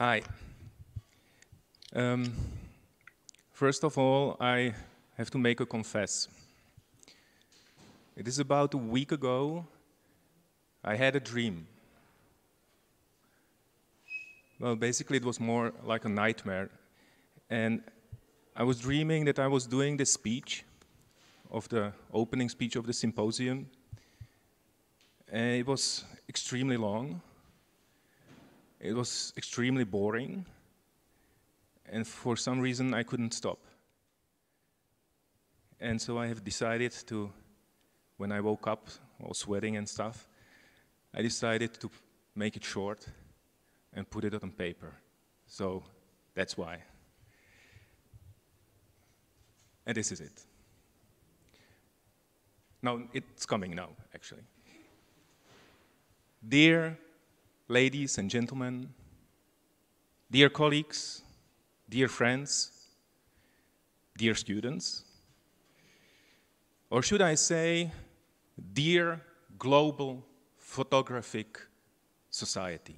Hi. Um, first of all, I have to make a confess. It is about a week ago, I had a dream. Well, basically, it was more like a nightmare. And I was dreaming that I was doing the speech of the opening speech of the symposium. And it was extremely long. It was extremely boring. And for some reason, I couldn't stop. And so I have decided to, when I woke up, all sweating and stuff, I decided to make it short and put it on paper. So that's why. And this is it. Now, it's coming now, actually. Dear ladies and gentlemen, dear colleagues, dear friends, dear students, or should I say, dear global photographic society.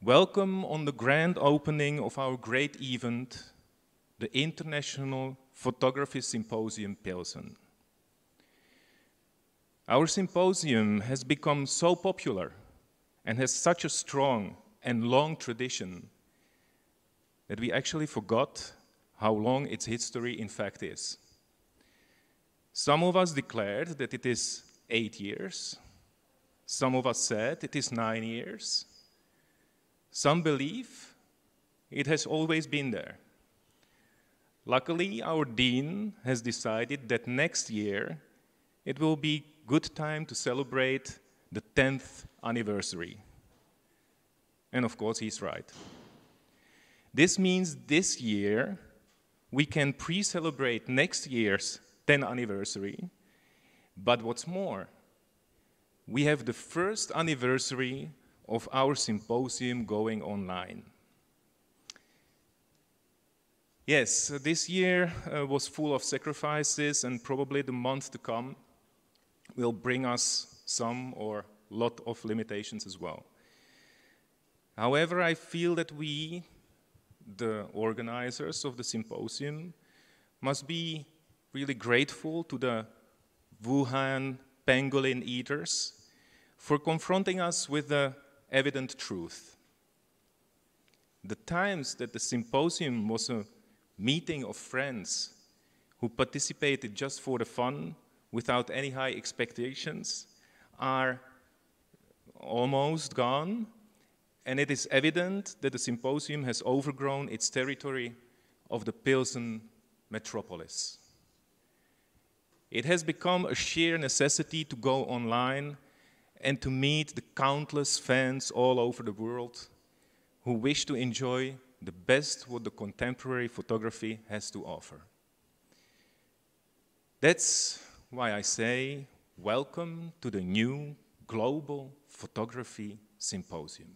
Welcome on the grand opening of our great event, the International Photography Symposium Pilsen. Our symposium has become so popular and has such a strong and long tradition that we actually forgot how long its history in fact is. Some of us declared that it is eight years. Some of us said it is nine years. Some believe it has always been there. Luckily, our dean has decided that next year it will be good time to celebrate the 10th anniversary. And of course, he's right. This means this year we can pre celebrate next year's 10th anniversary. But what's more, we have the first anniversary of our symposium going online. Yes, this year uh, was full of sacrifices, and probably the month to come will bring us some or lot of limitations as well. However, I feel that we, the organizers of the symposium, must be really grateful to the Wuhan pangolin eaters for confronting us with the evident truth. The times that the symposium was a meeting of friends who participated just for the fun without any high expectations are almost gone, and it is evident that the symposium has overgrown its territory of the Pilsen metropolis. It has become a sheer necessity to go online and to meet the countless fans all over the world who wish to enjoy the best what the contemporary photography has to offer. That's why I say, welcome to the new Global Photography Symposium.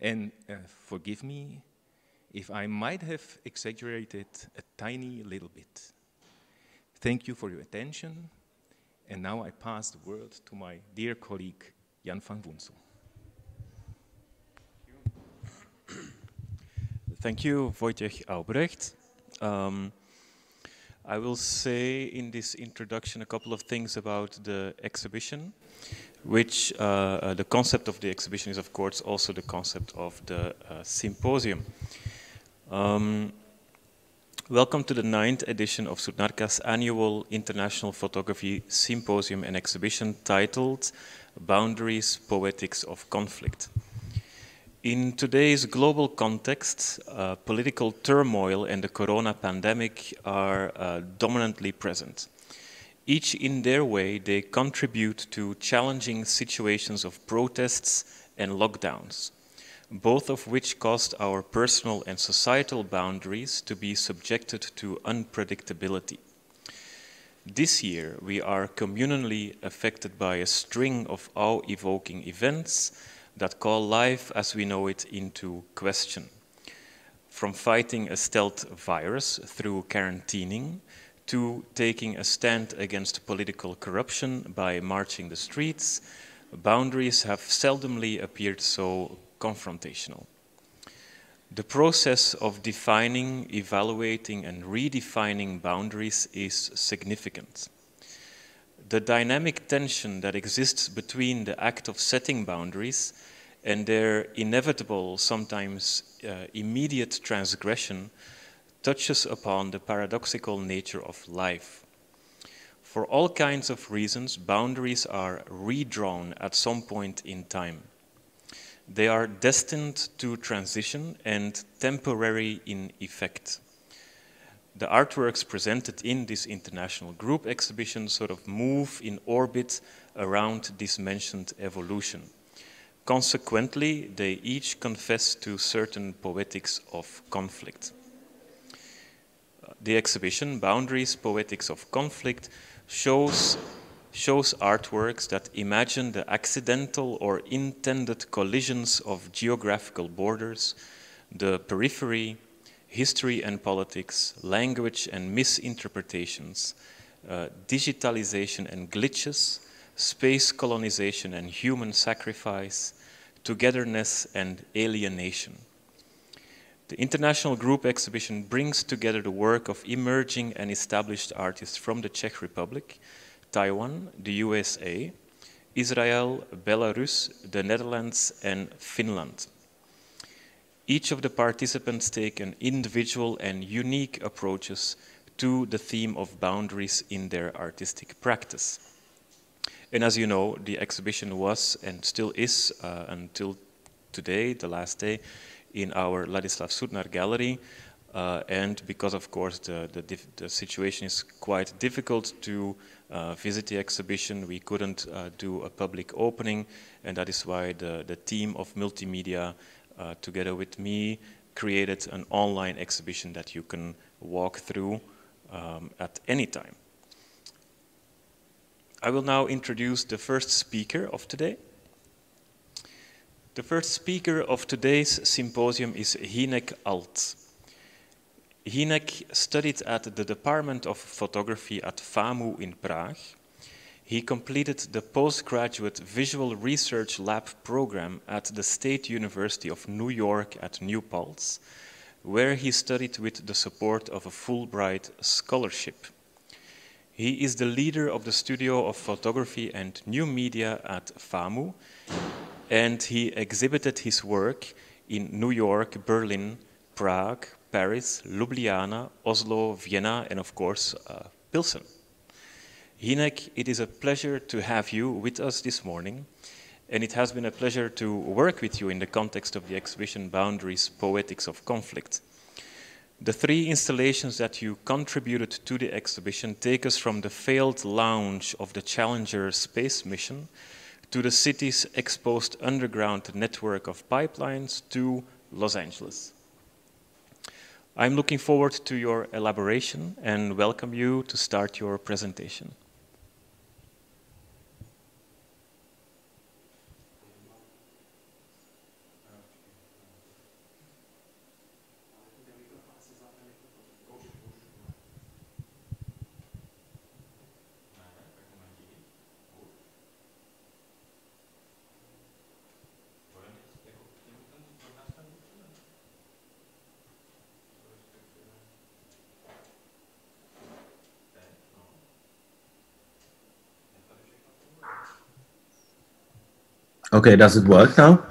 And uh, forgive me if I might have exaggerated a tiny little bit. Thank you for your attention. And now I pass the word to my dear colleague, Jan van Woensel. Thank you, Vojtěch Aubrecht. Um, I will say in this introduction a couple of things about the exhibition, which uh, uh, the concept of the exhibition is, of course, also the concept of the uh, symposium. Um, welcome to the ninth edition of Sutnarka's annual International Photography Symposium and Exhibition titled Boundaries, Poetics of Conflict. In today's global context, uh, political turmoil and the corona pandemic are uh, dominantly present. Each in their way, they contribute to challenging situations of protests and lockdowns, both of which caused our personal and societal boundaries to be subjected to unpredictability. This year, we are communally affected by a string of awe-evoking events that call life as we know it into question. From fighting a stealth virus through quarantining to taking a stand against political corruption by marching the streets, boundaries have seldomly appeared so confrontational. The process of defining, evaluating, and redefining boundaries is significant. The dynamic tension that exists between the act of setting boundaries and their inevitable, sometimes uh, immediate transgression touches upon the paradoxical nature of life. For all kinds of reasons, boundaries are redrawn at some point in time. They are destined to transition and temporary in effect. The artworks presented in this international group exhibition sort of move in orbit around this mentioned evolution. Consequently, they each confess to certain poetics of conflict. The exhibition, Boundaries, Poetics of Conflict, shows shows artworks that imagine the accidental or intended collisions of geographical borders, the periphery, history and politics, language and misinterpretations, uh, digitalization and glitches, space colonization and human sacrifice, togetherness and alienation. The International Group Exhibition brings together the work of emerging and established artists from the Czech Republic, Taiwan, the USA, Israel, Belarus, the Netherlands, and Finland. Each of the participants take an individual and unique approaches to the theme of boundaries in their artistic practice. And as you know, the exhibition was and still is uh, until today, the last day, in our Ladislav Sutnar gallery. Uh, and because, of course, the, the, the, situation is quite difficult to uh, visit the exhibition. We couldn't uh, do a public opening, and that is why the, the team of multimedia, uh, together with me, created an online exhibition that you can walk through um, at any time. I will now introduce the first speaker of today. The first speaker of today's symposium is Hynek Alt. Hynek studied at the Department of Photography at FAMU in Prague. He completed the postgraduate Visual Research Lab program at the State University of New York at New Paltz, where he studied with the support of a Fulbright scholarship. He is the leader of the Studio of Photography and New Media at FAMU, and he exhibited his work in New York, Berlin, Prague, Paris, Ljubljana, Oslo, Vienna, and of course, uh, Pilsen. Hynek, it is a pleasure to have you with us this morning, and it has been a pleasure to work with you in the context of the exhibition Boundaries, Poetics of Conflict. The three installations that you contributed to the exhibition take us from the failed launch of the Challenger space mission to the city's exposed underground network of pipelines to Los Angeles. I'm looking forward to your elaboration and welcome you to start your presentation. Okay, does it work now?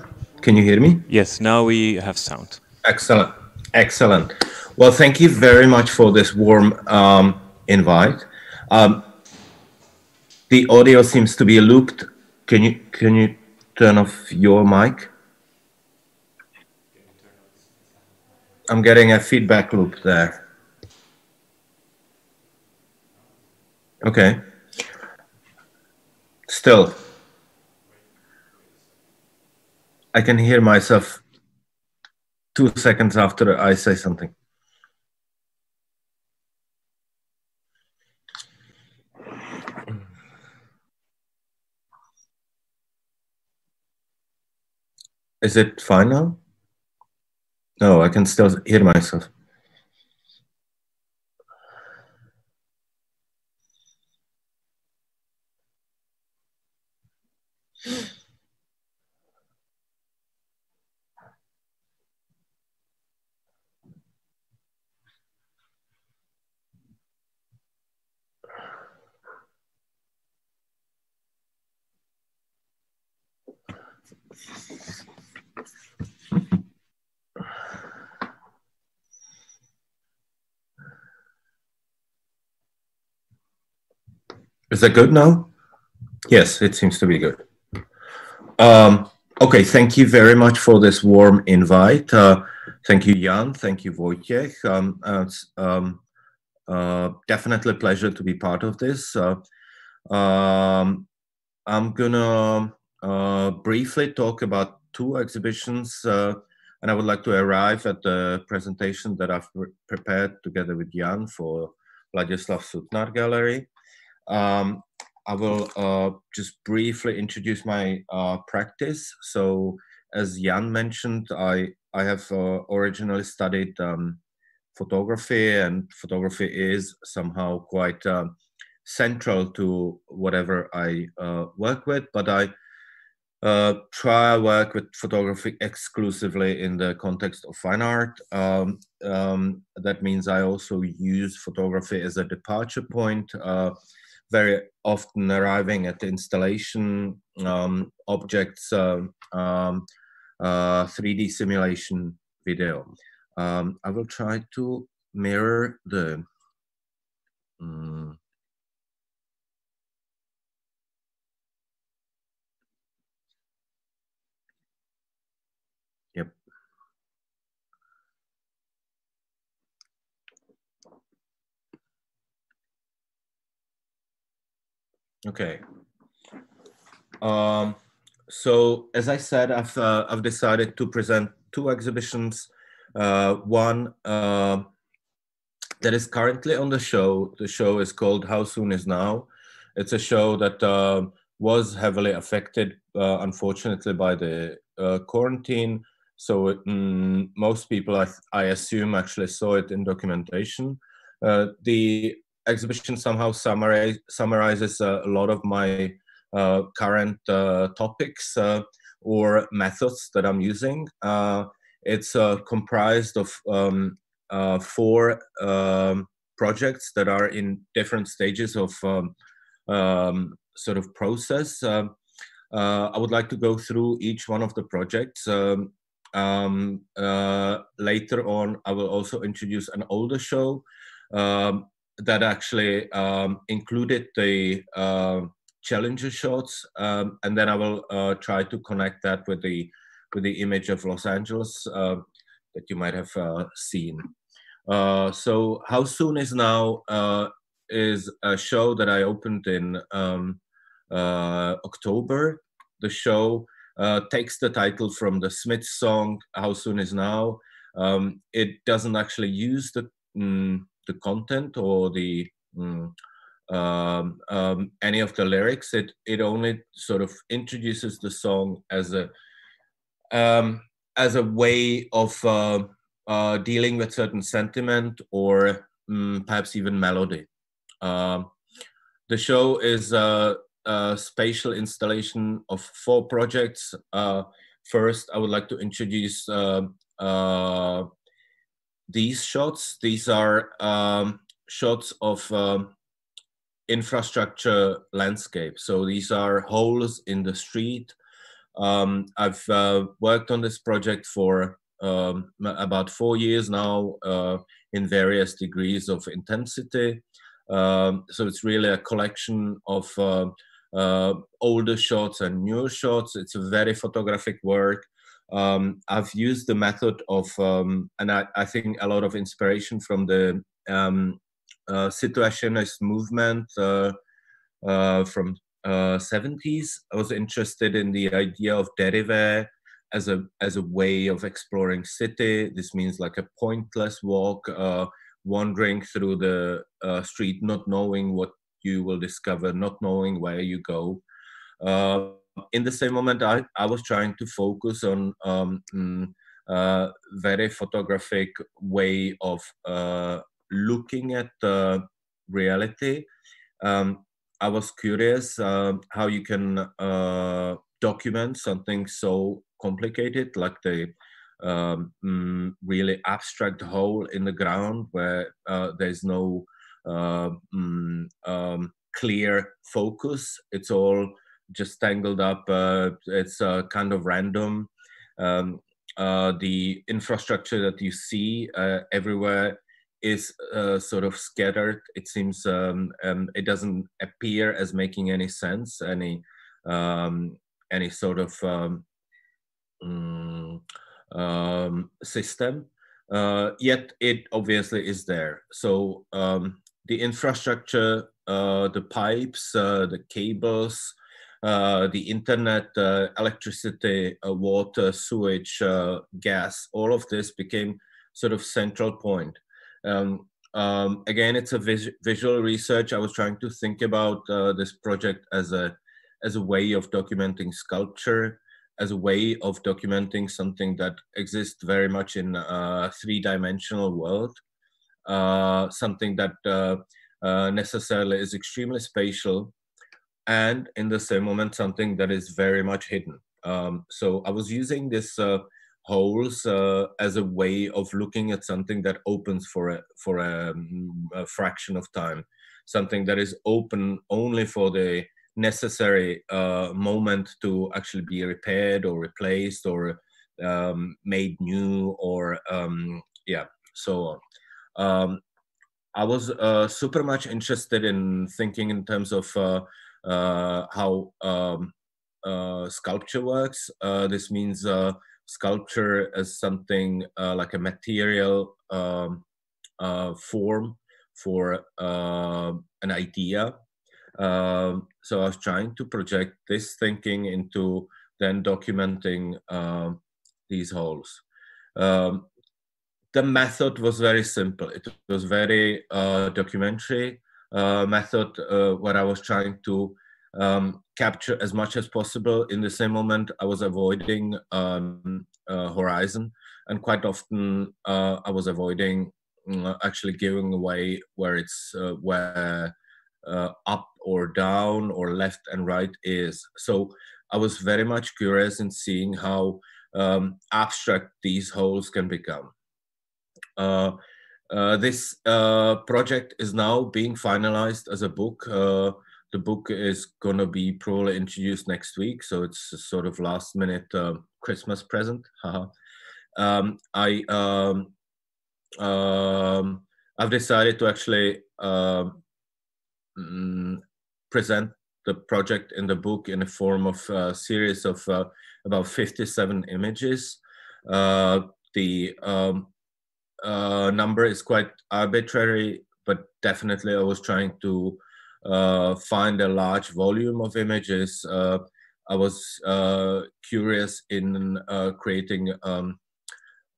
Can you hear me? Yes, now we have sound. Excellent, excellent. Well, thank you very much for this warm um, invite. Um, the audio seems to be looped. Can you can you turn off your mic? I'm getting a feedback loop there. Okay. Still. I can hear myself two seconds after I say something. Is it fine now? No, I can still hear myself. Is that good now? Yes, it seems to be good. Um, okay, thank you very much for this warm invite. Uh, thank you, Jan. Thank you, Vojtěch. Um, uh, it's um, uh, definitely a pleasure to be part of this. Uh, um, I'm gonna uh, briefly talk about two exhibitions, uh, and I would like to arrive at the presentation that I've prepared together with Jan for Ladislav Sutnar Gallery. Um, I will uh, just briefly introduce my uh, practice. So, as Jan mentioned, I I have uh, originally studied um, photography, and photography is somehow quite central to whatever I work with. But I uh, try work with photography exclusively in the context of fine art. Um, um, that means I also use photography as a departure point very often arriving at the installation um, objects uh, um, uh, 3D simulation video. Um, I will try to mirror the um, Yep. Okay. Um, so as I said, I've uh, I've decided to present two exhibitions. Uh, one uh, that is currently on the show. The show is called How Soon Is Now. It's a show that uh, was heavily affected, uh, unfortunately, by the uh, quarantine. So mm, most people, I, I assume, actually saw it in documentation. the exhibition somehow summarize, summarizes uh, a lot of my uh, current uh, topics or methods that I'm using. it's comprised of um, four um, projects that are in different stages of um, um sort of process. Uh, I would like to go through each one of the projects. Um, um, uh, later on, I will also introduce an older show um, that actually um, included the uh, challenger shots, um, and then I will uh, try to connect that with the with the image of Los Angeles uh, that you might have uh, seen. Uh, so, how soon is now uh, is a show that I opened in um, October. The show takes the title from the Smiths song "How Soon Is Now." Um, it doesn't actually use the mm, the content or the mm, um, um, any of the lyrics. It it only sort of introduces the song as a um, as a way of uh, uh, dealing with certain sentiment or um, perhaps even melody. Um, the show is a, a, spatial installation of four projects. Uh, first, I would like to introduce uh, uh, these shots. These are um, shots of um, infrastructure landscape. So these are holes in the street. Um, I've uh, worked on this project for um, about four years now uh, in various degrees of intensity. Um, so it's really a collection of uh, uh older shots and newer shots. It's a very photographic work um, I've used the method of, um, and I, I, think a lot of inspiration from the um, uh, situationist movement uh, uh, from 70s. Uh, I was interested in the idea of dérive as a as a way of exploring city. This means like a pointless walk, uh, wandering through the uh, street, not knowing what you will discover, not knowing where you go in the same moment, I, I was trying to focus on um, mm, uh, very photographic way of uh, looking at uh, reality. Um, I was curious uh, how you can uh, document something so complicated like the um, mm, really abstract hole in the ground where uh, there's no mm, um, clear focus. It's all just tangled up. it's kind of random. Um, the infrastructure that you see everywhere is uh, sort of scattered. It seems um, um, it doesn't appear as making any sense, any um, any sort of um, mm, um, system. Uh, yet it obviously is there. So um, the infrastructure, uh, the pipes, uh, the cables, uh, the internet, uh, electricity, water, sewage, gas, all of this became sort of central point. Um, um, again, it's a vis visual research. I was trying to think about uh, this project as a as a way of documenting sculpture, as a way of documenting something that exists very much in a three-dimensional world, uh, something that uh, uh, necessarily is extremely spatial, and in the same moment something that is very much hidden. Um, so I was using this uh, holes uh, as a way of looking at something that opens for a for a, a, fraction of time something that is open only for the necessary uh, moment to actually be repaired or replaced or um, made new or um, yeah so on um, i was uh, super much interested in thinking in terms of uh, how um, uh, sculpture works this means sculpture as something uh, like a material um, uh, form for uh, an idea. Um, so I was trying to project this thinking into then documenting um, these holes. Um, the method was very simple. It was very uh, documentary uh, method uh, where I was trying to um, capture as much as possible. In the same moment, I was avoiding um, uh, horizon, and quite often uh, I was avoiding uh, actually giving away where it's uh, where uh, up or down or left and right is. So I was very much curious in seeing how um, abstract these holes can become. Uh, this project is now being finalized as a book the book is going to be probably introduced next week, so it's a sort of last minute uh, Christmas present. um, I um, um, I've decided to actually um, mm, present the project in the book in the form of a series of uh, about 57 images. Uh, the um, uh, number is quite arbitrary, but definitely I was trying to uh, find a large volume of images. Uh, I was uh, curious in creating um,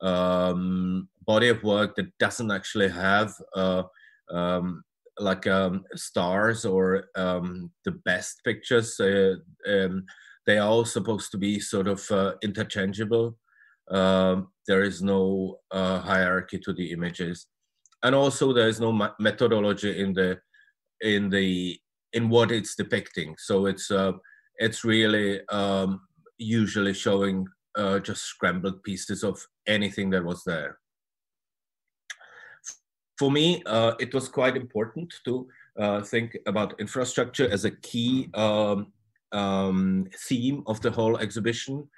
um, body of work that doesn't actually have um, like um, stars or um, the best pictures. Uh, um, they are all supposed to be sort of uh, interchangeable. Uh, there is no hierarchy to the images. And also there is no methodology in the in the in what it's depicting. So it's uh, it's really um, usually showing uh, just scrambled pieces of anything that was there. For me, uh, it was quite important to uh, think about infrastructure as a key um, um, theme of the whole exhibition.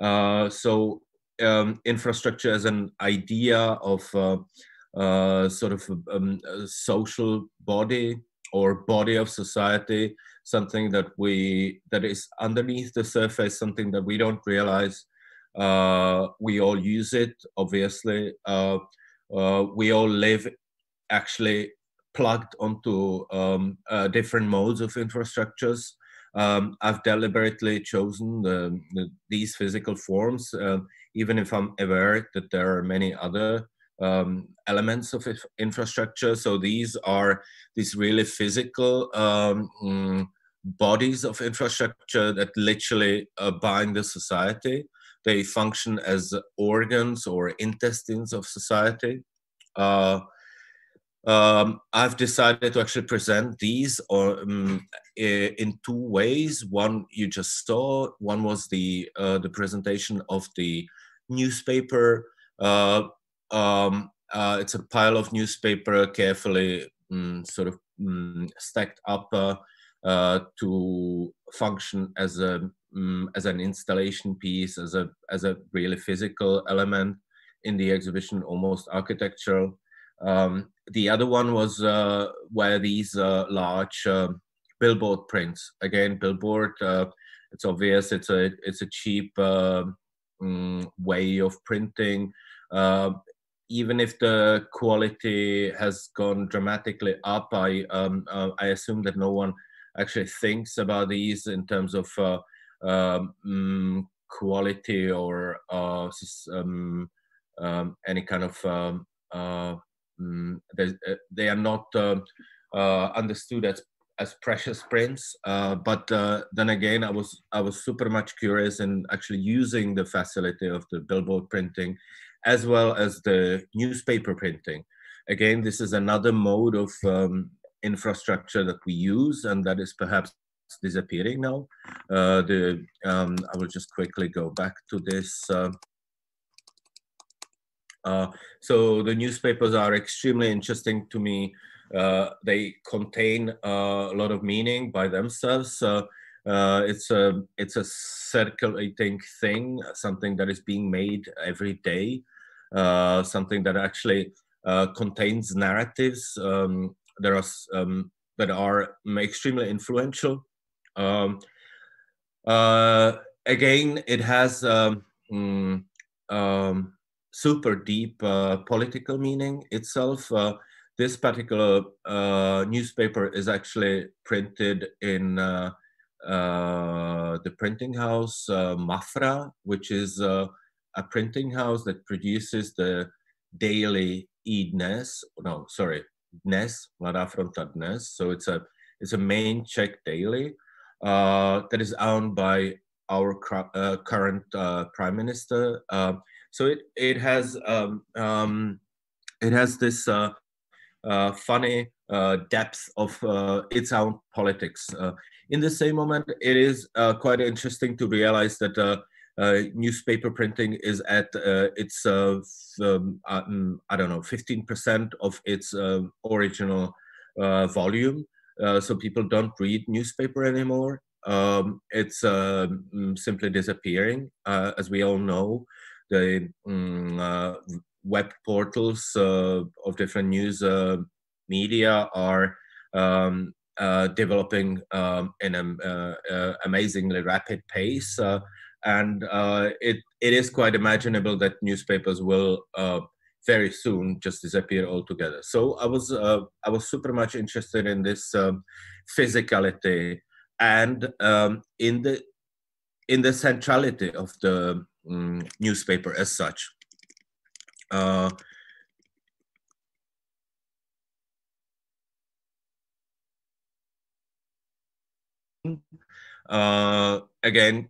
Uh, so um, infrastructure as an idea of uh, uh, sort of um, a social body or body of society, something that we that is underneath the surface, something that we don't realize. Uh, we all use it, obviously. Uh, uh, we all live actually plugged onto um, uh, different modes of infrastructures. Um, I've deliberately chosen the, the, these physical forms, uh, even if I'm aware that there are many other um, elements of infrastructure. So these are these really physical um, mm, bodies of infrastructure that literally uh, bind the society. They function as organs or intestines of society. Uh, um, I've decided to actually present these or, um, in two ways. One you just saw. One was the uh, the presentation of the newspaper uh, um, uh, it's a pile of newspaper carefully um, sort of um, stacked up uh, uh, to function as a um, as an installation piece, as a as a really physical element in the exhibition, almost architectural. Um, the other one was uh, where these uh, large billboard prints. Again, billboard. It's obvious. It's a it's a cheap um, way of printing. Uh, even if the quality has gone dramatically up, I um, uh, I assume that no one actually thinks about these in terms of um, quality or um, um, any kind of um, uh, mm, uh, they are not uh, understood as as precious prints. Uh, but uh, then again, I was I was super much curious in actually using the facility of the billboard printing, as well as the newspaper printing. Again, this is another mode of um, infrastructure that we use, and that is perhaps disappearing now. Uh, the um, I will just quickly go back to this. Uh, uh, so the newspapers are extremely interesting to me. Uh, they contain uh, a lot of meaning by themselves. Uh, it's a it's a circulating thing, something that is being made every day, something that actually contains narratives. Um, there are um, that are extremely influential. Um, again, it has um, mm, um super deep uh, political meaning itself. Uh, this particular uh, newspaper is actually printed in uh, uh, the printing house Mafra, which is a printing house that produces the daily iDNES. No, sorry, Dnes, Mladá fronta Dnes. So it's a it's a main Czech daily that is owned by our current prime minister. So it it has um, um, it has this uh, uh, funny uh, depth of uh, its own politics. Uh, in the same moment, it is uh, quite interesting to realize that newspaper printing is at its um, mm, I don't know 15% of its original volume. so people don't read newspaper anymore. Um, it's mm, simply disappearing, as we all know the um, uh, web portals uh, of different news uh, media are um, developing um, in an amazingly rapid pace. and it, it is quite imaginable that newspapers will very soon just disappear altogether. So I was uh, I was super much interested in this um, physicality and um, in the in the centrality of the um, newspaper as such. Uh, uh, again,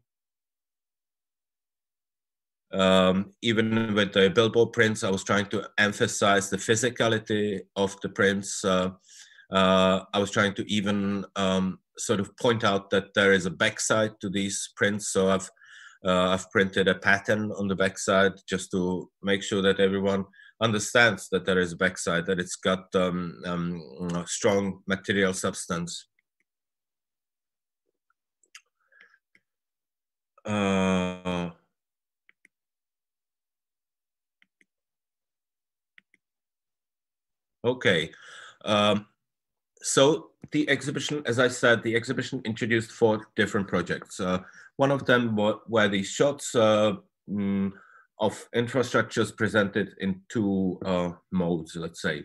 um, even with the billboard prints, I was trying to emphasize the physicality of the prints. Uh, uh, I was trying to even um, sort of point out that there is a backside to these prints. So I've uh, I've printed a pattern on the backside just to make sure that everyone understands that there is a backside, that it's got um, um, strong material substance. Uh, okay. Um, so the exhibition, as I said, the exhibition introduced four different projects. Uh, one of them were these shots uh, of infrastructures presented in two uh, modes, let's say.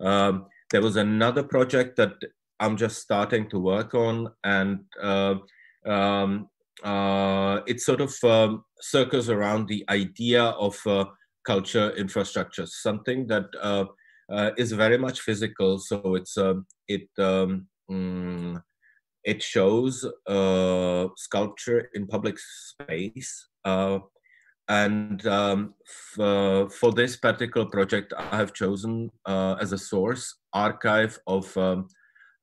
Um, there was another project that I'm just starting to work on, and uh, um, uh, it sort of um, circles around the idea of uh, culture infrastructure, something that uh, is very much physical. So it's um, it um, mm, it shows uh, sculpture in public space. Uh, and um, for this particular project, I have chosen uh, as a source archive of um,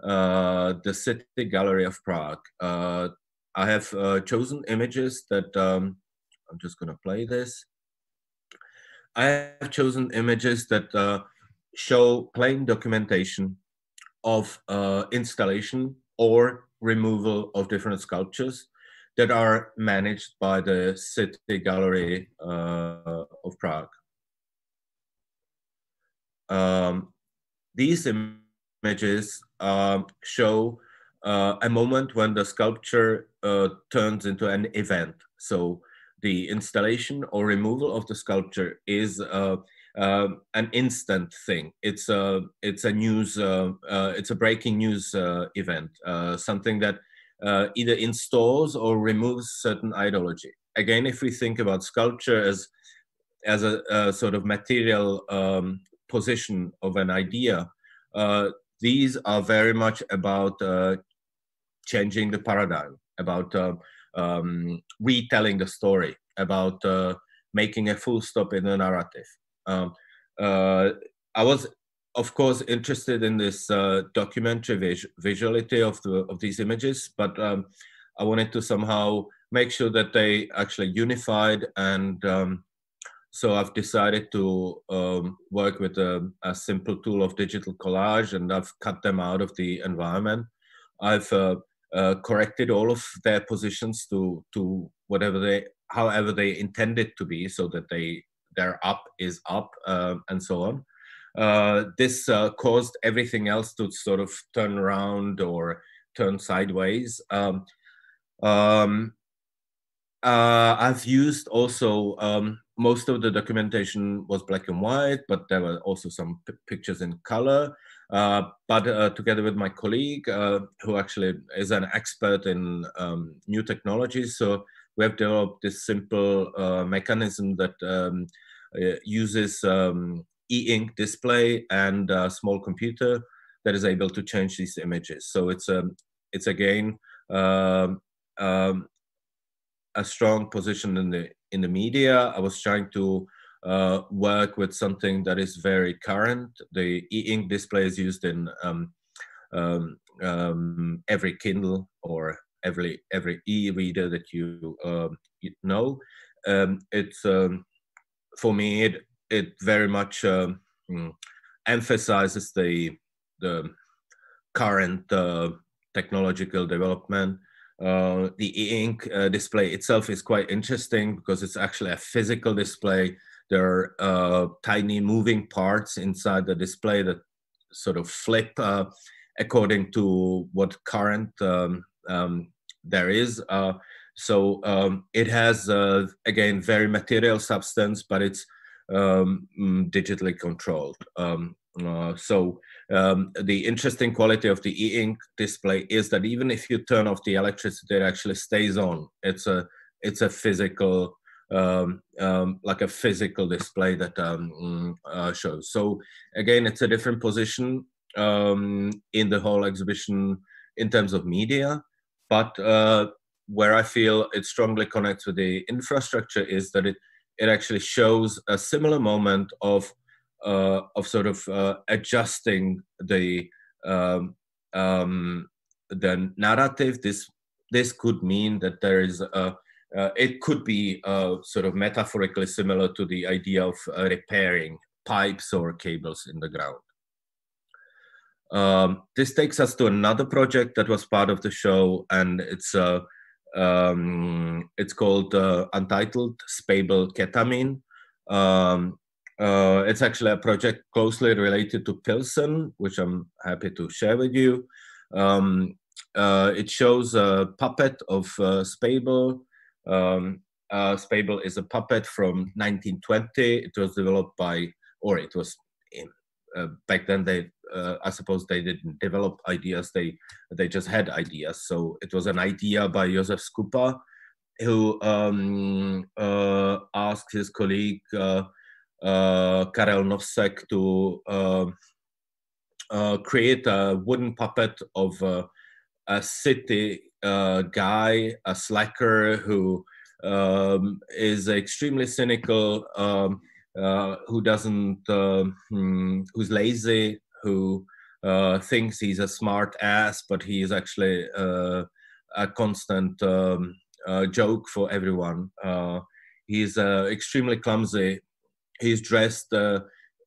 uh, the City Gallery of Prague. Uh, I have uh, chosen images that um, I'm just going to play this. I have chosen images that show plain documentation of installation or removal of different sculptures that are managed by the City Gallery uh, of Prague. Um, these images um, show uh, a moment when the sculpture uh, turns into an event. So the installation or removal of the sculpture is uh, uh, an instant thing. It's a it's a news uh, uh, it's a breaking news uh, event. Uh, something that either installs or removes certain ideology. Again, if we think about sculpture as as a, a sort of material um, position of an idea, these are very much about changing the paradigm, about um, retelling the story, about uh, making a full stop in the narrative. Um, uh, I was, of course, interested in this uh, documentary vis visuality of the of these images, but um, I wanted to somehow make sure that they actually unified and um, so I've decided to um, work with a, a, simple tool of digital collage and I've cut them out of the environment. I've uh, uh, corrected all of their positions to to whatever they however they intended to be so that they their up is up uh, and so on uh, this uh, caused everything else to sort of turn around or turn sideways um, um, uh, I've used also um, most of the documentation was black and white, but there were also some pictures in color. Uh, but uh, together with my colleague, uh, who actually is an expert in um, new technologies, so we have developed this simple uh, mechanism that um, uh, uses um, e-ink display and a small computer that is able to change these images. So it's a um, it's again um, um, a strong position in the in the media. I was trying to uh, work with something that is very current. The e-ink display is used in um, um, um, every Kindle or every every e-reader that you, um, you know. Um, it's um, for me it it very much mm, emphasizes the the current uh, technological development. Uh, the e-ink uh, display itself is quite interesting because it's actually a physical display there are uh, tiny moving parts inside the display that sort of flip uh, according to what current um, um, there is. Uh, so um, it has, uh, again, very material substance, but it's um, mm, digitally controlled. Um, uh, so um, the interesting quality of the e-ink display is that even if you turn off the electricity, it actually stays on. It's a it's a physical um, um, like a physical display that um, mm, uh, shows. So again, it's a different position um, in the whole exhibition in terms of media, but uh, where I feel it strongly connects with the infrastructure is that it it actually shows a similar moment of uh, of sort of uh, adjusting the um, um, the narrative. This this could mean that there is a uh, it could be uh, sort of metaphorically similar to the idea of uh, repairing pipes or cables in the ground. Um, this takes us to another project that was part of the show, and it's uh, um, it's called uh, Untitled Spejbl Ketamine. Um, uh, it's actually a project closely related to Pilsen, which I'm happy to share with you. Um, it shows a puppet of Spejbl um, uh, Spejbl is a puppet from 1920. It was developed by, or it was in, uh, back then. They, uh, I suppose, they didn't develop ideas. They they just had ideas. So it was an idea by Josef Skupa, who um, uh, asked his colleague uh, uh, Karel Nosek to um, create a wooden puppet of a city uh, guy, a slacker who um, is extremely cynical, um, uh, who doesn't, uh, hmm, who's lazy, who uh, thinks he's a smart ass, but he is actually uh, a constant um, uh, joke for everyone. he's extremely clumsy. He's dressed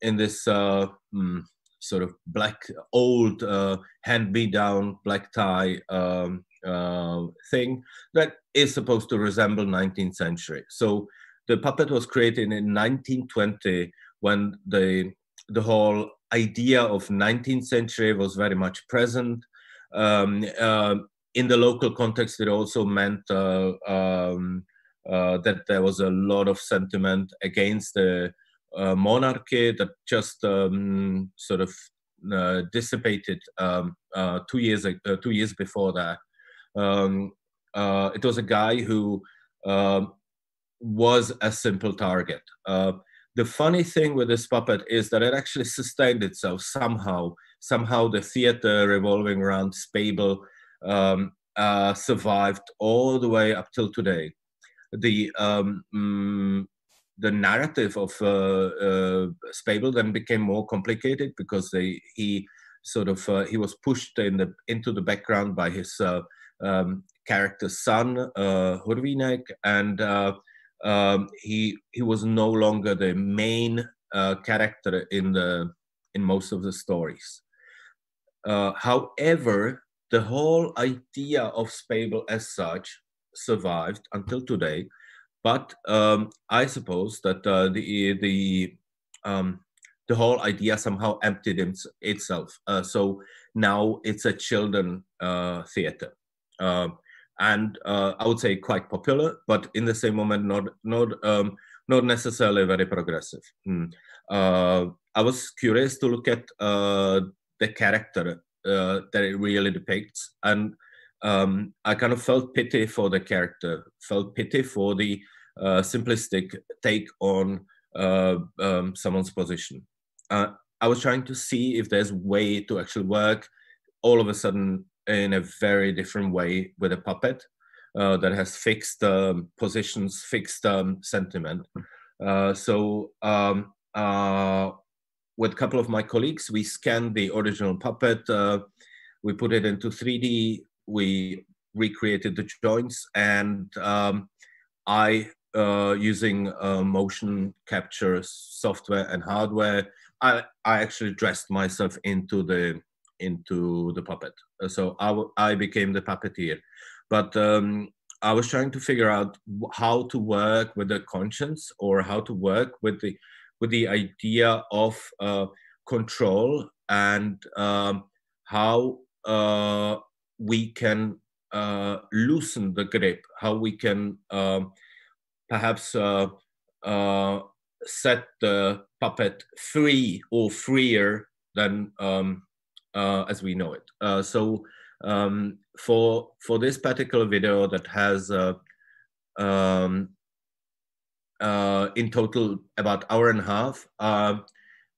in this mm, sort of black, old, uh, hand-me-down black tie um, uh, thing that is supposed to resemble 19th century. So the puppet was created in 1920 when the the whole idea of 19th century was very much present. Um, uh, in the local context, it also meant uh, um, uh, that there was a lot of sentiment against the uh, monarchy that just um, sort of uh, dissipated um, uh, two years two years before that. Um, it was a guy who um, was a simple target. The funny thing with this puppet is that it actually sustained itself somehow. Somehow, the theater revolving around Spejbl um, uh, survived all the way up till today. The um, mm, the narrative of uh, uh, Spejbl then became more complicated because they, he sort of uh, he was pushed in the into the background by his uh, um, character's son uh, Hurvínek, and uh, um, he he was no longer the main uh, character in the in most of the stories. however, the whole idea of Spejbl as such survived until today. But um, I suppose that uh, the the um, the whole idea somehow emptied itself. Uh, so now it's a children uh, theater, um, and uh, I would say quite popular, but in the same moment not not um, not necessarily very progressive. Hmm. Uh, I was curious to look at uh, the character uh, that it really depicts. And um, I kind of felt pity for the character, felt pity for the uh, simplistic take on uh, um, someone's position. I was trying to see if there's way to actually work all of a sudden in a very different way with a puppet uh, that has fixed um, positions, fixed um, sentiment. Uh, so um, with a couple of my colleagues, we scanned the original puppet, uh, we put it into 3D, we recreated the joints, and um, I, uh, using uh, motion capture software and hardware, I, I actually dressed myself into the into the puppet. So I, I became the puppeteer. But um, I was trying to figure out how to work with the conscience or how to work with the with the idea of uh, control and um, how uh, we can uh, loosen the grip, how we can um, perhaps uh, uh, set the puppet free or freer than um, uh, as we know it. so um, for for this particular video that has um, uh, in total about hour and a half. Uh,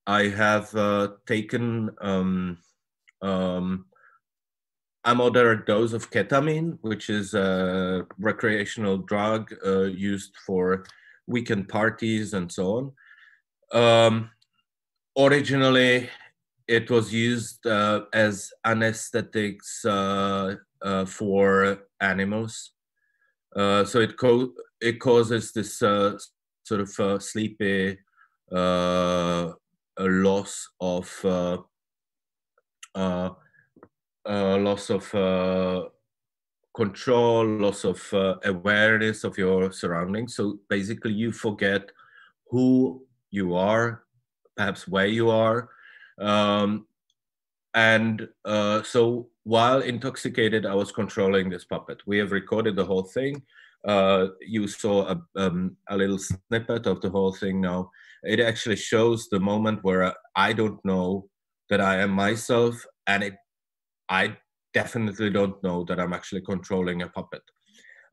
I have uh, taken um, um, a moderate dose of ketamine, which is a recreational drug uh, used for weekend parties and so on. Um, originally, it was used uh, as anesthetics uh, for animals. so it co it causes this uh, sort of uh, sleepy uh, loss of uh, uh, uh, loss of control, loss of awareness of your surroundings. So basically, you forget who you are, perhaps where you are, um, and so while intoxicated, I was controlling this puppet. We have recorded the whole thing uh, you saw a, um, a little snippet of the whole thing now. It actually shows the moment where I don't know that I am myself, and it, I definitely don't know that I'm actually controlling a puppet.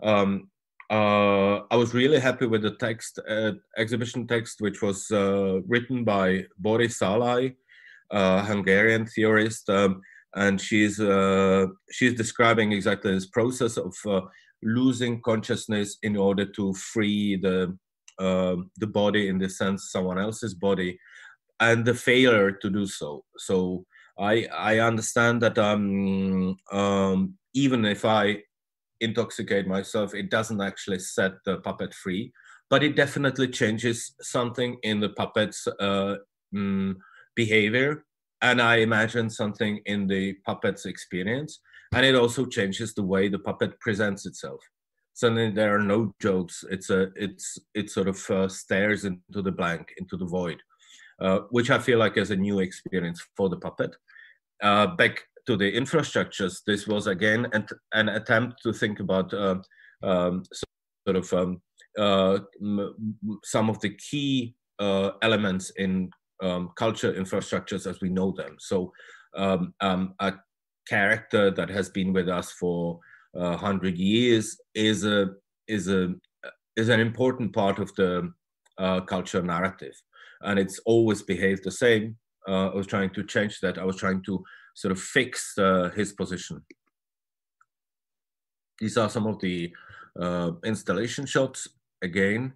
Um, uh, I was really happy with the text, uh, exhibition text, which was uh, written by Boris Szalay, a Hungarian theorist, um, and she's uh, she's describing exactly this process of uh, losing consciousness in order to free the uh, the body in the sense someone else's body and the failure to do so. So i i understand that um, um even if i intoxicate myself it doesn't actually set the puppet free but it definitely changes something in the puppet's uh, mm, behavior and I imagine something in the puppet's experience, and it also changes the way the puppet presents itself. Suddenly, there are no jokes. It's a it's it sort of uh, stares into the blank, into the void, uh, which I feel like is a new experience for the puppet. Uh, back to the infrastructures, this was again an, an attempt to think about uh, um, sort of um, uh, some of the key uh, elements in um, culture infrastructures as we know them. So um, um, a character that has been with us for a hundred years is a is a is an important part of the uh, culture narrative, and it's always behaved the same. Uh, I was trying to change that. I was trying to sort of fix uh, his position. These are some of the uh, installation shots again.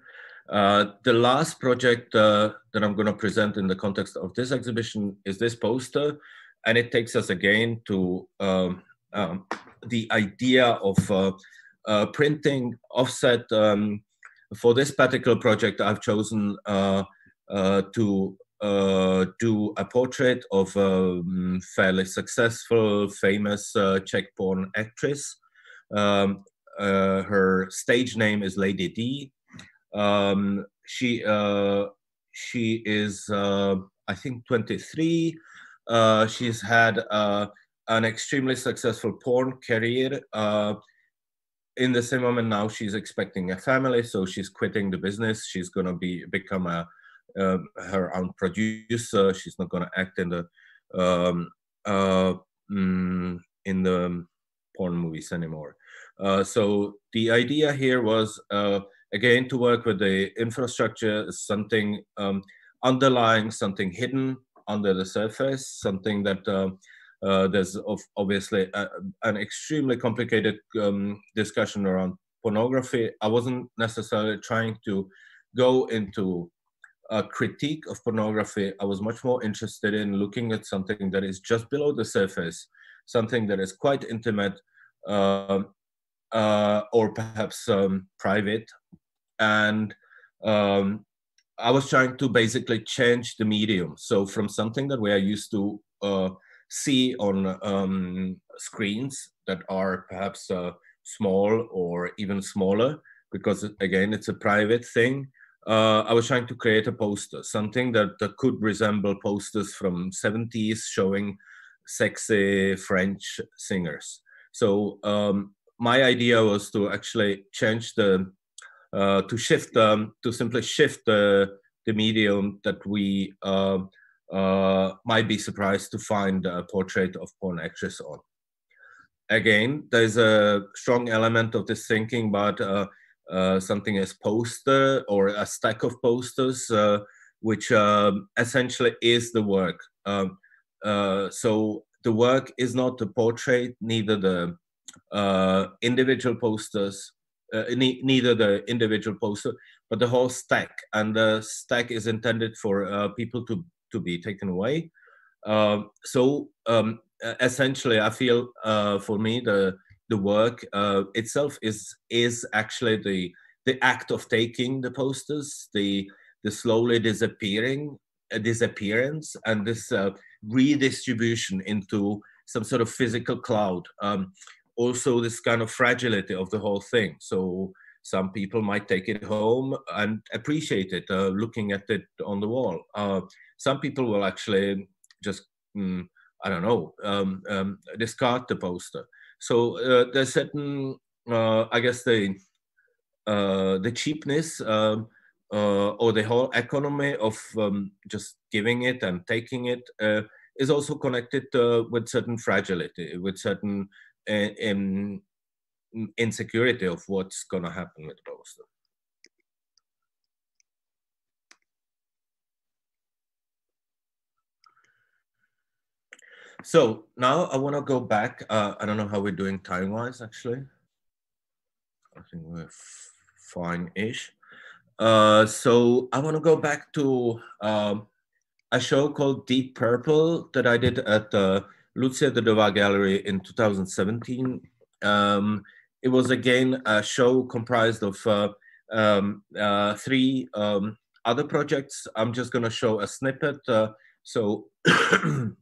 Uh, the last project uh, that I'm going to present in the context of this exhibition is this poster, and it takes us again to um, um, the idea of uh, uh printing offset. Um, for this particular project, I've chosen uh, to do a portrait of a um, fairly successful, famous Czech porn actress. Um, her stage name is Lady Dee um, she uh, she is uh, I think 23. Uh, she's had uh, an extremely successful porn career. Uh, in the same moment now, she's expecting a family, so she's quitting the business. She's gonna be become a uh, her own producer. She's not gonna act in the um, mm, in the porn movies anymore. so the idea here was again, to work with the infrastructure is something um, underlying, something hidden under the surface, something that uh, uh, there's of obviously a, an extremely complicated um, discussion around pornography. I wasn't necessarily trying to go into a critique of pornography. I was much more interested in looking at something that is just below the surface, something that is quite intimate, uh, uh, or perhaps um, private. And um, I was trying to basically change the medium. So from something that we are used to uh, see on um, screens that are perhaps uh, small or even smaller, because again, it's a private thing. Uh, I was trying to create a poster, something that, that could resemble posters from 70s showing sexy French singers. So um, my idea was to actually change the uh, to shift um, to simply shift the the medium that we uh, uh, might be surprised to find a portrait of porn actress on. Again, there's a strong element of this thinking about uh, uh, something as poster or a stack of posters, uh, which um, essentially is the work. Um, so the work is not the portrait, neither the uh, individual posters, uh, ne neither the individual poster, but the whole stack. And the stack is intended for uh, people to, to be taken away. Um, so um, essentially, I feel uh, for me, the, the work uh, itself is, is actually the, the act of taking the posters, the, the slowly disappearing disappearance and this uh, redistribution into some sort of physical cloud. Um, also this kind of fragility of the whole thing. So some people might take it home and appreciate it, uh, looking at it on the wall. Uh, some people will actually just, mm, I don't know, um, um, discard the poster. So uh, there's certain, uh, I guess the uh, the cheapness um, uh, or the whole economy of um, just giving it and taking it is also connected with certain fragility, with certain in insecurity of what's going to happen with Boston. So now I want to go back. Uh, I don't know how we're doing time wise, actually. I think we're fine ish. Uh, so I want to go back to um, a show called Deep Purple that I did at the Lucia Drdová Gallery in 2017. Um, it was again a show comprised of uh, um, uh, three um, other projects. I'm just going to show a snippet. Uh, so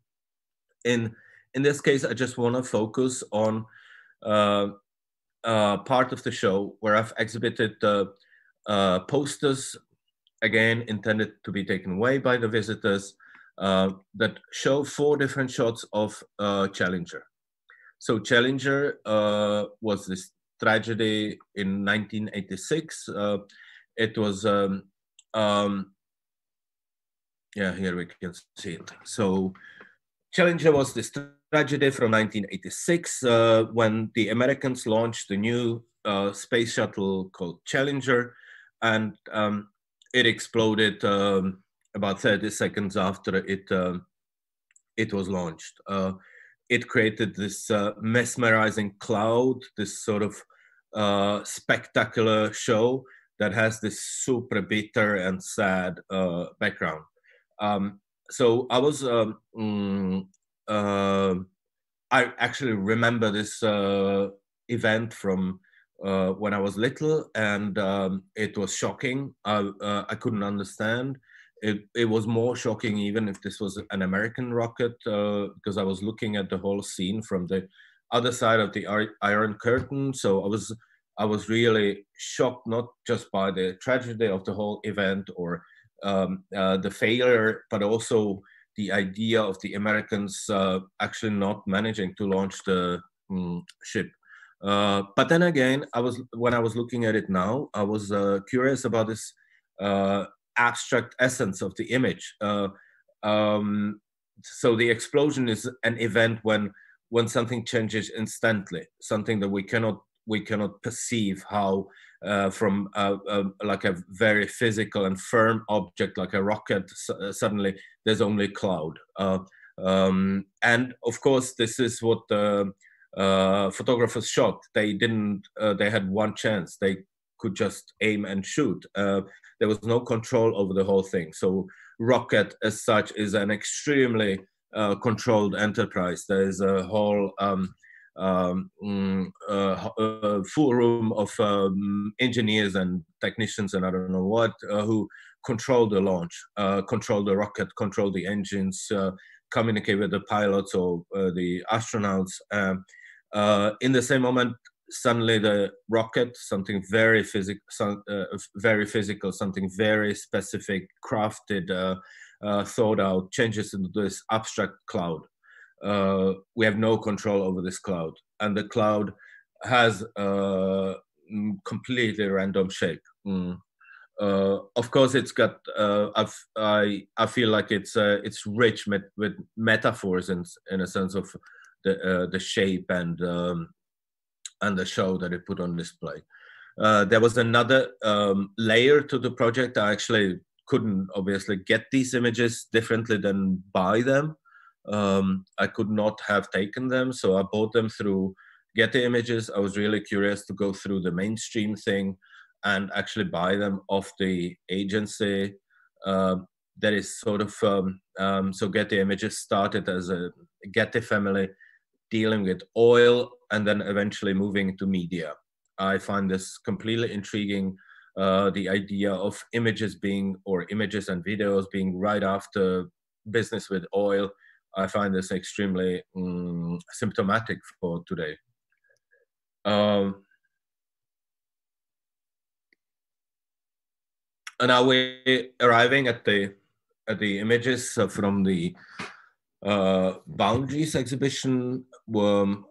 In in this case, I just want to focus on uh, uh, part of the show where I've exhibited uh, posters, again intended to be taken away by the visitors, uh, that show four different shots of uh, Challenger. So Challenger uh, was this tragedy in 1986. it was um, um, yeah, here we can see it. So Challenger was this tragedy from 1986 uh, when the Americans launched the new uh, space shuttle called Challenger, and um, it exploded um, about 30 seconds after it uh, it was launched. Uh, it created this uh, mesmerizing cloud, this sort of uh, spectacular show that has this super bitter and sad background. Um, so I was um, mm, uh, I actually remember this uh, event from uh, when I was little, and um, it was shocking. I uh, I couldn't understand. It it was more shocking even if this was an American rocket uh, because I was looking at the whole scene from the other side of the Iron Curtain. So I was I was really shocked not just by the tragedy of the whole event or um, uh, the failure, but also the idea of the Americans uh, actually not managing to launch the um, ship. Uh, but then again, I was when I was looking at it now, I was uh, curious about this uh, abstract essence of the image. Uh, um, so the explosion is an event when when something changes instantly, something that we cannot we cannot perceive how uh, from a, a, like a very physical and firm object like a rocket uh, suddenly there's only cloud. Uh, um, and of course this is what the uh, photographers shot they didn't uh, they had one chance. They could just aim and shoot. Uh, there was no control over the whole thing so rocket as such is an extremely controlled enterprise there is a whole um, um, mm, uh, uh, full room of um, engineers and technicians and I don't know what uh, who control the launch, uh, control the rocket, control the engines, uh, communicate with the pilots or uh, the astronauts. In the same moment, suddenly the rocket, something very physical, some, very physical, something very specific, crafted, thought out, changes into this abstract cloud uh, we have no control over this cloud, and the cloud has a mm, completely random shape. Mm. Uh, of course, it's got. Uh, i I feel like it's uh, it's rich met, with metaphors in in a sense of the uh, the shape and um, and the show that it put on display. Uh, there was another um, layer to the project. I actually couldn't obviously get these images differently than buy them um, I could not have taken them. So I bought them through Getty Images. I was really curious to go through the mainstream thing and actually buy them off the agency. Uh, that is sort of um, um, so Getty Images started as a Getty family dealing with oil and then eventually moving to media. I find this completely intriguing. Uh, the idea of images being or images and videos being right after business with oil I find this extremely um, symptomatic for today. Um, and now we're arriving at the at the images from the uh, boundaries exhibition. Um,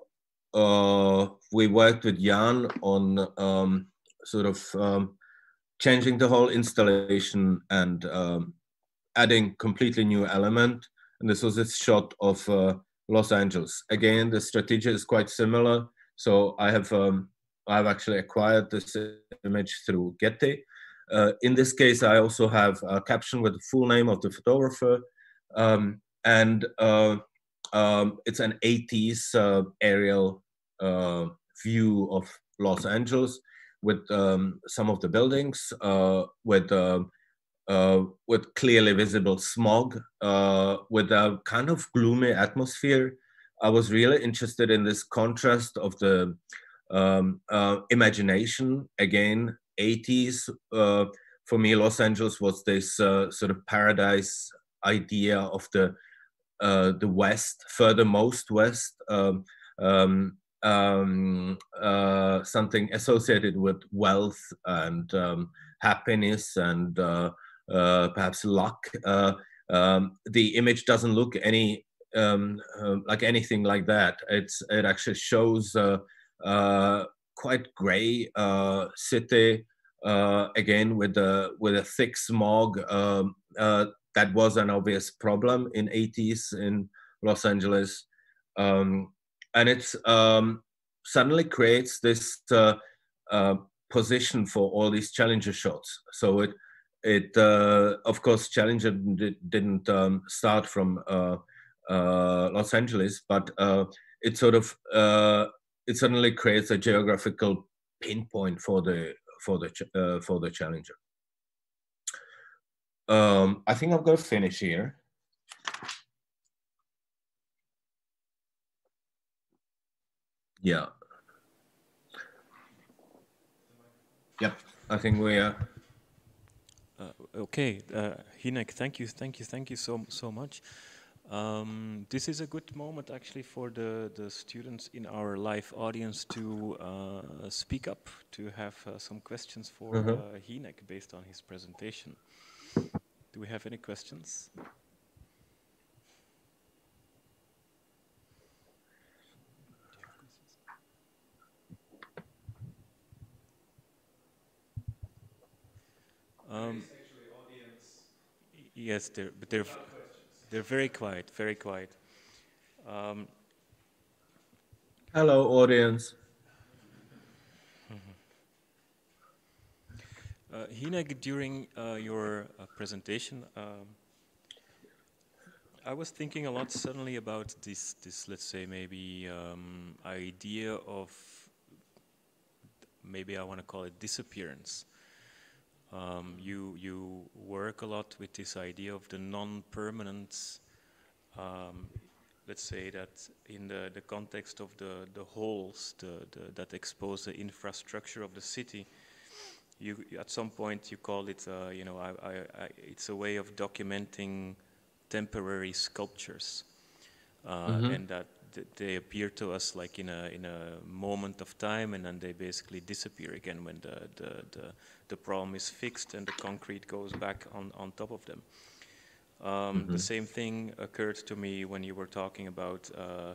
uh, we worked with Jan on um, sort of um, changing the whole installation and um, adding completely new element and this was a shot of uh, Los Angeles. Again, the strategy is quite similar. So I have um, I've actually acquired this image through Getty. Uh, in this case, I also have a caption with the full name of the photographer, um, and uh, um, it's an 80s uh, aerial uh, view of Los Angeles with um, some of the buildings, uh, with um, uh, with clearly visible smog, uh, with a kind of gloomy atmosphere. I was really interested in this contrast of the um, imagination. Again, 80s. Uh, for me, Los Angeles was this uh, sort of paradise idea of the uh, the west, furthermost west, um, um, um, uh, something associated with wealth and um, happiness and uh, uh, perhaps luck. Uh, um, the image doesn't look any um, uh, like anything like that. It's it actually shows quite gray city again with a with a thick smog. Um, that was an obvious problem in 80s in Los Angeles. Um, and it um, suddenly creates this uh, uh, position for all these challenger shots. So it, it uh, of course, challenger didn't um, start from uh, uh, Los Angeles, but uh, it sort of it suddenly creates a geographical pinpoint for the for the for the challenger. Um, I think I'm going to finish here. Yeah. Yep, I think we are. Uh, okay, uh, Hynek, thank you, thank you, thank you so so much. Um, this is a good moment actually for the, the students in our live audience to uh, speak up, to have uh, some questions for mm -hmm. uh, Hynek based on his presentation. Do we have any questions? Um, yes, they're, but they're, they're very quiet, very quiet. Um, Hello, audience. Uh, Hynek, during uh, your uh, presentation, um, I was thinking a lot suddenly about this, this let's say, maybe um, idea of, maybe I want to call it disappearance. Um, you, you work a lot with this idea of the non-permanent, um, let's say that in the, the context of the, the holes the, the, that expose the infrastructure of the city, you at some point you call it, uh, you know, I, I, I, it's a way of documenting temporary sculptures, uh, mm -hmm. and that th they appear to us like in a in a moment of time, and then they basically disappear again when the the the, the problem is fixed and the concrete goes back on on top of them. Um, mm -hmm. The same thing occurred to me when you were talking about. Uh,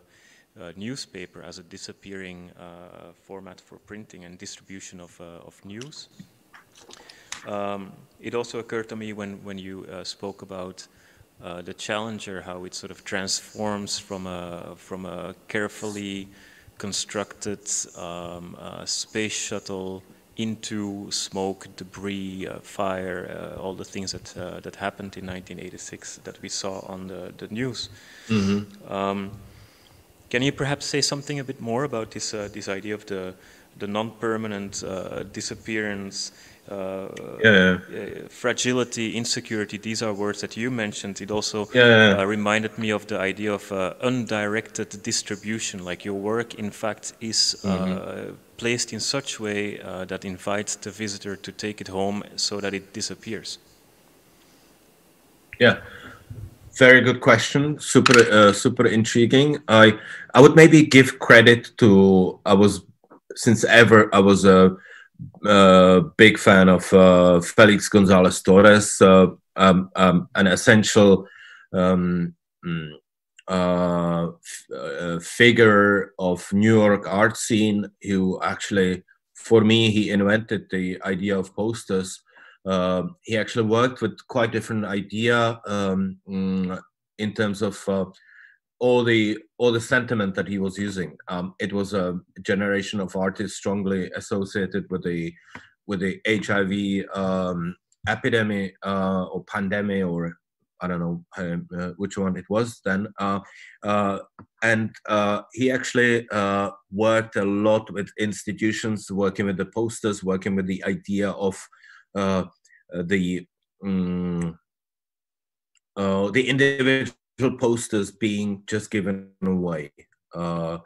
uh, newspaper as a disappearing uh, format for printing and distribution of, uh, of news. Um, it also occurred to me when, when you uh, spoke about uh, the Challenger, how it sort of transforms from a, from a carefully constructed um, space shuttle into smoke, debris, uh, fire, uh, all the things that uh, that happened in 1986 that we saw on the, the news. Mm -hmm. um, can you perhaps say something a bit more about this uh, this idea of the the non-permanent uh, disappearance, uh, yeah, yeah. fragility, insecurity? These are words that you mentioned. It also yeah, uh, reminded me of the idea of uh, undirected distribution. Like your work, in fact, is mm -hmm. placed in such way that invites the visitor to take it home, so that it disappears. Yeah very good question. Super, uh, super intriguing. I, I would maybe give credit to. I was since ever. I was a, a big fan of uh, Felix Gonzalez Torres, uh, um, um, an essential um, mm, uh, uh, figure of New York art scene. Who actually, for me, he invented the idea of posters uh, he actually worked with quite different idea um, mm, in terms of uh, all the all the sentiment that he was using. Um, it was a generation of artists strongly associated with the with the HIV um, epidemic uh, or pandemic or I don't know uh, which one it was then. Uh, uh, and uh, he actually uh, worked a lot with institutions, working with the posters, working with the idea of uh, uh, the um, uh, the individual posters being just given away. Uh,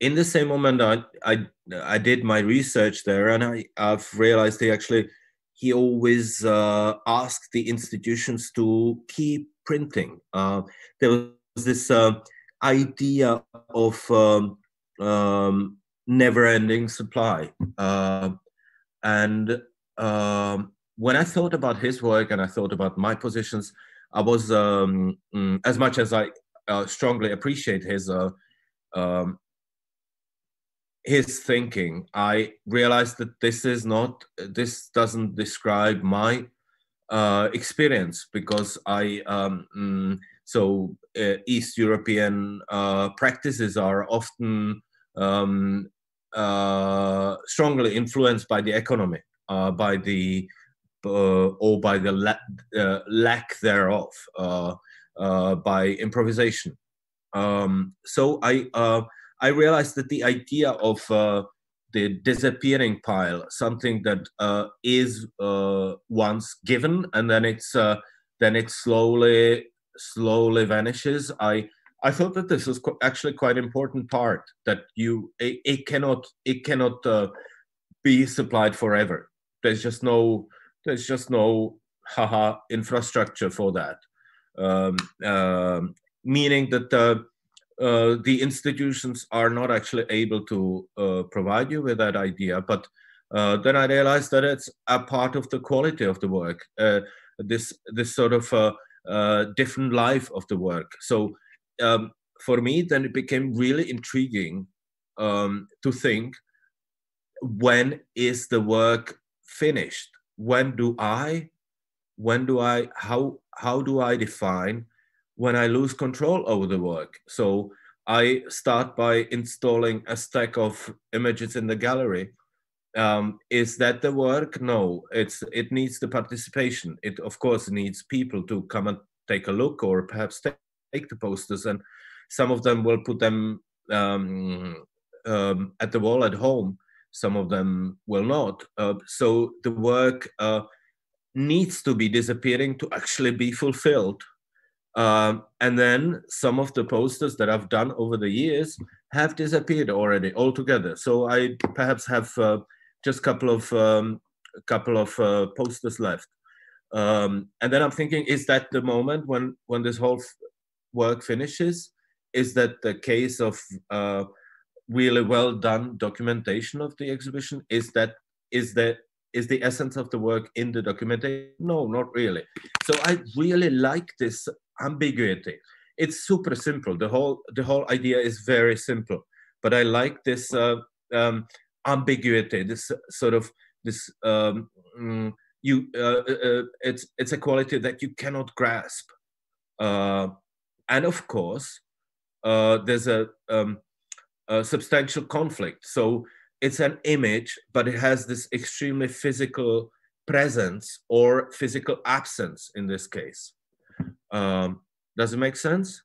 in the same moment, I, I I did my research there, and I I've realized he actually he always uh, asked the institutions to keep printing. Uh, there was this uh, idea of um, um, never-ending supply. Uh, and um, when I thought about his work and I thought about my positions, I was um, mm, as much as I uh, strongly appreciate his uh, um, his thinking. I realized that this is not this doesn't describe my uh, experience because I um, mm, so uh, East European uh, practices are often um, uh, strongly influenced by the economy, by the or by the la- uh, lack thereof, by improvisation. Um, so I I realized that the idea of the disappearing pile, something that uh, is uh, once given and then it's uh, then it slowly slowly vanishes. I I thought that this was qu- actually quite important part that you it, it cannot it cannot uh, be supplied forever. There's just no there's just no haha infrastructure for that. Um, um meaning that uh, uh, the institutions are not actually able to uh, provide you with that idea. But uh, then I realized that it's a part of the quality of the work, uh, this this sort of uh, different life of the work. So um, for me, then it became really intriguing um, to think when is the work finished? When do I, when do I, how how do I define when I lose control over the work. So I start by installing a stack of images in the gallery. Um, is that the work? No, it's it needs the participation. It of course needs people to come and take a look or perhaps take the posters and some of them will put them um, um, at the wall at home. Some of them will not. Uh, so the work uh, needs to be disappearing to actually be fulfilled um, and then some of the posters that I've done over the years have disappeared already altogether. So I perhaps have uh, just a couple of um, a couple of uh, posters left. Um, and then I'm thinking, is that the moment when when this whole work finishes? Is that the case of uh, really well done documentation of the exhibition? Is that is that is the essence of the work in the documentation? No, not really. So I really like this ambiguity. It's super simple. The whole the whole idea is very simple. But I like this uh, um, ambiguity. This sort of this um, mm, you. Uh, uh, uh, it's it's a quality that you cannot grasp. Uh, and of course, uh, there's a, um, a substantial conflict. So it's an image, but it has this extremely physical presence or physical absence in this case. Um, does it make sense?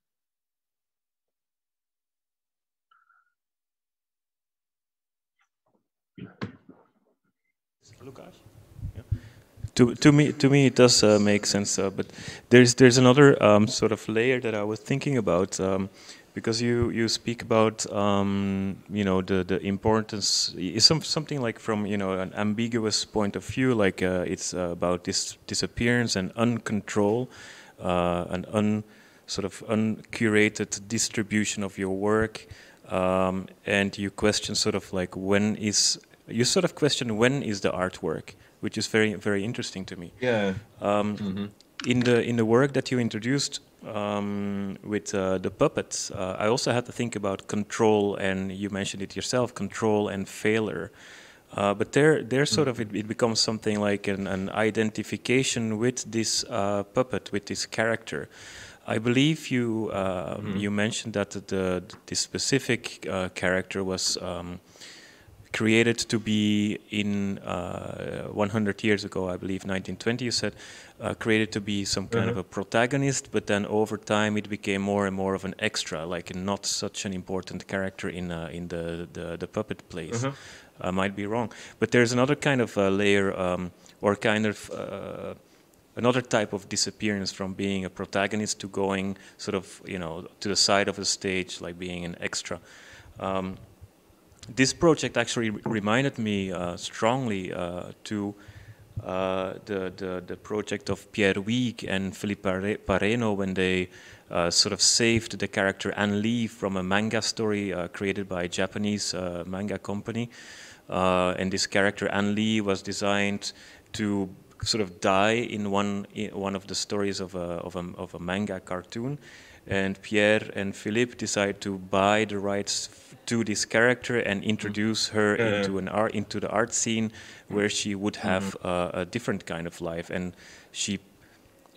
To, to me, to me, it does uh, make sense. Uh, but there's there's another um, sort of layer that I was thinking about. Um, because you you speak about um, you know the the importance is some something like from you know an ambiguous point of view like uh, it's uh, about this disappearance and uncontrol uh, an un sort of uncurated distribution of your work um, and you question sort of like when is you sort of question when is the artwork which is very very interesting to me yeah um, mm -hmm. in the in the work that you introduced um, with uh, the puppets, uh, I also had to think about control, and you mentioned it yourself, control and failure. Uh, but there, there sort of it, it becomes something like an, an identification with this uh, puppet, with this character. I believe you mm. you mentioned that the, the this specific uh, character was um, created to be in uh, 100 years ago, I believe, 1920. You said uh, created to be some kind mm -hmm. of a protagonist, but then over time it became more and more of an extra, like not such an important character in uh, in the, the, the puppet place. Mm -hmm. I might be wrong, but there's another kind of uh, layer um, or kind of uh, another type of disappearance from being a protagonist to going sort of you know to the side of the stage, like being an extra. Um, this project actually reminded me uh, strongly uh, to uh, the, the, the project of Pierre Huyghe and Philippe Parreno when they uh, sort of saved the character Annlee from a manga story uh, created by a Japanese uh, manga company. Uh, and this character Annlee was designed to sort of die in one in one of the stories of a, of a, of a manga cartoon. And Pierre and Philippe decide to buy the rights to this character and introduce her yeah. into an art into the art scene where she would have mm -hmm. a different kind of life and she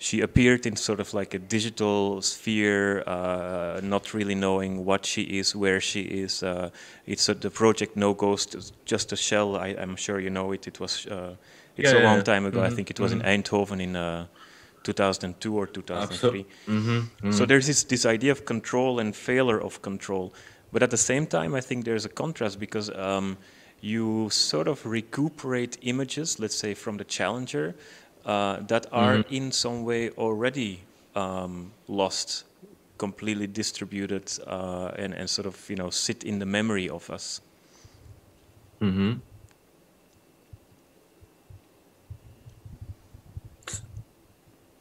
she appeared in sort of like a digital sphere, uh, not really knowing what she is, where she is. Uh, it's uh, the project No Ghost, just a shell. I, am sure you know it. It was uh, it's yeah, a long yeah. time ago. Mm -hmm. I think it was mm -hmm. in mm-hmm. Eindhoven in uh, 2002 or 2003. Mm -hmm. So there's this, this idea of control and failure of control. But at the same time, I think there's a contrast because um, you sort of recuperate images, let's say from the Challenger, uh, that are mm -hmm. in some way already um, lost, completely distributed, uh, and, and sort of you know sit in the memory of us. Mm -hmm.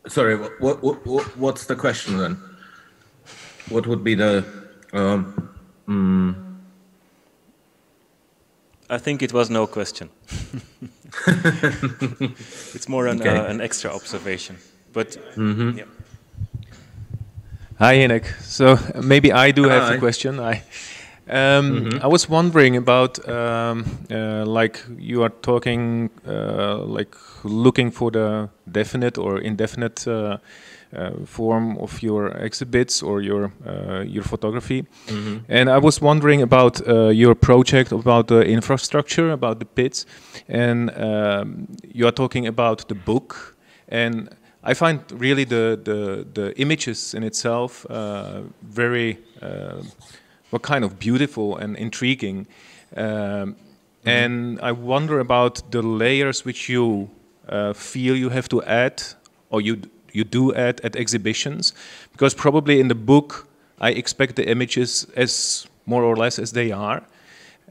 Sorry, what, what, what, what's the question then? What would be the um, mm, I think it was no question. it's more an, okay. uh, an extra observation. But mm -hmm. yeah. Hi, Hynek. So maybe I do have Hi. a question. I um, mm -hmm. I was wondering about um, uh, like you are talking uh, like looking for the definite or indefinite uh, form of your exhibits or your uh, your photography. Mm -hmm. And I was wondering about uh, your project, about the infrastructure, about the pits, and um, you are talking about the book. And I find really the the, the images in itself very what kind of beautiful and intriguing. Um, mm -hmm. And I wonder about the layers which you uh, feel you have to add, or you you do at, at exhibitions? Because probably in the book, I expect the images as more or less as they are.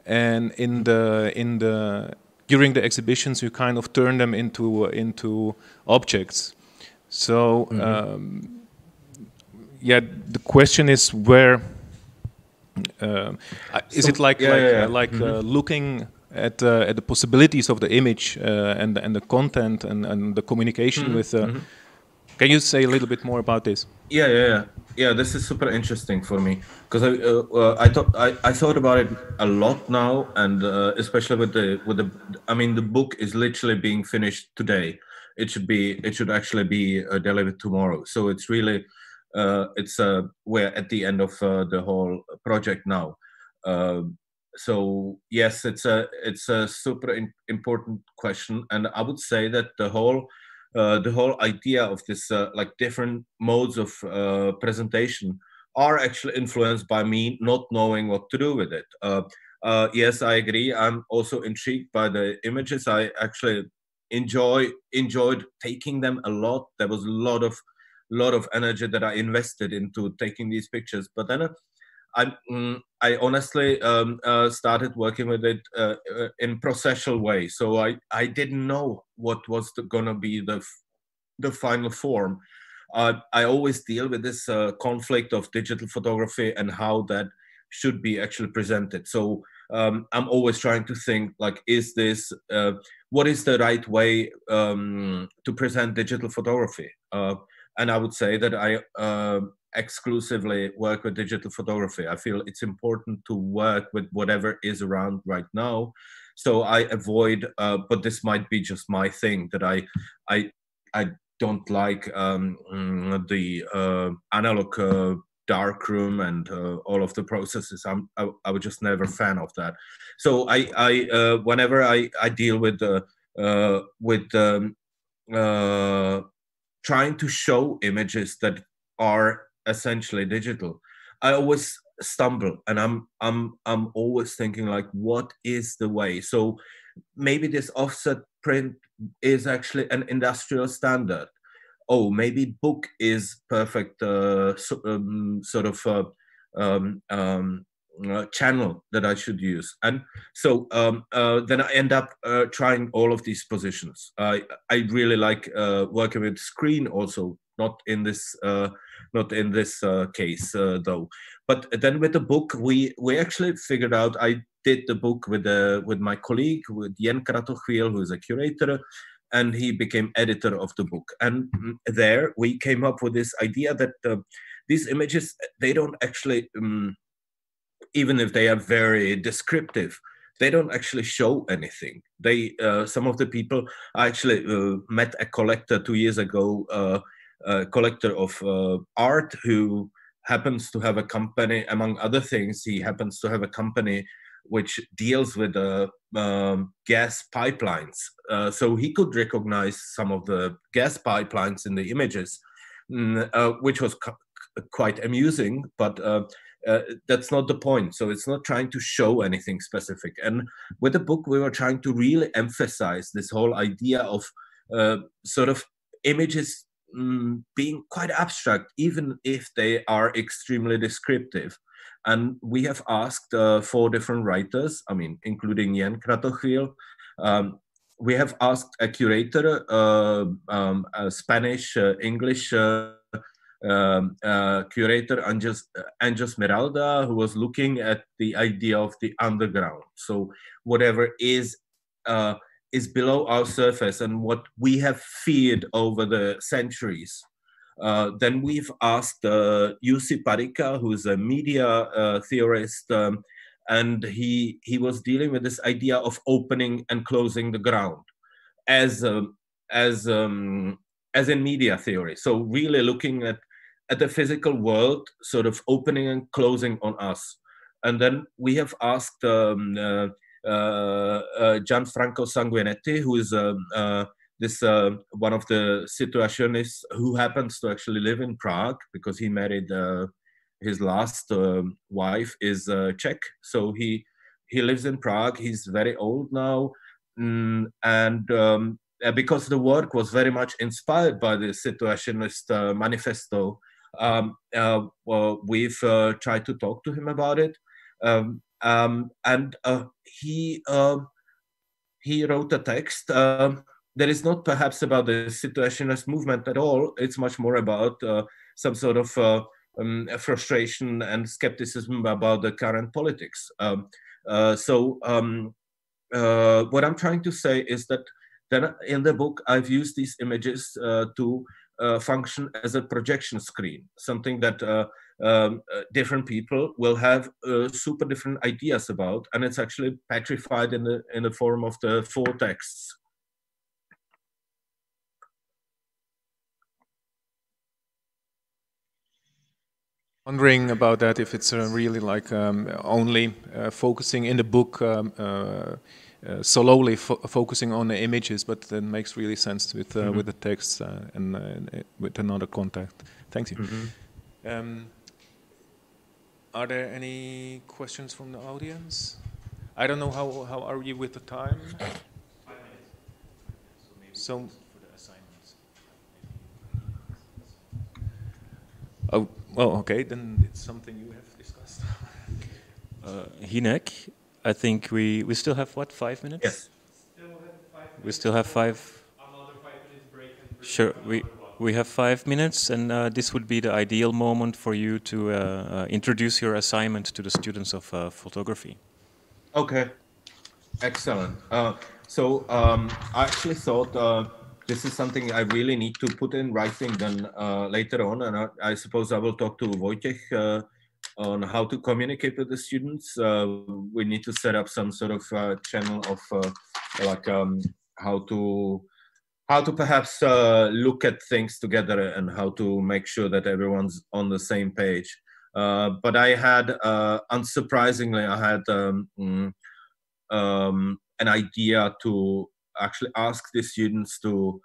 And in the, in the, during the exhibitions, you kind of turn them into, into objects. So, mm -hmm. um, yeah, the question is where, uh, is it like, yeah, like, yeah, yeah. Uh, like mm -hmm. uh, looking at, uh, at the possibilities of the image uh, and, and the content and, and the communication mm -hmm. with mm -hmm can you say a little bit more about this? Yeah, yeah, yeah. yeah this is super interesting for me because I, uh, uh, I thought I, I thought about it a lot now, and uh, especially with the with the. I mean, the book is literally being finished today. It should be. It should actually be uh, delivered tomorrow. So it's really. Uh, it's uh, we're at the end of uh, the whole project now. Um, so yes, it's a it's a super important question, and I would say that the whole the whole idea of this uh, like different modes of uh, presentation are actually influenced by me not knowing what to do with it. Uh, uh, yes, I agree. I'm also intrigued by the images. I actually enjoy enjoyed taking them a lot. There was a lot of lot of energy that I invested into taking these pictures. But then I, mm, I honestly um, uh, started working with it uh, uh in processual way. So I, I didn't know what was going to be the, the final form. Uh, I always deal with this uh, conflict of digital photography and how that should be actually presented. So um, I'm always trying to think like, is this, uh, what is the right way um, to present digital photography? and I would say that I exclusively work with digital photography. I feel it's important to work with whatever is around right now. So I avoid, uh, but this might be just my thing that I, I, I don't like um, mm, the uh, analog uh, darkroom and uh, all of the processes. I'm, I, I was just never fan of that. So I, I, uh, whenever I, I deal with, uh, with um, trying to show images that are essentially digital. I always stumble and i'm i'm i'm always thinking like what is the way? So maybe this offset print is actually an industrial standard. Oh maybe book is perfect uh, so, um, sort of uh, um, um, uh, channel that I should use. And so um, uh, then I end up uh, trying all of these positions. I I really like uh, working with screen also, not in this uh, not in this uh, case though. But then with the book, we we actually figured out. I did the book with uh, with my colleague with Jan Kratochvíl, who is a curator, and he became editor of the book. And there we came up with this idea that these images they don't actually um, even if they are very descriptive, they don't actually show anything. They uh, some of the people I actually uh, met a collector two years ago, uh, a collector of uh, art who happens to have a company. Among other things, he happens to have a company which deals with uh, um, gas pipelines. Uh, so he could recognize some of the gas pipelines in the images, mm, which was quite amusing. But uh, that's not the point. So it's not trying to show anything specific. And with the book, we were trying to really emphasize this whole idea of uh, sort of images mm, being quite abstract, even if they are extremely descriptive. And we have asked uh, four different writers, I mean, including Jan Kratochvíl. Um, we have asked a curator, uh, um, a Spanish, uh, English um, uh, curator Àngels, Àngels Miralda, who was looking at the idea of the underground. So whatever is uh, is below our surface and what we have feared over the centuries. Uh, then we've asked uh, Jussi Parikka, who's a media uh, theorist, um, and he he was dealing with this idea of opening and closing the ground as um, as um, as in media theory. So really looking at at the physical world sort of opening and closing on us. And then we have asked um, uh, uh, uh Gianfranco Sanguinetti, who is um, uh, this uh, one of the situationists who happens to actually live in Prague because he married uh, his last um, wife is Czech, so he he lives in Prague. He's very old now, mm, and um, because the work was very much inspired by the situationist manifesto um, uh, well, we've uh, tried to talk to him about it, um, um, and uh, he um, he wrote a text um, that is not perhaps about the situationist movement at all. It's much more about uh, some sort of uh, um, frustration and skepticism about the current politics. Uh, so what I'm trying to say is that then in the book I've used these images to uh, function as a projection screen, something that uh, um, uh, different people will have super different ideas about, and it's actually petrified in the in the form of the four texts. Wondering about that, if it's uh, really like um, only uh, focusing in the book um, uh, uh, solely fo focusing on the images, but then makes really sense with uh, mm -hmm. with the text uh, and with another contact. Thank you. Mm -hmm. um, are there any questions from the audience? I don't know how how are you with the time. Five minutes. So, so for the assignments. Oh well, okay. Then it's something you have discussed. uh, Hynek, I think we, we still have, what, five minutes? Yes. We still have five. Sure, we, we have five minutes, and uh, this would be the ideal moment for you to uh, uh, introduce your assignment to the students of uh, photography. Okay, excellent. Uh, so um, I actually thought uh, this is something I really need to put in writing then later on, and I, I, suppose I will talk to Vojtěch on how to communicate with the students. Uh, we need to set up some sort of uh, channel of uh, like um, how to how to perhaps uh, look at things together and how to make sure that everyone's on the same page. Uh, but I had, uh, unsurprisingly, I had um, mm, um, an idea to actually ask the students to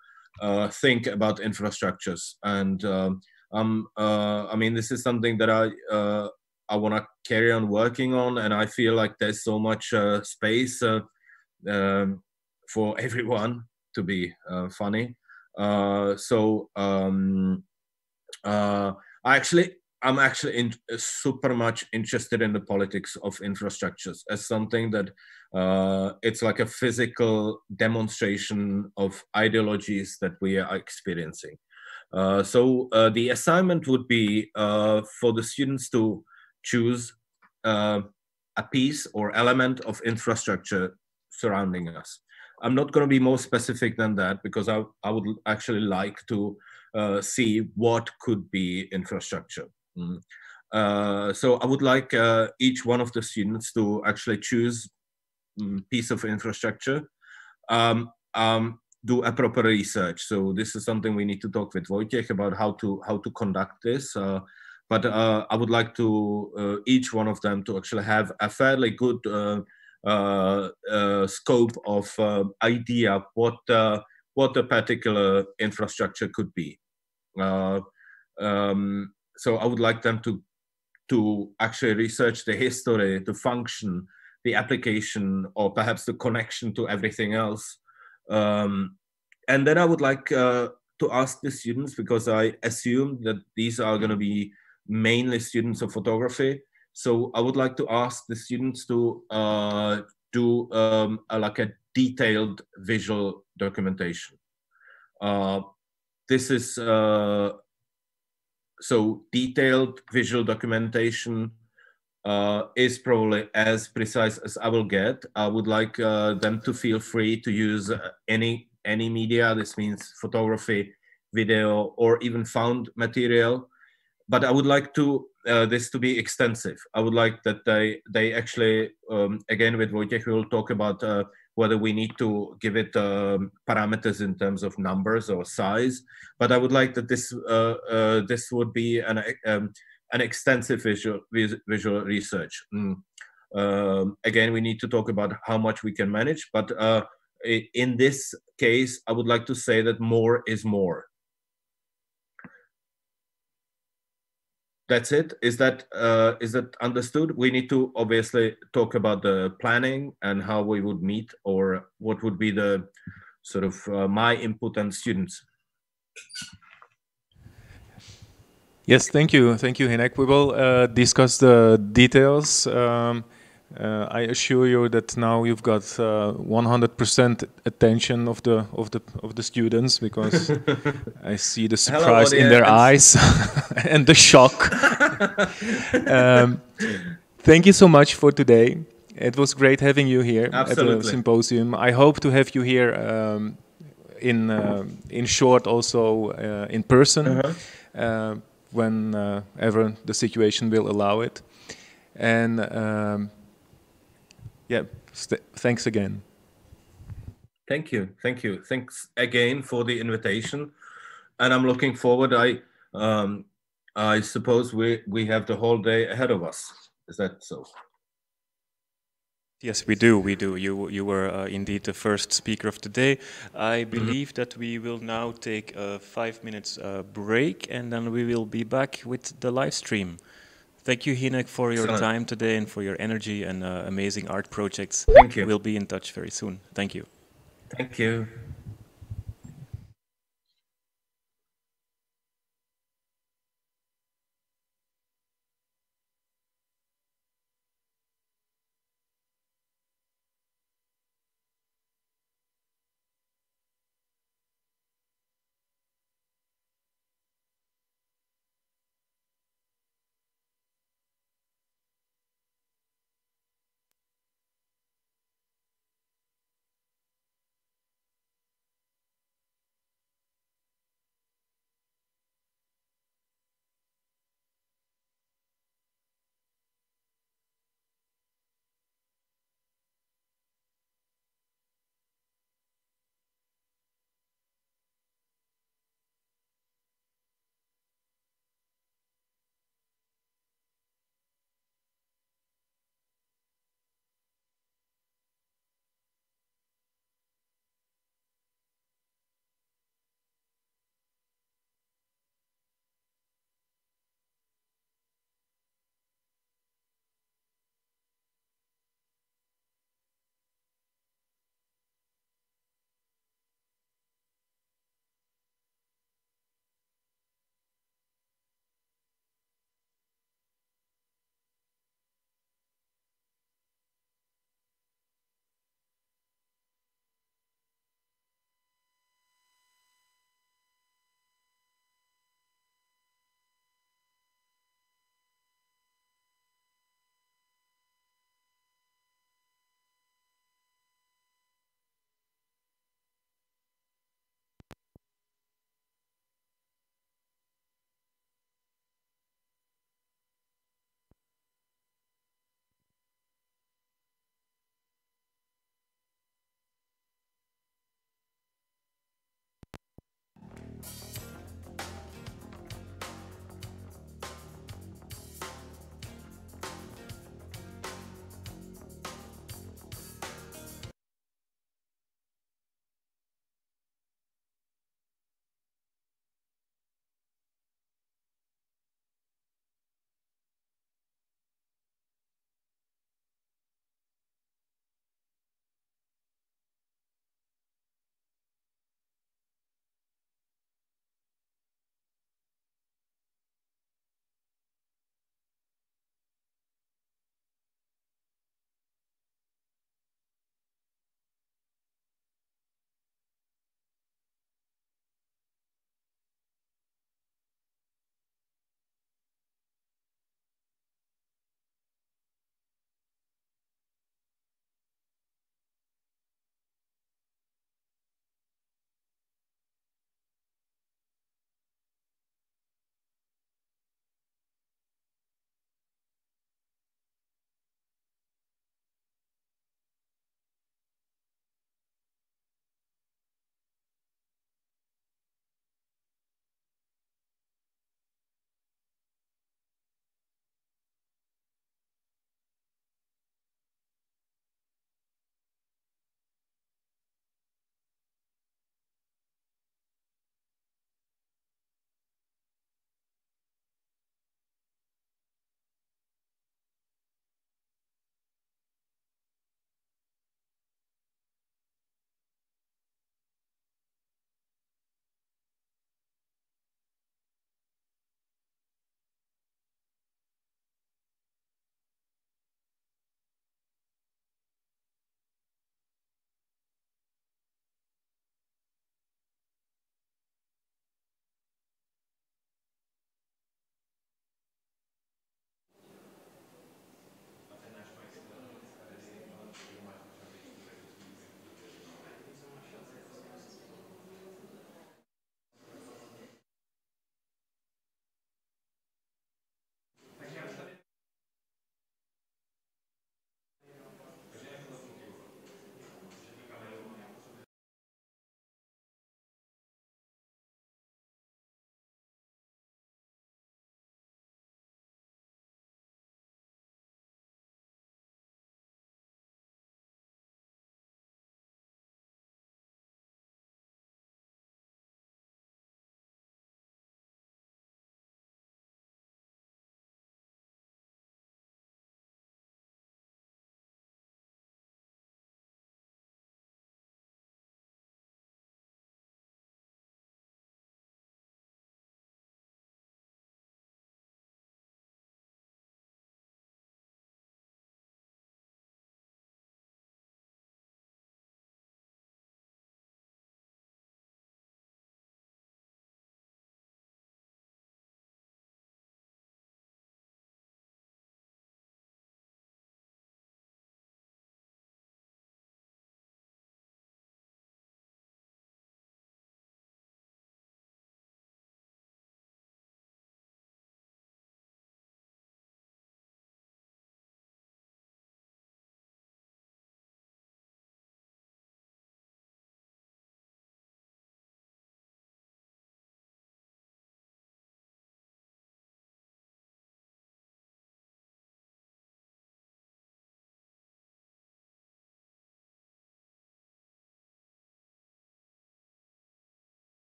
think about infrastructures and um, um, uh, I mean, this is something that I uh, I want to carry on working on, and I feel like there's so much uh, space uh, um, for everyone to be uh, funny. Uh, so um, I actually I'm actually in, uh, super much interested in the politics of infrastructures as something that uh, it's like a physical demonstration of ideologies that we are experiencing. Uh, so uh, the assignment would be uh, for the students to choose uh, a piece or element of infrastructure surrounding us. I'm not going to be more specific than that because I, I would actually like to uh, see what could be infrastructure. Mm. Uh, so I would like uh, each one of the students to actually choose um, piece of infrastructure, um, um, do a proper research. So this is something we need to talk with Vojtěch about how to how to conduct this. Uh, but uh, I would like to uh, each one of them to actually have a fairly good scope of idea what what a particular infrastructure could be. Um, so I would like them to to actually research the history, the function, the application, or perhaps the connection to everything else. Um, and then I would like uh, to ask the students because I assume that these are going to be mainly students of photography. So I would like to ask the students to uh, do um, a, like a detailed visual documentation. Uh, this is uh, so detailed visual documentation uh, is probably as precise as I will get. I would like uh, them to feel free to use uh, any any media. This means photography, video, or even found material. But I would like to uh, this to be extensive. I would like that they they actually um, again with Vojtěch we will talk about uh, whether we need to give it um, parameters in terms of numbers or size. But I would like that this uh, uh, this would be an um, an extensive visual visual research. Mm. Um, again, we need to talk about how much we can manage, but uh, in this case, I would like to say that more is more. That's it. Is that uh, is that understood? We need to obviously talk about the planning and how we would meet or what would be the sort of uh, my input and students. Yes thank you. Thank you Hynek. We will uh, discuss the details um, uh, I assure you that now you've got 100% uh, attention of the of the of the students because I see the surprise Hello, in their eyes and the shock. um, thank you so much for today. It was great having you here Absolutely. at the symposium. I hope to have you here um, in uh, in short also uh, in person uh -huh. whenever the situation will allow it. And um, yeah, thanks again. Thank you, thank you, thanks again for the invitation, and I'm looking forward. I um, I suppose we we have the whole day ahead of us. Is that so? Yes, we do. We do. You you were uh, indeed the first speaker of the day. I mm-hmm. believe that we will now take a five minutes uh, break, and then we will be back with the live stream. Thank you, Hynek, for your Excellent. time today and for your energy and uh, amazing art projects. Thank you. We'll be in touch very soon. Thank you. Thank you.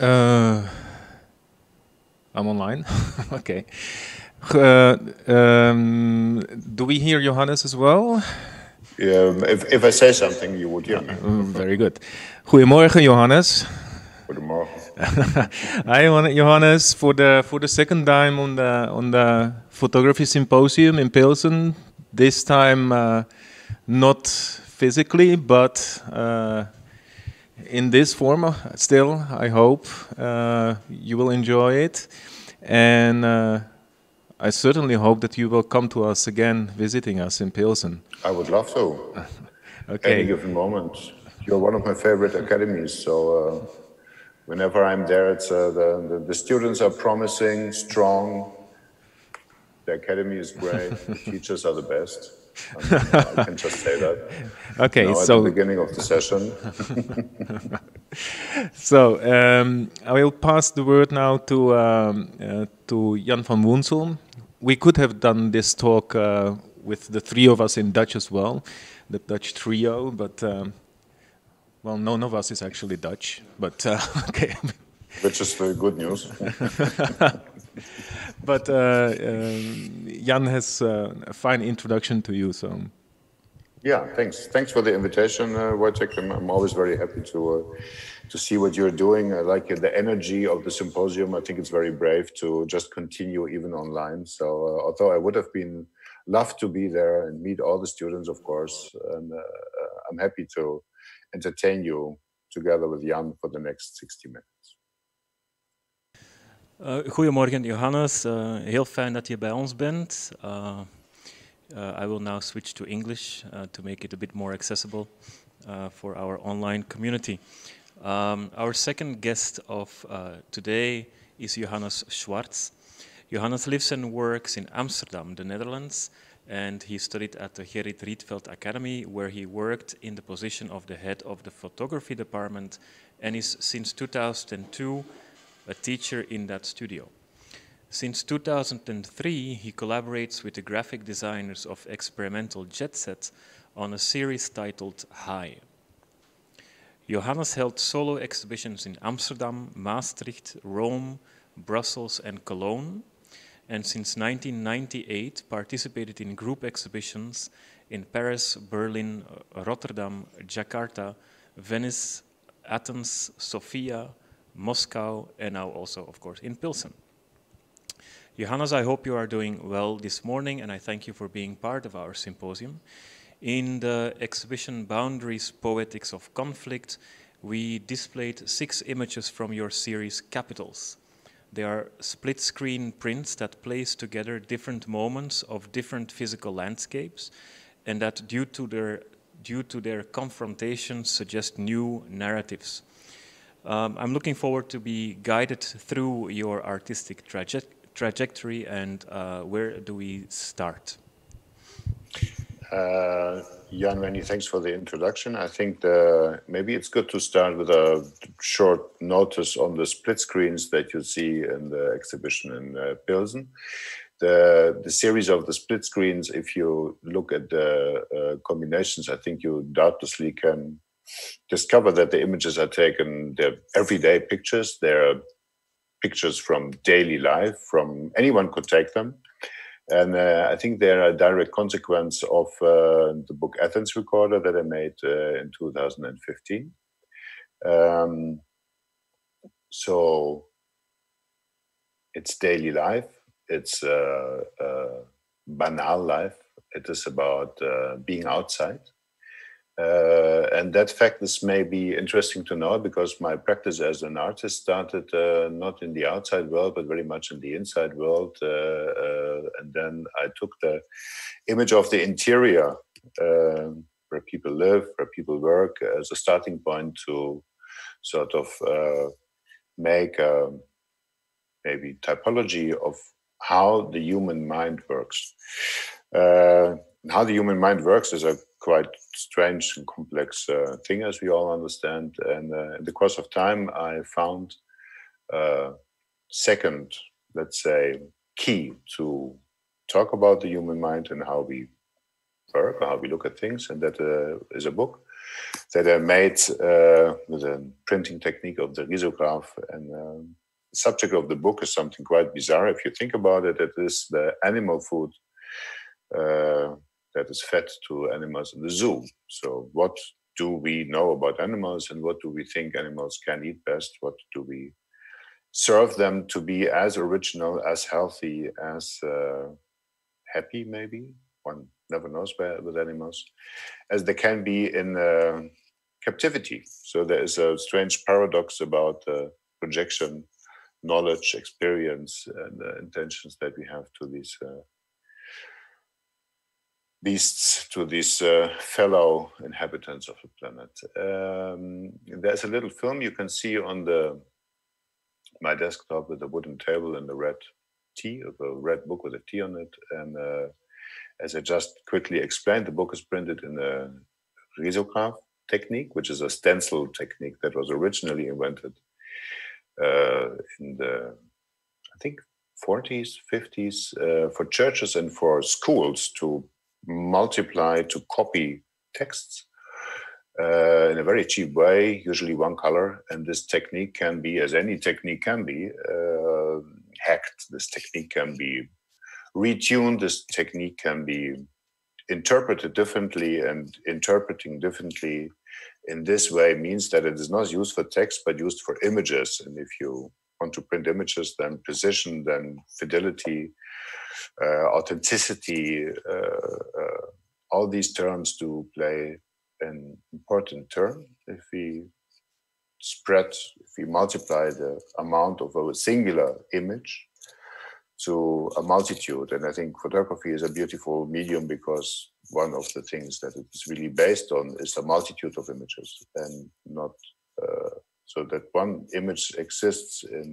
Uh, I'm online. okay. Uh, um, do we hear Johannes as well? Um, if, if I say something, you would hear me. Mm, very good. Goedemorgen, Johannes. Goedemorgen. Hi, Johannes. For the for the second time on the on the photography symposium in Pilsen. This time, uh, not physically, but uh, in this form. Uh, still, I hope uh, you will enjoy it, and uh, I certainly hope that you will come to us again, visiting us in Pilsen. I would love to. okay. Any given moment. You're one of my favorite academies, so uh, whenever I'm there, it's uh, the, the, the students are promising, strong. The academy is great. the teachers are the best. I can just say that. Okay, now so at the beginning of the session. so um, I will pass the word now to um, uh, to Jan van Woensel. We could have done this talk uh, with the three of us in Dutch as well, the Dutch trio, but um, well, none of us is actually Dutch. But uh, okay. Which is the good news. But uh, um, Jan has uh, a fine introduction to you, so. Yeah, thanks. Thanks for the invitation, uh, Wojtek. I'm, I'm always very happy to uh, to see what you're doing. I like the energy of the symposium. I think it's very brave to just continue even online. So, uh, although I would have been loved to be there and meet all the students, of course, and uh, I'm happy to entertain you together with Jan for the next 60 minutes. Uh, goedemorgen Johannes, uh, heel fijn dat je bij ons bent. Uh, I will now switch to English to make it a bit more accessible for our online community. Um, our second guest of today is Johannes Schwartz. Johannes lives and works in Amsterdam, the Netherlands, and he studied at the Gerrit Rietveld Academy, where he worked in the position of the head of the photography department and is since 2002 a teacher in that studio. Since 2003, he collaborates with the graphic designers of Experimental Jet Set on a series titled High. Johannes held solo exhibitions in Amsterdam, Maastricht, Rome, Brussels, and Cologne, and since 1998 participated in group exhibitions in Paris, Berlin, Rotterdam, Jakarta, Venice, Athens, Sofia, Moscow, and now also, of course, in Pilsen. Johannes, I hope you are doing well this morning, and I thank you for being part of our symposium. In the exhibition Boundaries Poetics of Conflict, we displayed six images from your series Capitals. They are split screen prints that place together different moments of different physical landscapes, and that due to their, due to their confrontation suggest new narratives. Um, I'm looking forward to be guided through your artistic traje trajectory and uh, where do we start? Uh, Jan, many thanks for the introduction. I think the, maybe it's good to start with a short notice on the split screens that you see in the exhibition in uh, Pilsen. The, the series of the split screens, if you look at the uh, combinations, I think you doubtlessly can discover that the images are taken, they're everyday pictures, they're pictures from daily life, from anyone could take them. And uh, I think they're a direct consequence of uh, the book Athens Recorder that I made uh, in 2015. Um, so it's daily life, it's uh, uh, banal life, it is about uh, being outside. Uh, and that fact is maybe interesting to know because my practice as an artist started uh, not in the outside world, but very much in the inside world. Uh, uh and then I took the image of the interior, um, where people live, where people work, as a starting point to sort of uh, make a, um, maybe typology of how the human mind works. Uh, how the human mind works is a quite strange and complex uh, thing, as we all understand. And uh, in the course of time, I found a uh, second, let's say, key to talk about the human mind and how we work, or how we look at things, and that uh, is a book that I made uh, with a printing technique of the risograph. And um, the subject of the book is something quite bizarre. If you think about it, it is the animal food uh, that is fed to animals in the zoo. So, what do we know about animals and what do we think animals can eat best? What do we serve them to be as original, as healthy, as uh, happy, maybe? One never knows with animals, as they can be in uh, captivity. So there is a strange paradox about uh, projection, knowledge, experience, and intentions that we have to these beasts, to these uh, fellow inhabitants of the planet. Um, there's a little film you can see on the my desktop with a wooden table and a red T, a red book with a T on it, and uh, as I just quickly explained, the book is printed in a risograph technique, which is a stencil technique that was originally invented uh, in the, I think, 40s, 50s uh, for churches and for schools to multiply, to copy texts uh, in a very cheap way, usually one color. And this technique can be, as any technique can be, uh, hacked. This technique can be retuned. This technique can be interpreted differently, and interpreting differently in this way means that it is not used for text but used for images. And if you to print images, then precision, then fidelity, uh, authenticity, uh, uh, all these terms do play an important term. If we spread, if we multiply the amount of a singular image, to a multitude. And I think photography is a beautiful medium because one of the things that it is really based on is a multitude of images and not uh, so that one image exists in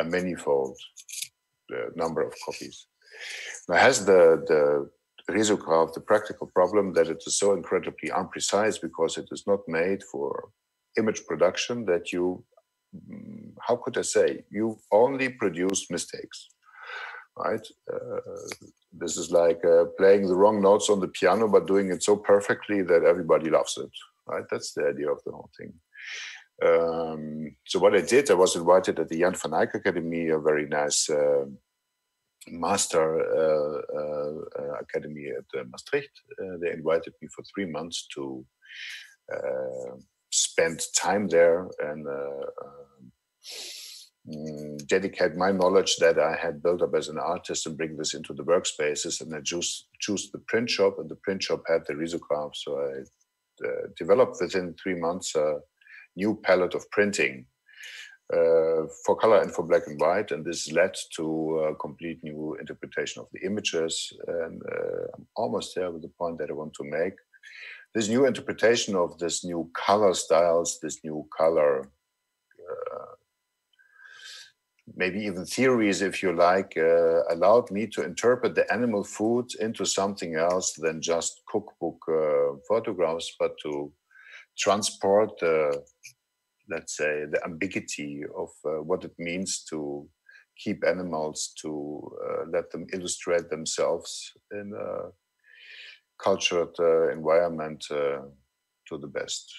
a manifold uh, number of copies. Now, has the, the risograph the practical problem that it is so incredibly imprecise because it is not made for image production that you mm, how could I say, you only produce mistakes right? Uh, this is like uh, playing the wrong notes on the piano, but doing it so perfectly that everybody loves it, right? That's the idea of the whole thing. Um, so what I did, I was invited at the Jan van Eyck Academy, a very nice uh, master uh, uh, uh, academy at Maastricht. they invited me for three months to spend time there and um, Mm, dedicate my knowledge that I had built up as an artist and bring this into the workspaces. And I choose choose the print shop, and the print shop had the risograph. So I uh, developed within three months new palette of printing uh, for color and for black and white, and this led to a complete new interpretation of the images. And uh, I'm almost there with the point that I want to make. This new interpretation of this new color styles, this new color uh, maybe even theories, if you like, uh, allowed me to interpret the animal food into something else than just cookbook uh, photographs, but to transport, uh, let's say, the ambiguity of uh, what it means to keep animals, to uh, let them illustrate themselves in a cultured uh, environment to the best.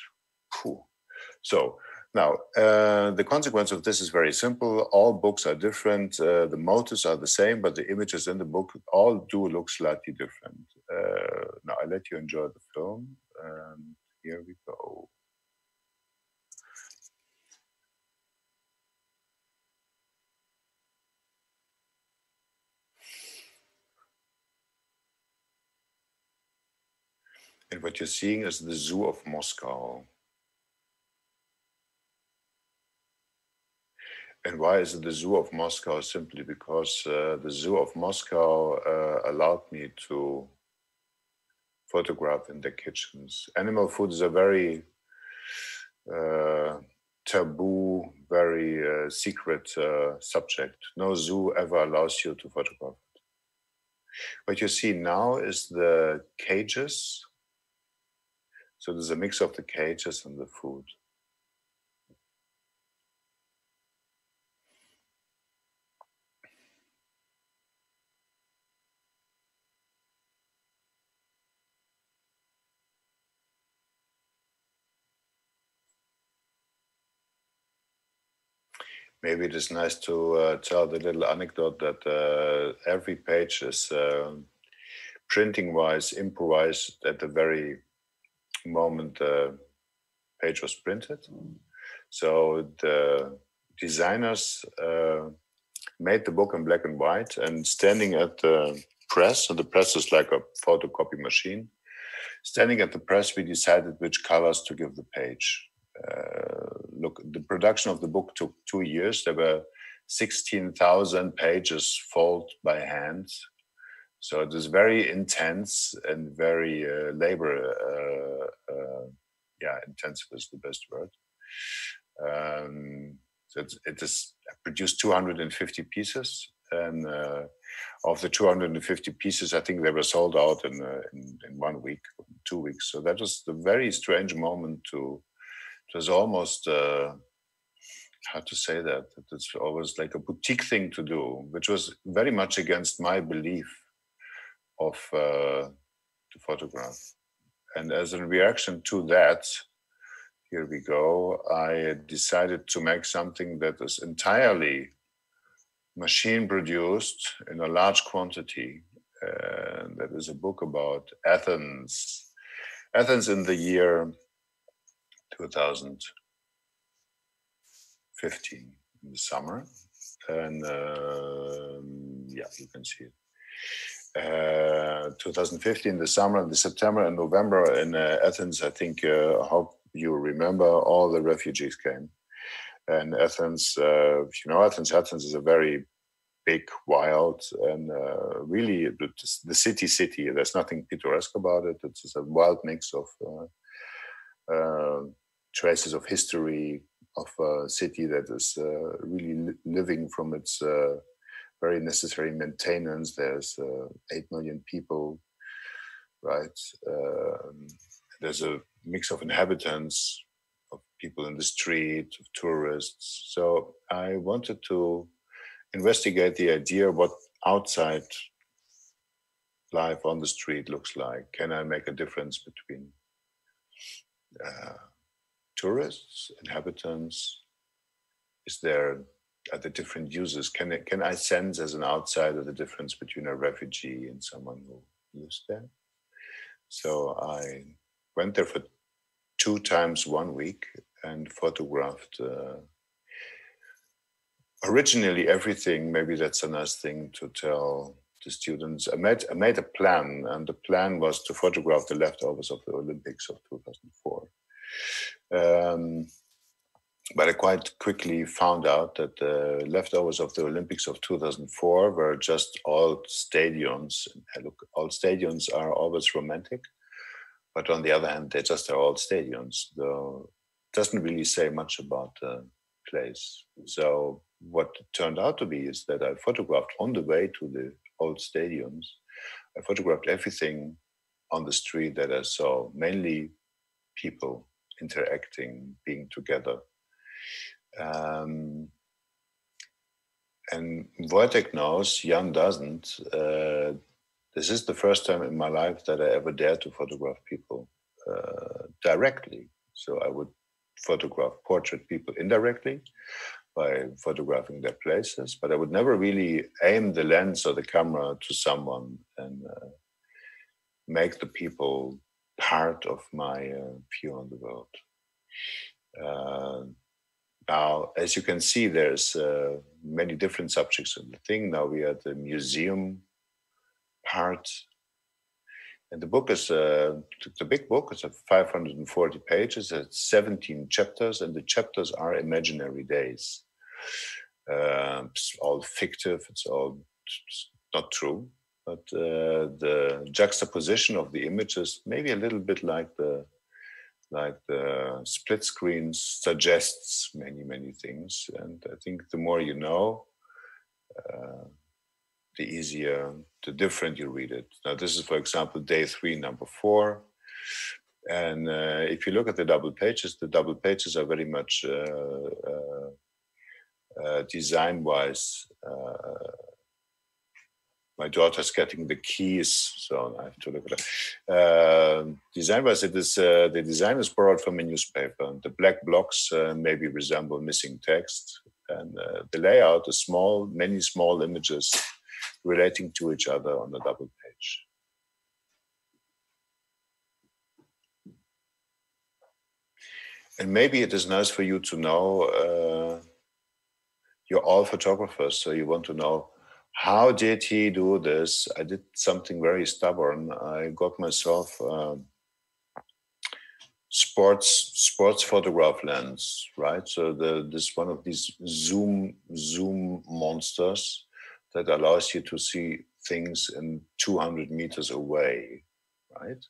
So, now, uh, the consequence of this is very simple. All books are different. Uh, the motives are the same, but the images in the book all do look slightly different. Uh, now, I let you enjoy the film. And here we go. And what you're seeing is the zoo of Moscow. And why is it the Zoo of Moscow? Simply because uh, the Zoo of Moscow uh, allowed me to photograph in the kitchens. Animal food is a very uh, taboo, very uh, secret uh, subject. No zoo ever allows you to photograph it. What you see now is the cages. So there's a mix of the cages and the food. Maybe it is nice to uh, tell the little anecdote that uh, every page is uh, printing wise improvised at the very moment the page was printed. So the designers uh, made the book in black and white and standing at the press, so the press is like a photocopy machine. Standing at the press, we decided which colors to give the page. Look, the production of the book took two years. There were 16,000 pages folded by hand. So it was very intense and very uh, labor, uh, uh yeah, intensive is the best word. Um, so it, is produced 250 pieces, and uh, of the 250 pieces, I think they were sold out in, uh, in, in one week, two weeks. So that was a very strange moment to. It was almost uh, how to say that. It's always like a boutique thing to do, which was very much against my belief of uh, the photograph. And as a reaction to that, here we go, I decided to make something that is entirely machine produced in a large quantity. And that is a book about Athens. Athens in the year 2015 in the summer. And uh, yeah, you can see it. Uh, 2015, the summer, the September and November in uh, Athens, I think, uh, how you remember all the refugees came. And Athens, uh, you know, Athens, Athens is a very big, wild, and uh, really the city city. There's nothing picturesque about it. It's just a wild mix of uh traces of history of a city that is uh, really li- living from its uh, very necessary maintenance. There's 8 million people, right? Um, there's a mix of inhabitants, of people in the street, of tourists. So I wanted to investigate the idea what outside life on the street looks like. Can I make a difference between uh, tourists, inhabitants? Is there are the different uses? Can can I sense as an outsider the difference between a refugee and someone who lives there? So I went there for two times one week and photographed uh, originally everything maybe that's a nice thing to tell the students i made i made a plan and the plan was to photograph the leftovers of the olympics of 2004 um, but I quite quickly found out that the leftovers of the Olympics of 2004 were just old stadiums. Look, old stadiums are always romantic, but on the other hand, they just are old stadiums. Though doesn't really say much about the place. So what turned out to be is that I photographed on the way to the old stadiums. I photographed everything on the street that I saw, mainly people interacting, being together. Um, and Wojtek knows, Jan doesn't. Uh, this is the first time in my life that I ever dared to photograph people uh, directly. So I would photograph portrait people indirectly by photographing their places, but I would never really aim the lens or the camera to someone and uh, make the people part of my uh, view on the world. Uh, now, as you can see, there's uh, many different subjects in the thing. Now we are at the museum part. And the book is uh, the big book. It's a 540 pages. It's 17 chapters, and the chapters are imaginary days. Uh, it's all fictive. It's all not true, but uh, the juxtaposition of the images, maybe a little bit like the like the split screens, suggests many many things. And I think the more you know. Uh, the easier, the different you read it. Now, this is, for example, day three, number four. And uh, if you look at the double pages, the double pages are very much uh, uh, uh design wise. Uh, my daughter's getting the keys, so I have to look at it. Uh, design wise, it is the design is borrowed from a newspaper. The black blocks maybe resemble missing text, And uh, the layout is small, many small images relating to each other on the double page. And maybe it is nice for you to know uh, you're all photographers, so you want to know how did he do this? I did something very stubborn. I got myself um, sports sports photograph lens, right? So the this one of these zoom zoom monsters that allows you to see things in 200 meters away, right?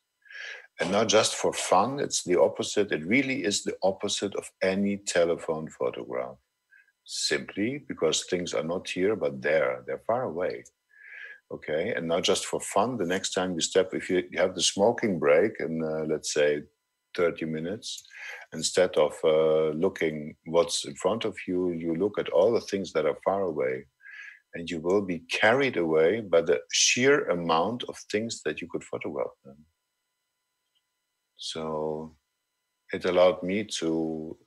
And not just for fun, it's the opposite. It really is the opposite of any telephone photograph simply because things are not here but there they're far away. Okay? And not just for fun the next time you step if you have the smoking break in uh, let's say 30 minutes instead of uh, looking what's in front of you you look at all the things that are far away and you will be carried away by the sheer amount of things that you could photograph them so it allowed me to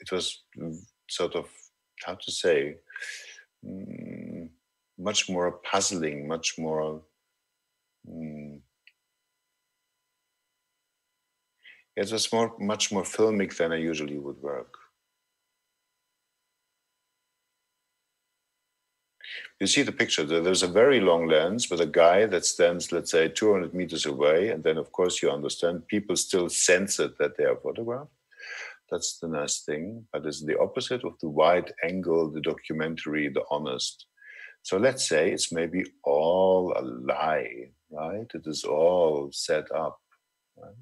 it was sort of how to say mm, much more puzzling much more mm, it was more much more filmic than i usually would work. You see the picture there's a very long lens with a guy that stands let's say 200 meters away and then of course you understand people still sense it that they are photographed that's the nice thing. But it's the opposite of the wide angle, the documentary, the honest. So let's say it's maybe all a lie, right? It is all set up, right?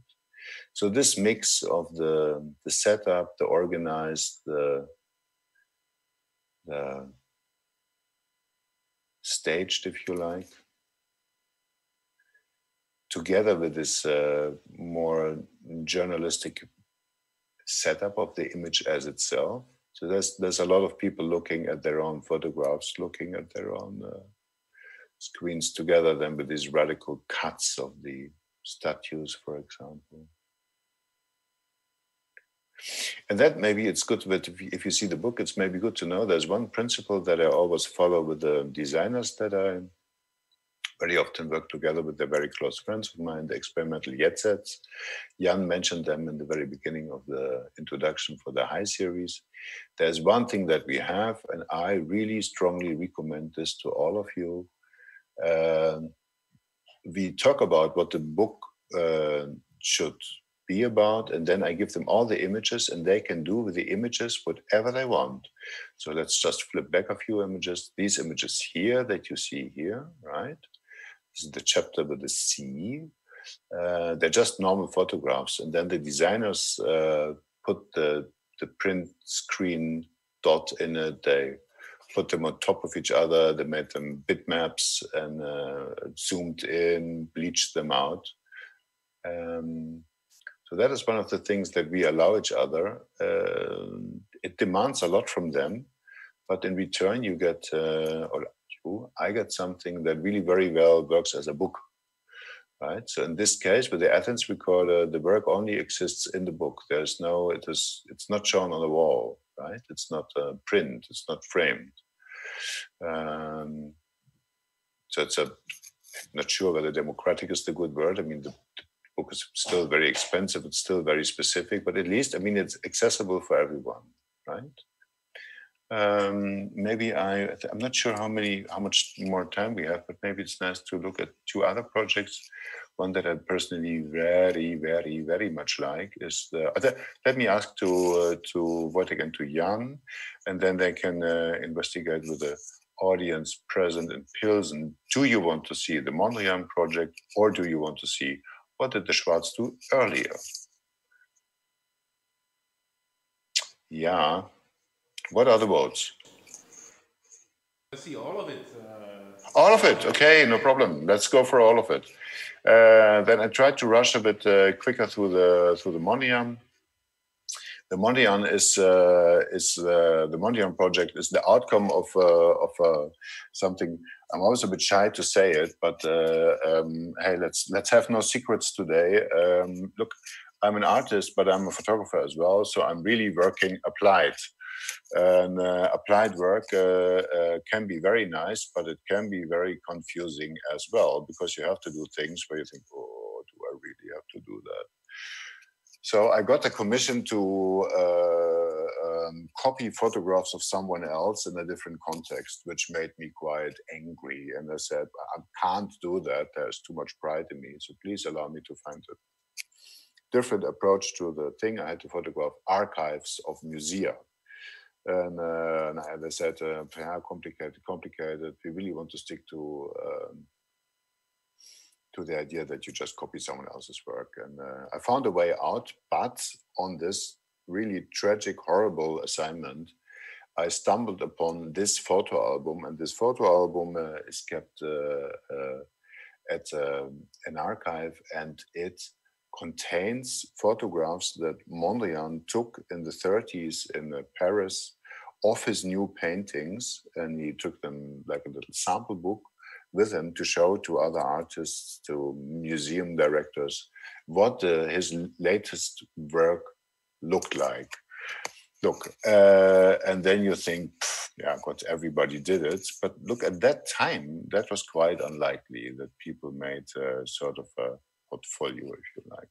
So this mix of the the setup, the organized, the the staged, if you like, together with this uh, more journalistic setup of the image as itself. So there's there's a lot of people looking at their own photographs, looking at their own uh, screens together, then with these radical cuts of the statues, for example. And that maybe it's good, but if you, if you see the book, it's maybe good to know there's one principle that I always follow with the designers that I very often work together with their very close friends of mine, the Experimental Jetsets. Jan mentioned them in the very beginning of the introduction for the high series. There's one thing that we have, and I really strongly recommend this to all of you. Uh, we talk about what the book uh, should be about, and then I give them all the images, and they can do with the images whatever they want. So let's just flip back a few images. These images here that you see here, right? The chapter with the sea. Uh, they're just normal photographs, and then the designers uh, put the the print screen dot in it. They put them on top of each other. They made them bitmaps and uh, zoomed in, bleached them out. Um, so that is one of the things that we allow each other. Uh, it demands a lot from them, but in return you get, uh, I get something that really very well works as a book. Right. So in this case, with the Athens recorder, the work only exists in the book. There's no, it is, it's not shown on the wall. Right. It's not a print. It's not framed. Um, so it's a, not sure whether democratic is the good word. I mean, the, the book is still very expensive. It's still very specific, but at least, I mean, it's accessible for everyone. Right um, maybe I, I'm not sure how many, how much more time we have, but maybe it's nice to look at two other projects. One that I personally very, very, very much like is the. Uh, let me ask to uh, to Wojtek and to Jan, and then they can uh, investigate with the audience present in Pilsen. Do you want to see the Mondrian project, or do you want to see what did the Schwartz do earlier? Yeah, what are the votes? Let's see all of it. Uh... All of it. Okay, no problem. Let's go for all of it. Uh, then I tried to rush a bit uh, quicker through the through the Mondrian. The Mondrian is uh, is uh, the Mondrian project is the outcome of uh, of something. I'm always a bit shy to say it, but um, hey, let's let's have no secrets today. Um, look, I'm an artist, but I'm a photographer as well, so I'm really working applied And uh, applied work uh, uh, can be very nice, but it can be very confusing as well because you have to do things where you think, oh, do I really have to do that? So I got a commission to uh, um, copy photographs of someone else in a different context, which made me quite angry. And I said, I can't do that. There's too much pride in me. So please allow me to find a different approach to the thing. I had to photograph archives of musea. And, uh, and I said, uh, yeah, complicated, complicated. We really want to stick to um, to the idea that you just copy someone else's work. And uh, I found a way out, but on this really tragic, horrible assignment, I stumbled upon this photo album, and this photo album uh, is kept uh, uh at um, an archive, and it contains photographs that Mondrian took in the 30s in uh, Paris of his new paintings, and he took them like a little sample book with him to show to other artists, to museum directors, what uh, his latest work looked like. Look, uh, and then you think, yeah, God, everybody did it. But look, at that time, that was quite unlikely that people made sort of a portfolio, if you like.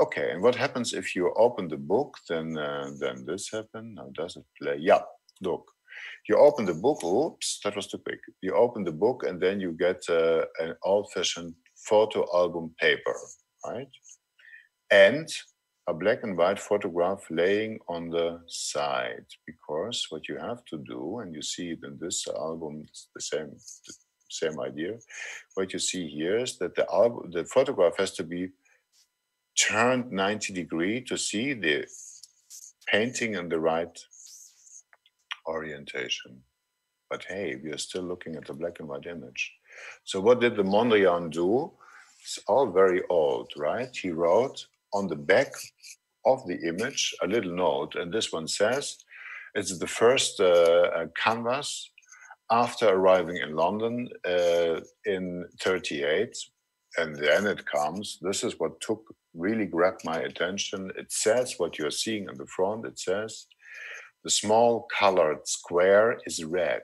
Okay, and what happens if you open the book? Then, uh, then this happened. Now, does it play? Yeah, look, you open the book, oops, that was too quick. You open the book and then you get uh, an old fashioned photo album paper, right? And a black and white photograph laying on the side because what you have to do, and you see it in this album, the same, same idea. What you see here is that the album, the photograph has to be turned 90 degree to see the painting in the right orientation. But hey, we are still looking at the black and white image. So what did the Mondrian do? It's all very old, right? He wrote on the back of the image a little note, and this one says, it's the first uh, uh canvas after arriving in London uh, in 38. And then it comes, this is what took really grabbed my attention. It says what you're seeing in the front. It says the small colored square is red,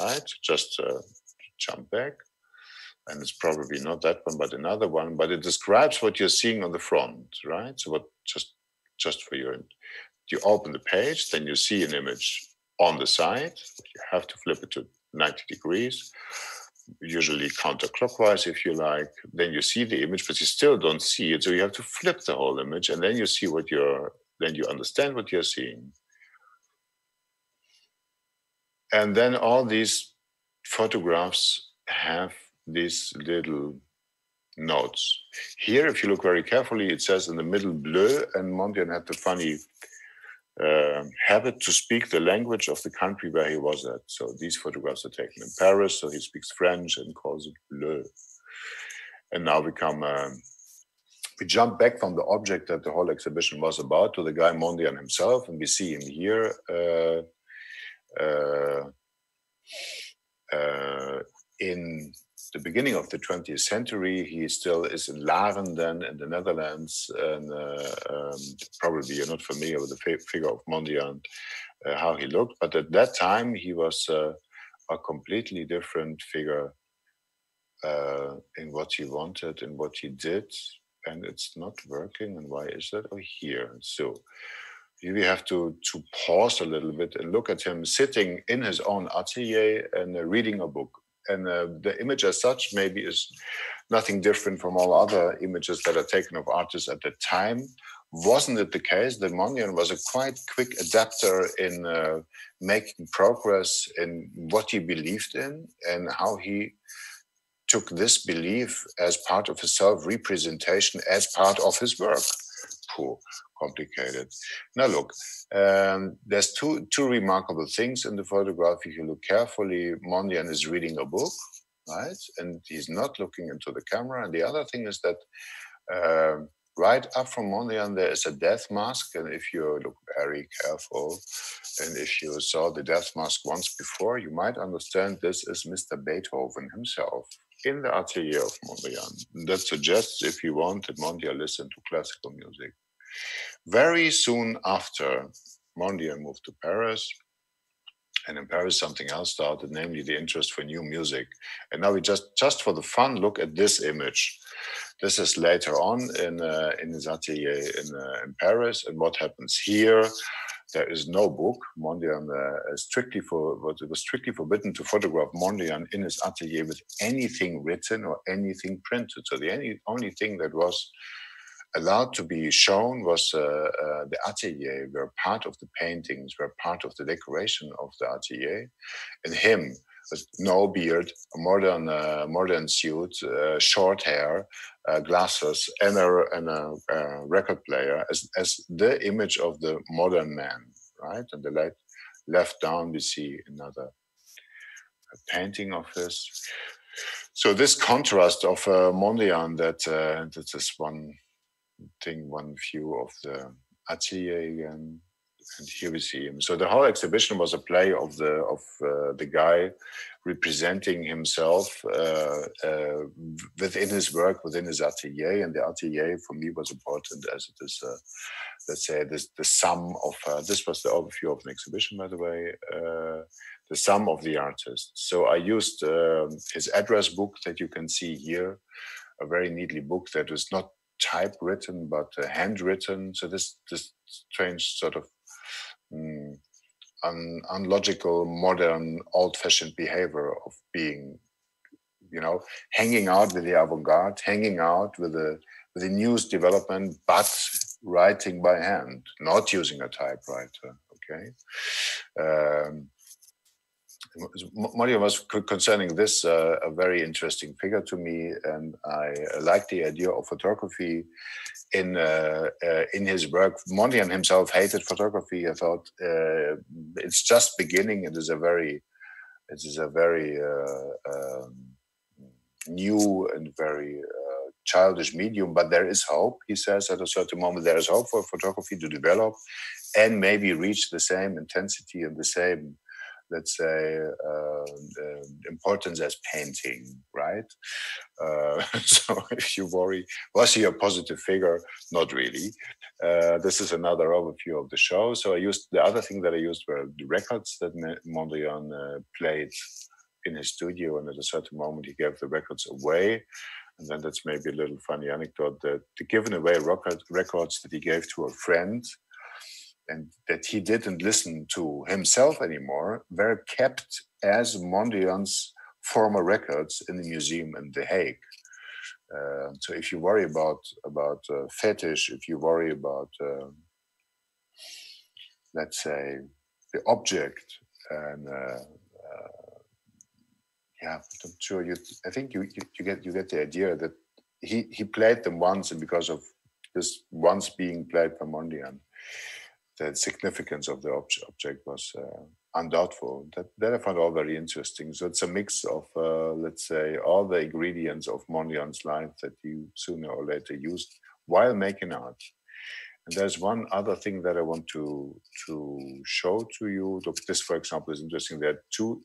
right? Just uh, jump back. And it's probably not that one, but another one. But it describes what you're seeing on the front, right? So what just just for your you open the page, then you see an image on the side. You have to flip it to 90 degrees, usually counterclockwise if you like. Then you see the image, but you still don't see it. So you have to flip the whole image, and then you see what you're then you understand what you're seeing. And then all these photographs have these little notes. Here, if you look very carefully, it says in the middle bleu, and Mondrian had the funny uh, habit to speak the language of the country where he was at. So these photographs are taken in Paris, so he speaks French and calls it bleu. And now we come, um, we jump back from the object that the whole exhibition was about to the guy Mondrian himself, and we see him here. Uh, uh, uh, in the beginning of the 20th century. He still is in Laren, then in the Netherlands. And uh, um, probably you're not familiar with the figure of Mondrian, uh, how he looked. But at that time, he was uh, a completely different figure uh, in what he wanted and what he did. And it's not working. And why is that? Oh, here. So we have to to pause a little bit and look at him sitting in his own atelier and uh, reading a book. And uh, the image as such maybe is nothing different from all other images that are taken of artists at the time. Wasn't it the case that Mondrian was a quite quick adapter in uh, making progress in what he believed in and how he took this belief as part of his self-representation, as part of his work? Poor complicated. Now look, um, there's two two remarkable things in the photograph. If you look carefully, Mondrian is reading a book, right, and he's not looking into the camera. And the other thing is that. Uh, right up from Mondrian, there is a death mask, and if you look very careful, and if you saw the death mask once before, you might understand this is Mr. Beethoven himself in the atelier of Mondrian. That suggests, if you want, that Mondrian listened to classical music. Very soon after Mondrian moved to Paris. And in Paris, something else started, namely the interest for new music. And now we just, just for the fun, look at this image. This is later on in uh, in his atelier in, uh, in Paris. And what happens here? There is no book. Mondrian uh, strictly for what it was strictly forbidden to photograph Mondrian in his atelier with anything written or anything printed. So the only, only thing that was allowed to be shown was uh, uh, the atelier, where part of the paintings were part of the decoration of the atelier, and him with no beard, a modern uh, modern suit, uh, short hair, uh, glasses, and a, and a record player as, as the image of the modern man, right? And the left left down we see another painting of this. So this contrast of uh, Mondrian that that is one thing, one view of the atelier again. And here we see him. So the whole exhibition was a play of the of uh, the guy representing himself uh, uh, within his work, within his atelier. And the atelier for me was important as it is, uh, let's say, this, the sum of, uh, this was the overview of an exhibition, by the way, uh, the sum of the artists. So I used um, his address book that you can see here, a very neatly book that was not typewritten but uh, handwritten. So this this strange sort of um, un, unlogical, modern, old-fashioned behavior of being, you know, hanging out with the avant-garde, hanging out with the with the news development, but writing by hand, not using a typewriter. Okay. Um, Mario was concerning this uh, a very interesting figure to me, and I like the idea of photography in uh, uh, in his work. Mondrian himself hated photography. I thought uh, it's just beginning. It is a very it is a very uh, um, new and very uh, childish medium, but there is hope. He says at a certain moment there is hope for photography to develop and maybe reach the same intensity and the same let's say, uh, importance as painting, right? Uh, so if you worry, was he a positive figure? Not really. Uh, this is another overview of the show. So I used the other thing that I used were the records that Mondrian uh, played in his studio, and at a certain moment he gave the records away. And then that's maybe a little funny anecdote that the given away record, records that he gave to a friend and that he didn't listen to himself anymore were kept as Mondrian's former records in the museum in The Hague. Uh, so if you worry about about uh, fetish, if you worry about uh, let's say the object, and uh, uh, yeah, I'm sure you. I think you, you, you get you get the idea that he he played them once, and because of this once being played by Mondrian, the significance of the object, object was uh, undoubtful. That, that I found all very interesting. So it's a mix of, uh, let's say, all the ingredients of Mondrian's life that you sooner or later used while making art. And there's one other thing that I want to to show to you. This, for example, is interesting. There are two,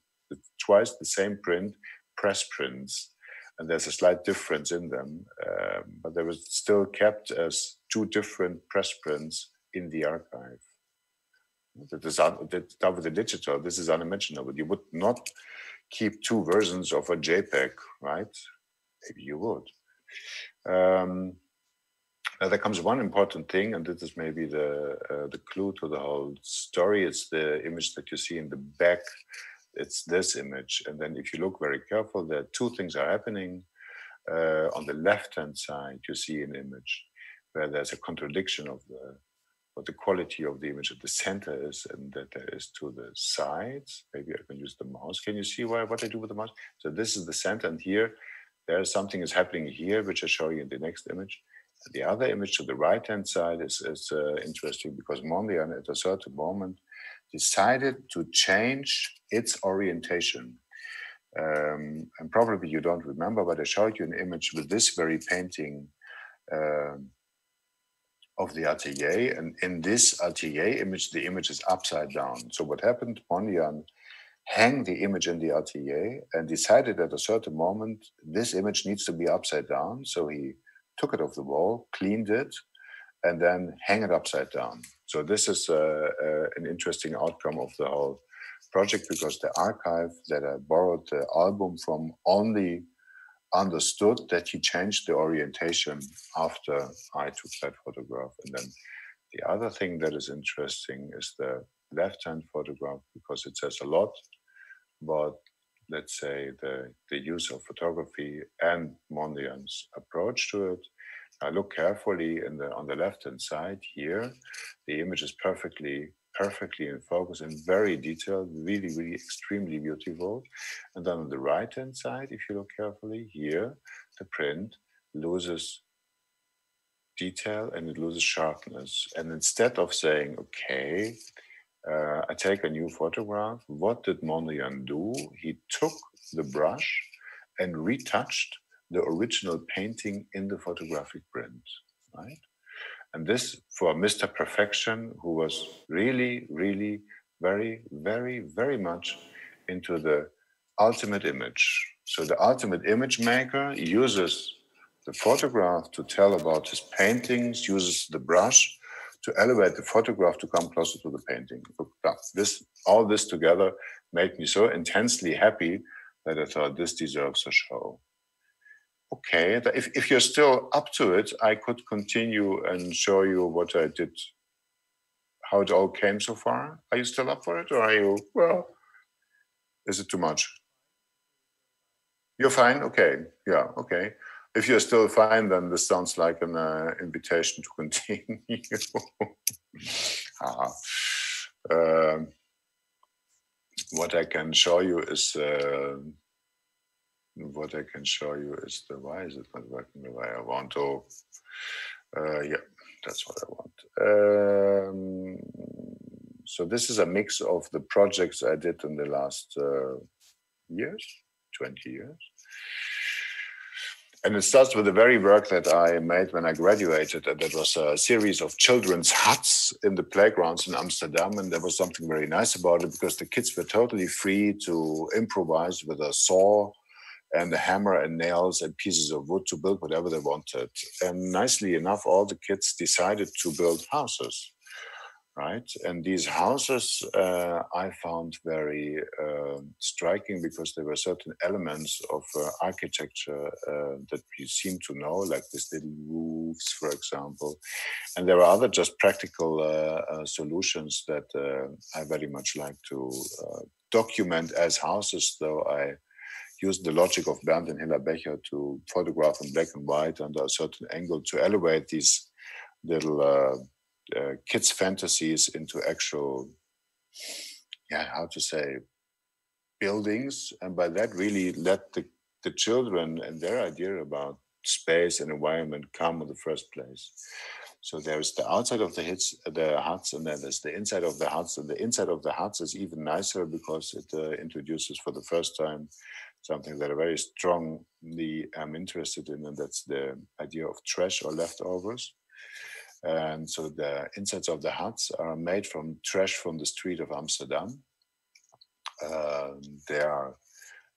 twice the same print, press prints, and there's a slight difference in them, um, but they were still kept as two different press prints in the archive. That is that with the digital, this is unimaginable. You would not keep two versions of a JPEG, right? Maybe you would. Um, now there comes one important thing, and this is maybe the uh, the clue to the whole story. It's the image that you see in the back. It's this image, and then if you look very careful, there two things are happening. Uh, on the left hand side, you see an image where there's a contradiction of the what the quality of the image at the center is and that there is to the sides. Maybe I can use the mouse. Can you see why, what I do with the mouse? So this is the center and here, there's something is happening here, which I show you in the next image. And the other image to the right-hand side is, is uh, interesting because Mondrian at a certain moment decided to change its orientation. Um, and probably you don't remember, but I showed you an image with this very painting um, of the atelier. And in this atelier image, the image is upside down. So what happened, Mondrian hang the image in the atelier and decided at a certain moment, this image needs to be upside down. So he took it off the wall, cleaned it, and then hang it upside down. So this is uh, uh, an interesting outcome of the whole project because the archive that I borrowed the album from only understood that he changed the orientation after I took that photograph. And then the other thing that is interesting is the left-hand photograph because it says a lot about, let's say, the, the use of photography and Mondrian's approach to it. I look carefully in the, on the left-hand side here. The image is perfectly perfectly in focus and very detailed, really, really extremely beautiful. And then on the right hand side, if you look carefully here, the print loses detail and it loses sharpness. And instead of saying, okay, uh, I take a new photograph, what did Mondrian do? He took the brush and retouched the original painting in the photographic print, right? And this for Mr. Perfection, who was really, really very, very, very much into the ultimate image. So the ultimate image maker uses the photograph to tell about his paintings, uses the brush to elevate the photograph to come closer to the painting. This, all this together made me so intensely happy that I thought this deserves a show okay, if, if you're still up to it, I could continue and show you what I did, how it all came so far. Are you still up for it or are you, well, is it too much? You're fine? Okay. Yeah, okay. If you're still fine, then this sounds like an uh, invitation to continue. uh, what I can show you is uh, what I can show you is the why is it not working the way I want to. Uh, yeah, that's what I want. Um, so this is a mix of the projects I did in the last uh, years, 20 years. And it starts with the very work that I made when I graduated. And that was a series of children's huts in the playgrounds in Amsterdam. And there was something very nice about it because the kids were totally free to improvise with a saw and the hammer and nails and pieces of wood to build whatever they wanted. And nicely enough, all the kids decided to build houses, right? And these houses uh, I found very uh, striking because there were certain elements of uh, architecture uh, that we seem to know, like these little roofs, for example. And there are other just practical uh, uh, solutions that I very much like to document as houses, though I used the logic of Bernd and Hilla Becher to photograph in black and white under a certain angle to elevate these little uh, uh, kids' fantasies into actual, yeah, how to say, buildings. And by that, really let the, the children and their idea about space and environment come in the first place. So there's the outside of the hits, the huts, and then there's the inside of the huts. And the inside of the huts is even nicer because it uh, introduces for the first time something that I very strongly am interested in, and that's the idea of trash or leftovers. And so the insides of the huts are made from trash from the street of Amsterdam. Uh, there are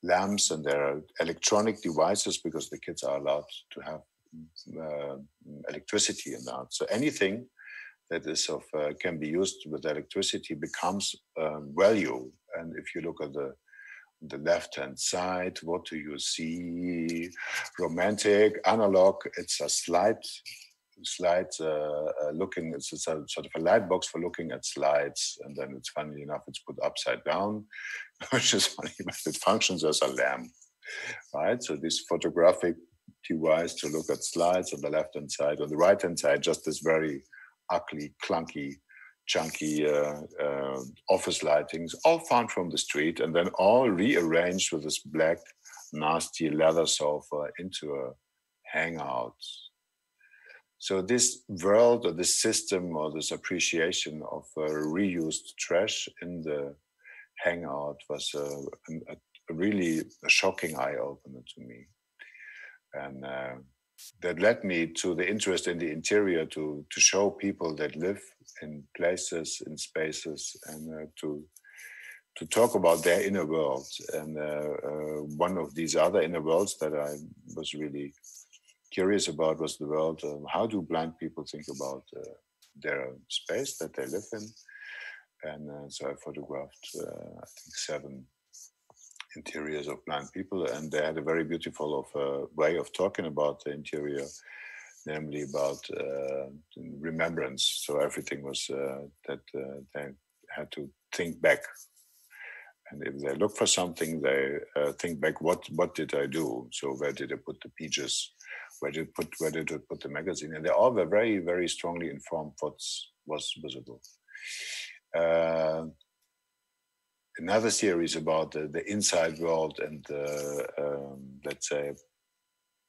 lamps and there are electronic devices because the kids are allowed to have uh, electricity in the. So anything that is of uh, can be used with electricity becomes um, value. And if you look at the the left hand side what do you see? Romantic analog it's a slide slide uh, uh, looking it's a sort of a light box for looking at slides and then it's funny enough it's put upside down which is funny but it functions as a lamp right? So this photographic device to look at slides on the left hand side on the right hand side just this very ugly clunky chunky uh, uh, office lightings, all found from the street, and then all rearranged with this black, nasty leather sofa into a hangout. So this world or this system or this appreciation of uh, reused trash in the hangout was a, a, a really a shocking eye opener to me. And uh, that led me to the interest in the interior to to show people that live in places in spaces and uh, to to talk about their inner world and uh, uh, one of these other inner worlds that i was really curious about was the world. Um, how do blind people think about uh, their space that they live in? And uh, so I photographed, uh, I think, seven interiors of blind people, and they had a very beautiful of uh, way of talking about the interior, namely about uh, remembrance. So everything was uh, that uh, they had to think back, and if they look for something, they uh, think back. What what did I do? So where did I put the pages? Where did I put where did I put the magazine? And they all were very very strongly informed what was visible. Uh, another series about the, the inside world and the, um, let's say,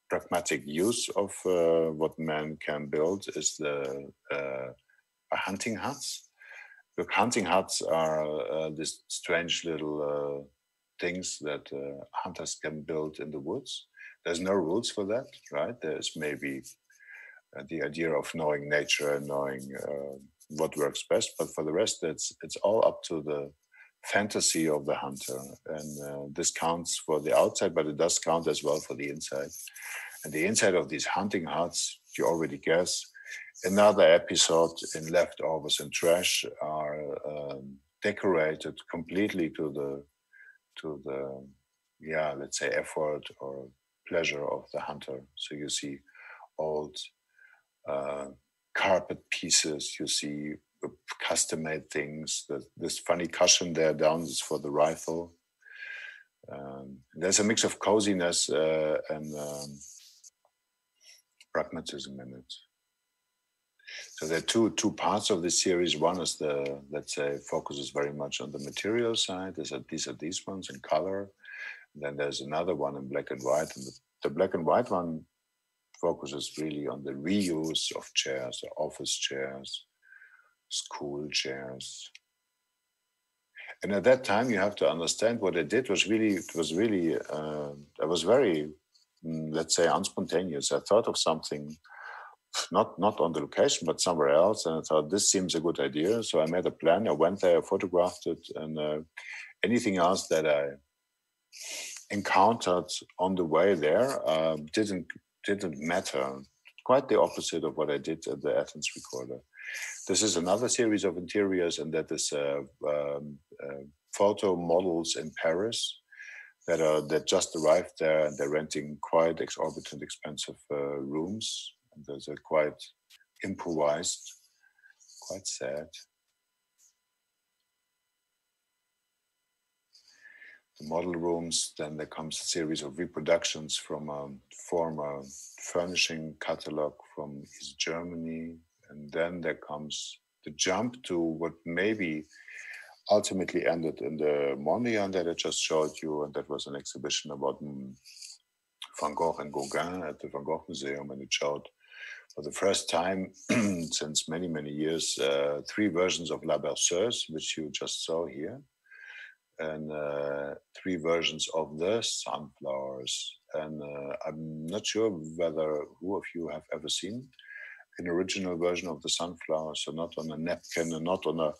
pragmatic use of uh, what man can build is the uh, hunting huts. Look, hunting huts are uh, these strange little uh, things that uh, hunters can build in the woods. There's no rules for that, right? There's maybe uh, the idea of knowing nature and knowing what works best, but for the rest, it's it's all up to the fantasy of the hunter. And uh, this counts for the outside, but it does count as well for the inside. And the inside of these hunting huts, you already guess, another episode in leftovers and trash are um, decorated completely to the to the yeah let's say effort or pleasure of the hunter so you see old uh, carpet pieces you see custom made things. There's this funny cushion there down is for the rifle. Um, there's a mix of coziness uh, and um, pragmatism in it. So there are two two parts of this series. One is the let's say focuses very much on the material side. These are these are these ones in color. And then there's another one in black and white, and the, the black and white one focuses really on the reuse of chairs, office chairs, school chairs. And at that time, you have to understand what I did was really, it was really, uh, I was very, mm, let's say, unspontaneous. I thought of something, not not on the location, but somewhere else, and I thought this seems a good idea. So I made a plan. I went there, I photographed it, and uh, anything else that I encountered on the way there uh, didn't didn't matter. Quite the opposite of what I did at the Athens Recorder. This is another series of interiors, and that is uh, um, uh, photo models in Paris that are that just arrived there, and they're renting quite exorbitant, expensive uh, rooms. And those are quite improvised, quite sad. The model rooms, then there comes a series of reproductions from a former furnishing catalog from East Germany, and then there comes the jump to what maybe ultimately ended in the Mondrian that I just showed you, and that was an exhibition about mm, Van Gogh and Gauguin at the Van Gogh Museum, and it showed for the first time since many, many years uh, three versions of La Berceuse, which you just saw here, and uh, three versions of the sunflowers. And uh, I'm not sure whether who of you have ever seen an original version of the sunflower. So not on a napkin and not on a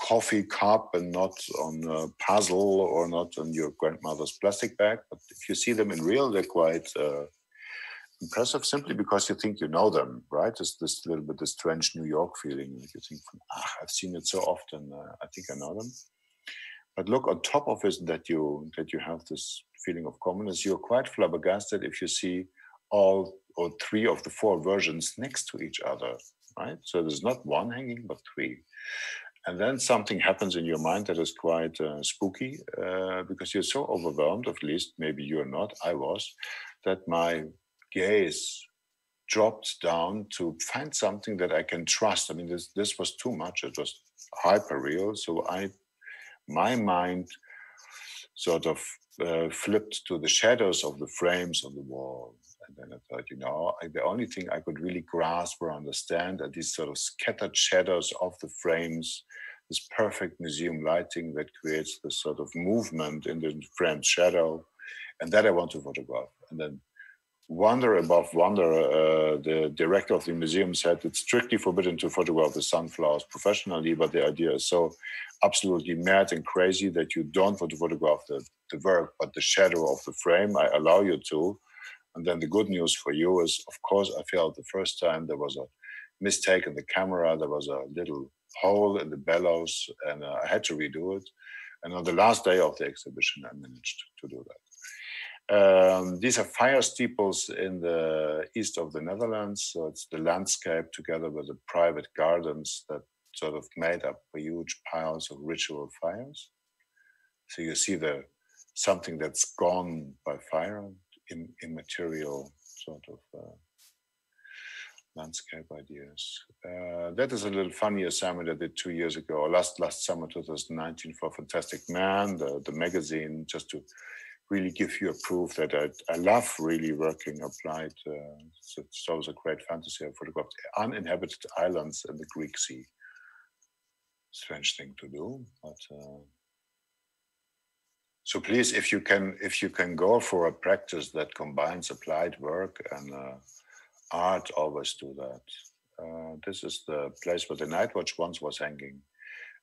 coffee cup and not on a puzzle or not on your grandmother's plastic bag. But if you see them in real, they're quite uh, impressive simply because you think you know them, right? It's this little bit this strange New York feeling. You think, ah, I've seen it so often. Uh, I think I know them. But look, on top of it, that you that you have this feeling of commonness, you're quite flabbergasted if you see all or three of the four versions next to each other, right? So there's not one hanging, but three. And then something happens in your mind that is quite uh, spooky uh, because you're so overwhelmed, at least maybe you're not, I was, that my gaze dropped down to find something that I can trust. I mean, this, this was too much. It was hyper real. So I, my mind sort of uh, flipped to the shadows of the frames on the wall and then I thought, you know, I, the only thing I could really grasp or understand are these sort of scattered shadows of the frames, this perfect museum lighting that creates this sort of movement in the framed shadow. And that I want to photograph. And then wonder above wonder, uh, the director of the museum said it's strictly forbidden to photograph the sunflowers professionally, but the idea is so absolutely mad and crazy that you don't want to photograph the, the work, but the shadow of the frame. I allow you to And then the good news for you is, of course, I felt the first time there was a mistake in the camera. There was a little hole in the bellows, and uh, I had to redo it. And on the last day of the exhibition, I managed to do that. Um, these are fire steeples in the east of the Netherlands. So it's the landscape together with the private gardens that sort of made up huge piles of ritual fires. So you see the something that's gone by fire, in, immaterial sort of uh, landscape ideas. Uh, that is a little funny assignment I did two years ago, last last summer 2019 for Fantastic Man, the, the magazine, just to really give you a proof that I, I love really working applied. Uh, so it's always a great fantasy. I photographed uninhabited islands in the Greek Sea. Strange thing to do, but uh, so please, if you can, if you can go for a practice that combines applied work and uh, art, always do that. Uh, this is the place where the Night Watch once was hanging,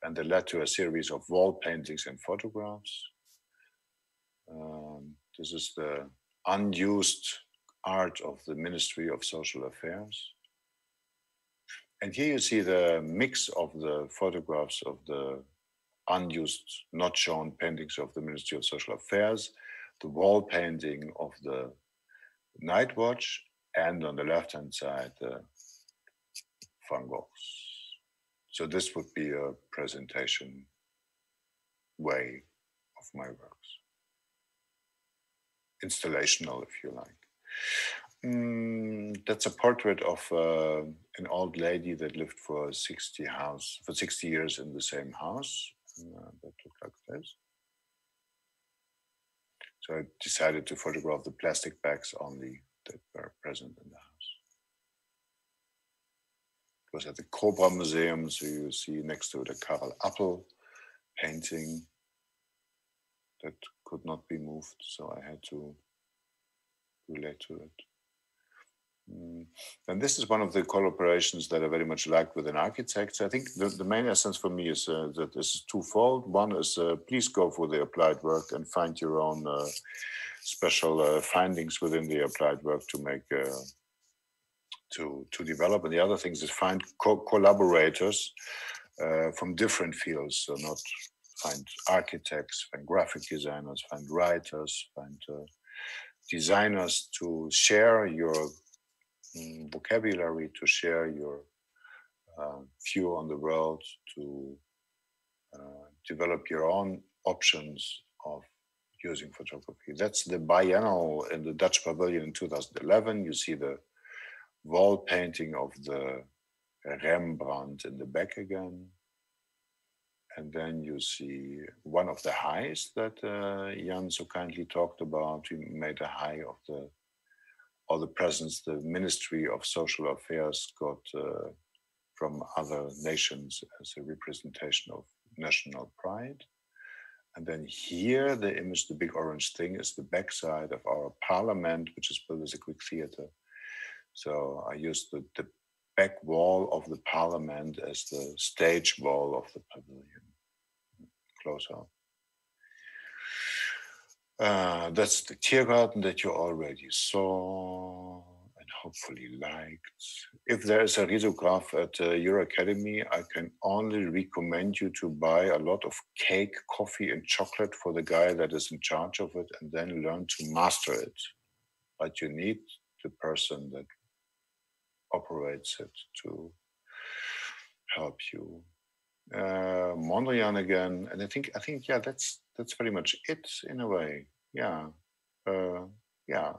and it led to a series of wall paintings and photographs. Um, this is the unused art of the Ministry of Social Affairs. And here you see the mix of the photographs of the unused, not shown paintings of the Ministry of Social Affairs, the wall painting of the Night Watch, and on the left-hand side, the Van Goghs. So this would be a presentation way of my works installational, if you like. Mm, that's a portrait of uh, an old lady that lived for 60 house for 60 years in the same house. That looked like this. So I decided to photograph the plastic bags only that were present in the house. It was at the Cobra Museum, so you see next to the Karel Appel painting that could not be moved, so I had to relate to it. Mm. And this is one of the collaborations that I very much like with an architect. I think the, the main essence for me is uh, that this is twofold. One is uh, please go for the applied work and find your own uh, special uh, findings within the applied work to make uh, to to develop. And the other thing is find co collaborators uh, from different fields. So not find architects, find graphic designers, find writers, find designers to share your vocabulary, to share your uh, view on the world, to uh, develop your own options of using photography. That's the biennial in the Dutch Pavilion in 2011. You see the wall painting of the Rembrandt in the back again. And then you see one of the highs that uh, Jan so kindly talked about. We made a high of the all the presence the Ministry of Social Affairs got uh, from other nations as a representation of national pride. And then here, the image, the big orange thing, is the backside of our parliament, which is built as a Greek theater. So I used the, the back wall of the parliament as the stage wall of the pavilion. Close up. Uh, that's the Tiergarten that you already saw and hopefully liked. If there is a risograph at uh, your academy, I can only recommend you to buy a lot of cake, coffee, and chocolate for the guy that is in charge of it and then learn to master it. But you need the person that operates it to help you. Uh, Mondrian again, and I think I think yeah, that's that's pretty much it in a way. Yeah, uh, yeah,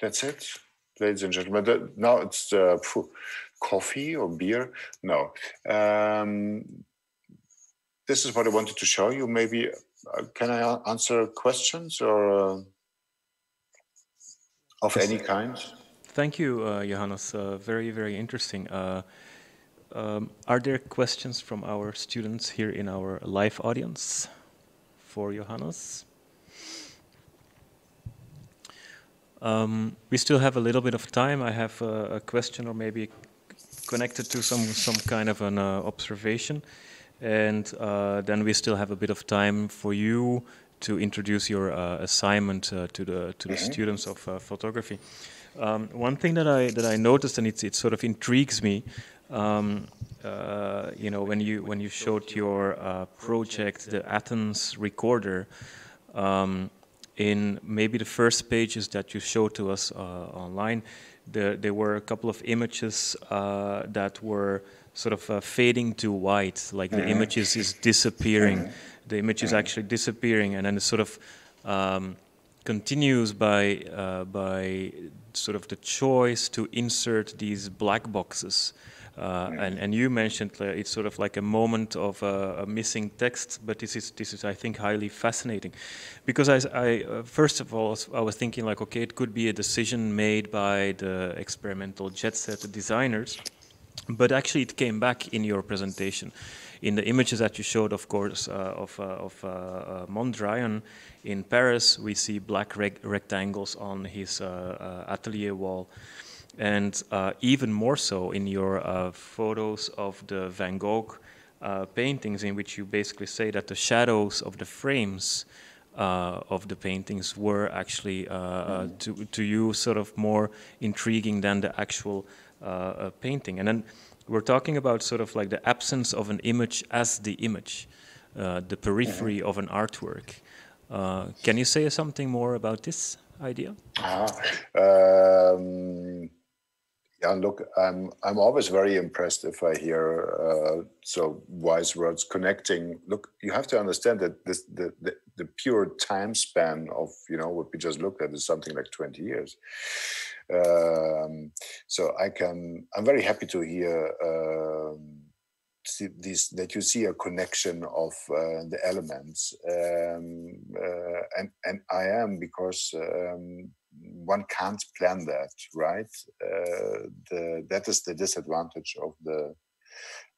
that's it, ladies and gentlemen. Now it's uh, coffee or beer. No, um, this is what I wanted to show you. Maybe uh, can I answer questions or uh, of any kind? Thank you, uh, Johannes. Uh, very, very interesting. Um, are there questions from our students here in our live audience for Johannes? Um, we still have a little bit of time. I have a, a question or maybe connected to some, some kind of an uh, observation. And uh, then we still have a bit of time for you to introduce your uh, assignment uh, to the to the mm -hmm. students of uh, photography. Um, one thing that I that I noticed, and it it sort of intrigues me, um, uh, you know, when you when you showed your uh, project, the Athens recorder. Um, in maybe the first pages that you showed to us online, there, there were a couple of images that were sort of uh, fading to white, like the mm-hmm. images is disappearing. Mm-hmm. The image is actually disappearing, and then it sort of um, continues by uh, by sort of the choice to insert these black boxes. Uh, and, and you mentioned uh, it's sort of like a moment of uh, a missing text, but this is this is I think highly fascinating, because I, I uh, first of all I was thinking like okay it could be a decision made by the Experimental Jetset designers, but actually, it came back in your presentation. In the images that you showed, of course, uh, of, uh, of Mondrian in Paris, we see black rec rectangles on his atelier wall. And even more so in your photos of the Van Gogh paintings, in which you basically say that the shadows of the frames uh, of the paintings were actually, uh, uh, to, to you, sort of more intriguing than the actual uh, painting. And then we're talking about sort of like the absence of an image as the image, uh, the periphery of an artwork. Uh, can you say something more about this idea? Uh, um, yeah, look, I'm I'm always very impressed if I hear uh, so wise words connecting. Look, you have to understand that this the, the the pure time span of you know what we just looked at is something like 20 years. Um, so I can, I'm very happy to hear um, see this that you see a connection of uh, the elements, um, uh, and and I am because um, one can't plan that, right? Uh, the, that is the disadvantage of the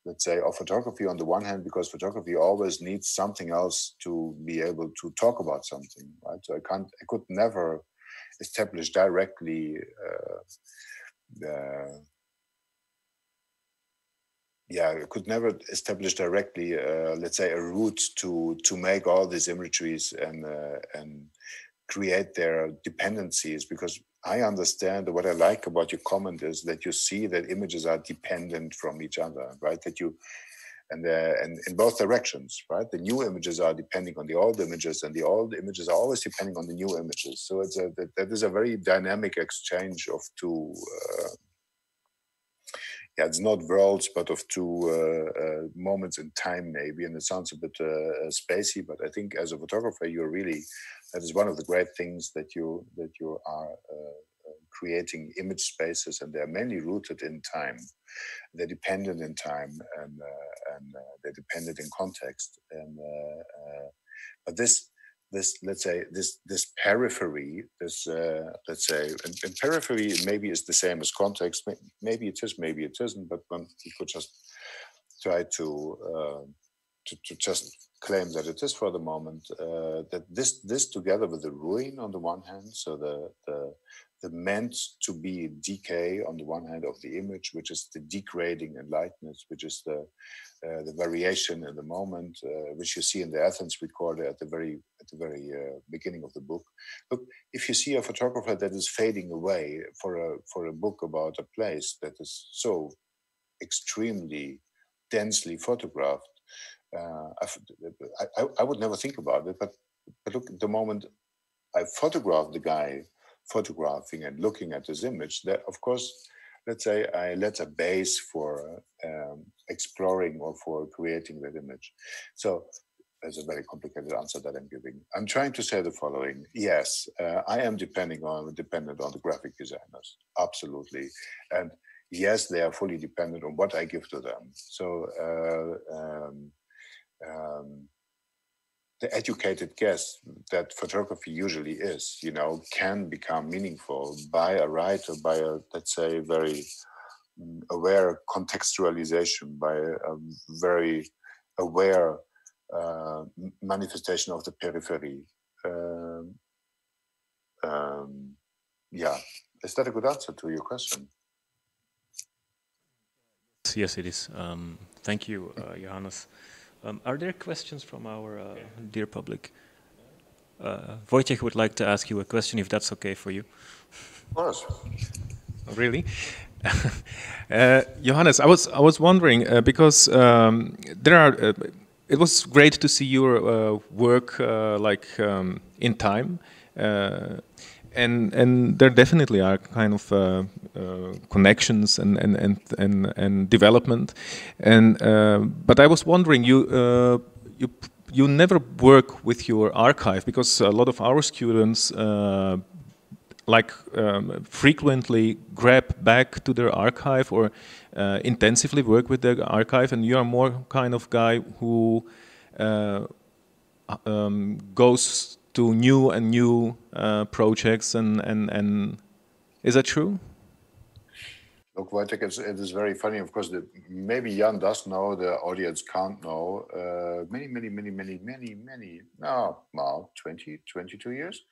let's say of photography on the one hand because photography always needs something else to be able to talk about something right so i can't i could never establish directly uh, yeah, I could never establish directly, uh, let's say, a route to to make all these imageries and uh, and create their dependencies. Because I understand what I like about your comment is that you see that images are dependent from each other, right? That you and, uh, and in both directions, right? The new images are depending on the old images, and the old images are always depending on the new images. So it's a, that, that is a very dynamic exchange of two. Uh, yeah, it's not worlds, but of two uh, uh moments in time, maybe. And it sounds a bit uh, uh, spacey, but I think as a photographer, you're really that is one of the great things that you that you are creating image spaces, and they're mainly rooted in time. They're dependent in time, and, uh, and uh, they're dependent in context. And uh, but this this let's say this this periphery this uh, let's say and, and, periphery maybe is the same as context maybe it is maybe it isn't but when we could just try to, uh, to to, just claim that it is for the moment uh, that this this together with the ruin on the one hand so the the the meant to be decay on the one hand of the image, which is the degrading and lightness, which is the uh, the variation in the moment, uh, which you see in the Athens recorder at the very at the very uh, beginning of the book. Look, if you see a photographer that is fading away for a for a book about a place that is so extremely densely photographed, uh, I, I, I would never think about it. But but look, the moment I photographed the guy photographing and looking at this image, that of course, let's say I let a base for um, exploring or for creating that image. So there's a very complicated answer that I'm giving. I'm trying to say the following: Yes, uh, I am depending on dependent on the graphic designers, absolutely, and yes, they are fully dependent on what I give to them. So. Uh, um, um, the educated guess that photography usually is, you know, can become meaningful by a writer, by a, let's say, very mm, aware contextualization, by a very aware uh, manifestation of the periphery. Um, um, yeah, is that a good answer to your question? Yes, it is. Um, thank you, uh, Johannes. Um, are there questions from our uh, dear public? uh, Vojtěch would like to ask you a question, if that's okay for you. Of course. Really? uh, Johannes, I was I was wondering uh, because um, there are. Uh, it was great to see your uh, work uh, like um, in time, uh, and and there definitely are kind of connections and and and and, and development, and but I was wondering you you you never work with your archive because a lot of our students uh, like um, frequently grab back to their archive or uh, intensively work with their archive. And you are more kind of guy who uh, um, goes to new and new uh, projects and, and, and is that true? Look, Wojtek, it's, it is very funny. Of course, the, maybe Jan does know, the audience can't know. Uh, many, many, many, many, many, many, no, well, 20, 22 years.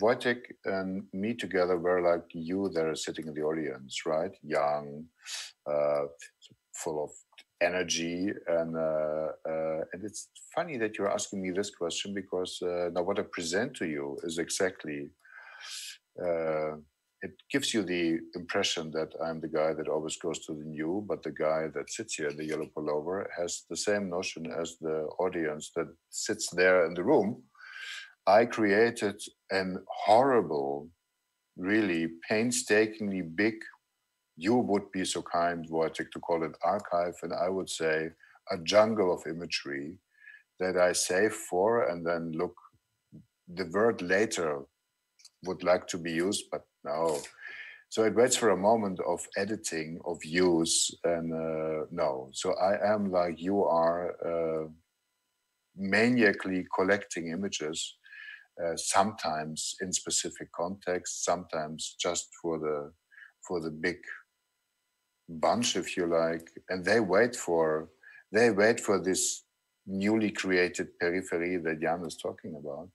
Wojtek and me together were like you that are sitting in the audience, right? Young, uh, full of energy. And, uh, uh, and it's funny that you're asking me this question because uh, now what I present to you is exactly uh, it gives you the impression that I'm the guy that always goes to the new, but the guy that sits here, in the yellow pullover, has the same notion as the audience that sits there in the room. I created an horrible, really painstakingly big, you would be so kind, Wojtek, to call it archive, and I would say a jungle of imagery that I save for and then look the word later would like to be used, but no. So it waits for a moment of editing, of use, and uh, no. So I am like you are, uh, maniacally collecting images, uh, sometimes in specific contexts, sometimes just for the for the big bunch, if you like, and they wait for they wait for this newly created periphery that Jan is talking about.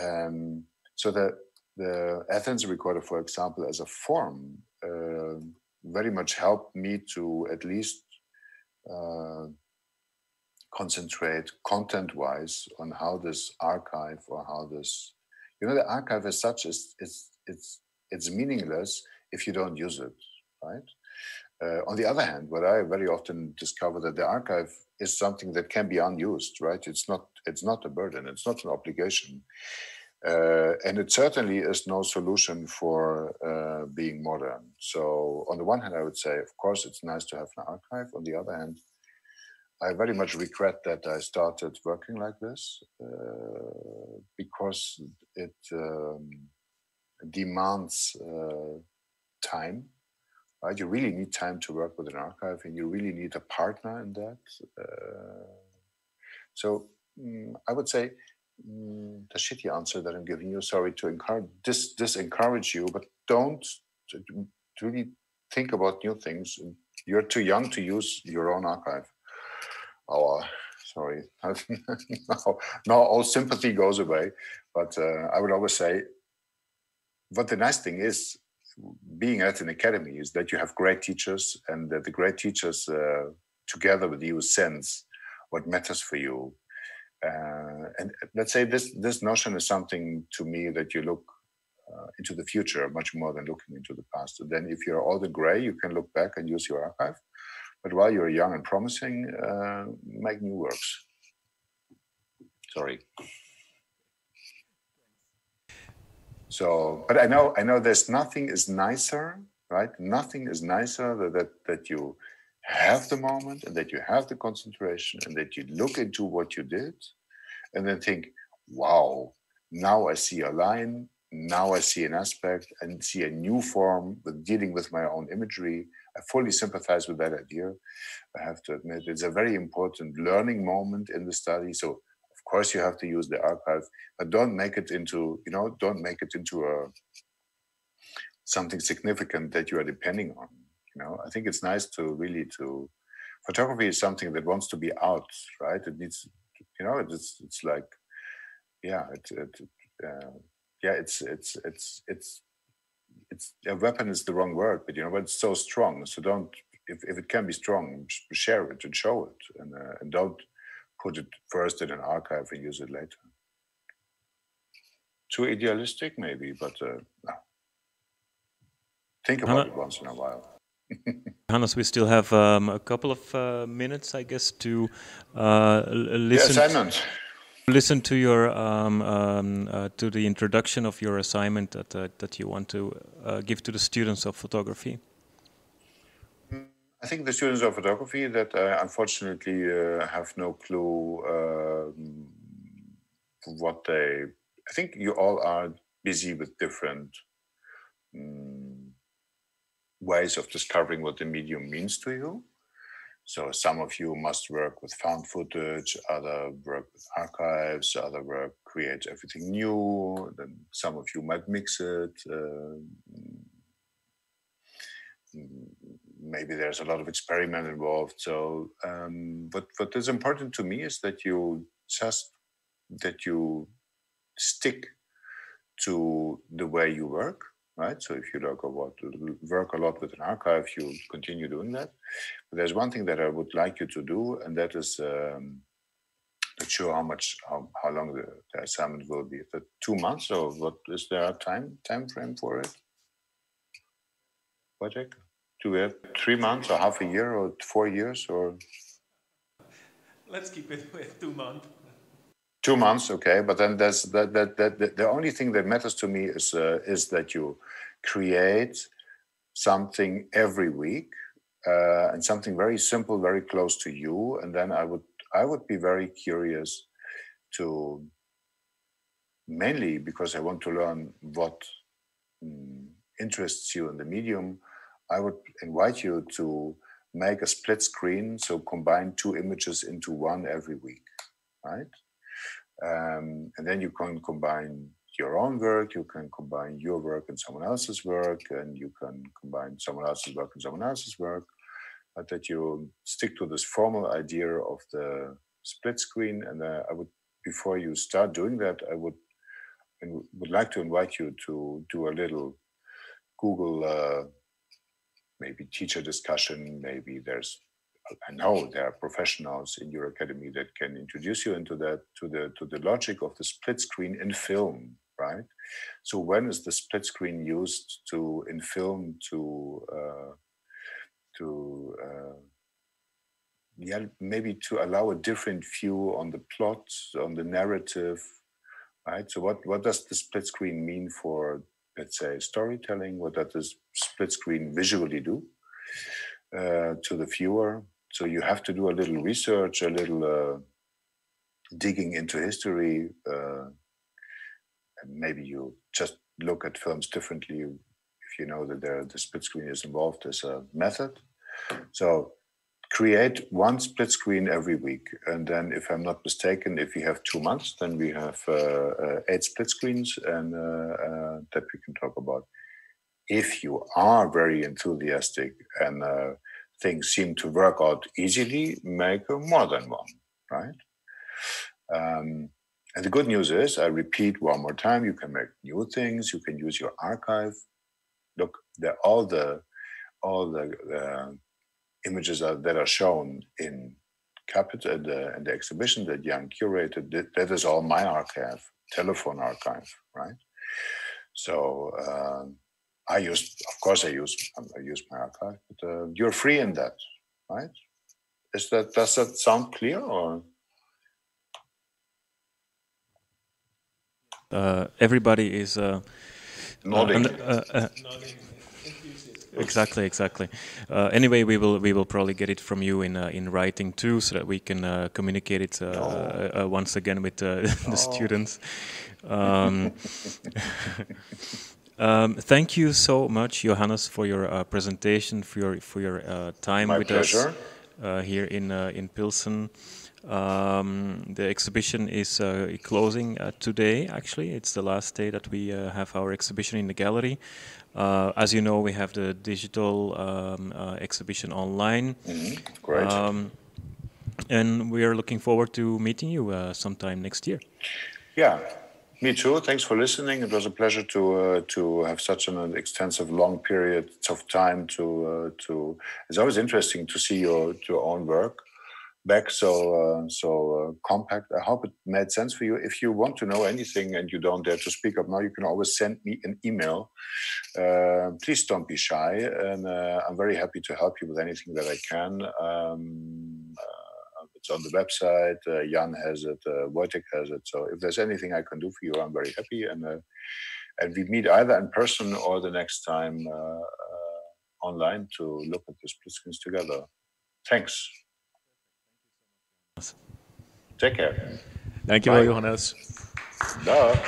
Um, so the the Athens recorder, for example, as a form, uh, very much helped me to at least uh, concentrate content-wise on how this archive or how this, you know, the archive as such is it's it's it's meaningless if you don't use it, right? Uh, on the other hand, what I very often discover that the archive is something that can be unused, right? It's not it's not a burden, it's not an obligation. Uh, and it certainly is no solution for uh, being modern. So, on the one hand, I would say, of course, it's nice to have an archive. On the other hand, I very much regret that I started working like this uh, because it um, demands uh, time. Right? You really need time to work with an archive, and you really need a partner in that. Uh, so, mm, I would say Mm, the shitty answer that I'm giving you. Sorry to encourage this encourage you, but don't really think about new things. You're too young to use your own archive. Oh, sorry. now, now all sympathy goes away. But uh, I would always say, what the nice thing is, being at an academy is that you have great teachers, and that the great teachers, uh, together with you, sense what matters for you uh, and let's say this this notion is something to me that you look uh, into the future much more than looking into the past. So then, if you're all the gray, you can look back and use your archive. But while you're young and promising, uh, make new works. Sorry. So, but I know I know there's nothing is nicer, right? Nothing is nicer that that, that you have the moment and that you have the concentration and that you look into what you did and then think, wow, now I see a line, now I see an aspect and see a new form with dealing with my own imagery. I fully sympathize with that idea. I have to admit it's a very important learning moment in the study. So course you have to use the archive, but don't make it into, you know, don't make it into a something significant that you are depending on you know? I think it's nice to really to photography is something that wants to be out right? It needs you know it's it's like yeah it, it uh, yeah it's it's it's it's it's a weapon is the wrong word but you know but it's so strong so don't if, if it can be strong share it and show it and uh, and don't put it first in an archive and use it later too idealistic, maybe, but uh, no. think about it once in a while. Hannes, we still have um, a couple of uh, minutes, I guess, to uh, listen. The assignment. Listen to your um, um, uh, to the introduction of your assignment that uh, that you want to uh, give to the students of photography. I think the students of photography that uh, unfortunately have no clue um, what they. I think you all are busy with different. Um, ways of discovering what the medium means to you. So some of you must work with found footage, other work with archives, other work create everything new. Then some of you might mix it. Uh, maybe there's a lot of experiment involved. So, um, but what is important to me is that you just that you stick to the way you work right? So if you look about work a lot with an archive, you continue doing that. But there's one thing that I would like you to do, and that is um, not sure how much how, how long the, the assignment will be. Is two months or what is there a time time frame for it? Project? Do we have three months or half a year or four years or? Let's keep it with two months. Two months, okay. But then there's that, that, that, that the only thing that matters to me is uh, is that you create something every week uh, and something very simple, very close to you. And then I would I would be very curious to mainly because I want to learn what um, interests you in the medium. I would invite you to make a split screen, so combine two images into one every week, right? Um, and then you can combine your own work, you can combine your work and someone else's work, and you can combine someone else's work and someone else's work. But that you stick to this formal idea of the split screen. And uh, I would, before you start doing that, I would would like to invite you to do a little Google, uh, maybe teacher discussion. Maybe there's I know there are professionals in your academy that can introduce you into that to the to the logic of the split screen in film, right? So when is the split screen used to in film to uh, to uh, yeah maybe to allow a different view on the plot on the narrative, right? So what what does the split screen mean for let's say storytelling? What does split screen visually do? Uh, to the viewer. So you have to do a little research, a little uh, digging into history. Uh, maybe you just look at films differently if you know that there, the split screen is involved as a method. So create one split screen every week. And then, if I'm not mistaken, if we have two months, then we have uh, uh, eight split screens and uh, uh that we can talk about. If you are very enthusiastic and uh, things seem to work out easily, make more than one, right? Um, and the good news is, I repeat one more time, you can make new things, you can use your archive. Look, all the all the uh, images are, that are shown in Capita and the, the exhibition that Jan curated, that, that is all my archive, telephone archive, right? So um, I use, of course, I use I use my archive, but uh, you're free in that, right? Is that does that sound clear or? Uh, everybody is uh, nodding. Uh, uh, exactly, exactly. Uh, anyway, we will we will probably get it from you in in writing too, so that we can communicate it oh. once again with the oh. students. Um, Um, thank you so much, Johannes, for your uh, presentation, for your for your uh, time My with pleasure. us uh, here in uh, in Pilsen. Um, the exhibition is uh, closing uh, today. Actually, it's the last day that we have our exhibition in the gallery. As you know, we have the digital um, exhibition online. Mm -hmm. Great. Um, and we are looking forward to meeting you sometime next year. Yeah, me too. Thanks for listening. It was a pleasure to uh, to have such an extensive, long period of time to uh, to. It's always interesting to see your your own work, back so uh, so uh, compact. I hope it made sense for you. If you want to know anything and you don't dare to speak up now, you can always send me an email. Uh, please don't be shy, and uh, I'm very happy to help you with anything that I can. Um, uh, it's on the website. Uh, Jan has it. Uh, Wojtek has it. So if there's anything I can do for you, I'm very happy. And and we meet either in person or the next time online to look at the split screens together. Thanks. Take care. Dankjewel, Bye. Johannes. Dag.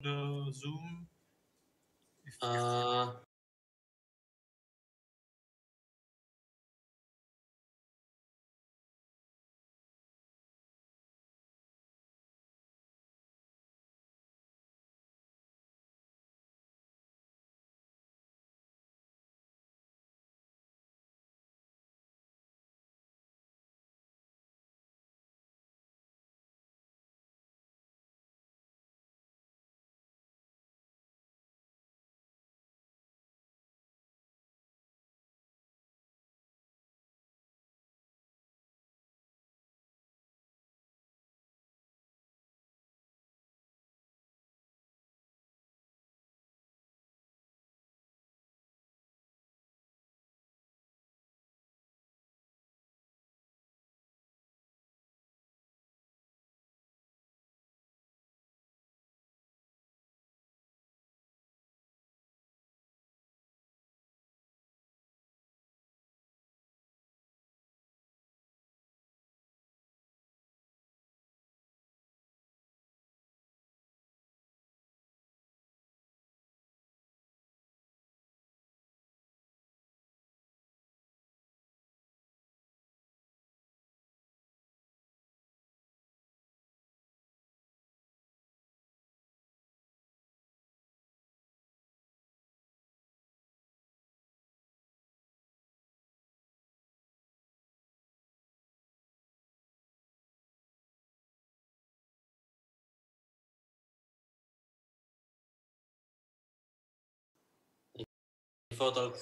The Zoom? If- Uh, photo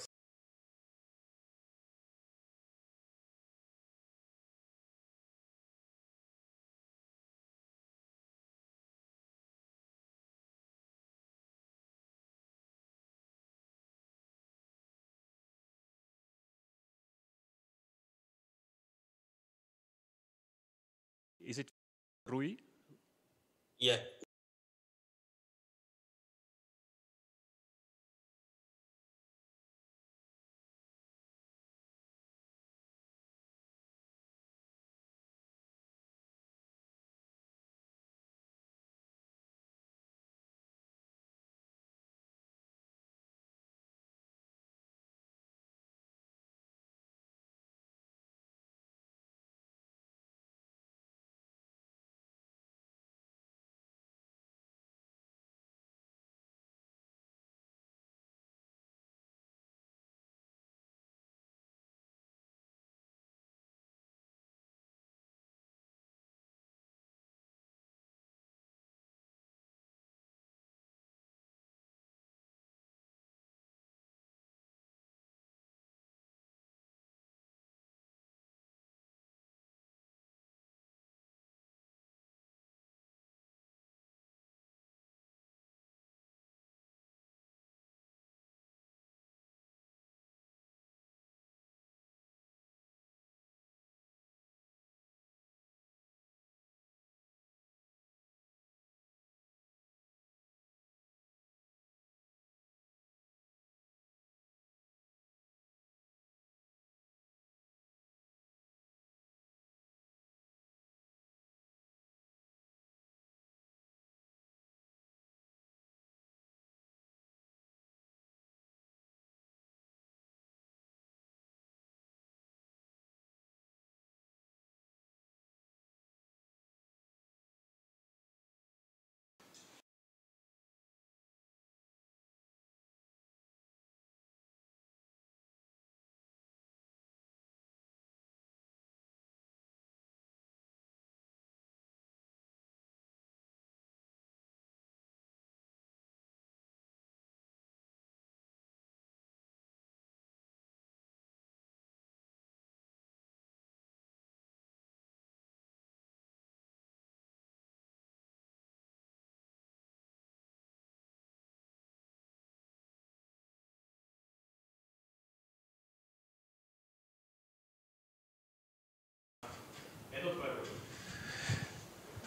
Is it Roei? yeah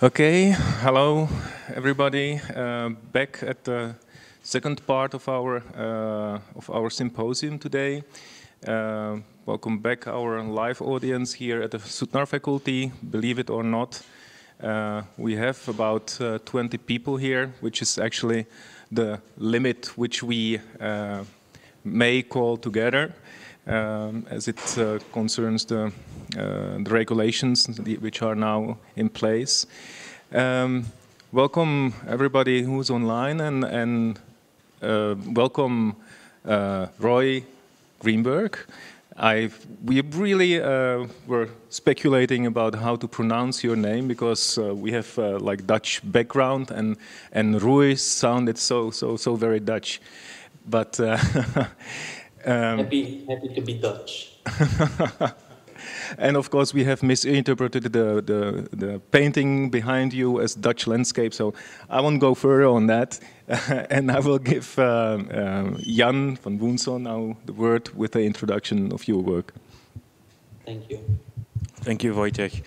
Okay, hello everybody. Uh, back at the second part of our uh, of our symposium today. Uh, welcome back our live audience here at the Sutnar faculty. Believe it or not, Uh, we have about uh, 20 people here, which is actually the limit which we uh, may call together, um, as it uh, concerns the, uh, the regulations which are now in place. Um, welcome everybody who's online and, and uh, welcome Roei Greenberg. I we really uh, were speculating about how to pronounce your name because uh, we have uh, like Dutch background and and Roei sounded so so so very Dutch, but uh, um, happy happy to be Dutch. and of course, we have misinterpreted the, the, the, painting behind you as Dutch landscape, so I won't go further on that. and I will give uh, uh, Jan van Woensel now the word with the introduction of your work. Thank you. Thank you, Vojtěch.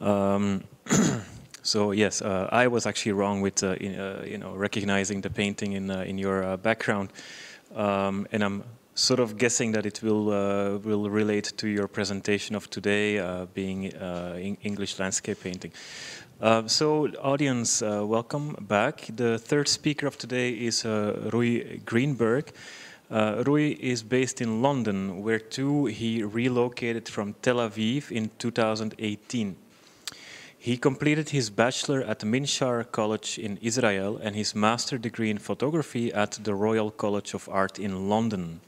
Um, so yes, uh, I was actually wrong with uh, in, uh, you know recognizing the painting in uh, in your background, um, and I'm sort of guessing that it will uh, will relate to your presentation of today, uh, being uh, English landscape painting. Uh, so, audience, uh, welcome back. The third speaker of today is Roei Greenberg. Roei is based in London, where too he relocated from Tel Aviv in 2018. He completed his bachelor at Minshar College in Israel and his master degree in photography at the Royal College of Art in London.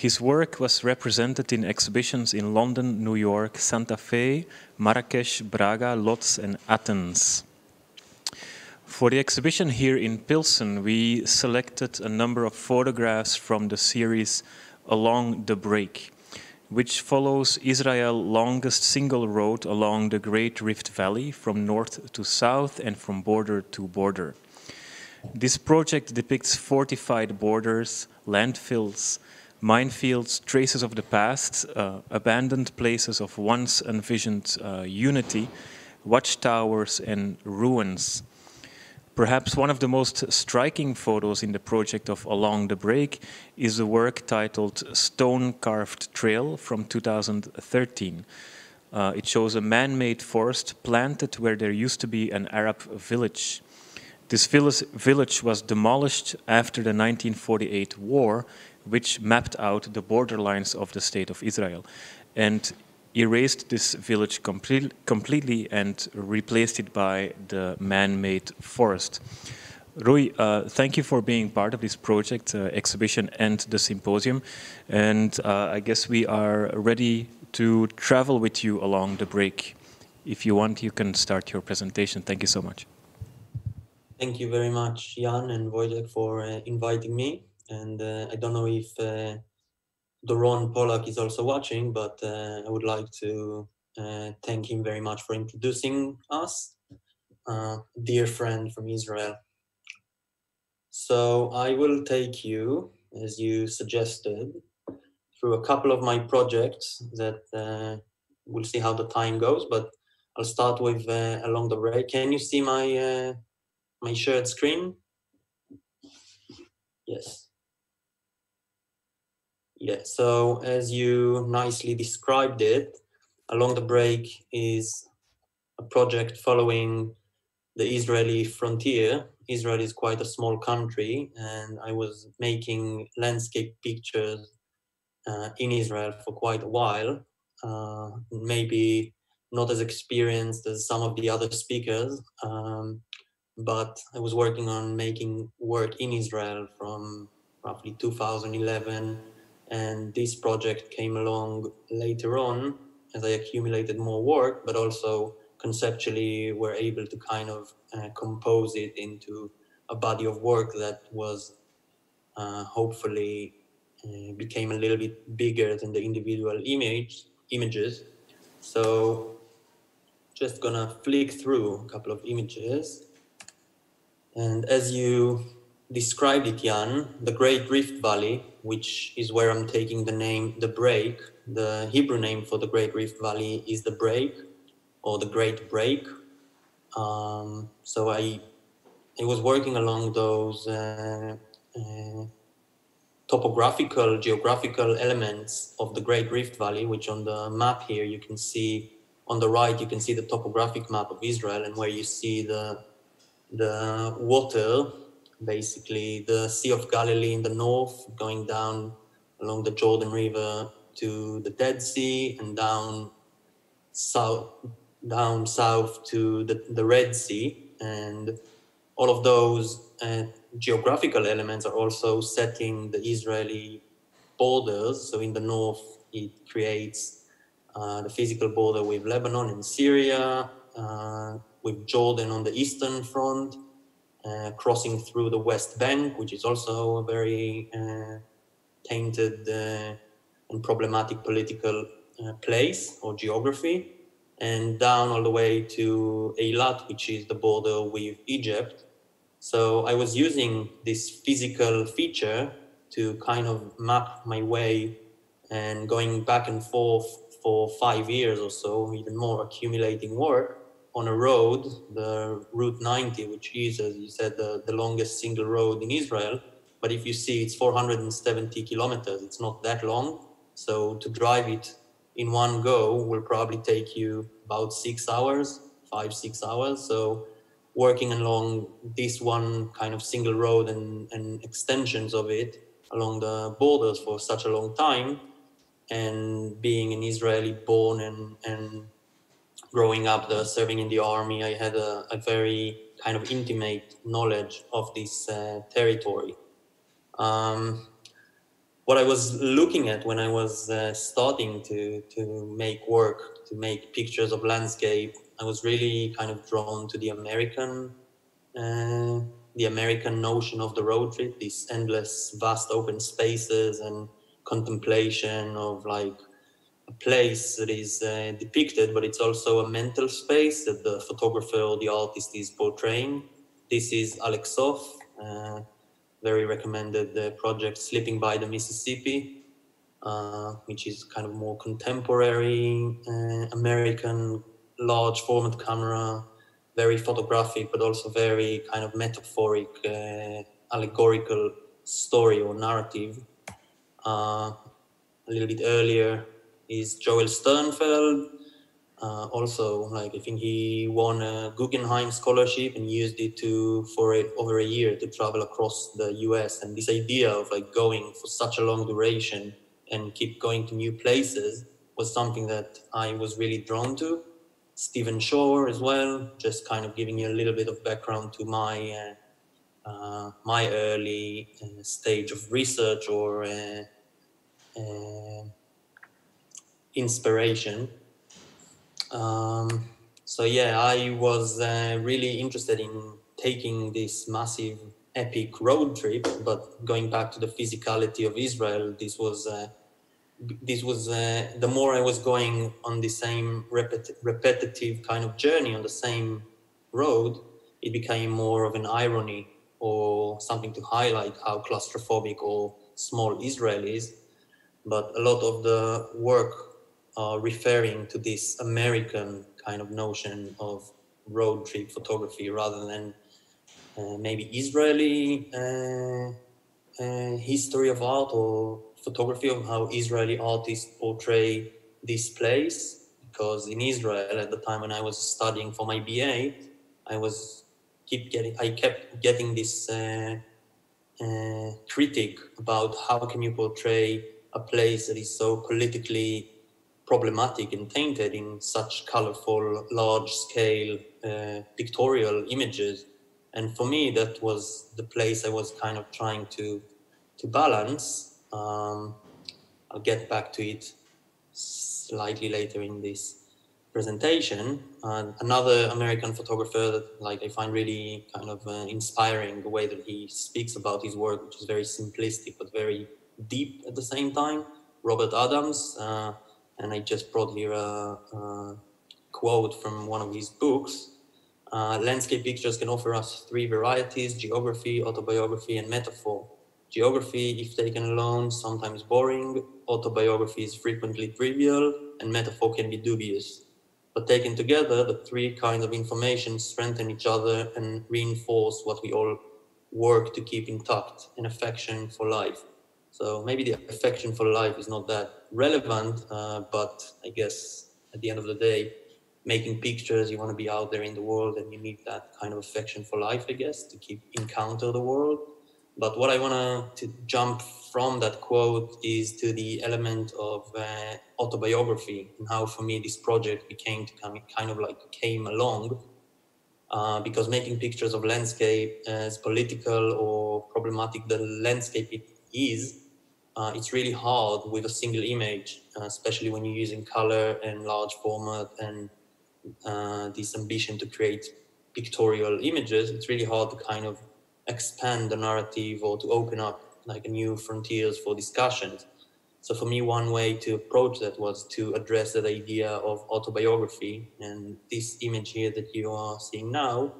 His work was represented in exhibitions in London, New York, Santa Fe, Marrakesh, Braga, Lodz, and Athens. For the exhibition here in Pilsen, we selected a number of photographs from the series Along the Break, which follows Israel's longest single road along the Great Rift Valley from north to south and from border to border. This project depicts fortified borders, landfills, minefields, traces of the past, uh, abandoned places of once envisioned uh, unity, watchtowers, and ruins. Perhaps one of the most striking photos in the project of Along the Break is the work titled Stone Carved Trail from 2013. Uh, it shows a man made forest planted where there used to be an Arab village. This village was demolished after the 1948 war which mapped out the borderlines of the state of Israel and erased this village complete, completely and replaced it by the man-made forest. Roei, uh, thank you for being part of this project, uh, exhibition, and the symposium. And uh, I guess we are ready to travel with you along the break. If you want, you can start your presentation. Thank you so much. Thank you very much, Jan and Wojtek, for uh, inviting me and uh, I don't know if uh, Doron Polak is also watching, but uh, I would like to uh, thank him very much for introducing us, uh, dear friend from Israel. So I will take you, as you suggested, through a couple of my projects that uh, we'll see how the time goes, but I'll start with along the way. Can you see my my shared screen? Yes. Yeah, so as you nicely described it, Along the Break is a project following the Israeli frontier. Israel is quite a small country, and I was making landscape pictures uh, in Israel for quite a while. Uh, maybe not as experienced as some of the other speakers, um, but I was working on making work in Israel from roughly 2011 and this project came along later on as I accumulated more work, but also conceptually were able to kind of uh, compose it into a body of work that was uh, hopefully uh, became a little bit bigger than the individual image images. So just gonna flick through a couple of images. And as you described it, Jan, the Great Rift Valley, which is where I'm taking the name the Break. The Hebrew name for the Great Rift Valley is the Break or the Great Break. Um, so I, I was working along those uh, uh, topographical, geographical elements of the Great Rift Valley, which on the map here you can see on the right, you can see the topographic map of Israel and where you see the, the water, basically the Sea of Galilee in the north, going down along the Jordan River to the Dead Sea and down south, down south to the, the Red Sea. And all of those uh, geographical elements are also setting the Israeli borders. So in the north, it creates uh, the physical border with Lebanon and Syria, uh, with Jordan on the eastern front, uh, crossing through the West Bank, which is also a very uh, tainted uh, and problematic political uh, place or geography, and down all the way to Eilat, which is the border with Egypt. So I was using this physical feature to kind of map my way and going back and forth for five years or so, even more accumulating work on a road, the Route 90, which is, as you said, the, the longest single road in Israel. But if you see it's 470 kilometers, it's not that long. So to drive it in one go will probably take you about six hours, five, six hours. So working along this one kind of single road and, and extensions of it along the borders for such a long time and being an Israeli born and, and growing up there, serving in the army, I had a, a very kind of intimate knowledge of this uh, territory. Um, what I was looking at when I was uh, starting to, to make work, to make pictures of landscape, I was really kind of drawn to the American, uh, the American notion of the road trip, these endless, vast open spaces and contemplation of like place that is uh, depicted, but it's also a mental space that the photographer or the artist is portraying. This is Alec Soth, uh, very recommended the project Sleeping by the Mississippi, uh, which is kind of more contemporary uh, American large format camera, very photographic, but also very kind of metaphoric, uh, allegorical story or narrative. Uh, a little bit earlier is Joel Sternfeld. Uh, also, like I think he won a Guggenheim scholarship and used it to for a, over a year to travel across the U.S. And this idea of like going for such a long duration and keep going to new places was something that I was really drawn to. Stephen Shore as well, just kind of giving you a little bit of background to my uh, uh, my early uh, stage of research or uh, uh, inspiration um, so yeah, I was uh, really interested in taking this massive epic road trip, but going back to the physicality of Israel, this was uh, this was uh, the more I was going on the same repet- repetitive kind of journey on the same road, it became more of an irony or something to highlight how claustrophobic or small Israel is. But a lot of the work uh, referring to this American kind of notion of road trip photography rather than uh, maybe Israeli uh, uh, history of art or photography of how Israeli artists portray this place. Because in Israel, at the time when I was studying for my BA, I was keep getting I kept getting this uh, uh, critic about how can you portray a place that is so politically problematic and tainted in such colorful, large scale uh, pictorial images. And for me, that was the place I was kind of trying to, to balance. Um, I'll get back to it slightly later in this presentation. Uh, another American photographer that like I find really kind of uh, inspiring the way that he speaks about his work, which is very simplistic but very deep at the same time. Robert Adams, uh, and I just brought here a, a quote from one of his books. Uh, landscape pictures can offer us three varieties, geography, autobiography, and metaphor. Geography, if taken alone, sometimes boring, autobiography is frequently trivial, and metaphor can be dubious. But taken together, the three kinds of information strengthen each other and reinforce what we all work to keep intact an affection for life. So maybe the affection for life is not that relevant, uh, but I guess at the end of the day, making pictures, you want to be out there in the world and you need that kind of affection for life, I guess, to keep encounter the world. But what I want to jump from that quote is to the element of uh, autobiography and how for me this project became to come, kind of like came along uh, because making pictures of landscape as political or problematic the landscape it is, uh, it's really hard with a single image, uh, especially when you're using color and large format and uh, this ambition to create pictorial images. It's really hard to kind of expand the narrative or to open up like new frontiers for discussions. So for me, one way to approach that was to address that idea of autobiography. And this image here that you are seeing now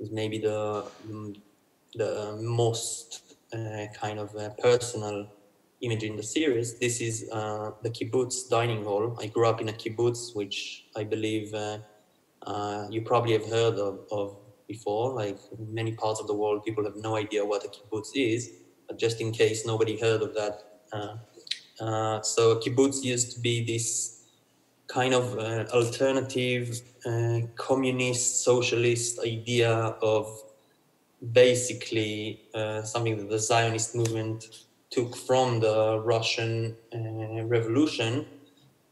is maybe the mm, the most uh, kind of uh, personal image in the series. This is uh, the kibbutz dining hall. I grew up in a kibbutz, which I believe uh, uh, you probably have heard of, of before. Like many parts of the world, people have no idea what a kibbutz is. But just in case nobody heard of that uh, uh, so kibbutz used to be this kind of uh, alternative communist socialist idea of basically something that the Zionist movement took from the Russian uh, Revolution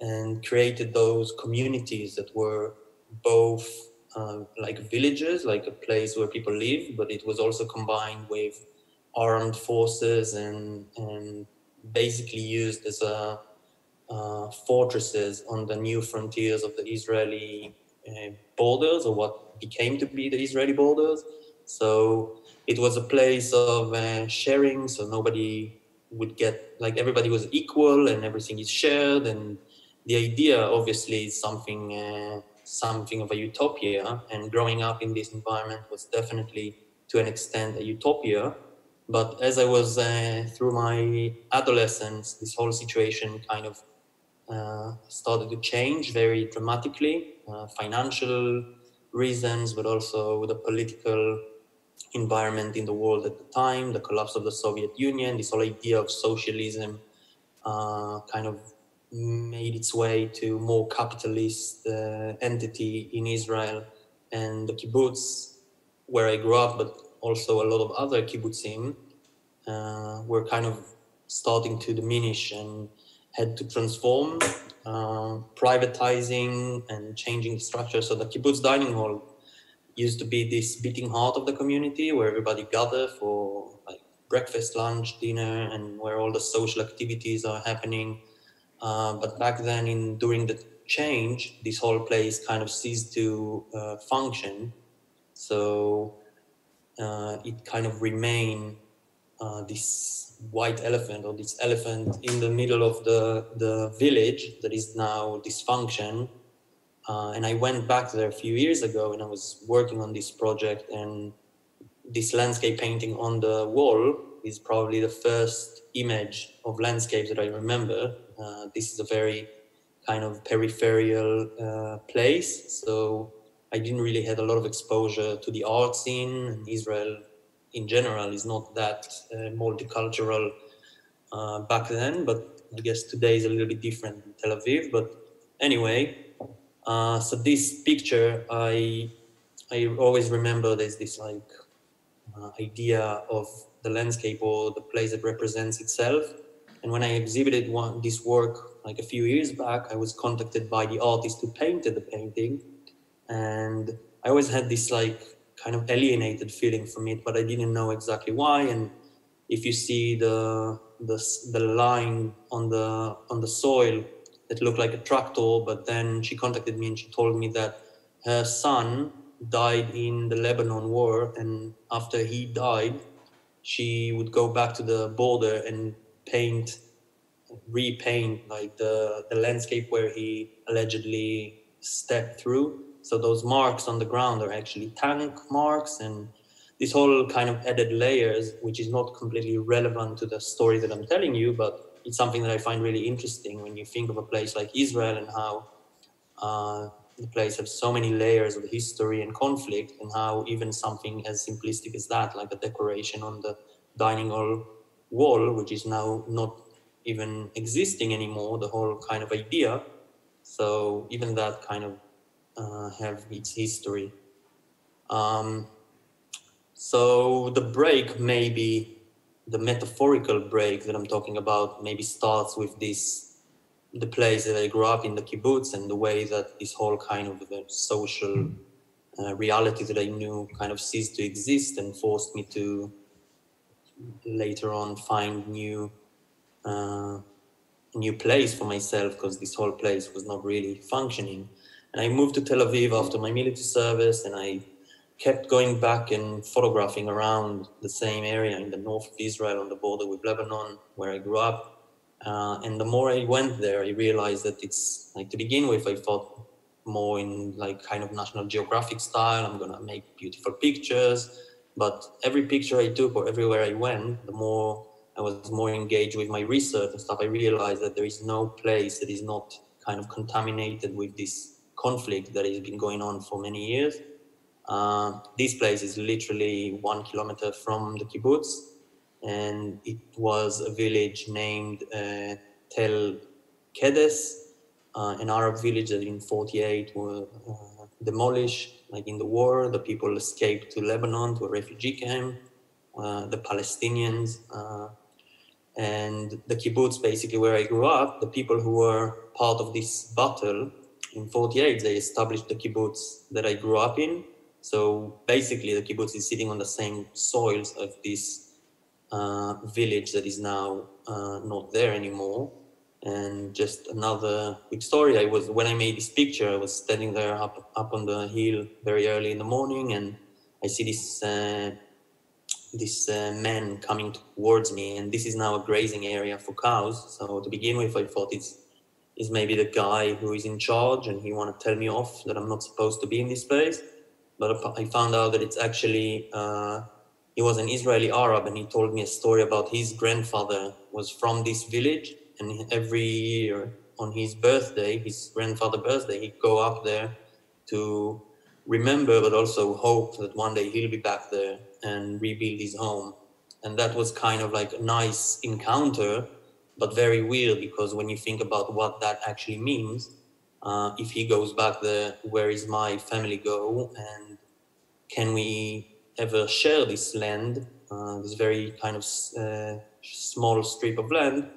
and created those communities that were both uh, like villages, like a place where people live, but it was also combined with armed forces and, and basically used as a, uh, fortresses on the new frontiers of the Israeli uh, borders or what became to be the Israeli borders. So it was a place of uh, sharing, so nobody would get, like everybody was equal and everything is shared. And the idea obviously is something, uh, something of a utopia. And growing up in this environment was definitely to an extent a utopia but as I was uh, through my adolescence, this whole situation kind of uh, started to change very dramatically. Uh, financial reasons, but also with the political environment in the world at the time, the collapse of the Soviet Union, this whole idea of socialism uh, kind of made its way to more capitalist uh, entity in Israel and the kibbutz where I grew up, but also a lot of other kibbutzim uh, were kind of starting to diminish and had to transform, uh, privatizing and changing the structure. So the kibbutz dining hall used to be this beating heart of the community where everybody gather for like breakfast, lunch, dinner, and where all the social activities are happening. Uh, but back then, in during the change, this whole place kind of ceased to uh, function. So uh, it kind of remained uh, this white elephant or this elephant in the middle of the, the village that is now dysfunction. Uh, and I went back there a few years ago and I was working on this project and this landscape painting on the wall is probably the first image of landscapes that I remember. Uh, this is a very kind of peripheral uh, place. So I didn't really had a lot of exposure to the art scene. And Israel, in general, is not that uh, multicultural uh, back then. But I guess today is a little bit different in Tel Aviv. But anyway, uh, so this picture, I I always remember there's this like uh, idea of the landscape or the place that represents itself. And when I exhibited one this work like a few years back, I was contacted by the artist who painted the painting and I always had this like kind of alienated feeling from it, but I didn't know exactly why. And if you see the the the line on the on the soil, it looked like a tractor. But then she contacted me and she told me that her son died in the Lebanon war, and after he died, she would go back to the border and paint, repaint like the the landscape where he allegedly stepped through so those marks on the ground are actually tank marks and this whole kind of added layers, which is not completely relevant to the story that I'm telling you, but it's something that I find really interesting when you think of a place like Israel and how uh, the place has so many layers of history and conflict, and how even something as simplistic as that, like a decoration on the dining hall wall, which is now not even existing anymore, the whole kind of idea. So even that kind of uh, have its history. Um, so the break, maybe the metaphorical break that I'm talking about, maybe starts with this the place that I grew up in, the kibbutz, and the way that this whole kind of uh, social uh, reality that I knew kind of ceased to exist and forced me to later on find new uh, new place for myself because this whole place was not really functioning. And I moved to Tel Aviv after my military service, and I kept going back and photographing around the same area in the north of Israel on the border with Lebanon, where I grew up. Uh, and the more I went there, I realized that it's like to begin with, I thought more in like kind of National Geographic style. I'm gonna make beautiful pictures. But every picture I took or everywhere I went, the more I was more engaged with my research and stuff, I realized that there is no place that is not kind of contaminated with this conflict that has been going on for many years. Uh, this place is literally one kilometer from the kibbutz, and it was a village named uh, Tel Kedes, uh, an Arab village that in 48 were uh, demolished, like in the war. The people escaped to Lebanon to a refugee camp. Uh, the Palestinians and the kibbutz, basically where I grew up, the people who were part of this battle in 48, they established the kibbutz that I grew up in. So basically, the kibbutz is sitting on the same soils of this uh, village that is now uh, not there anymore. And just another quick story. I was when I made this picture, I was standing there up up on the hill very early in the morning, and I see this uh, this uh, man coming towards me, and this is now a grazing area for cows. So to begin with, I thought it's is maybe the guy who is in charge, and he want to tell me off that I'm not supposed to be in this place. But I found out that it's actually uh, he was an Israeli Arab, and he told me a story about his grandfather was from this village and every year on his birthday, his grandfather' birthday, he'd go up there to remember, but also hope that one day he'll be back there and rebuild his home. And that was kind of like a nice encounter, but very weird because when you think about what that actually means, uh, if he goes back there, where is my family go? And can we ever share this land, uh, this very kind of uh, small strip of land?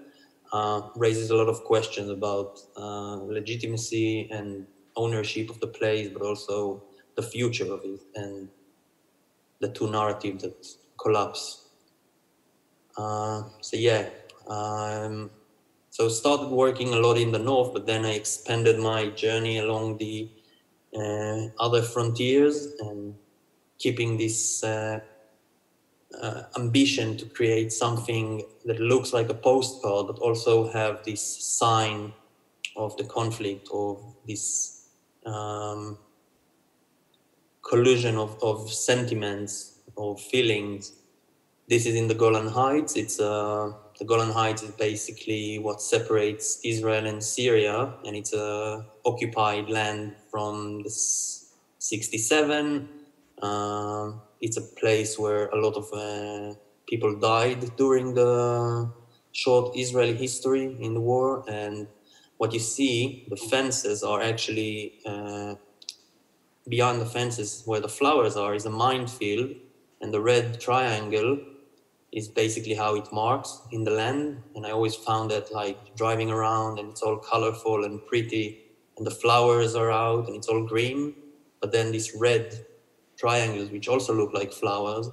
uh, raises a lot of questions about uh, legitimacy and ownership of the place, but also the future of it and the two narratives that collapse. Uh, so yeah, um, so started working a lot in the north, but then I expanded my journey along the uh, other frontiers and keeping this uh, uh, ambition to create something that looks like a postcard, but also have this sign of the conflict or this um, collision of, of sentiments or feelings. This is in the Golan Heights. It's uh, the Golan Heights is basically what separates Israel and Syria, and it's a occupied land from the 67. Uh, it's a place where a lot of uh, people died during the short Israeli history in the war. And what you see, the fences are actually uh, beyond the fences where the flowers are is a minefield, and the red triangle is basically how it marks in the land. And I always found that like driving around and it's all colorful and pretty, and the flowers are out and it's all green, but then this red triangles, which also look like flowers,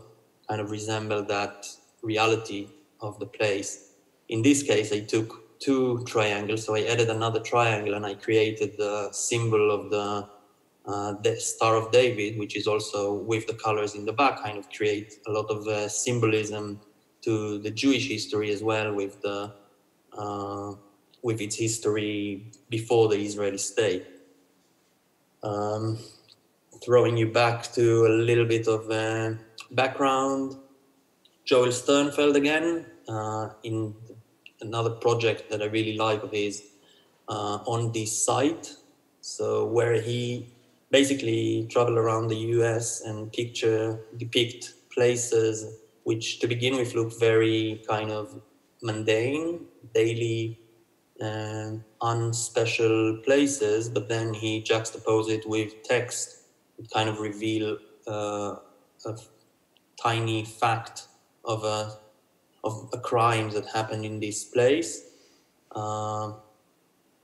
kind of resemble that reality of the place. In this case, I took two triangles, so I added another triangle and I created the symbol of the, uh, the Star of David, which is also with the colors in the back, kind of create a lot of uh, symbolism to the Jewish history as well, with the uh, with its history before the Israeli state. Um, throwing you back to a little bit of uh, background. Joel Sternfeld again uh, in another project that I really like of his uh, on this site. So where he basically travel around the U.S. and picture depict places which to begin with look very kind of mundane, daily uh, unspecial places, but then he juxtaposed it with text. Kind of reveal uh, a tiny fact of a of a crime that happened in this place. Uh,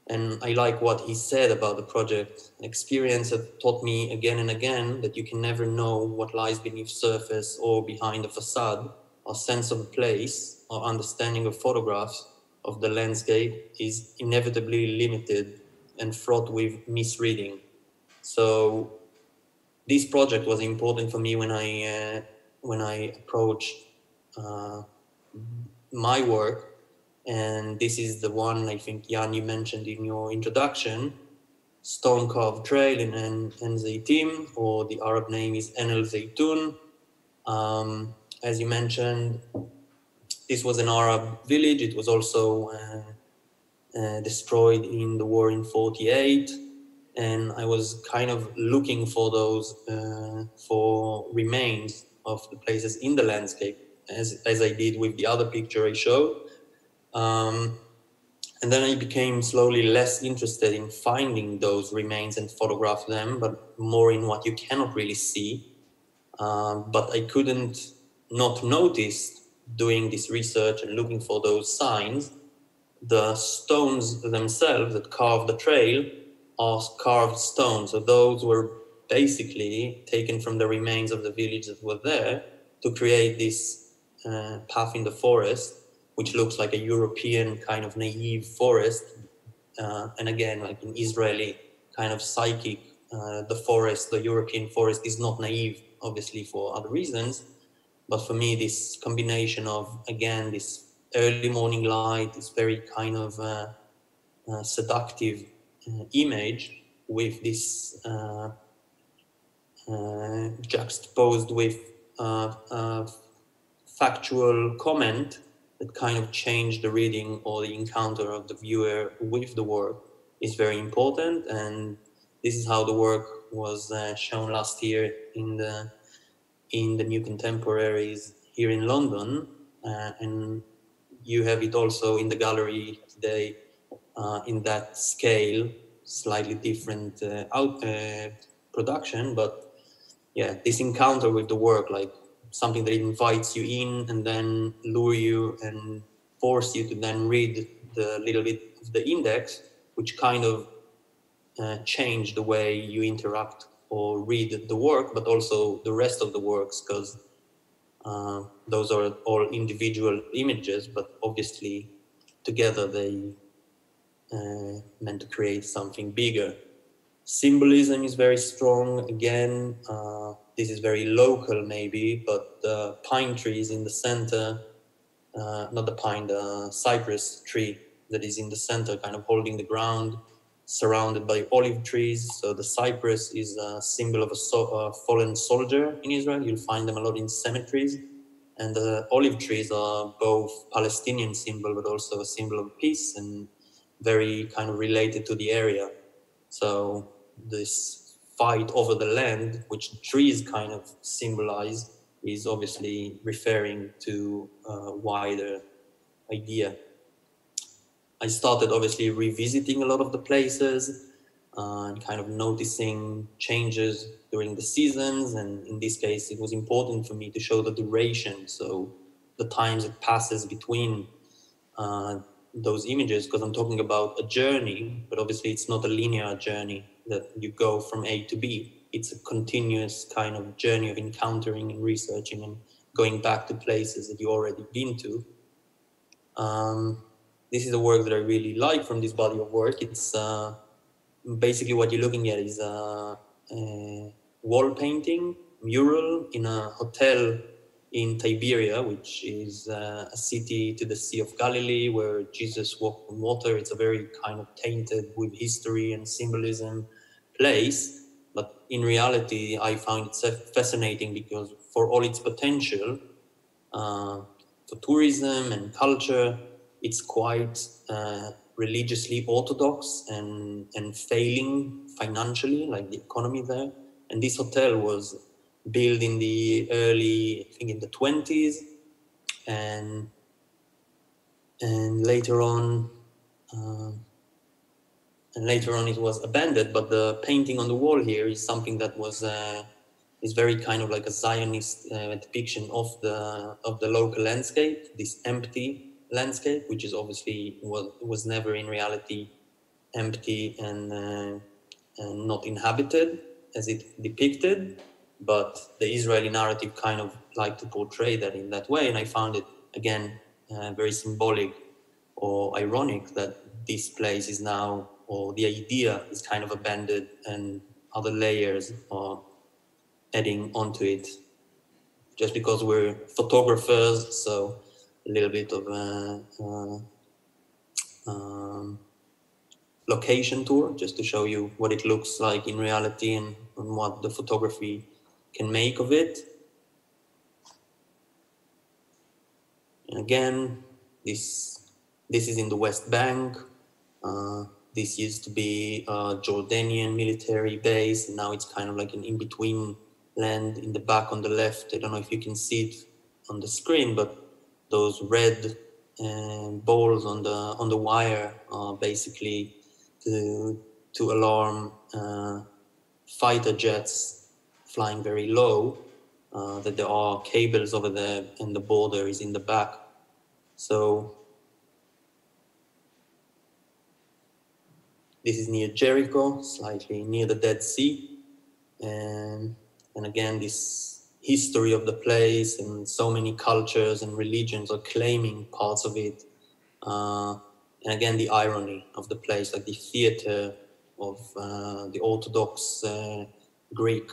and I like what he said about the project. Experience had taught me again and again that you can never know what lies beneath surface or behind a facade. Our sense of place, our understanding of photographs of the landscape is inevitably limited and fraught with misreading. So this project was important for me when I uh, when I approached uh, my work and this is the one I think Jan you mentioned in your introduction, Stone Carved Trail in En, Zaytim, or the Arab name is En El Zaytun. Um, as you mentioned, this was an Arab village. It was also uh, uh, destroyed in the war in 48. And I was kind of looking for those, uh, for remains of the places in the landscape, as, as I did with the other picture I showed. Um, and then I became slowly less interested in finding those remains and photograph them, but more in what you cannot really see. Um, but I couldn't not notice doing this research and looking for those signs. The stones themselves that carve the trail carved stones. So those were basically taken from the remains of the village that were there to create this uh, path in the forest which looks like a European kind of naive forest. Uh, and again, like an Israeli kind of psychic, uh, the forest, the European forest is not naive, obviously for other reasons. But for me, this combination of, again, this early morning light, this very kind of uh, uh seductive image with this uh, juxtaposed with factual comment that kind of change the reading or the encounter of the viewer with the work is very important. And this is how the work was uh, shown last year in the in the New Contemporaries here in London, uh, and you have it also in the gallery today uh, in that scale, slightly different uh, out uh, production, but yeah, this encounter with the work, like something that invites you in and then lure you and force you to then read the little bit of the index, which kind of uh, change the way you interact or read the work, but also the rest of the works, because uh, those are all individual images, but obviously together they uh, meant to create something bigger. Symbolism is very strong. Again, uh, this is very local maybe, but the pine trees in the center, uh, not the pine, the cypress tree that is in the center, kind of holding the ground, surrounded by olive trees. So the cypress is a symbol of a, so, a fallen soldier in Israel. You'll find them a lot in cemeteries. And the olive trees are both Palestinian symbol, but also a symbol of peace and very kind of related to the area. So this fight over the land, which trees kind of symbolize, is obviously referring to a wider idea. I started obviously revisiting a lot of the places uh, and kind of noticing changes during the seasons. And in this case, it was important for me to show the duration. So the times it passes between uh, those images, because I'm talking about a journey, but obviously it's not a linear journey that you go from A to B. It's a continuous kind of journey of encountering and researching and going back to places that you already been to. Um, this is a work that I really like from this body of work. It's uh, basically what you're looking at is a, a wall painting mural in a hotel in Tiberia, which is uh, a city to the Sea of Galilee where Jesus walked on water. It's a very kind of tainted with history and symbolism place. But in reality, I found it fascinating because for all its potential uh, for tourism and culture, it's quite uh, religiously orthodox and, and failing financially, like the economy there. And this hotel was built in the early, I think in the 20s. And, and later on, uh, and later on it was abandoned. But the painting on the wall here is something that was uh, is very kind of like a Zionist uh, depiction of the of the local landscape, this empty landscape, which is obviously was was never in reality empty and uh, and not inhabited as it depicted. But the Israeli narrative kind of like to portray that in that way, and I found it again uh, very symbolic or ironic that this place is now or the idea is kind of abandoned and other layers are adding onto it just because we're photographers so a little bit of a, uh, um, location tour just to show you what it looks like in reality and, and what the photography can make of it. And again this this is in the west bank. Uh, this used to be a Jordanian military base, and now it's kind of like an in-between land in the back on the left. I don't know if you can see it on the screen, but those red uh, balls on the on the wire are basically to to alarm uh, fighter jets flying very low uh, that there are cables over there and the border is in the back. So This is near Jericho, slightly near the Dead Sea. And, and again, this history of the place and so many cultures and religions are claiming parts of it. Uh, and again, the irony of the place, like the theater of uh, the Orthodox uh, Greek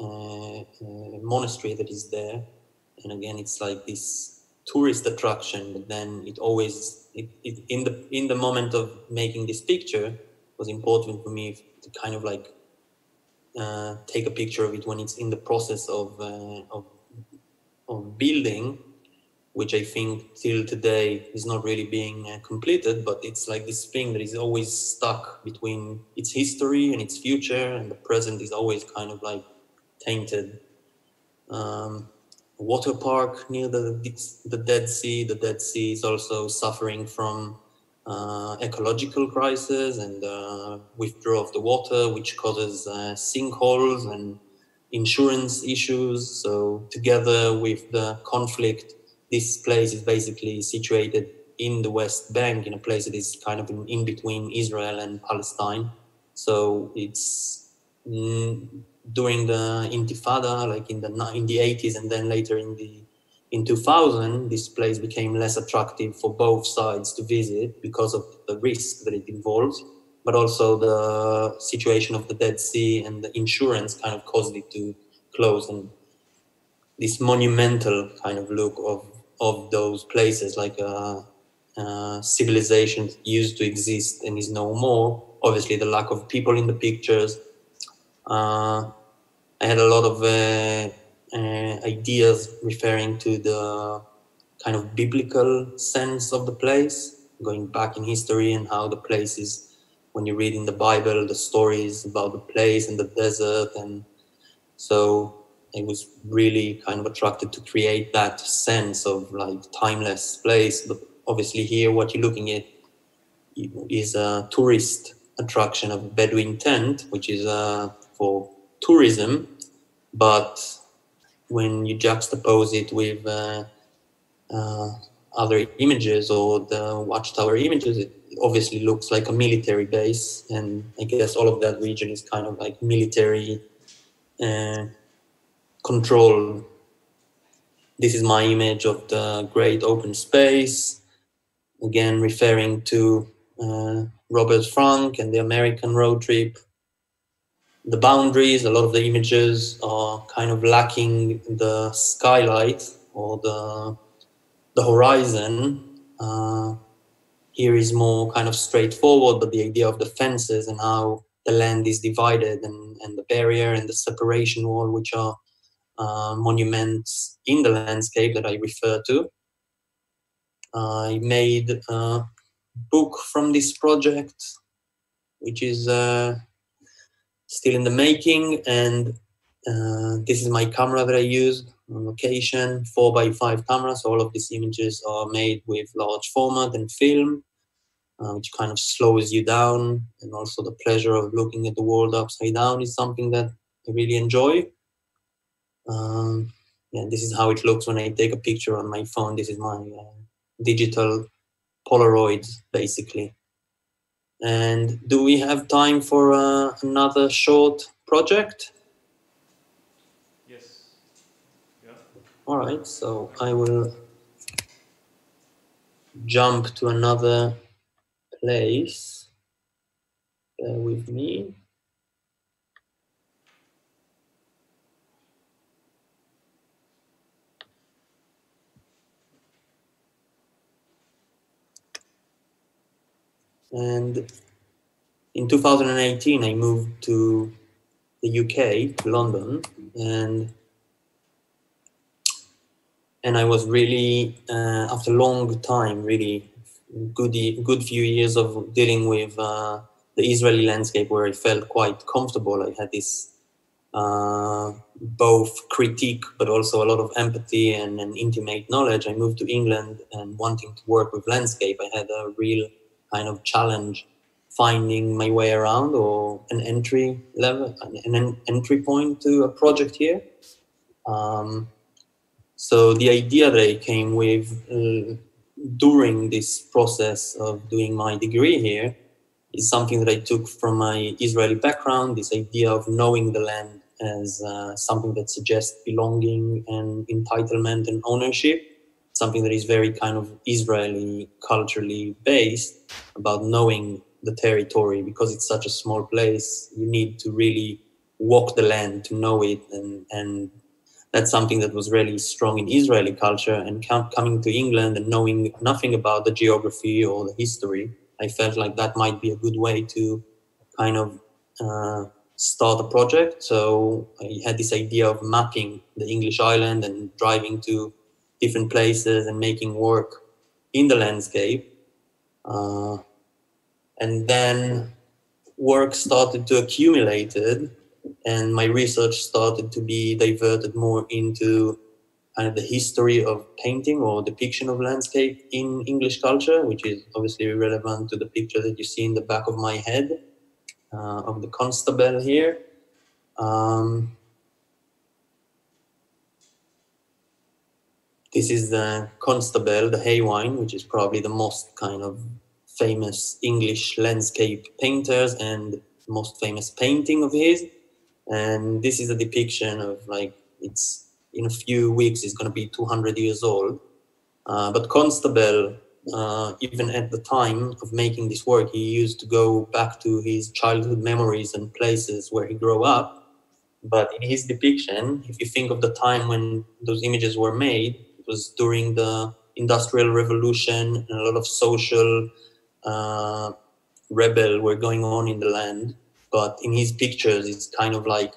monastery that is there. And again, it's like this tourist attraction, but then it always, it, it, in the in the moment of making this picture, was important for me to kind of like uh, take a picture of it when it's in the process of, uh, of, of building, which I think till today is not really being uh, completed, but it's like this thing that is always stuck between its history and its future, and the present is always kind of like tainted. Um, water park near the the Dead Sea. The Dead Sea is also suffering from uh, ecological crisis and uh, withdrawal of the water, which causes uh, sinkholes and insurance issues. So, together with the conflict, this place is basically situated in the West Bank, in a place that is kind of in, in between Israel and Palestine. So, it's mm, during the Intifada, like in the in the 80s, and then later in the in 2000, this place became less attractive for both sides to visit because of the risk that it involves, but also the situation of the Dead Sea and the insurance kind of caused it to close. And this monumental kind of look of, of those places, like a, a civilization used to exist and is no more. Obviously, the lack of people in the pictures. Uh, I had a lot of uh, uh, ideas referring to the kind of biblical sense of the place, going back in history and how the place is, when you read in the Bible, the stories about the place and the desert. And so I was really kind of attracted to create that sense of like timeless place. But obviously, here, what you're looking at is a tourist attraction of Bedouin tent, which is uh, for tourism, but when you juxtapose it with uh, uh, other images or the watchtower images, it obviously looks like a military base. And I guess all of that region is kind of like military uh, control. This is my image of the great open space, again referring to uh, Robert Frank and the American road trip the boundaries, a lot of the images are kind of lacking the skylight or the, the horizon. Uh, here is more kind of straightforward, but the idea of the fences and how the land is divided and, and the barrier and the separation wall, which are uh, monuments in the landscape that I refer to. I made a book from this project, which is uh, still in the making. And uh, this is my camera that I used on location, four by five camera. So all of these images are made with large format and film. uh, which kind of slows you down, and also the pleasure of looking at the world upside down is something that I really enjoy. Um, yeah, this is how it looks when I take a picture on my phone. This is my uh, digital Polaroid, basically. And do we have time for uh, another short project? Yes. Yeah. All right, so I will jump to another place. Bear with me. And in 2018, I moved to the UK, to London, and and I was really, uh, after a long time, really good good few years of dealing with uh, the Israeli landscape, where I felt quite comfortable. I had this uh, both critique, but also a lot of empathy and an intimate knowledge. I moved to England and wanting to work with landscape, I had a real kind of challenge finding my way around or an entry level, an, an entry point to a project here. Um, so the idea that I came with uh, during this process of doing my degree here is something that I took from my Israeli background, this idea of knowing the land as uh, something that suggests belonging and entitlement and ownership something that is very kind of Israeli culturally based about knowing the territory because it's such a small place. You need to really walk the land to know it, and and that's something that was really strong in Israeli culture. And coming to England and knowing nothing about the geography or the history, I felt like that might be a good way to kind of uh, start a project. So I had this idea of mapping the English island and driving to different places and making work in the landscape. Uh, and then work started to accumulate and my research started to be diverted more into kind of the history of painting or depiction of landscape in English culture, which is obviously relevant to the picture that you see in the back of my head uh, of the constable here. Um, This is the Constable, the Hay Wain, which is probably the most kind of famous English landscape painters and most famous painting of his. And this is a depiction of like it's in a few weeks it's going to be 200 years old. Uh, but Constable, uh, even at the time of making this work, he used to go back to his childhood memories and places where he grew up. But in his depiction, if you think of the time when those images were made, it was during the Industrial Revolution, and a lot of social uh, rebel were going on in the land. But in his pictures, it's kind of like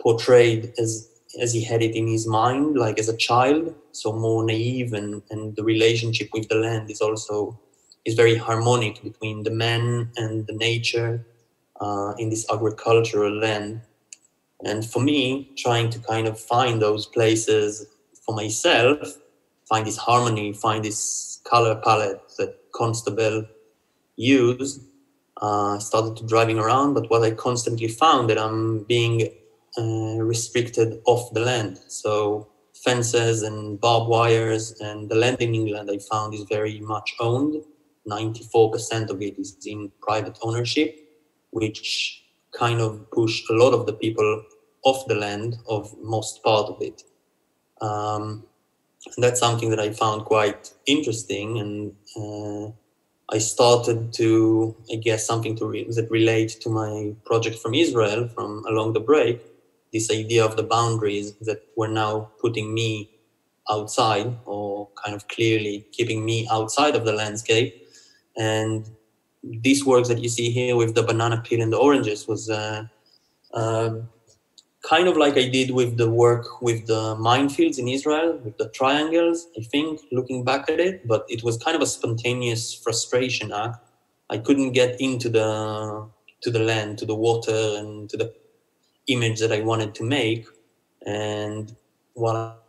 portrayed as as he had it in his mind, like as a child, so more naive, and and the relationship with the land is also is very harmonic between the man and the nature uh, in this agricultural land. And for me, trying to kind of find those places for myself, find this harmony, find this color palette that Constable used. Uh, started to driving around, but what I constantly found that I'm being uh, restricted off the land. So fences and barbed wires and the land in England I found is very much owned. 94% of it is in private ownership, which kind of push a lot of the people off the land of most part of it. Um, and that's something that I found quite interesting, and uh, I started to, I guess, something to re- that relate to my project from Israel, from along the break. This idea of the boundaries that were now putting me outside, or kind of clearly keeping me outside of the landscape, and these works that you see here with the banana peel and the oranges was. Uh, uh, kind of like I did with the work with the minefields in Israel, with the triangles, I think, looking back at it, but it was kind of a spontaneous frustration act. I couldn't get into the to the land, to the water, and to the image that I wanted to make. And while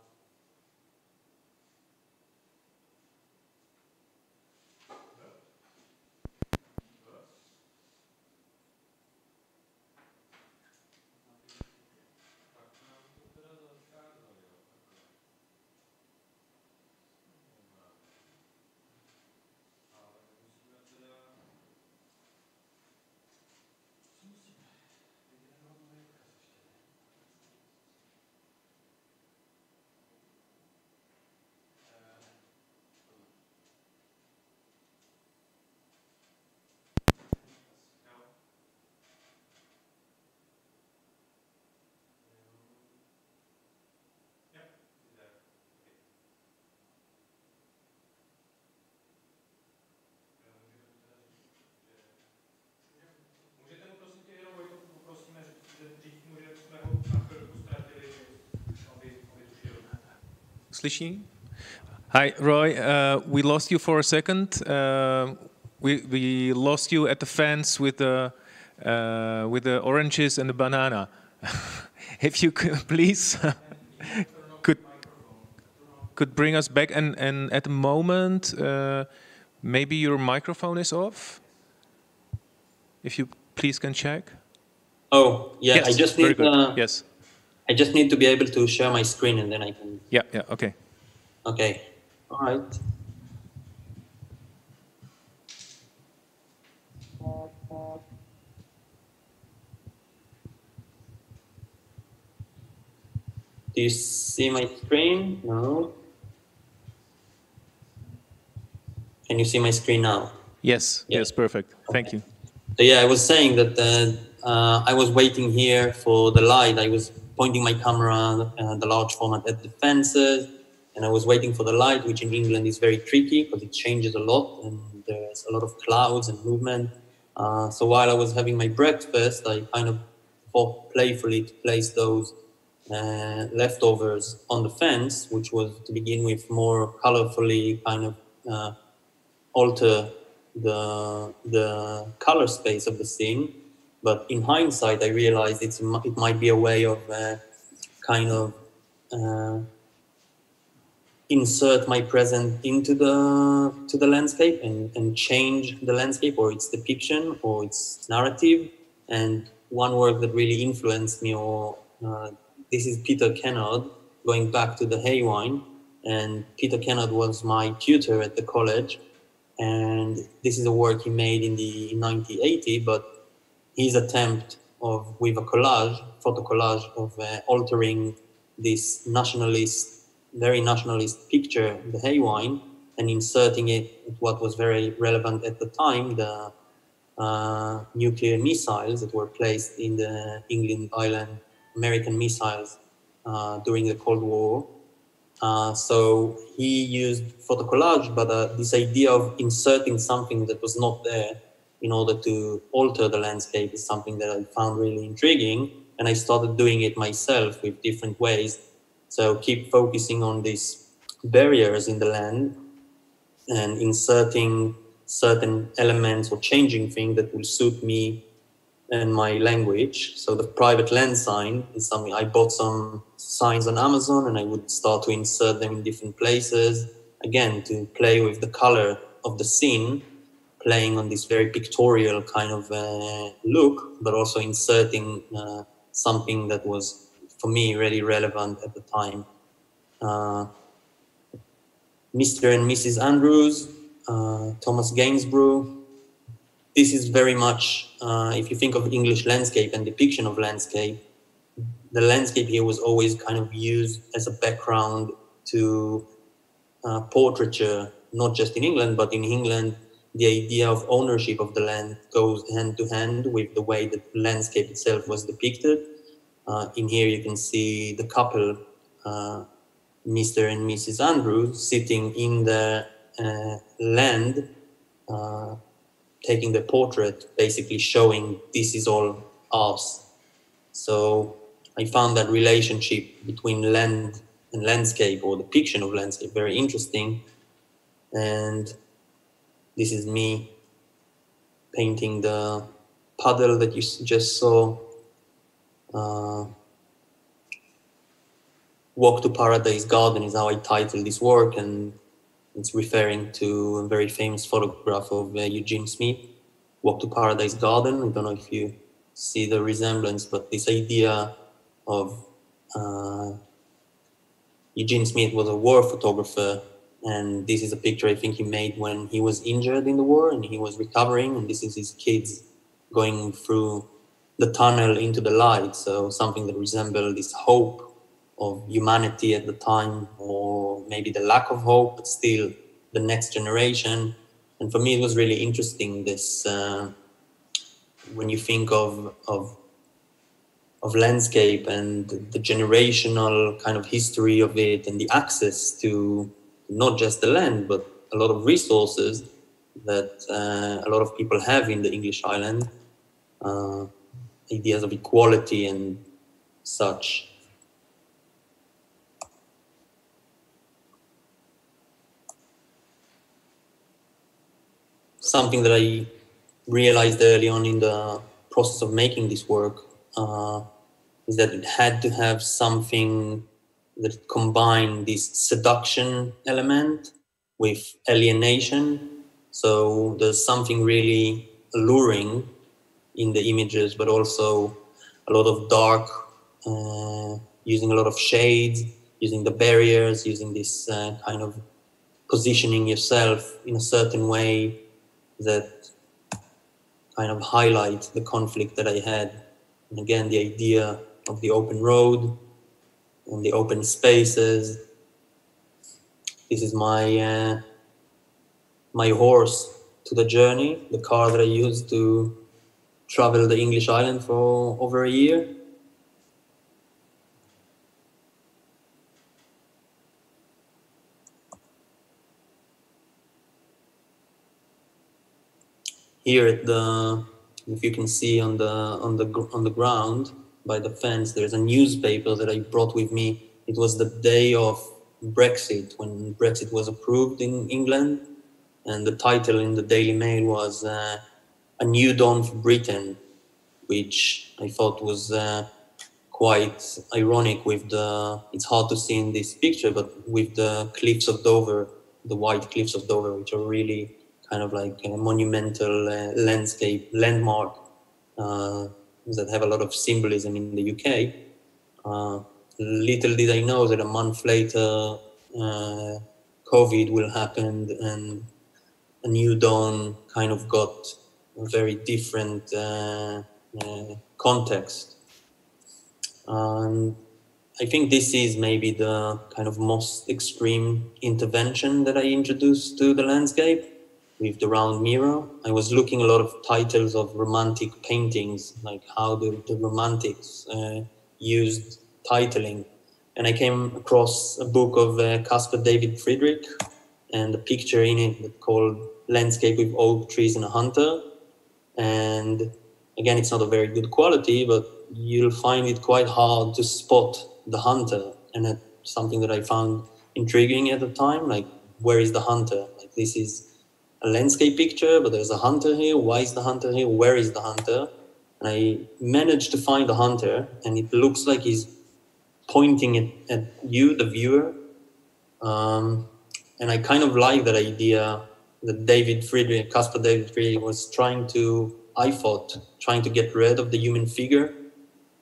Slishi. Hi, Roei. Uh, we lost you for a second. Uh, we, we lost you at the fence with the, uh, with the oranges and the banana. if you could please could could bring us back and, and at the moment uh, maybe your microphone is off. If you please can check. Oh yeah, yes, I just very need good. uh, yes. I just need to be able to share my screen and then I can. Yeah, yeah, okay. Okay. All right. Do you see my screen? No. Can you see my screen now? Yes, Yeah. yes, perfect. Thank you. So yeah, I was saying that uh, uh, I was waiting here for the light. I was pointing my camera, uh, the large format, at the fences, and I was waiting for the light, which in England is very tricky because it changes a lot and there's a lot of clouds and movement. Uh, so while I was having my breakfast, I kind of thought playfully to place those uh, leftovers on the fence, which was to begin with more colorfully kind of uh, alter the the color space of the scene. But in hindsight, I realized it's it might be a way of uh, kind of uh, insert my present into the to the landscape and, and change the landscape or its depiction or its narrative. And one work that really influenced me, or uh, this is Peter Kennard, going back to the hay Haywine. And Peter Kennard was my tutor at the college and this is a work he made in the 1980 but his attempt of with a collage photo collage of uh, altering this nationalist very nationalist picture the Hay Wain and inserting it with what was very relevant at the time the uh, nuclear missiles that were placed in the england island american missiles uh, during the cold war. Uh, so he used photo collage, but uh, this idea of inserting something that was not there in order to alter the landscape is something that I found really intriguing. And I started doing it myself with different ways. So keep focusing on these barriers in the land and inserting certain elements or changing things that will suit me and my language. So the private land sign is something I bought some signs on Amazon and I would start to insert them in different places. Again, to play with the color of the scene, playing on this very pictorial kind of uh, look, but also inserting uh, something that was for me really relevant at the time. Uh, Mr. and Mrs. Andrews, uh, Thomas Gainsborough, this is very much, uh, if you think of English landscape and depiction of landscape, the landscape here was always kind of used as a background to uh, portraiture, not just in England, but in England, the idea of ownership of the land goes hand to hand with the way that the landscape itself was depicted. Uh, in here, you can see the couple, uh, Mr. and Mrs. Andrews, sitting in the uh, land uh, taking the portrait, basically showing this is all us. So I found that relationship between land and landscape or depiction of landscape very interesting. And this is me painting the puddle that you just saw. Uh, Walk to Paradise Garden is how I titled this work, and it's referring to a very famous photograph of uh, Eugene Smith, Walk to Paradise Garden. I don't know if you see the resemblance, but this idea of uh, Eugene Smith was a war photographer, and this is a picture I think he made when he was injured in the war and he was recovering, and this is his kids going through the tunnel into the light. So something that resembled this hope of humanity at the time, or maybe the lack of hope, but still the next generation. And for me, it was really interesting. This uh, when you think of of of landscape and the generational kind of history of it, and the access to not just the land, but a lot of resources that uh, a lot of people have in the English island, uh, ideas of equality and such. Something that I realized early on in the process of making this work uh, is that it had to have something that combine this seduction element with alienation. So there's something really alluring in the images, but also a lot of dark, uh, using a lot of shades, using the barriers, using this uh, kind of positioning yourself in a certain way that kind of highlight the conflict that I had. And again, the idea of the open road and the open spaces. This is my uh, my horse to the journey, the car that I used to travel the English island for over a year. Here at the, if you can see on the on the on the ground by the fence, there's a newspaper that I brought with me. It was the day of Brexit when Brexit was approved in England, and the title in the Daily Mail was uh, "A New Dawn for Britain," which I thought was uh, quite ironic. With the, it's hard to see in this picture, but with the cliffs of Dover, the white cliffs of Dover, which are really kind of like a monumental uh, landscape landmark uh, that have a lot of symbolism in the UK. Uh, little did I know that a month later, uh, COVID will happen and a new dawn kind of got a very different uh, uh, context. And I think this is maybe the kind of most extreme intervention that I introduced to the landscape with the round mirror. I was looking a lot of titles of romantic paintings, like how the, the romantics uh, used titling. And I came across a book of uh, Caspar David Friedrich and a picture in it called Landscape with Oak Trees and a Hunter. And again, it's not a very good quality, but you'll find it quite hard to spot the hunter. And that's something that I found intriguing at the time. Like, where is the hunter? Like, this is a landscape picture, but there's a hunter here. Why is the hunter here? Where is the hunter? And I managed to find the hunter, and it looks like he's pointing at, at you, the viewer. Um, and I kind of like that idea that David Friedrich, Caspar David Friedrich, was trying to, I thought, trying to get rid of the human figure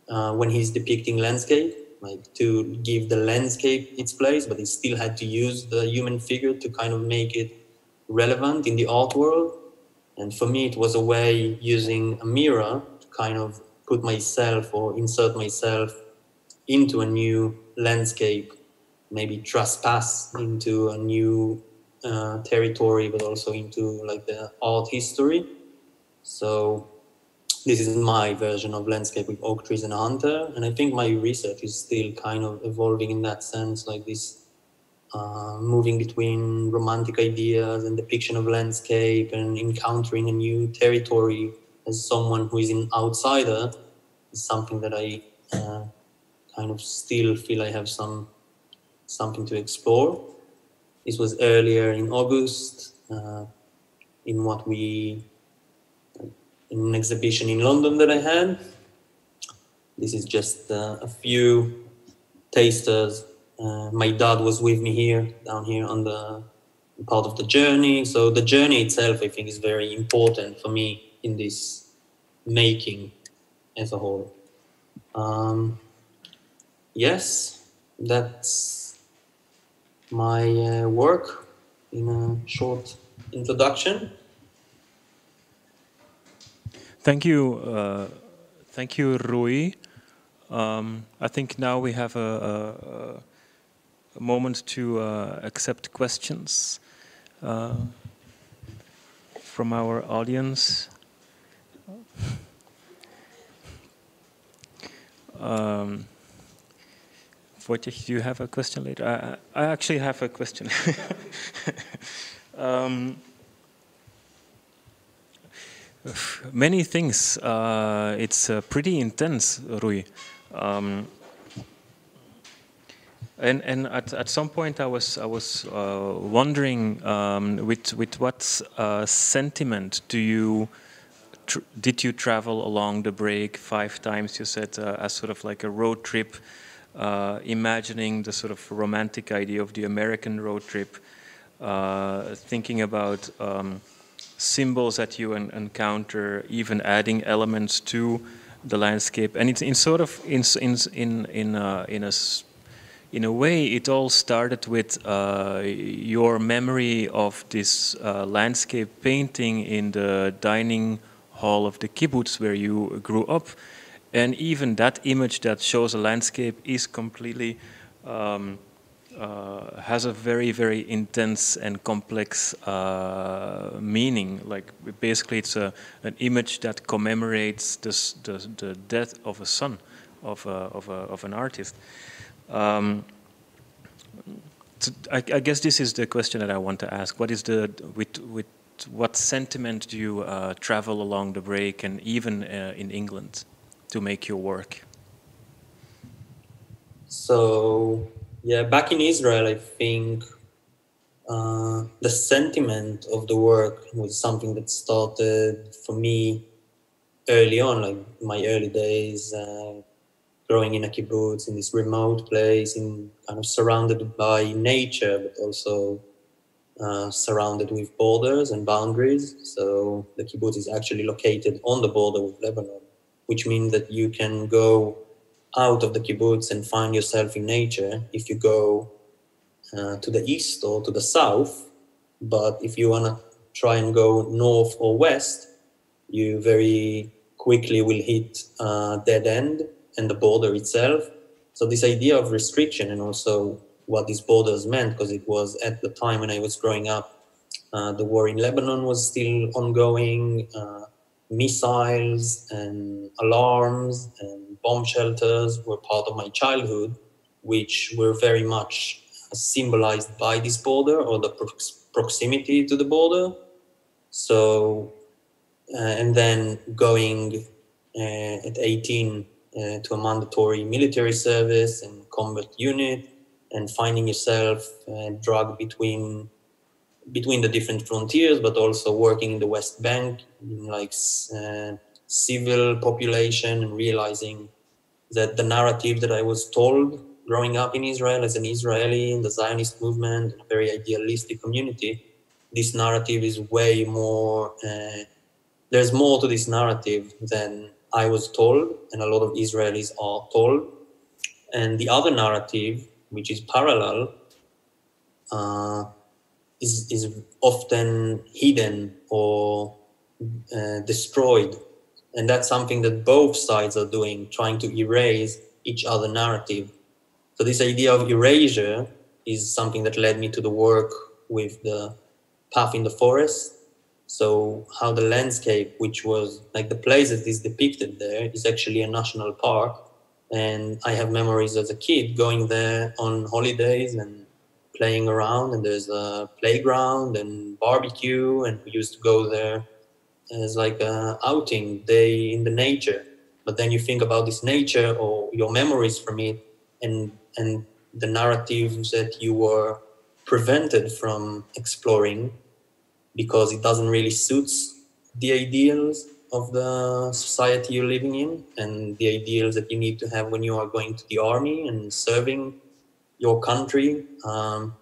uh, when he's depicting landscape, like to give the landscape its place, but he still had to use the human figure to kind of make it relevant in the art world. And for me, it was a way using a mirror to kind of put myself or insert myself into a new landscape, maybe trespass into a new uh, territory, but also into like the art history. So this is my version of landscape with oak trees and hunter. And I think my research is still kind of evolving in that sense, like this uh, moving between romantic ideas and depiction of landscape and encountering a new territory as someone who is an outsider is something that I uh, kind of still feel I have some something to explore. This was earlier in August uh, in what we in an exhibition in London that I had. This is just uh, a few tasters uh, my dad was with me here, down here on the part of the journey. So the journey itself, I think, is very important for me in this making as a whole. Um, yes, that's my uh, work in a short introduction. Thank you, uh, thank you, Roei. Um, I think now we have a, a a moment to uh, accept questions uh, from our audience. Um, Vojtěch, do you have a question later? I, I actually have a question. um, many things. Uh, it's uh, pretty intense, Roei. Um, And and at, at some point I was I was uh, wondering um, with with what uh, sentiment do you did you travel along the break five times? You said uh, as sort of like a road trip, uh, imagining the sort of romantic idea of the American road trip, uh, thinking about um, symbols that you encounter, even adding elements to the landscape, and it's in sort of in in in in, uh, in a in a way, it all started with uh, your memory of this uh, landscape painting in the dining hall of the kibbutz where you grew up. And even that image that shows a landscape is completely, um, uh, has a very, very intense and complex uh, meaning. Like basically it's a, an image that commemorates this, the, the death of a son of, a, of, a, of an artist. Um, I, I, guess this is the question that I want to ask. What is the with with what sentiment do you uh, travel along the break and even uh, in England to make your work? So yeah, back in Israel, I think uh, the sentiment of the work was something that started for me early on, like my early days uh, growing in a kibbutz in this remote place, in kind of surrounded by nature, but also uh, surrounded with borders and boundaries. So the kibbutz is actually located on the border with Lebanon, which means that you can go out of the kibbutz and find yourself in nature if you go uh, to the east or to the south. But if you want to try and go north or west, you very quickly will hit a dead end and the border itself. So this idea of restriction and also what these borders meant, because it was at the time when I was growing up, uh, the war in Lebanon was still ongoing. Uh, missiles and alarms and bomb shelters were part of my childhood, which were very much symbolized by this border or the prox- proximity to the border. So, uh, and then going uh, at 18 uh, to a mandatory military service and combat unit and finding yourself uh, dragged between between the different frontiers but also working in the west bank in like uh, civil population and realizing that the narrative that i was told growing up in israel as an israeli in the zionist movement a very idealistic community this narrative is way more uh, there's more to this narrative than I was told, and a lot of Israelis are told. And the other narrative, which is parallel, uh, is, is often hidden or uh, destroyed. And that's something that both sides are doing, trying to erase each other narrative. So this idea of erasure is something that led me to the work with the path in the forest so how the landscape, which was like the place that is depicted there, is actually a national park. And I have memories as a kid going there on holidays and playing around. And there's a playground and barbecue, and we used to go there as like a outing day in the nature. But then you think about this nature or your memories from it, and and the narratives that you were prevented from exploring because it doesn't really suits the ideals of the society you're living in and the ideals that you need to have when you are going to the army and serving your country. Um,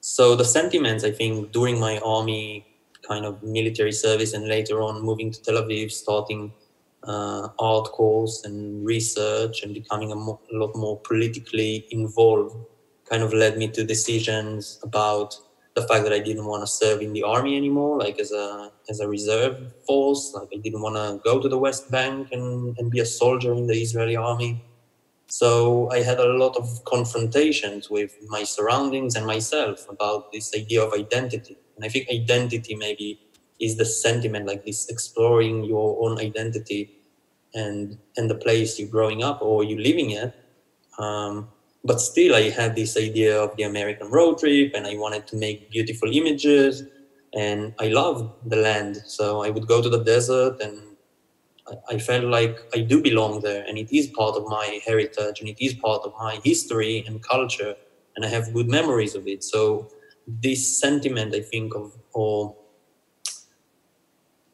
so the sentiments, I think, during my army kind of military service and later on moving to Tel Aviv, starting uh, art course and research and becoming a, mo- a lot more politically involved, kind of led me to decisions about the fact that I didn't want to serve in the army anymore, like as a as a reserve force. Like I didn't want to go to the West Bank and, and be a soldier in the Israeli army. So I had a lot of confrontations with my surroundings and myself about this idea of identity. And I think identity maybe is the sentiment, like this exploring your own identity and and the place you're growing up or you're living at. Um, but still i had this idea of the american road trip and i wanted to make beautiful images and i loved the land so i would go to the desert and I, felt like i do belong there and it is part of my heritage and it is part of my history and culture and I have good memories of it. So this sentiment, I think, of or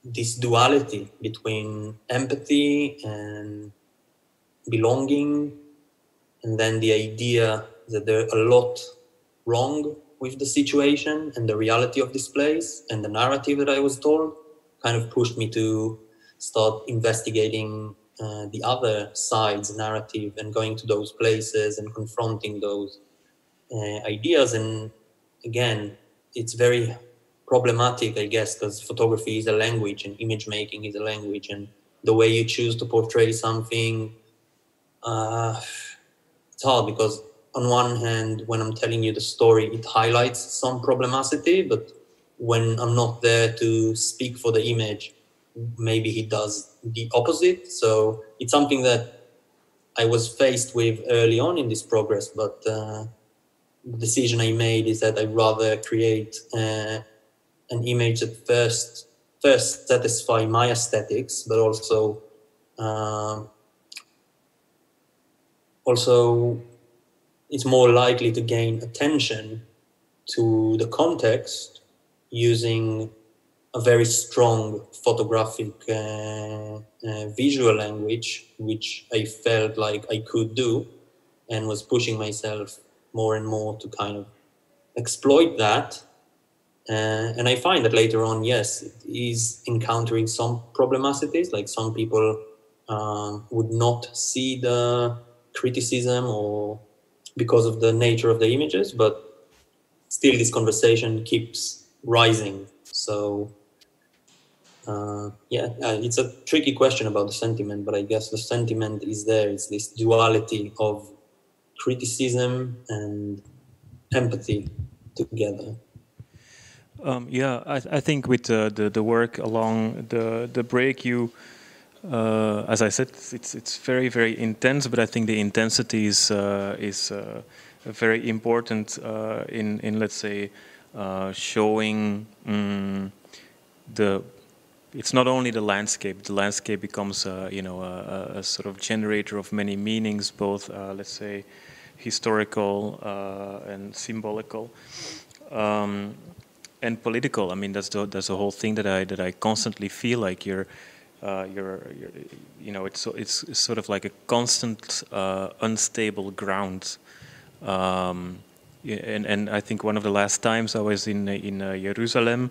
this duality between empathy and belonging, and then the idea that there are a lot wrong with the situation and the reality of this place and the narrative that I was told kind of pushed me to start investigating uh, the other side's narrative and going to those places and confronting those uh, ideas. And again, it's very problematic, I guess, because photography is a language and image making is a language, and the way you choose to portray something, uh, hard because on one hand, when I'm telling you the story, it highlights some problematicity, but when I'm not there to speak for the image, maybe he does the opposite. So it's something that I was faced with early on in this progress, but uh, the decision I made is that I'd rather create uh, an image that first first satisfy my aesthetics, but also uh, also it's more likely to gain attention to the context using a very strong photographic uh, uh, visual language, which I felt like I could do and was pushing myself more and more to kind of exploit that. Uh, and I find that later on, yes, it is encountering some problematics, like some people um, would not see the criticism or because of the nature of the images, but still this conversation keeps rising. So uh, yeah, uh, it's a tricky question about the sentiment, but I guess the sentiment is there. It's this duality of criticism and empathy together. Um, yeah, I, I, think with uh, the the work along the the break, you, uh, as I said, it's it's very very intense. But I think the intensity is uh, is uh, very important in in let's say showing um, the it's not only the landscape. The landscape becomes, uh, you know, a, a, sort of generator of many meanings, both, uh, let's say, historical uh, and symbolical, um, and political. I mean, that's the that's the whole thing that I that I constantly feel like you're. Uh, you're, you're, you know, it's it's sort of like a constant uh, unstable ground, um, and and I think one of the last times I was in in uh, Jerusalem,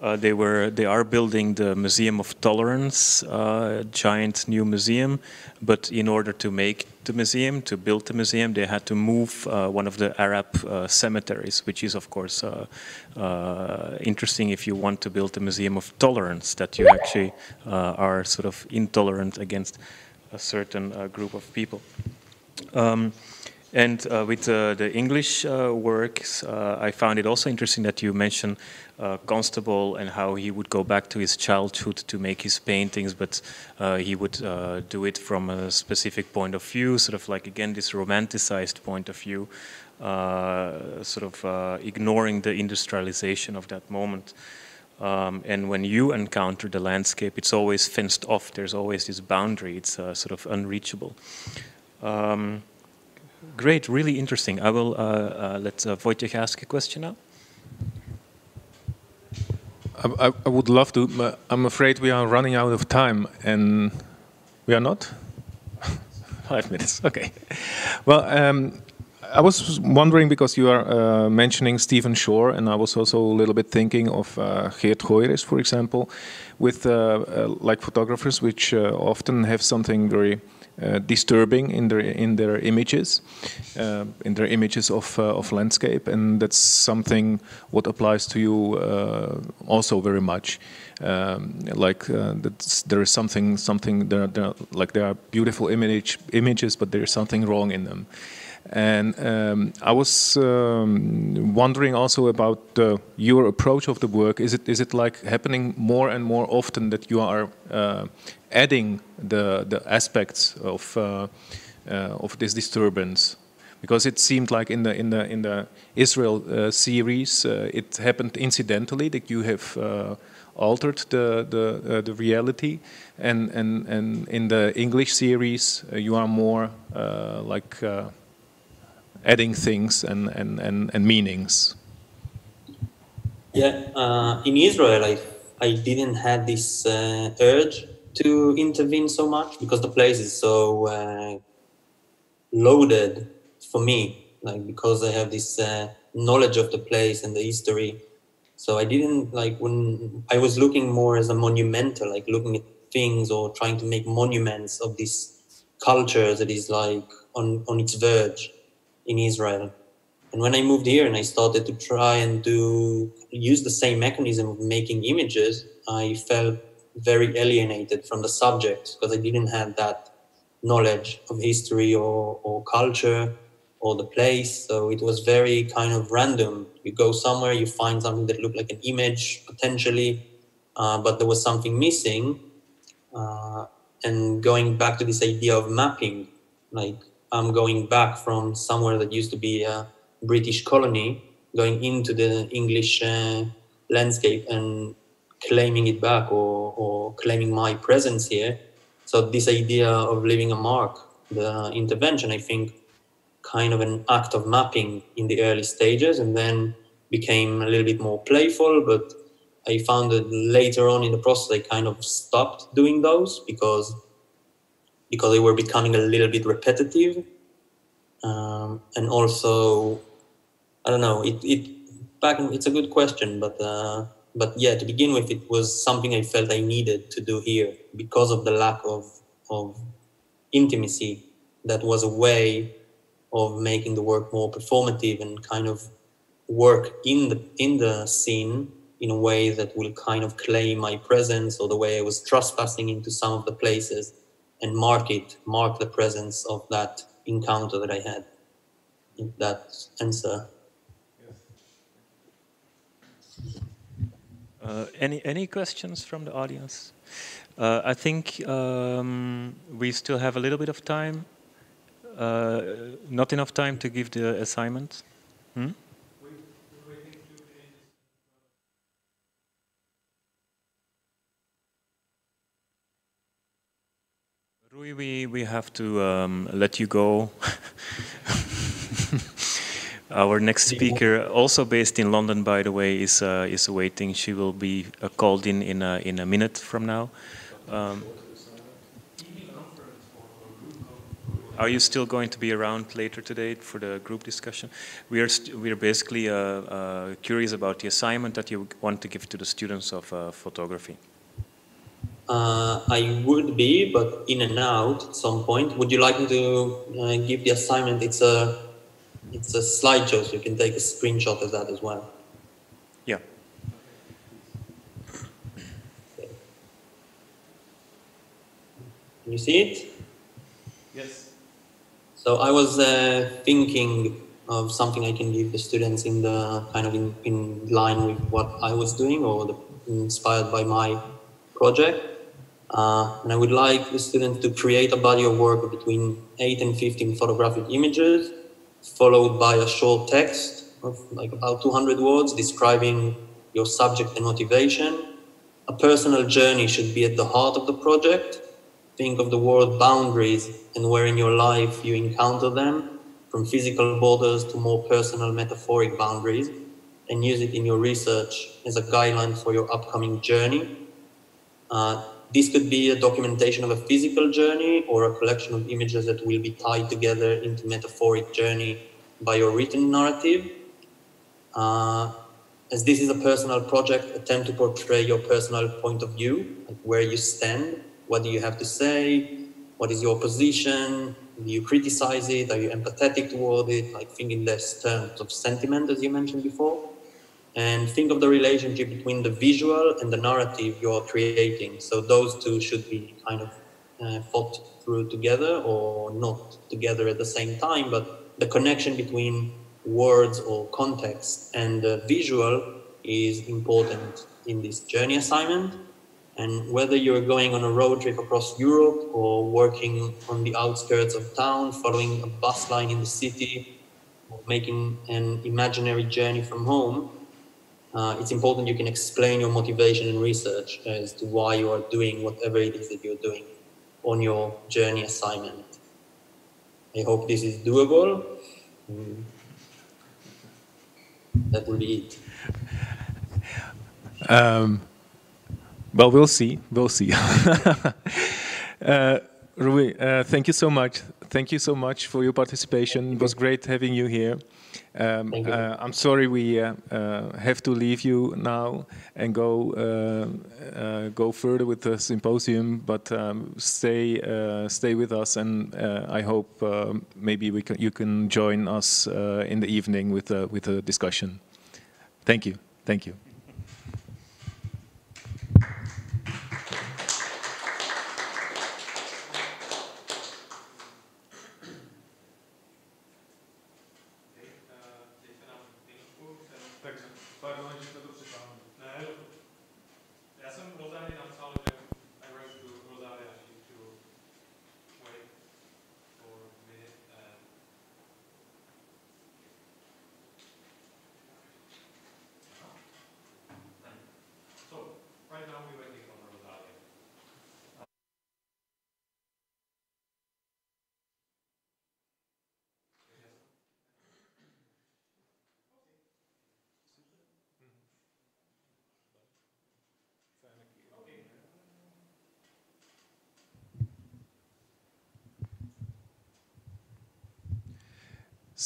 uh, they were they are building the Museum of Tolerance, uh, giant new museum. But in order to make the museum, to build the museum, they had to move uh, one of the Arab uh, cemeteries, which is of course uh, uh, interesting if you want to build a museum of tolerance, that you actually are sort of intolerant against a certain group of people. Um, and uh, with uh, the English uh, works, I found it also interesting that you mentioned uh, Constable and how he would go back to his childhood to make his paintings, but uh, he would uh, do it from a specific point of view, sort of like again this romanticized point of view, uh, sort of uh, ignoring the industrialization of that moment. Um, and when you encounter the landscape, it's always fenced off. There's always this boundary. It's uh, sort of unreachable. Um, great, really interesting. I will let uh, Vojtěch ask a question now. I, I, would love to, but I'm afraid we are running out of time, and we are not. Five minutes, okay. Well, um, I was wondering because you are uh, mentioning Stephen Shore, and I was also a little bit thinking of uh, Geert Goiris, for example, with uh, uh like photographers which uh, often have something very uh, disturbing in their in their images, uh, in their images of uh, of landscape, and that's something what applies to you also very much. Um, like there is something something there, there like there are beautiful image images, but there is something wrong in them. And um, I was um, wondering also about uh, your approach of the work. Is it is it like happening more and more often that you are uh, adding the the aspects of uh, uh, of this disturbance because it seemed like in the in the in the Israel uh, series uh, it happened incidentally that you have uh, altered the the uh, the reality and and and in the English series you are more like adding things and, and, and, and meanings. Yeah, uh, in Israel, I, I didn't have this uh, urge to intervene so much because the place is so uh, loaded for me, like because I have this uh, knowledge of the place and the history. So I didn't like when I was looking more as a monumental, like looking at things or trying to make monuments of this culture that is like on, on its verge in Israel. And when I moved here and I started to try and do use the same mechanism of making images, I felt very alienated from the subject because I didn't have that knowledge of history or, or culture or the place. So it was very kind of random. You go somewhere, you find something that looked like an image potentially, uh, but there was something missing. Uh, and going back to this idea of mapping, like I'm going back from somewhere that used to be a British colony, going into the English uh, landscape and claiming it back or, or claiming my presence here. So this idea of leaving a mark, the intervention, I think, kind of an act of mapping in the early stages, and then became a little bit more playful. But I found that later on in the process, I kind of stopped doing those because because they were becoming a little bit repetitive, um, and also I don't know. It it back. It's a good question, but. Uh, but yeah, to begin with, it was something I felt I needed to do here because of the lack of of intimacy. That was a way of making the work more performative and kind of work in the in the scene in a way that will kind of claim my presence or the way I was trespassing into some of the places and mark it, mark the presence of that encounter that I had. That answer Uh, any any questions from the audience? Uh, I think um, we still have a little bit of time. Uh, not enough time to give the assignment. Hmm? Roei, we, we have to um, let you go. Our next speaker, also based in London, by the way, is uh, is waiting. She will be uh, called in in a, in a minute from now. Um, are you still going to be around later today for the group discussion? We are we are basically uh, uh, curious about the assignment that you want to give to the students of uh, photography. Uh, I would be, but in and out at some point. Would you like me to give the assignment? It's a it's a slideshow, so you can take a screenshot of that as well. Yeah. Can you see it? Yes. So I was uh, thinking of something I can give the students in the kind of in, in line with what I was doing or the, inspired by my project. Uh, and I would like the students to create a body of work of between 8 and 15 photographic images followed by a short text of like about 200 words describing your subject and motivation. A personal journey should be at the heart of the project. Think of the word boundaries and where in your life you encounter them, from physical borders to more personal metaphoric boundaries, and use it in your research as a guideline for your upcoming journey. Uh, this could be a documentation of a physical journey or a collection of images that will be tied together into a metaphoric journey by your written narrative. Uh, as this is a personal project, attempt to portray your personal point of view, like where you stand, what do you have to say, what is your position, do you criticize it, are you empathetic toward it, like think in less terms of sentiment, as you mentioned before and think of the relationship between the visual and the narrative you're creating. So those two should be kind of uh, thought through together or not together at the same time, but the connection between words or context and the visual is important in this journey assignment. And whether you're going on a road trip across Europe or working on the outskirts of town, following a bus line in the city, or making an imaginary journey from home, uh, it's important you can explain your motivation and research as to why you are doing whatever it is that you're doing on your journey assignment. I hope this is doable. Mm. That would be it. Um, well, we'll see. We'll see. uh, Roei, uh, thank you so much. Thank you so much for your participation. It was great having you here. Um, uh, I'm sorry we uh, uh, have to leave you now and go uh, uh, go further with the symposium, but um, stay uh, stay with us, and uh, I hope maybe we can, you can join us uh, in the evening with uh, with a discussion. Thank you. Thank you. Takže, pardon, že jsme to přetáhli. Ne, já jsem Rozány napsal, že I wrote to Rosalia she to wait for a minute and so right now we're waiting on Rosalia.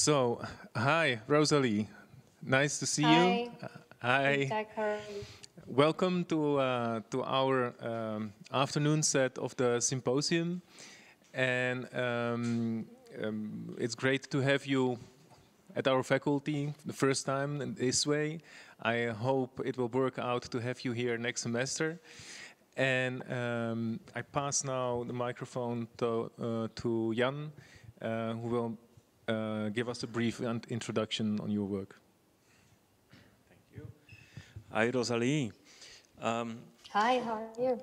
So, hi, Rosalie. Nice to see you. Uh, Hi. Dakar. Welcome to uh, to our um, afternoon set of the symposium, and um, um, it's great to have you at our faculty the first time in this way. I hope it will work out to have you here next semester. And um, I pass now the microphone to, uh, to Jan, uh, who will uh, give us a brief introduction on your work. Thank you. Hi, Rosalie. Um, Hi, how are you?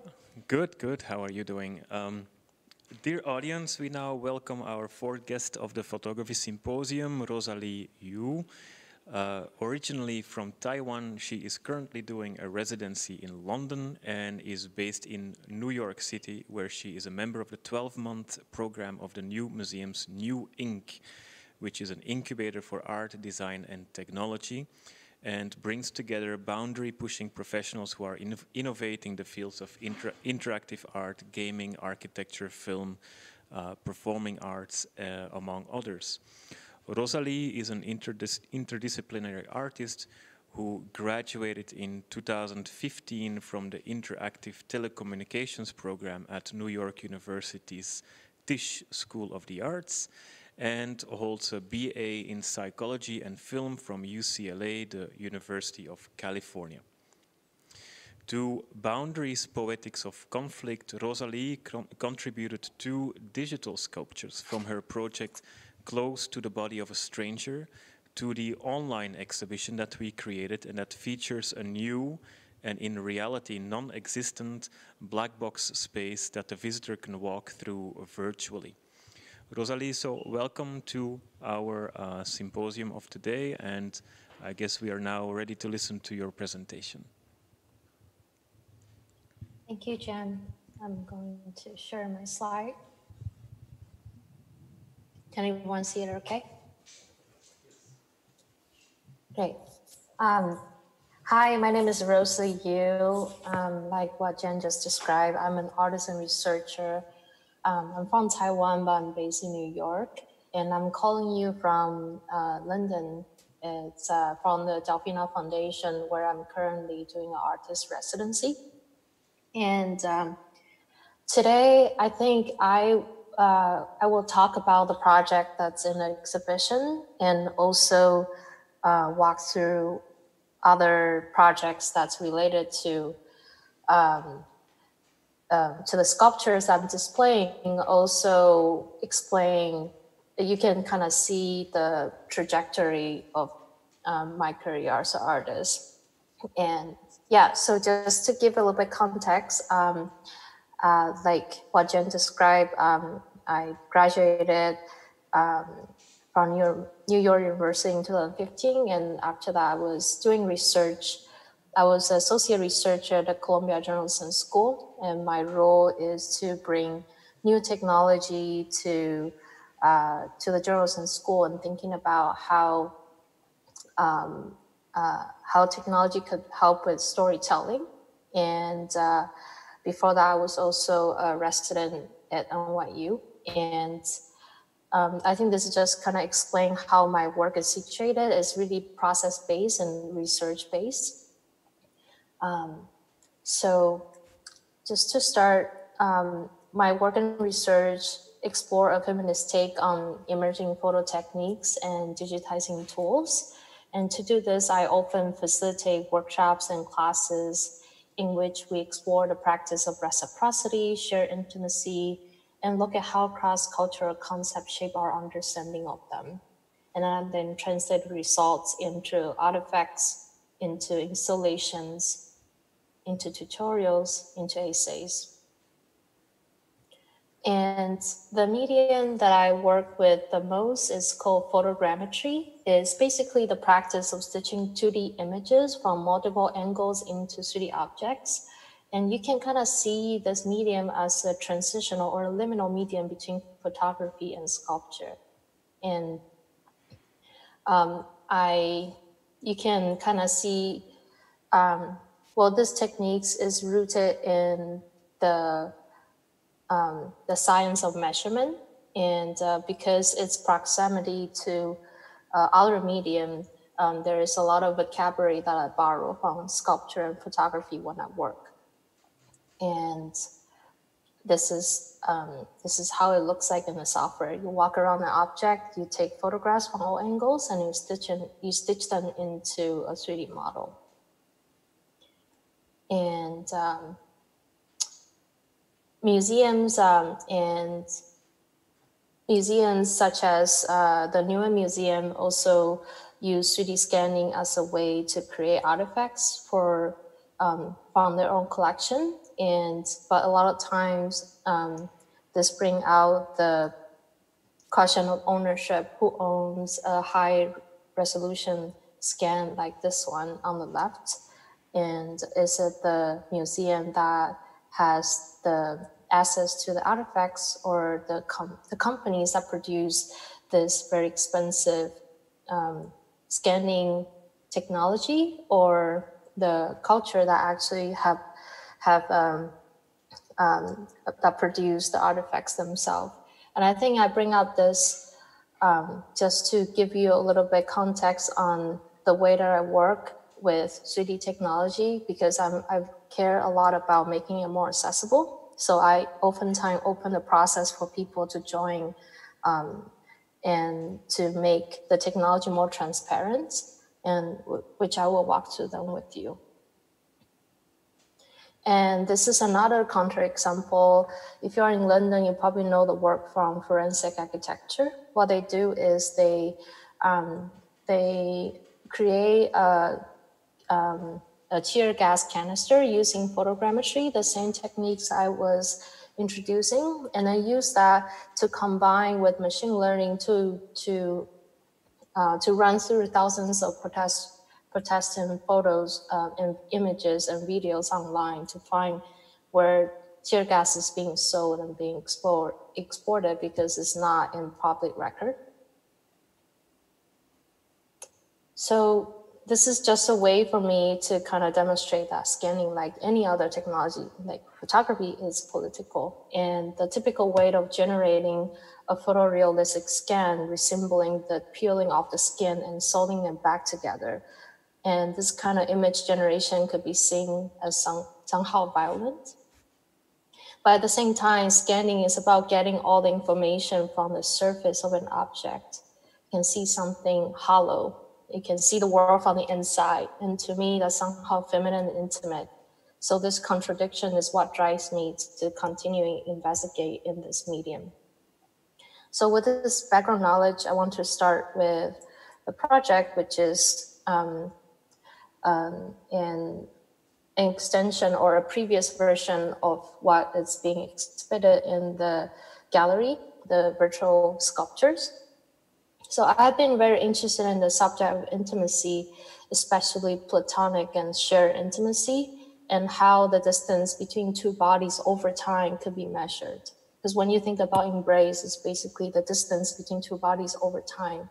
Good, good. How are you doing? Um, dear audience, we now welcome our fourth guest of the Photography Symposium, Rosalie Yu. Uh, originally from Taiwan, she is currently doing a residency in London and is based in New York City, where she is a member of the 12 month program of the New Museum's New Inc., which is an incubator for art, design, and technology and brings together boundary pushing professionals who are innov- innovating the fields of inter- interactive art, gaming, architecture, film, uh, performing arts, uh, among others. Rosalie is an interdis- interdisciplinary artist who graduated in 2015 from the Interactive Telecommunications program at New York University's Tisch School of the Arts and holds a BA in psychology and film from UCLA, the University of California. To Boundaries Poetics of Conflict, Rosalie contributed two digital sculptures from her project Close to the Body of a Stranger to the online exhibition that we created and that features a new and in reality non existent black box space that the visitor can walk through virtually. Rosalie, so welcome to our uh, symposium of today, and I guess we are now ready to listen to your presentation. Thank you, Jen. I'm going to share my slide. Can everyone see it okay? Great. Um, hi, my name is Rosalie Yu. Um, like what Jen just described, I'm an artist and researcher. Um, I'm from Taiwan, but I'm based in New York. And I'm calling you from uh, London. It's uh, from the Delfina Foundation, where I'm currently doing an artist residency. And um, today, I think I uh, I will talk about the project that's in the exhibition and also uh, walk through other projects that's related to um, um, to the sculptures I'm displaying. Also explain you can kind of see the trajectory of um, my career as an artist. And yeah, so just to give a little bit context, um, uh, like what Jen described, um, I graduated um, from New New York University in 2015, and after that, I was doing research. I was associate researcher at the Columbia Journalism School, and my role is to bring new technology to uh, to the journalism school and thinking about how um, uh, how technology could help with storytelling. And uh, before that, I was also a resident at NYU. And um, I think this is just kind of explain how my work is situated. It's really process based and research based. Um, so just to start, um, my work and research explore a feminist take on emerging photo techniques and digitizing tools. And to do this, I often facilitate workshops and classes in which we explore the practice of reciprocity, shared intimacy, and look at how cross-cultural concepts shape our understanding of them. And I then translate results into artifacts, into installations, into tutorials, into essays. And the medium that I work with the most is called photogrammetry. It's basically the practice of stitching 2D images from multiple angles into 3D objects. And you can kind of see this medium as a transitional or a liminal medium between photography and sculpture. And um, I, you can kind of see, um, well, this techniques is rooted in the um, the science of measurement. And uh, because its proximity to uh, other medium, um, there is a lot of vocabulary that I borrow from sculpture and photography when I work. And this is um, this is how it looks like in the software. You walk around the object, you take photographs from all angles, and you stitch you stitch them into a 3D model. And um, museums um, and museums such as uh, the Newen Museum also use 3D scanning as a way to create artifacts for um, from their own collection. And but a lot of times um, this bring out the question of ownership. Who owns a high resolution scan like this one on the left? And is it the museum that has the access to the artifacts or the, com the companies that produce this very expensive um, scanning technology or the culture that actually have have um, um, that produce the artifacts themselves. And I think I bring up this um, just to give you a little bit context on the way that I work with 3D technology because I'm, I care a lot about making it more accessible. So I oftentimes open the process for people to join um, and to make the technology more transparent and which I will walk through them with you. And this is another counter example. If you're in London, you probably know the work from Forensic Architecture. What they do is they um, they create a um, a tear gas canister using photogrammetry, the same techniques I was introducing, and I use that to combine with machine learning to to uh, to run through thousands of protest protestant photos uh, and images and videos online to find where tear gas is being sold and being export, exported because it's not in public record. So this is just a way for me to kind of demonstrate that scanning, like any other technology, like photography is political. And the typical way of generating a photorealistic scan resembling the peeling off the skin and sewing them back together. And this kind of image generation could be seen as some, somehow violent. But at the same time, scanning is about getting all the information from the surface of an object. You can see something hollow you can see the world from the inside. And to me, that's somehow feminine and intimate. So this contradiction is what drives me to continue investigate in this medium. So with this background knowledge, I want to start with a project which is um, um, an extension or a previous version of what is being exhibited in the gallery, the virtual sculptures. So I've been very interested in the subject of intimacy, especially platonic and shared intimacy, and how the distance between two bodies over time could be measured. Because when you think about embrace, it's basically the distance between two bodies over time.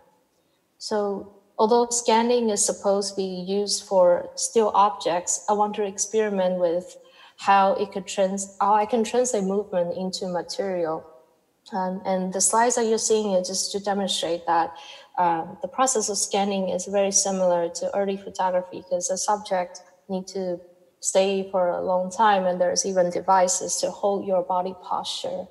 So although scanning is supposed to be used for still objects, I want to experiment with how it could trans how I can translate movement into material. Um, and the slides that you're seeing is just to demonstrate that uh, the process of scanning is very similar to early photography because the subject need to stay for a long time and there's even devices to hold your body posture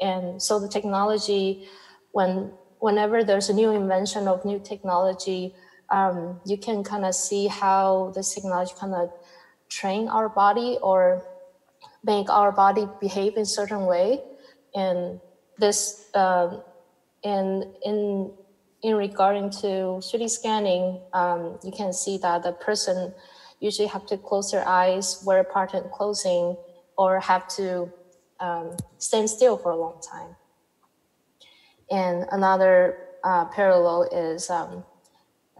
and so the technology, when whenever there's a new invention of new technology, um, you can kind of see how this technology kind of train our body or make our body behave in certain way. And this, uh, and in in regarding to 3D scanning, um, you can see that the person usually have to close their eyes, wear a pattern clothing, or have to um, stand still for a long time. And another uh, parallel is um,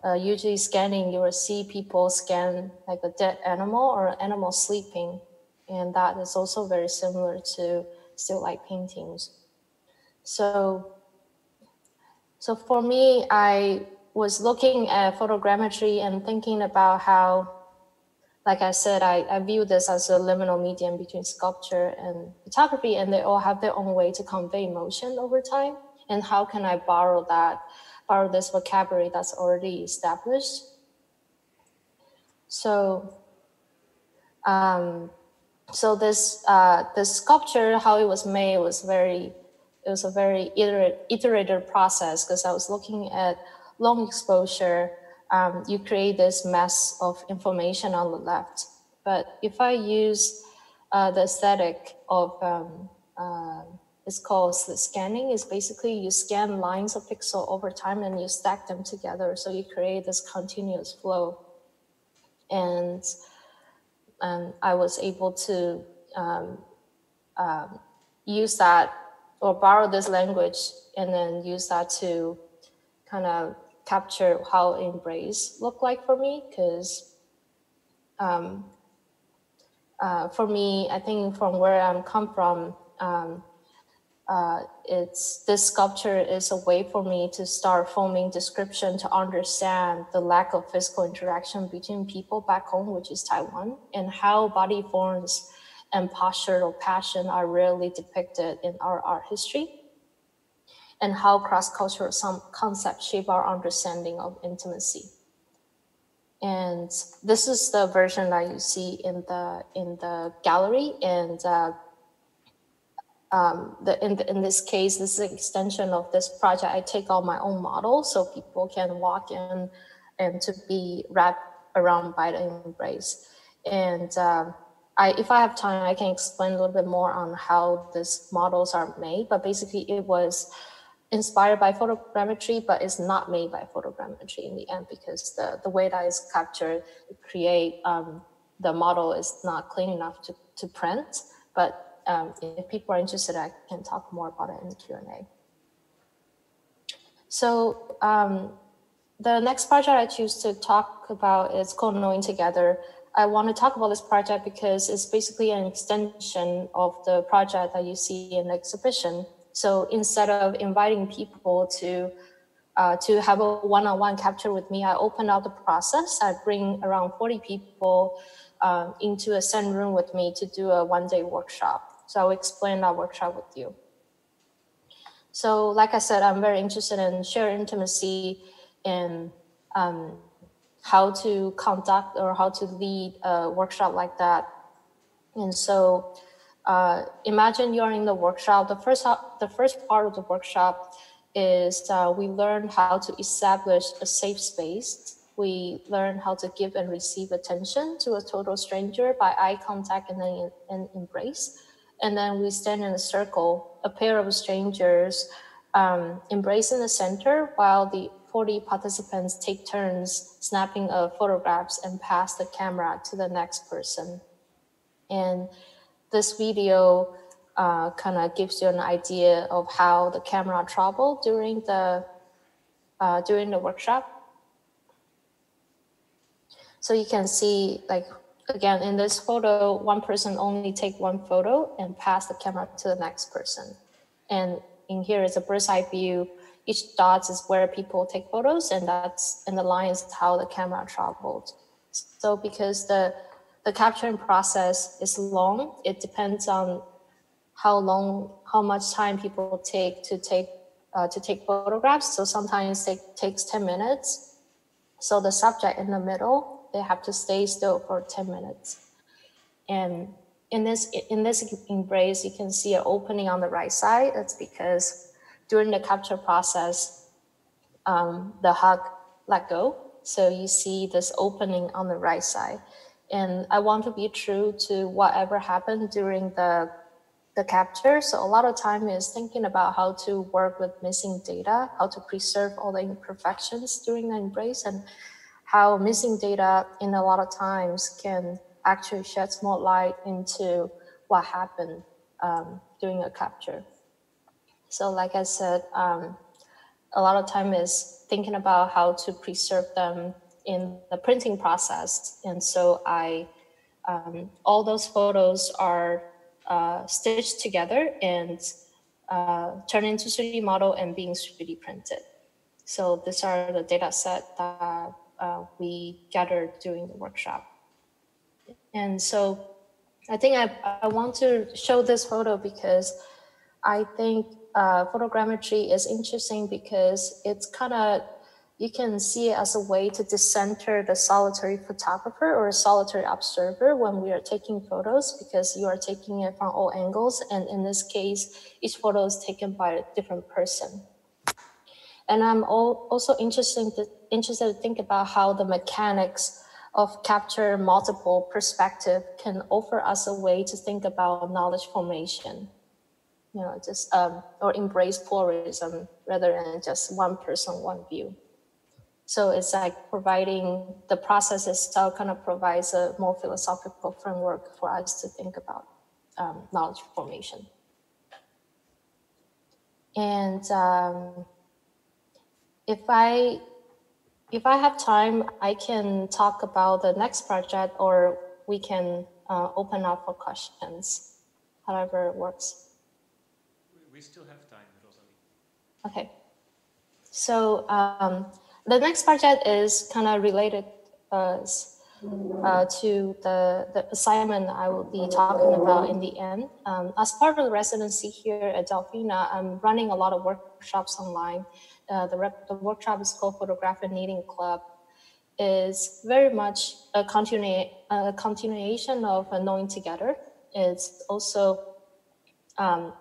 uh, usually scanning, you will see people scan like a dead animal or animal sleeping. And that is also very similar to still life paintings. So, so for me, I was looking at photogrammetry and thinking about how like I said, I, I view this as a liminal medium between sculpture and photography, and they all have their own way to convey emotion over time. And how can I borrow that, borrow this vocabulary that's already established? So, um, so this uh, this sculpture, how it was made, was very, it was a very iterative process because I was looking at long exposure um, you create this mess of information on the left. But if I use uh, the aesthetic of, um, uh, it's called scanning, is basically you scan lines of pixel over time and you stack them together. So you create this continuous flow. And um, I was able to um, um, use that or borrow this language and then use that to kind of capture how embrace look like for me because um, uh, for me, I think from where I'm come from, um, uh, it's this sculpture is a way for me to start forming description to understand the lack of physical interaction between people back home, which is Taiwan, and how body forms and or passion are rarely depicted in our art history and how cross-cultural some concepts shape our understanding of intimacy. And this is the version that you see in the in the gallery. And uh, um, the, in, the, in this case, this is an extension of this project. I take out my own model so people can walk in and to be wrapped around by the embrace. And um, I, if I have time, I can explain a little bit more on how these models are made. But basically, it was inspired by photogrammetry, but it's not made by photogrammetry in the end because the, the way that is captured, create um, the model is not clean enough to, to print. But um, if people are interested, I can talk more about it in the Q&A. So um, the next project I choose to talk about is called Knowing Together. I want to talk about this project because it's basically an extension of the project that you see in the exhibition. So instead of inviting people to uh, to have a one-on-one capture with me, I open up the process. I bring around 40 people uh, into a same room with me to do a one-day workshop. So I'll explain that workshop with you. So like I said, I'm very interested in shared intimacy and um, how to conduct or how to lead a workshop like that. And so uh, imagine you're in the workshop. The first, the first part of the workshop is uh, we learn how to establish a safe space. We learn how to give and receive attention to a total stranger by eye contact and then an embrace. And then we stand in a circle, a pair of strangers um, embrace in the center while the 40 participants take turns snapping photographs and pass the camera to the next person. And this video uh, kind of gives you an idea of how the camera traveled during the uh, during the workshop. So you can see like again in this photo, one person only take one photo and pass the camera to the next person. And in here is a bird's eye view. Each dot is where people take photos, and that's and the line is how the camera traveled. So because the the capturing process is long, it depends on how long, how much time people take to take uh, to take photographs. So sometimes it takes 10 minutes. So the subject in the middle, they have to stay still for 10 minutes. And in this in this embrace, you can see an opening on the right side. That's because during the capture process, um, the hug let go. So you see this opening on the right side. And I want to be true to whatever happened during the the capture. So a lot of time is thinking about how to work with missing data, how to preserve all the imperfections during the embrace, and how missing data in a lot of times can actually shed more light into what happened um, during a capture. So like I said, um, a lot of time is thinking about how to preserve them in the printing process. And so I, um, all those photos are uh, stitched together and uh, turned into 3D model and being 3D printed. So these are the data set that uh, we gathered during the workshop. And so I think I, I want to show this photo because I think uh, photogrammetry is interesting because it's kind of you can see it as a way to decenter the solitary photographer or a solitary observer when we are taking photos because you are taking it from all angles. And in this case, each photo is taken by a different person. And I'm also interested to, interested to think about how the mechanics of capture multiple perspective can offer us a way to think about knowledge formation. You know, just um, or embrace pluralism rather than just one person, one view. So it's like providing the process itself kind of provides a more philosophical framework for us to think about um, knowledge formation. And um, if I if I have time, I can talk about the next project, or we can uh, open up for questions, however it works. We still have time, Rosalie. Okay. So um, the next project is kind of related uh, uh, to the, the assignment I will be talking about in the end. Um, as part of the residency here at Delfina, I'm running a lot of workshops online. Uh, the, rep, the workshop is called Photographic Knitting Club. is very much a, a continuation of Knowing Together. It's also um,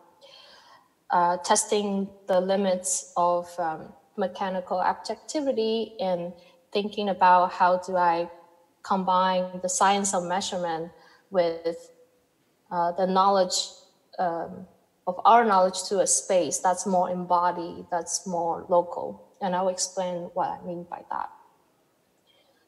uh, testing the limits of um, mechanical objectivity and thinking about how do I combine the science of measurement with uh, the knowledge um, of our knowledge to a space that's more embodied, that's more local. And I'll explain what I mean by that.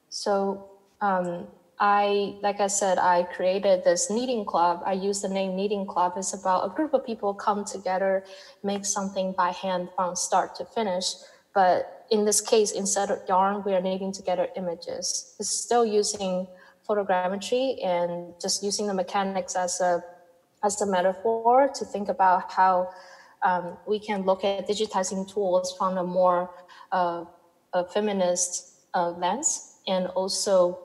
So um, I, like I said, I created this knitting club. I use the name knitting club. It's about a group of people come together, make something by hand from start to finish. But in this case, instead of yarn, we are knitting together images. It's still using photogrammetry and just using the mechanics as a as a metaphor to think about how um, we can look at digitizing tools from a more uh, a feminist uh, lens and also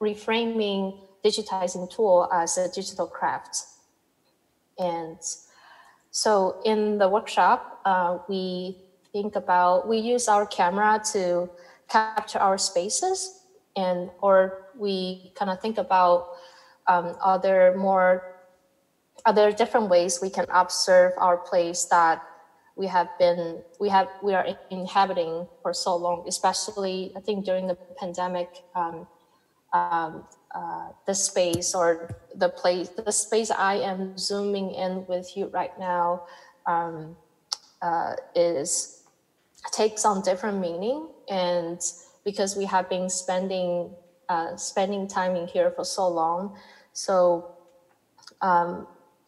reframing digitizing tool as a digital craft. And so in the workshop, uh, we think about, we use our camera to capture our spaces and, or we kind of think about um, other more, other different ways we can observe our place that we have been, we have, we are inhabiting for so long, especially I think during the pandemic, um, um, uh, the space or the place, the space I am zooming in with you right now um, uh, is takes on different meaning. And because we have been spending uh, spending time in here for so long so um,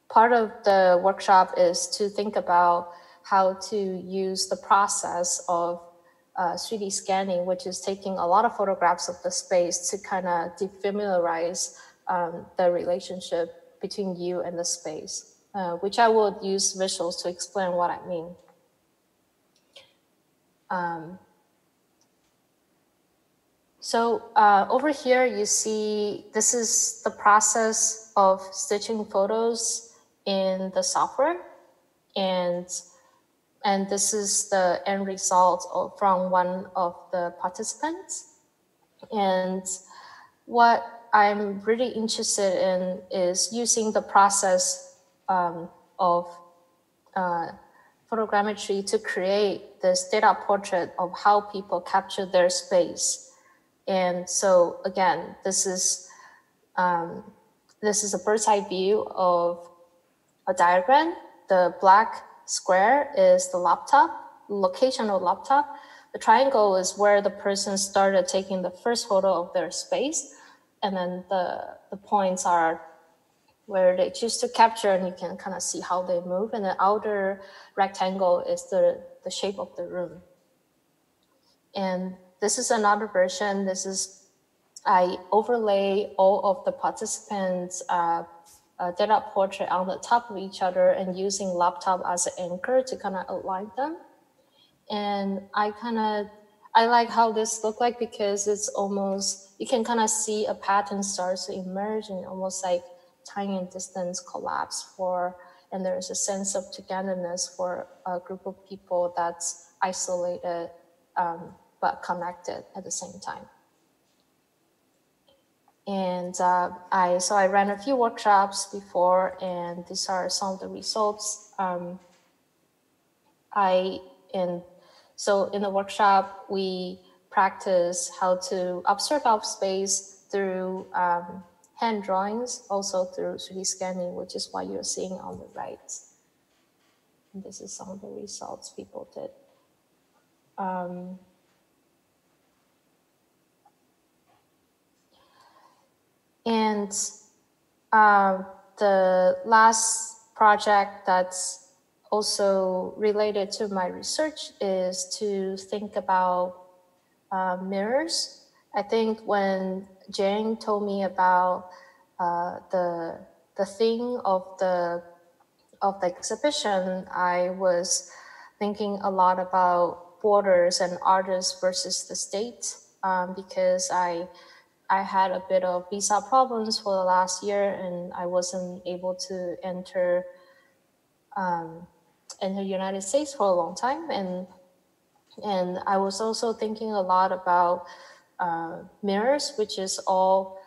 part of the workshop is to think about how to use the process of uh, 3D scanning, which is taking a lot of photographs of the space to kind of defamiliarize um, the relationship between you and the space. uh, which I will use visuals to explain what I mean. Um, so uh, over here, you see this is the process of stitching photos in the software. And, and this is the end result of, from one of the participants. And what I'm really interested in is using the process um, of uh, photogrammetry to create this data portrait of how people capture their space. And so again, this is um, this is a bird's eye view of a diagram. The black square is the laptop, location of laptop. The triangle is where the person started taking the first photo of their space. And then the, the points are where they choose to capture and you can kind of see how they move. And the outer rectangle is the, the shape of the room. And this is another version. This is, I overlay all of the participants' uh, uh, data portrait on the top of each other and using laptop as an anchor to kind of align them. And I kind of, I like how this look like because it's almost, you can kind of see a pattern starts to emerge and almost like time and distance collapse for, and there's a sense of togetherness for a group of people that's isolated um, but connected at the same time. And uh, I so I ran a few workshops before, and these are some of the results. Um, I in so in the workshop we practice how to observe our space through um, hand drawings, also through 3D scanning, which is what you're seeing on the right. And this is some of the results people did. Um, And uh, the last project that's also related to my research is to think about uh, mirrors. I think when Jane told me about uh, the the thing of the of the exhibition, I was thinking a lot about borders and artists versus the state um, because I I had a bit of visa problems for the last year, and I wasn't able to enter um, enter United States for a long time, and and I was also thinking a lot about uh, mirrors, which is all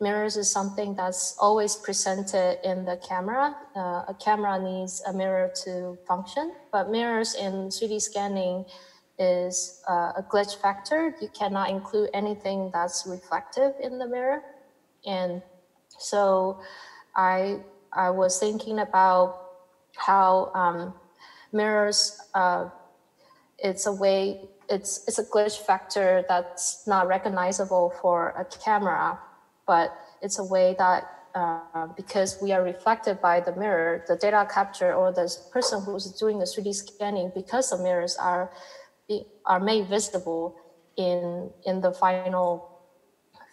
mirrors is something that's always presented in the camera. Uh, a camera needs a mirror to function, but mirrors in 3D scanning is uh, a glitch factor. You cannot include anything that's reflective in the mirror. And so I, I was thinking about how um, mirrors, uh, it's a way, it's, it's a glitch factor that's not recognizable for a camera, but it's a way that uh, because we are reflected by the mirror, the data capture or the person who's doing the 3D scanning, because the mirrors are are made visible in in the final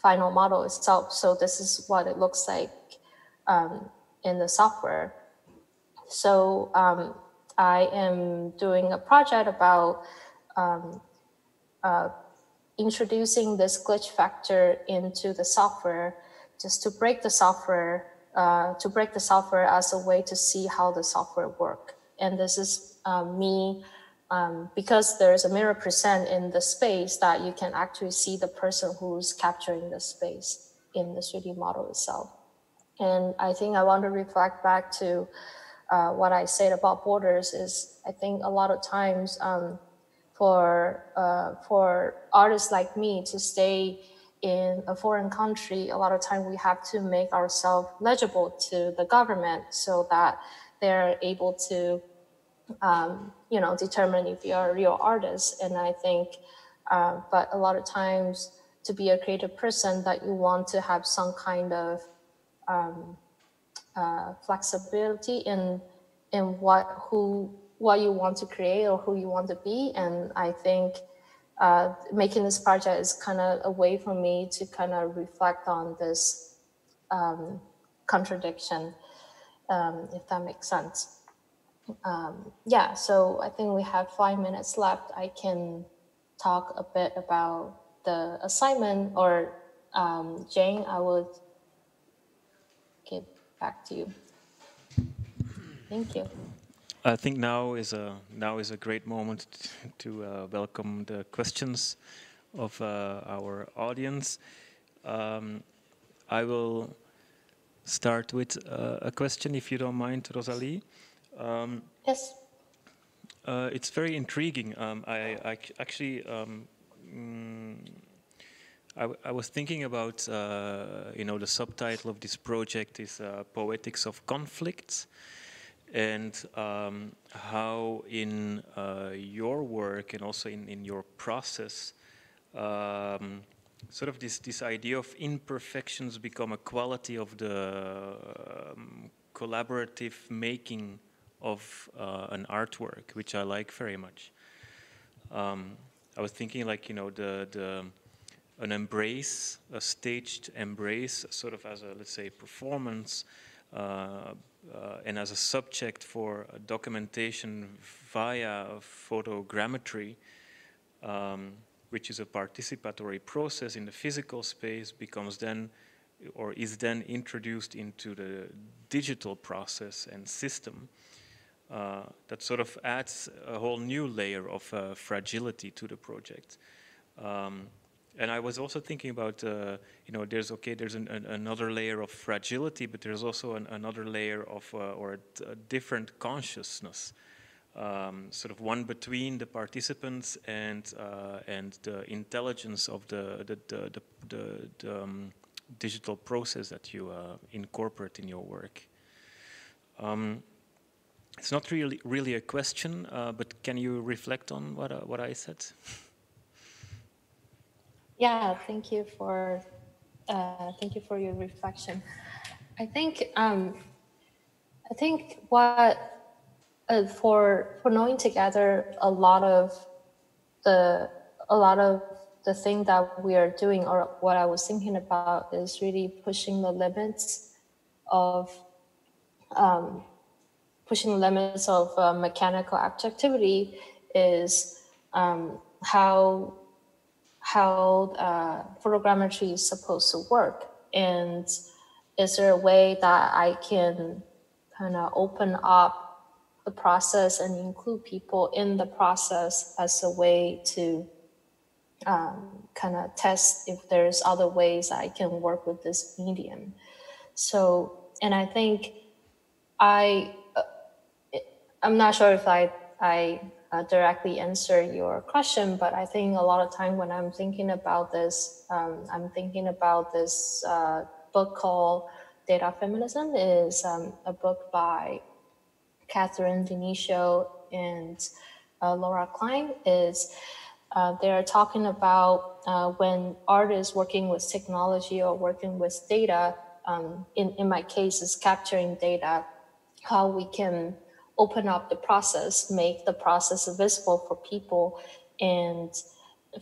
final model itself. So this is what it looks like um, in the software. So um, I am doing a project about um, uh, introducing this glitch factor into the software just to break the software uh, to break the software as a way to see how the software work. And this is uh, me um, because there's a mirror present in the space that you can actually see the person who's capturing the space in the 3D model itself. And I think I want to reflect back to uh, what I said about borders is I think a lot of times um, for, uh, for artists like me to stay in a foreign country, a lot of time we have to make ourselves legible to the government so that they're able to um, you know, determine if you're a real artist. And I think, uh, but a lot of times to be a creative person that you want to have some kind of um, uh, flexibility in in what who what you want to create or who you want to be. And I think uh, making this project is kind of a way for me to kind of reflect on this um, contradiction. um, if that makes sense. Um, yeah, so I think we have five minutes left. I can talk a bit about the assignment, or um, Jane, I would give back to you. Thank you. I think now is a now is a great moment to uh, welcome the questions of uh, our audience. Um, I will start with uh, a question, if you don't mind, Rosalie. Um, Yes. uh, it's very intriguing. Um, I, I actually, um, mm, I, I was thinking about, uh, you know, the subtitle of this project is uh, Poetics of Conflicts, and um, how in uh, your work and also in, in your process, um, sort of this, this idea of imperfections become a quality of the um, collaborative making of uh, an artwork, which I like very much. Um, I was thinking like, you know, the, the, an embrace, a staged embrace, sort of as a, let's say, performance, uh, uh, and as a subject for a documentation via photogrammetry, um, which is a participatory process in the physical space, becomes then or is then introduced into the digital process and system. Uh, that sort of adds a whole new layer of uh, fragility to the project. Um, and I was also thinking about, uh, you know, there's okay, there's an, an, another layer of fragility, but there's also an, another layer of, uh, or a different consciousness, um, sort of one between the participants and uh, and the intelligence of the the the, the, the, the um, digital process that you uh, incorporate in your work. It's not really really a question, uh, but can you reflect on what uh, what I said? Yeah, thank you for uh, thank you for your reflection. I think um, I think what uh, for for knowing together a lot of the a lot of the thing that we are doing or what I was thinking about is really pushing the limits of um, pushing the limits of uh, mechanical objectivity is um, how how uh, photogrammetry is supposed to work. And is there a way that i can kind of open up the process and include people in the process as a way to um, kind of test if there's other ways i can work with this medium? So and i think i i'm not sure if i i uh, directly answer your question, but I think a lot of time when I'm thinking about this, um, I'm thinking about this uh, book called Data Feminism. is um, a book by Catherine D'Ignazio and uh, Laura Klein. Is uh, they're talking about uh, when artists working with technology or working with data. Um, in in my case, is capturing data, how we can open up the process, make the process visible for people. And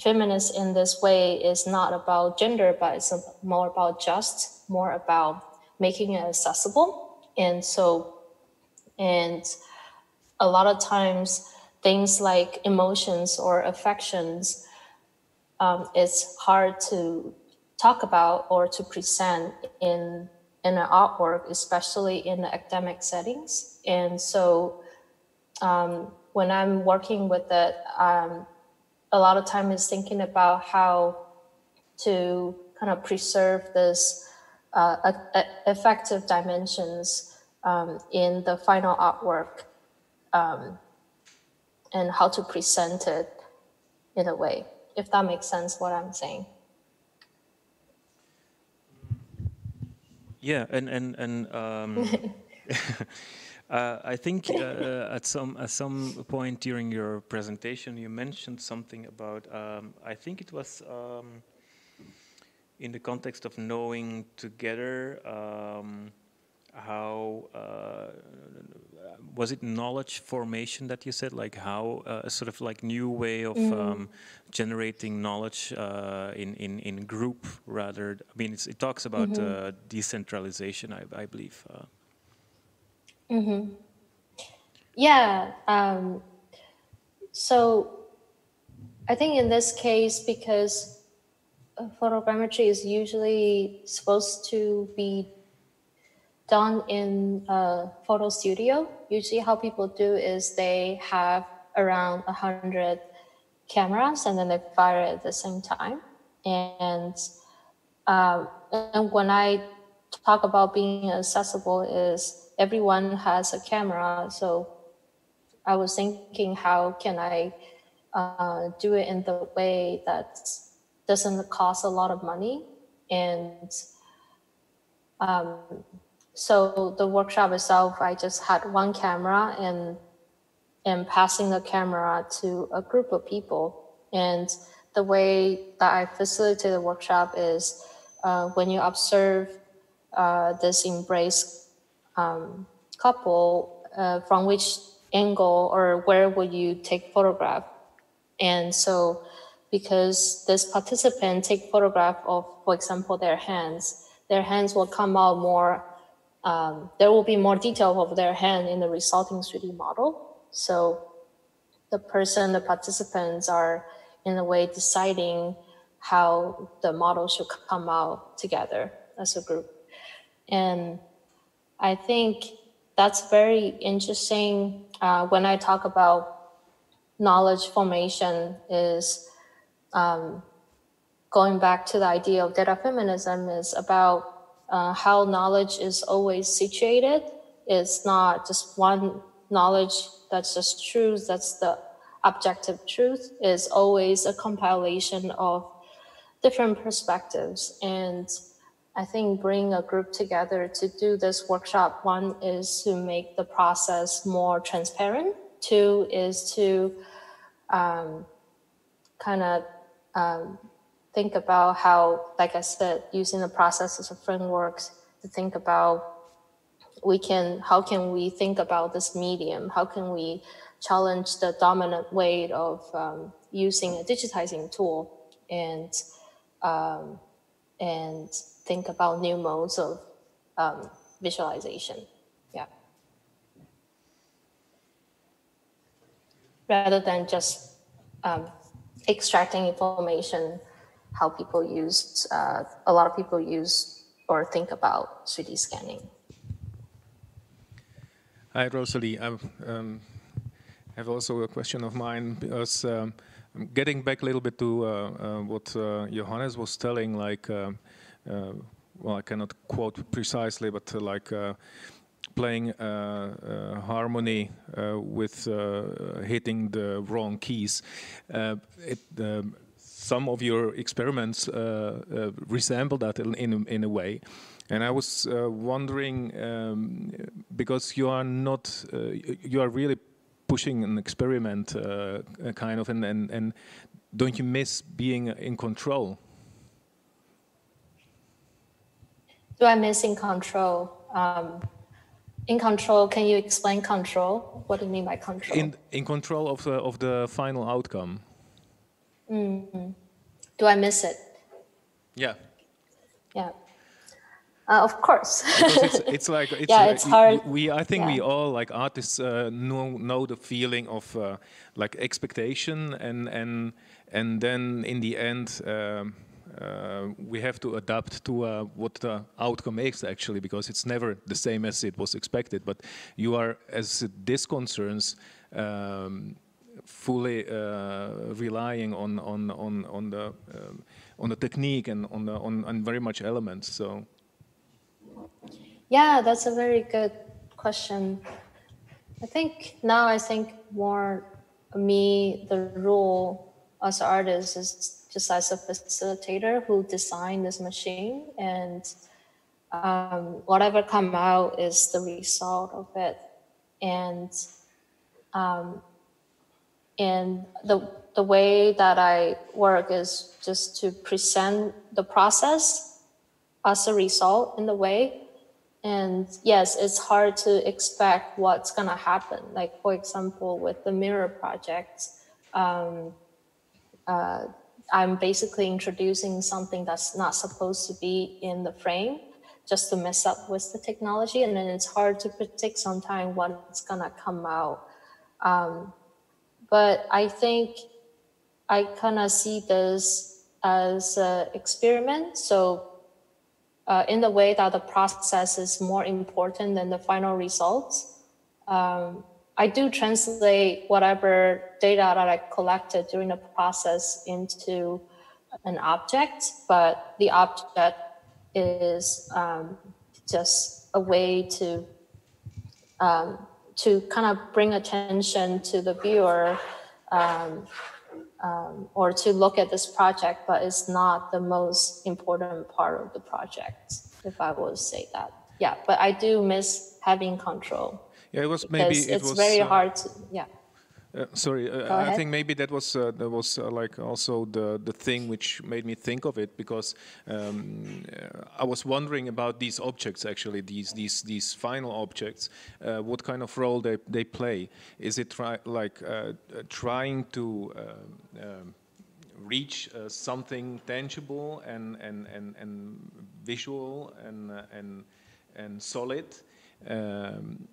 feminist in this way is not about gender, but it's more about just, more about making it accessible. And so, and a lot of times, things like emotions or affections, um, it's hard to talk about or to present in in an artwork, especially in the academic settings. And so um, when I'm working with it, um, a lot of time is thinking about how to kind of preserve this uh, a- a- effective dimensions um, in the final artwork um, and how to present it in a way, if that makes sense what I'm saying. Yeah, and and and um, uh, I think uh, at some at some point during your presentation you mentioned something about um, I think it was um, in the context of knowing together um, how uh, was it knowledge formation that you said like how uh, a sort of like new way of um, generating knowledge uh, in, in in group rather I mean it's, it talks about uh, decentralization I, I believe uh, Mm-hmm. Yeah. Um, so I think in this case, because uh, photogrammetry is usually supposed to be done in a photo studio. Usually, how people do is they have around a hundred cameras and then they fire it at the same time. And um, and when I talk about being accessible, is everyone has a camera, so I was thinking, how can I uh, do it in the way that doesn't cost a lot of money? And um, so the workshop itself, I just had one camera and and passing the camera to a group of people. And the way that I facilitate the workshop is uh, when you observe uh, this embrace um, couple, uh, from which angle or where would you take photograph? And so because this participant take photograph of, for example, their hands, their hands will come out more, um, there will be more detail of their hand in the resulting 3D model. So the person, the participants are in a way deciding how the model should come out together as a group. And I think that's very interesting uh, when I talk about knowledge formation is um, going back to the idea of data feminism is about uh, how knowledge is always situated. It's not just one knowledge that's just truth, that's the objective truth, is always a compilation of different perspectives. And I think bring a group together to do this workshop. One is to make the process more transparent. Two is to um, kind of um, think about how, like I said, using the process as a framework to think about we can, how can we think about this medium? How can we challenge the dominant way of um, using a digitizing tool and um, and think about new modes of um, visualization. Yeah. Rather than just um, extracting information, how people use, uh, a lot of people use or think about 3D scanning. Hi, Rosalie. I um, have also a question of mine because um, I'm getting back a little bit to uh, uh, what uh, Johannes was telling, like, um, uh, well, I cannot quote precisely, but uh, like uh, playing harmony with hitting the wrong keys. It, um, some of your experiments resemble that in, in, in a way. And I was uh, wondering, um, because you are not, uh, you are really pushing an experiment, uh, kind of, and, and, and don't you miss being in control? Do I miss in control? Um, in control, can you explain control? What do you mean by control? In, in control of the, of the final outcome. Mm -hmm. Do I miss it? Yeah. Yeah. Uh, of course. it's, it's, like it's, yeah, it's hard. We, I think yeah. we all like artists uh, know know the feeling of uh, like expectation and and and then in the end. Um, uh, we have to adapt to uh, what the outcome is actually because it's never the same as it was expected but you are as this concerns um, fully uh, relying on on on on the um, on the technique and on the on, on very much elements so yeah, that's a very good question. I think now I think more me, the role as an artist is just as a facilitator who designed this machine and um, whatever come out is the result of it. And um, and the the way that I work is just to present the process as a result in the way and yes, it's hard to expect what's going to happen. Like, for example, with the mirror project, um, uh, I'm basically introducing something that's not supposed to be in the frame. just to mess up with the technology, and then it's hard to predict sometime what's gonna come out. Um, but I think I kind of see this as an experiment. So uh, in the way that the process is more important than the final results. Um, I do translate whatever data that I collected during the process into an object, but the object is um, just a way to um, to kind of bring attention to the viewer um, um, or to look at this project, but it's not the most important part of the project, if I would say that. Yeah, but I do miss having control. Yeah, it was maybe it it's was, very uh, hard to, yeah. Uh, sorry, uh, I think maybe that was uh, that was uh, like also the the thing which made me think of it because um, uh, I was wondering about these objects actually these these these final objects uh, what kind of role they they play. Is it try, like trying to um, reach uh, something tangible and and and, and visual and and and solid? Um,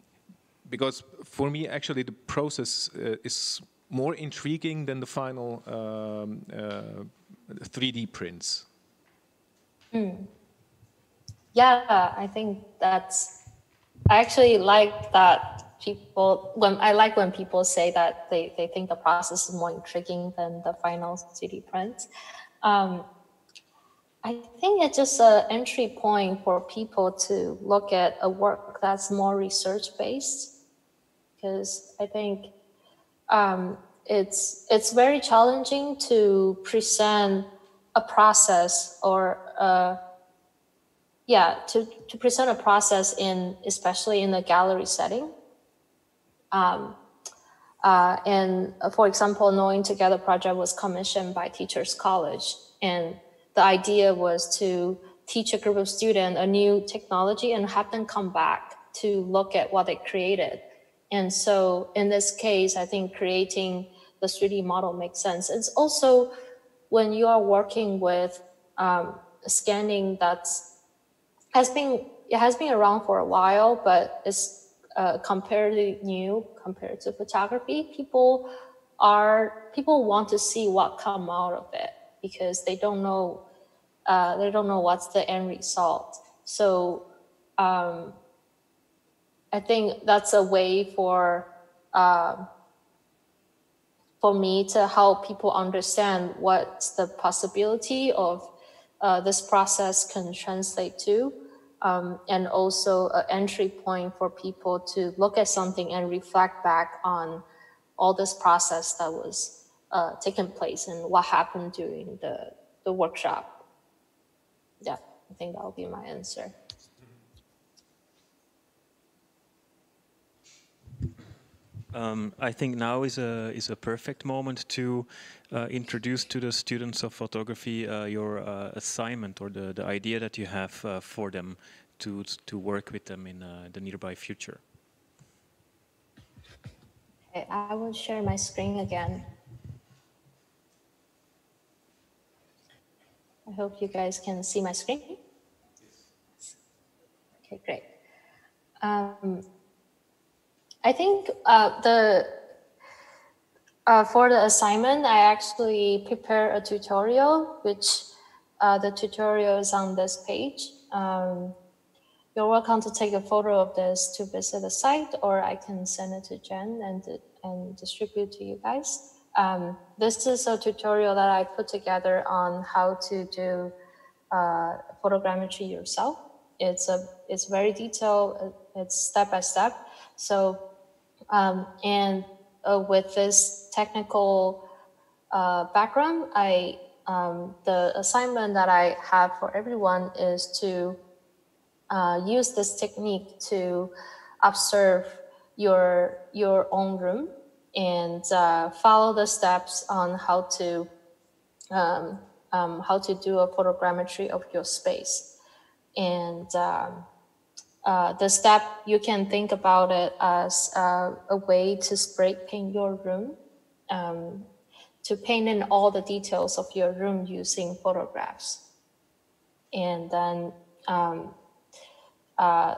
because for me actually the process uh, is more intriguing than the final um, uh, 3D prints. Yeah, I think that's. I actually like that people when I like when people say that they, they think the process is more intriguing than the final 3D print. Um, I think it's just an entry point for people to look at a work that's more research based, because I think um, it's it's very challenging to present a process or a yeah to, to present a process in especially in a gallery setting. Um, uh, and uh, for example knowing together project was commissioned by teachers college and the idea was to teach a group of students a new technology and have them come back to look at what they created and so in this case i think creating the 3d model makes sense it's also when you are working with um, scanning that's has been it has been around for a while, but it's uh, comparatively new compared to photography. People are people want to see what come out of it because they don't know uh, they don't know what's the end result. So um, I think that's a way for um for me to help people understand what the possibility of uh, this process can translate to, um, and also an entry point for people to look at something and reflect back on all this process that was uh, taking place and what happened during the, the workshop. Yeah, I think that will be my answer. Um, I think now is a is a perfect moment to uh, introduce to the students of photography uh, your uh, assignment or the, the idea that you have uh, for them to to work with them in uh, the nearby future. Okay, I will share my screen again. I hope you guys can see my screen. Okay, great. Um, I think uh, the uh, for the assignment, I actually prepare a tutorial, which uh, the tutorial is on this page. Um, you're welcome to take a photo of this to visit the site, or I can send it to Jen and and distribute to you guys. Um, this is a tutorial that I put together on how to do uh, photogrammetry yourself. It's a it's very detailed. It's step by step. So um, and uh, with this technical uh, background, I um, the assignment that I have for everyone is to uh, use this technique to observe your your own room and uh, follow the steps on how to um, um, how to do a photogrammetry of your space. And um, uh, the step you can think about it as uh, a way to spray paint your room um, to paint in all the details of your room using photographs. And then um, uh,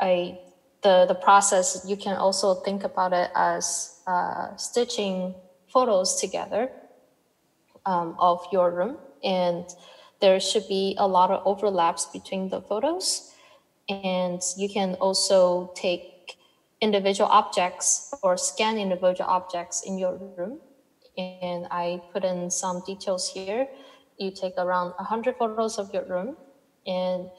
a the the process you can also think about it as uh, stitching photos together um, of your room, and there should be a lot of overlaps between the photos, and you can also take individual objects or scan individual objects in your room. And I put in some details here. You take around 100 photos of your room, and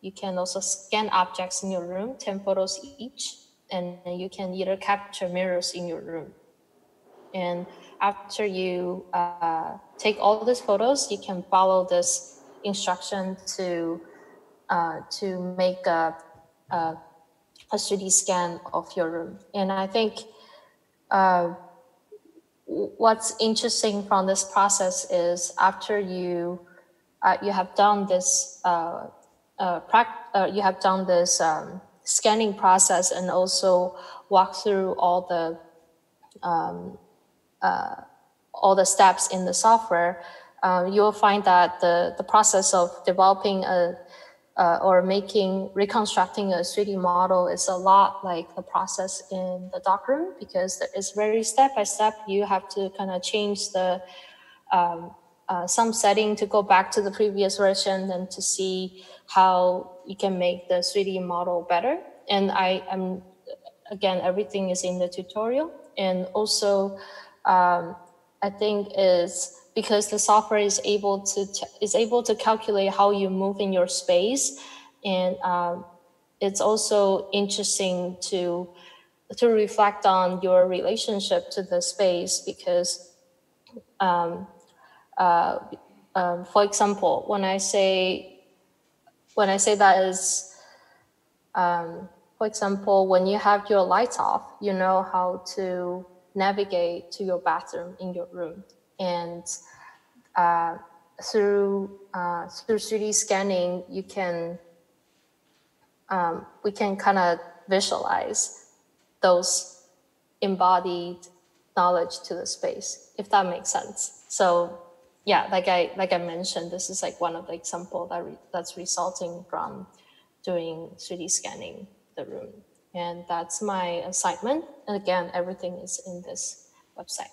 you can also scan objects in your room, 10 photos each, and you can either capture mirrors in your room. And after you uh, take all these photos, you can follow this instruction to uh, to make a, a, a 3D scan of your room. And I think uh, what's interesting from this process is after you uh, you have done this uh, uh, uh, you have done this um, scanning process and also walk through all the um, all the steps in the software, you will find that the, the process of developing a uh, or making reconstructing a 3D model is a lot like the process in the darkroom because it's very step by step. You have to kind of change the um, uh, some setting to go back to the previous version and to see how you can make the 3D model better. And I am again everything is in the tutorial and also um, I think is because the software is able to is able to calculate how you move in your space, and um, it's also interesting to to reflect on your relationship to the space because, um, uh, um, for example, when I say when I say that is, um, for example, when you have your lights off, you know how to navigate to your bathroom in your room. And uh, through uh, through 3D scanning, you can um, we can kind of visualize those embodied knowledge to the space, if that makes sense. So yeah, like I like I mentioned, this is like one of the example that re that's resulting from doing 3D scanning the room. And that's my assignment. And again, everything is in this website.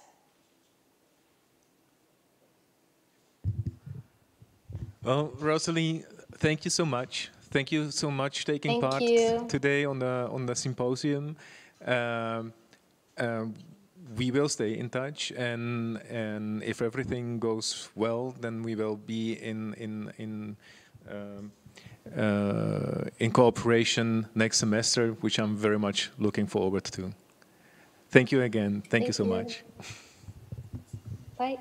Well, Rosalie, thank you so much. Thank you so much taking thank part you. today on the on the symposium. Um, um, we will stay in touch, and and if everything goes well, then we will be in in in. Um, uh, in cooperation next semester, which I'm very much looking forward to. Thank you again. Thank, Thank you so you. much. Bye.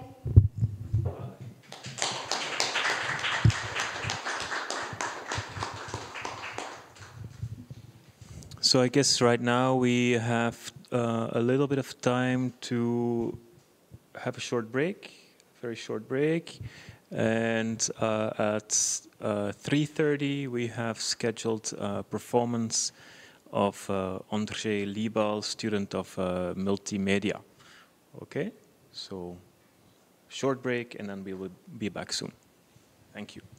So I guess right now we have uh, a little bit of time to have a short break, very short break. And uh, at uh, 3.30 we have scheduled a performance of uh, Ondřej Líbal, student of uh, multimedia. Okay, so short break and then we will be back soon. Thank you.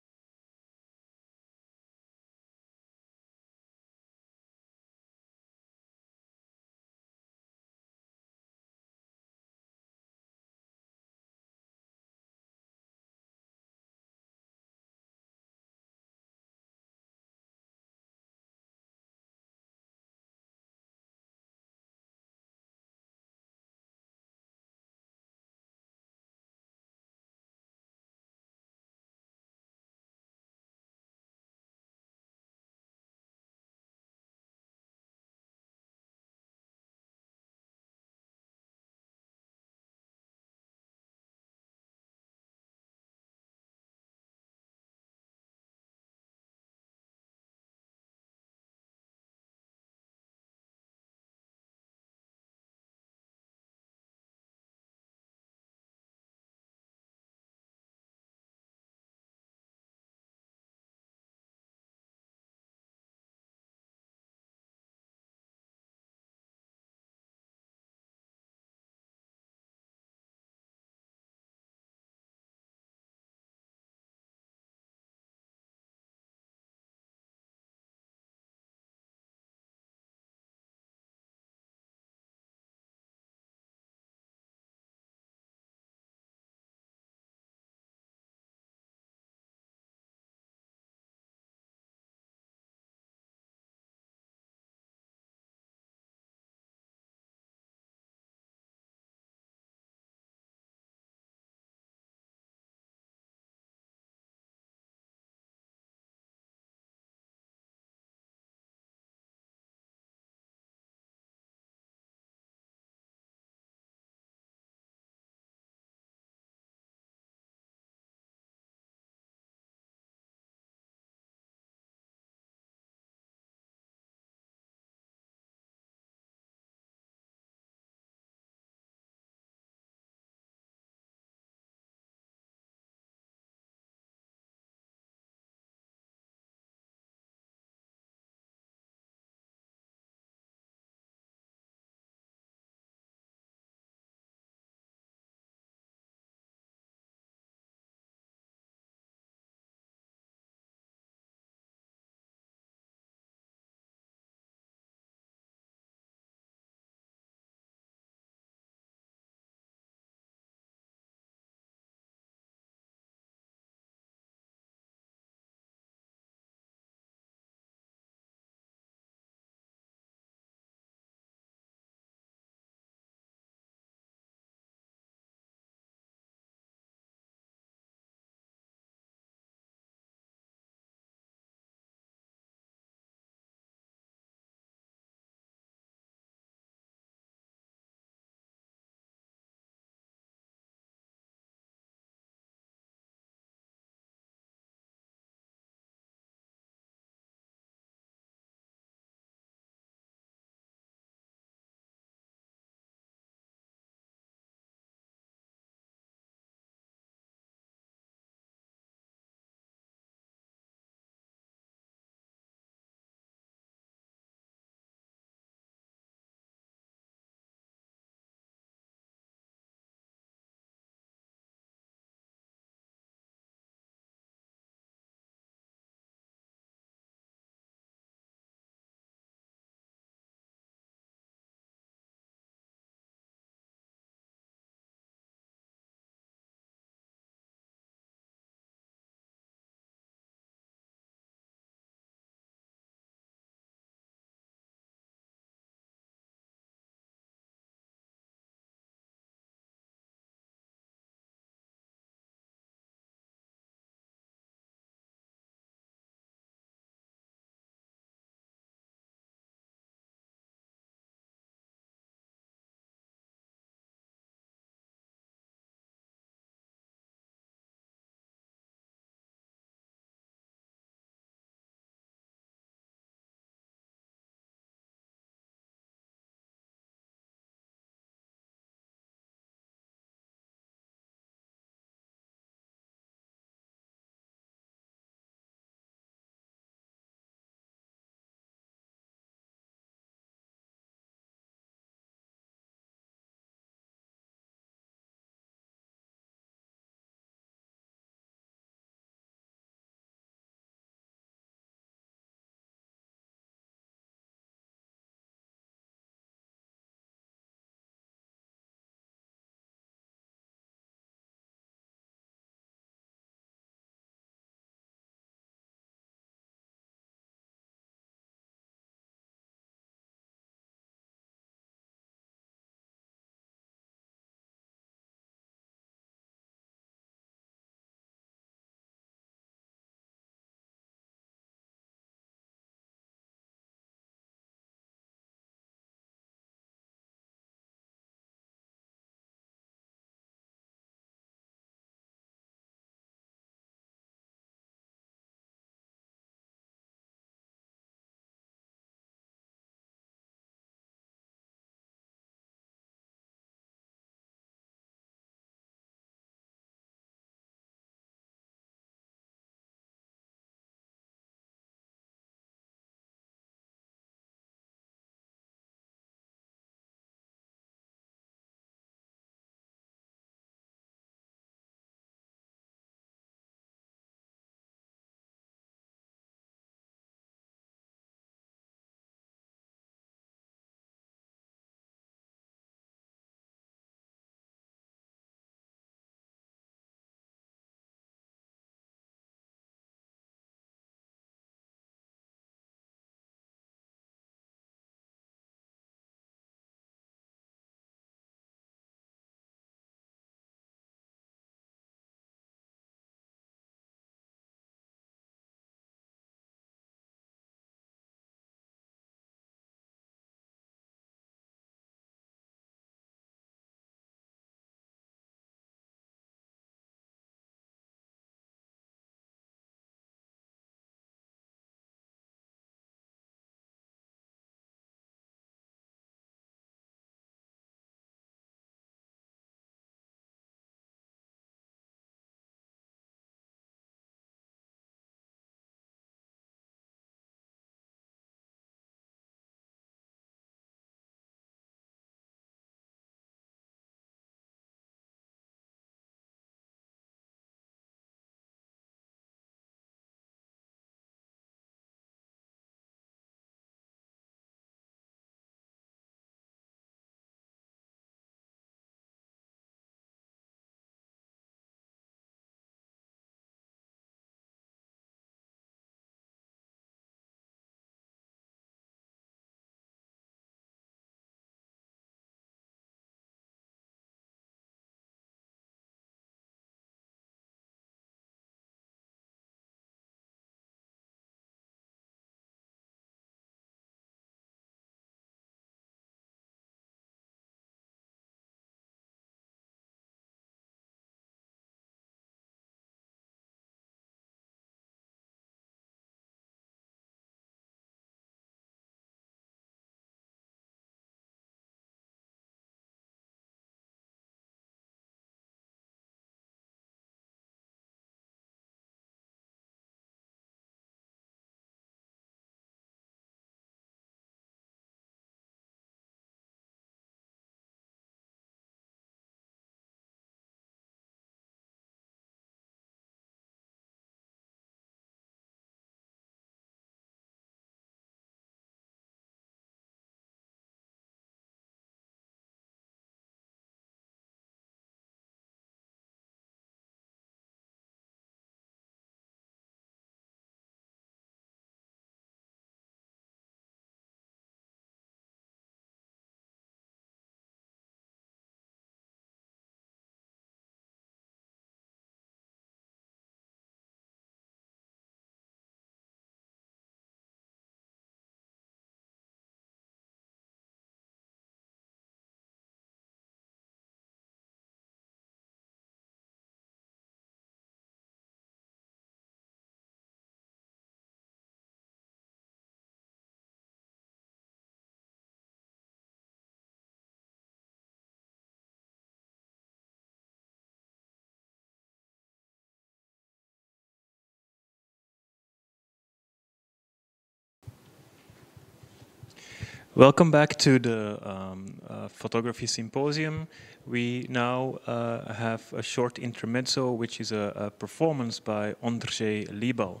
Welcome back to the um, uh, photography symposium. We now uh, have a short intermezzo, which is a, a performance by Ondřej Líbal.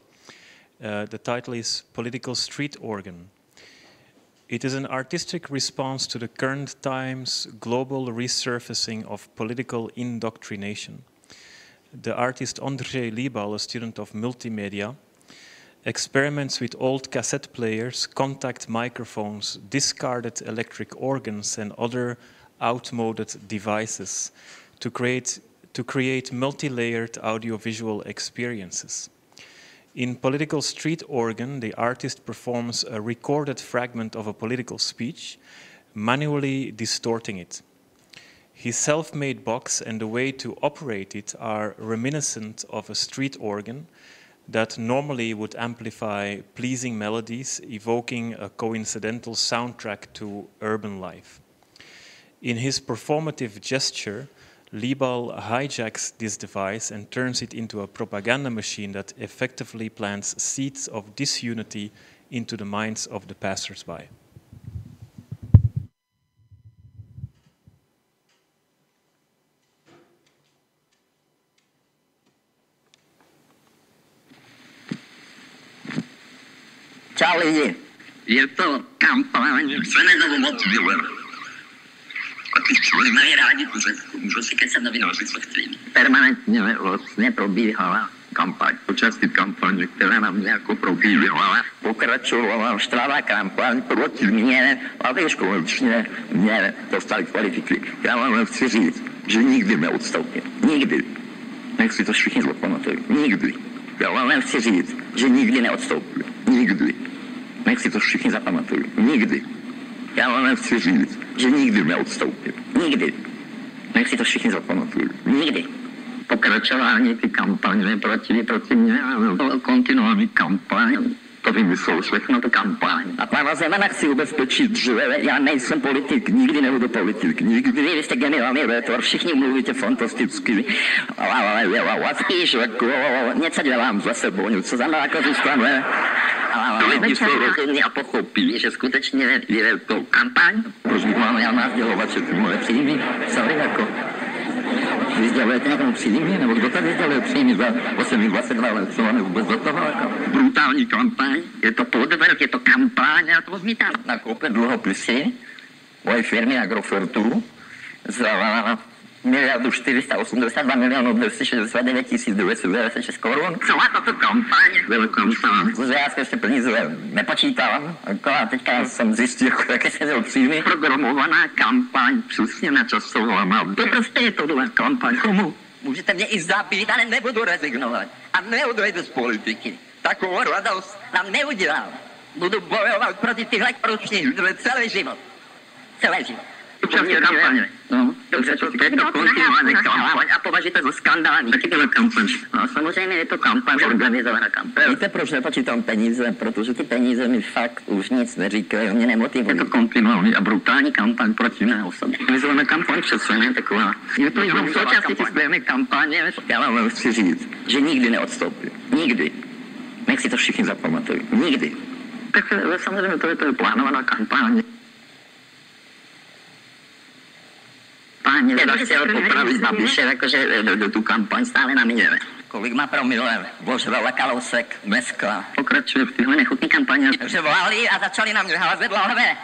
Uh, the title is Political Street Organ. It is an artistic response to the current time's global resurfacing of political indoctrination. The artist Ondřej Líbal, a student of multimedia, experiments with old cassette players, contact microphones, discarded electric organs, and other outmoded devices to create, to create multi-layered audiovisual experiences. In Political Street Organ, the artist performs a recorded fragment of a political speech, manually distorting it. His self-made box and the way to operate it are reminiscent of a street organ, that normally would amplify pleasing melodies, evoking a coincidental soundtrack to urban life. In his performative gesture, Líbal hijacks this device and turns it into a propaganda machine that effectively plants seeds of disunity into the minds of the passersby. Čau lidi, je to kampaň Senegalu moc milé. A ty člověk mají rádi, protože můžu si kecat novináři, co chtějí. Permanentně vlastně probíhala kampaň, počastit kampaň, která nám nějak probíhala. Pokračovala štrává kampaň proti mě, aby konečně mě dostali kvalifiky. Já vám chci říct, že nikdy neodstoupím. Nikdy. Nech si to všichni zapamatují. Nikdy. Já vám chci říct, že nikdy neodstoupím. Nikdy. Nech si to všichni zapamatují. Nikdy. Já vám chci říct, že nikdy neodstoupím. Nikdy. Nech si to všichni zapamatují. Nikdy. Pokračování ty kampaně proti, proti mě, kontinuální kampaň. To vymyslel všechno to kampaň. A pana Zemana chci ubezpečit, že já nejsem politik, nikdy nebudu politik, nikdy, vy jste geniální rétor, všichni mluvíte fantasticky, ale spíš jako něco dělám za sebou, něco za jako zůstane. Lidi jsou rozhodní a pochopí, že skutečně je to kampaň. Proč bych mám já nás dělovat, že ty moje příjmy, sorry, jako vy sdělujete nějakou příjmy, nebo kdo tady sděluje příjmy za 8, 22 let, co máme vůbec do toho, jako brutální kampaň, je to podvrh, je to kampaň, já to odmítám. Nakoupit dluhopisy moje firmy Agrofertu za miliardu 482 milionů 269 tisíc 296 korun. Celá tato kampaň byla kampaň. Protože já skutečně peníze nepočítám, a teďka jsem zjistil, jaké se to příjmy. Programovaná kampaň, přesně načasovaná. To prostě je tohle kampaň. Komu? Můžete mě i zabít, ale nebudu rezignovat. A neodejdu z politiky. Takovou radost nám neudělám. Budu bojovat proti tyhle kručním celý život. Celý život účastní kampaně. No, dobře, to je to kontinuální kampaň a považujete za skandální. Taky byla kampaň. No, samozřejmě je to kampaň, organizovaná kampaň. Víte, proč nepočítám peníze? Protože ty peníze mi fakt už nic neříkají, mě nemotivují. Je to kontinuální a brutální kampaň proti mé osobě. Organizovaná kampaň přece ne taková. Je to jenom součástí ty své kampaně. Já vám chci říct, že nikdy neodstoupím. Nikdy. Nech si to všichni zapamatují. Nikdy. Tak samozřejmě to je, to je plánovaná kampaň. Páně, chtěl popravit Babiše, jakože do, do tu kampaň stále na mě. Kolik má promile? Božrala Kalousek dneska. Pokračuje v téhle nechutné kampaně. Že volali a začali na mě házet lahve.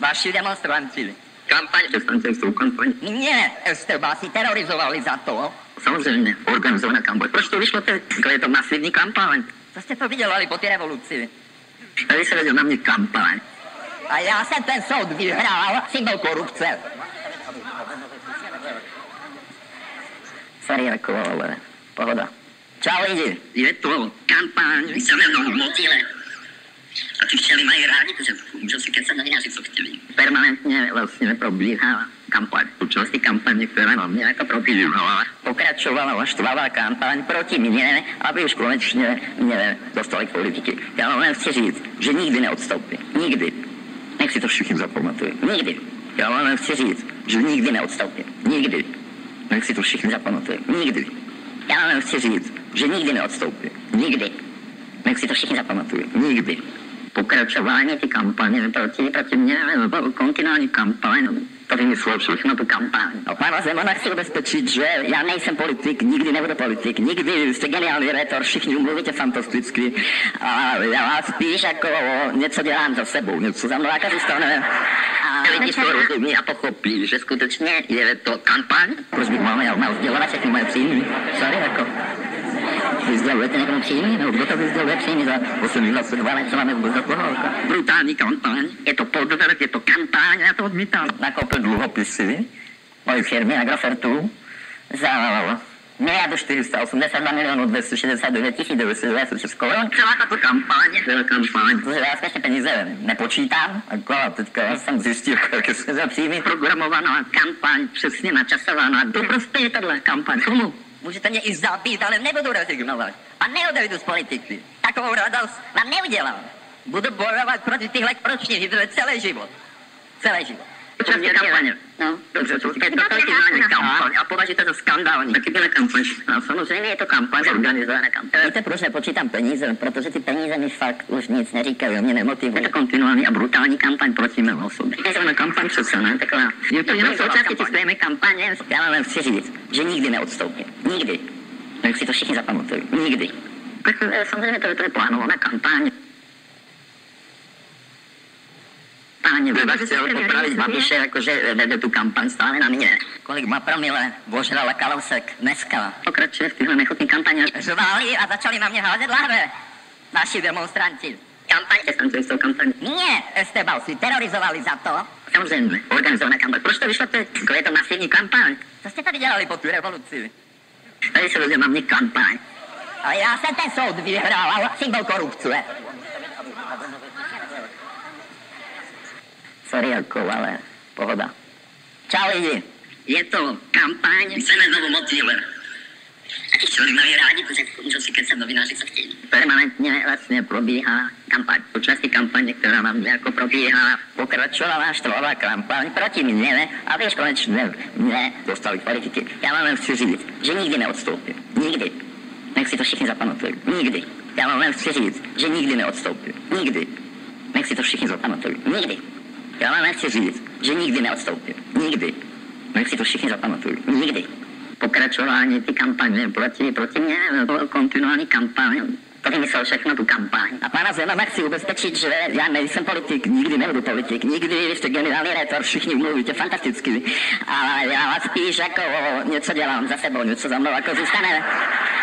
Vaši demonstranti. Kampaň, přestaňte s tou kampaň. Ne, jste vás i terorizovali za to. Samozřejmě, organizovaná kampaň. Proč to vyšlo teď? Je to masivní kampaň. Co jste to vydělali po té revoluci? Tady se vedl na mě kampaň. A já jsem ten soud vyhrál, symbol korupce. Sorry, jako, ale pohoda. Čau lidi. Je to kampaň, se mnou motýle. A ty včely mají rádi, protože můžou si kecat novináři, co chtěli. Permanentně vlastně neprobíhá kampaň. Účastní kampaně, která na mě jako probíhala. Pokračovala štvavá kampaň proti mně, aby už konečně mě dostali k politiky. Já vám chci říct, že nikdy neodstoupím. Nikdy. Nech si to všichni zapamatují. Nikdy. Já vám chci říct, že nikdy neodstoupím. Nikdy. Nech si to všichni zapamatují. Nikdy. Já vám chci říct, že nikdy neodstoupím. Nikdy. Nech si to všichni zapamatují. Nikdy. Pokračování ty kampaně proti, proti mě, nebo kontinuální kampaň, to vymyslel všechno tu kampaň. No, pana Zemana chci ubezpečit, že já nejsem politik, nikdy nebudu politik, nikdy jste geniální rétor, všichni mluvíte fantasticky a já spíš jako něco dělám za sebou, něco za mláka zůstane. A lidi to rozumí a pochopí, že skutečně je to kampaň. Proč bych mal, mal sdělovat všechny moje příjmy? Sorry, jako. Vy sdělujete někomu příjmy? Nebo kdo to vyzděluje příjmy za 822 let, co máme vůbec za toho? Jako? Brutální kampaň. Je to podvrat, je to kampaň, já to odmítám. Nakoupil dluhopisy mojí firmy Agrofertu za miliardu 482 milionů 269 tisíc 926 korun. Celá tato kampaň byla kampaň. Protože já skutečně peníze nepočítám, jako teďka jsem zjistil, jaké se za příjmy programovaná kampaň, přesně načasovaná. To prostě je tahle kampaň. Komu? Můžete mě i zabít, ale nebudu rezignovat. A neodejdu z politiky. Takovou radost vám neudělám. Budu bojovat proti tyhle proční hydře celý život. Celý život. Účastní kampaně. No, dobře, to je totalitní kampaň a považujete za skandální. Taky byla kampaň. No, samozřejmě je to kampaň, organizovaná kampaň. Víte, proč nepočítám peníze? Protože ty peníze mi fakt už nic neříkají, mě nemotivují. Je to kontinuální a brutální kampaň proti mé osobě. Je to kampaň přece, ne? Taková. Je to jenom součástí ty své kampaně. Já vám chci říct, že nikdy neodstoupím. Nikdy. Jak si to všichni zapamatují. Nikdy. Tak eh, samozřejmě to, to je plánovaná kampaň. Páni, bych chtěl popravit Babiše, jakože vede tu kampaň stále na mě. Kolik má promile, ožrala Kalousek dneska. Pokračuje v téhle nechutné kampaně. Řvali a začali na mě házet láhve. Naši demonstranti. Kampaň, jste s tou kampaň. Nie, Estebal si terorizovali za to. Samozřejmě, organizovaná kampaň. Proč to vyšlo teď? Jako je to masivní kampaň. Co jste tady dělali po tu revoluci? Tady se rozdělá na mě kampaň. A já jsem ten soud vyhrál symbol korupce. Sorry, jako, ale pohoda. Čau lidi. Je to kampaň. Chceme znovu motýle. A ti člověk mají rádi, protože můžou si kecat novináři, co chtějí. Permanentně vlastně probíhá kampaň. Součástí kampaně, která nám jako probíhá, pokračovala štvalová kampaň proti mně a víš, konečně mě dostali politiky. Já vám chci říct, že nikdy neodstoupím. Nikdy. Nech si to všichni zapamatují. Nikdy. Já vám chci říct, že nikdy neodstoupím. Nikdy. Nech si to všichni zapamatují. Nikdy. Já vám nechci říct, že nikdy neodstoupím. Nikdy. Nech si to všichni zapamatují. Nikdy. Pokračování ty kampaně proti, proti mě, kontinuální kampaň. To vymyslel všechno tu kampaň. A pana Zemana chci ubezpečit, že já nejsem politik, nikdy nebudu politik, nikdy vy jste generální rétor, všichni mluvíte fantasticky. A já spíš jako něco dělám za sebou, něco za mnou jako zůstane.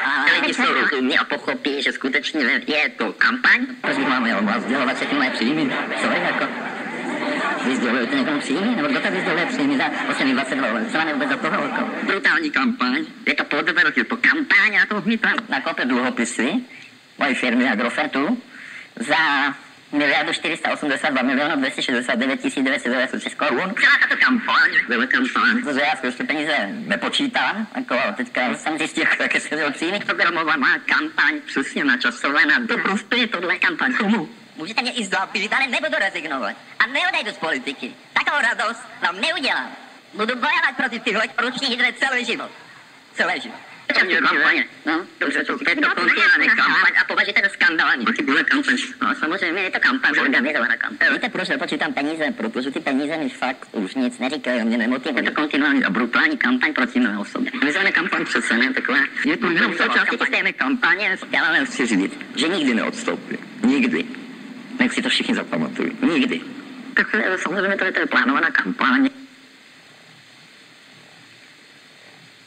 A lidi jsou rozumí a pochopí, že skutečně je to kampaň. Proč bych vám měl vás dělovat všechny moje příjmy? Sorry, jako. Vy sdělujete někomu příjmy? Nebo kdo to vyzdoluje příjmy za 822 let? Co máme vůbec za toho? Jako? Brutální kampaň. Je to podvrat, je to kampaň, já to odmítám. Nakoupil dluhopisy mojí firmy Agrofertu za miliardu 482 milionů 269 tisíc 996 korun. Celá tato kampaň byla kampaň. Protože já skutečně peníze nepočítám, jako teďka jsem zjistil, jaké se měl příjmy. Programovaná kampaň, přesně načasovaná. To prostě je tohle kampaň. Komu? Můžete mě i zabít, ale nebudu rezignovat. A neodejdu z politiky. Takovou radost vám neudělám. Budu bojovat proti tyhle proční hydře celý život. Celý život. Kampaně. No, dobře, to je to kontinuální kampaň a považujete za skandální. Taky byla kampaň. No, samozřejmě je to kampaň, organizovaná kampaň. Víte, proč nepočítám peníze? Protože ty peníze mi fakt už nic neříkají, mě nemotivují. Je to kontinuální a brutální kampaň proti mé osobě. Organizovaná kampaň přece ne, takové. Je to jenom součástí stejné kampaně. Já vám chci říct, že nikdy neodstoupím. Nikdy. Nech si to všichni zapamatují. Nikdy. Tak samozřejmě to je, to je plánovaná kampaň.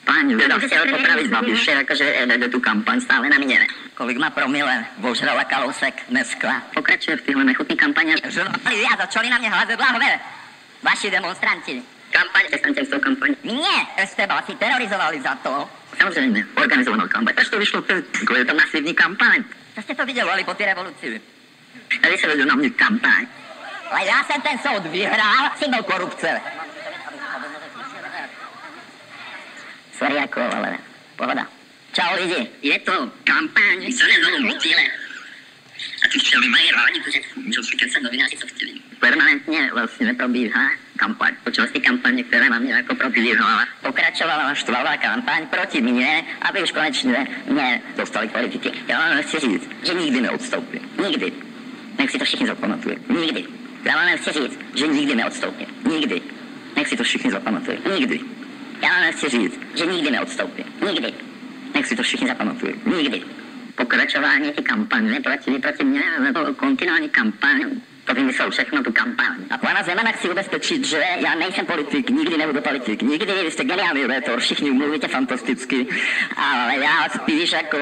Pán teda chtěl popravit Babiše, jakože jde tu kampaň stále na mě. Kolik má promile, ožrala Kalousek dneska. Pokračuje v téhle nechutné kampaně. Žrali a začali na mě házet lahve. Vaši demonstranti. Kampaň, přestaňte s tou kampaň. Mě, Esteba, si terorizovali za to. Samozřejmě, organizovanou kampaň. Proč to vyšlo teď? Je to masivní kampaň. Co jste to viděli po té revoluci? Tady se vedou na mě kampaň. A já jsem ten soud vyhrál, symbol korupce. Sorry jako, ale pohoda. Čau lidi. Je to kampaň. Co neznovu motýle. A ty včely mají rádi, protože můžou si kecat novináři, co chtěli. Permanentně vlastně neprobíhá kampaň. Počástí kampaně, která na mě jako probíhala. Pokračovala štvalová kampaň proti mně, aby už konečně mě dostali politiky. Já vám chci říct, že nikdy neodstoupím. Nikdy. Nech si to všichni zapamatují. Nikdy. Já vám chci říct, že nikdy neodstoupím. Nikdy. Nech si to všichni zapamatují. Nikdy. Já vám chci říct, že nikdy neodstoupím. Nikdy. Nech si to všichni zapamatují. Nikdy. Pokračování ty kampaně proti, proti mně, nebo kontinuální kampaň, to vymyslel všechno tu kampaň. A pana Zemana chci ubezpečit, že já nejsem politik, nikdy nebudu politik, nikdy, vy jste geniální rétor, všichni mluvíte fantasticky, ale já spíš jako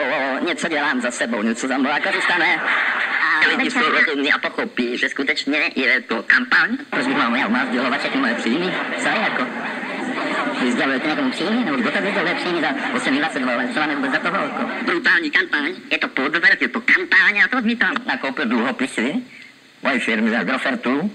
něco dělám za sebou, něco za mnou, jako zůstane. A lidi jsou rozumní a pochopí, že skutečně je to kampaň. Proč bych vám měl sdělovat všechny moje příjmy? Sorry, jako. Vy sdělujete někomu příjmy, nebo kdo to sděluje příjmy za 822 let, co vám vůbec za jako. Brutální kampaň, je to podvrat, je to kampaň, já to odmítám. Nakoupil dluhopisy, moje firmy z Agrofertu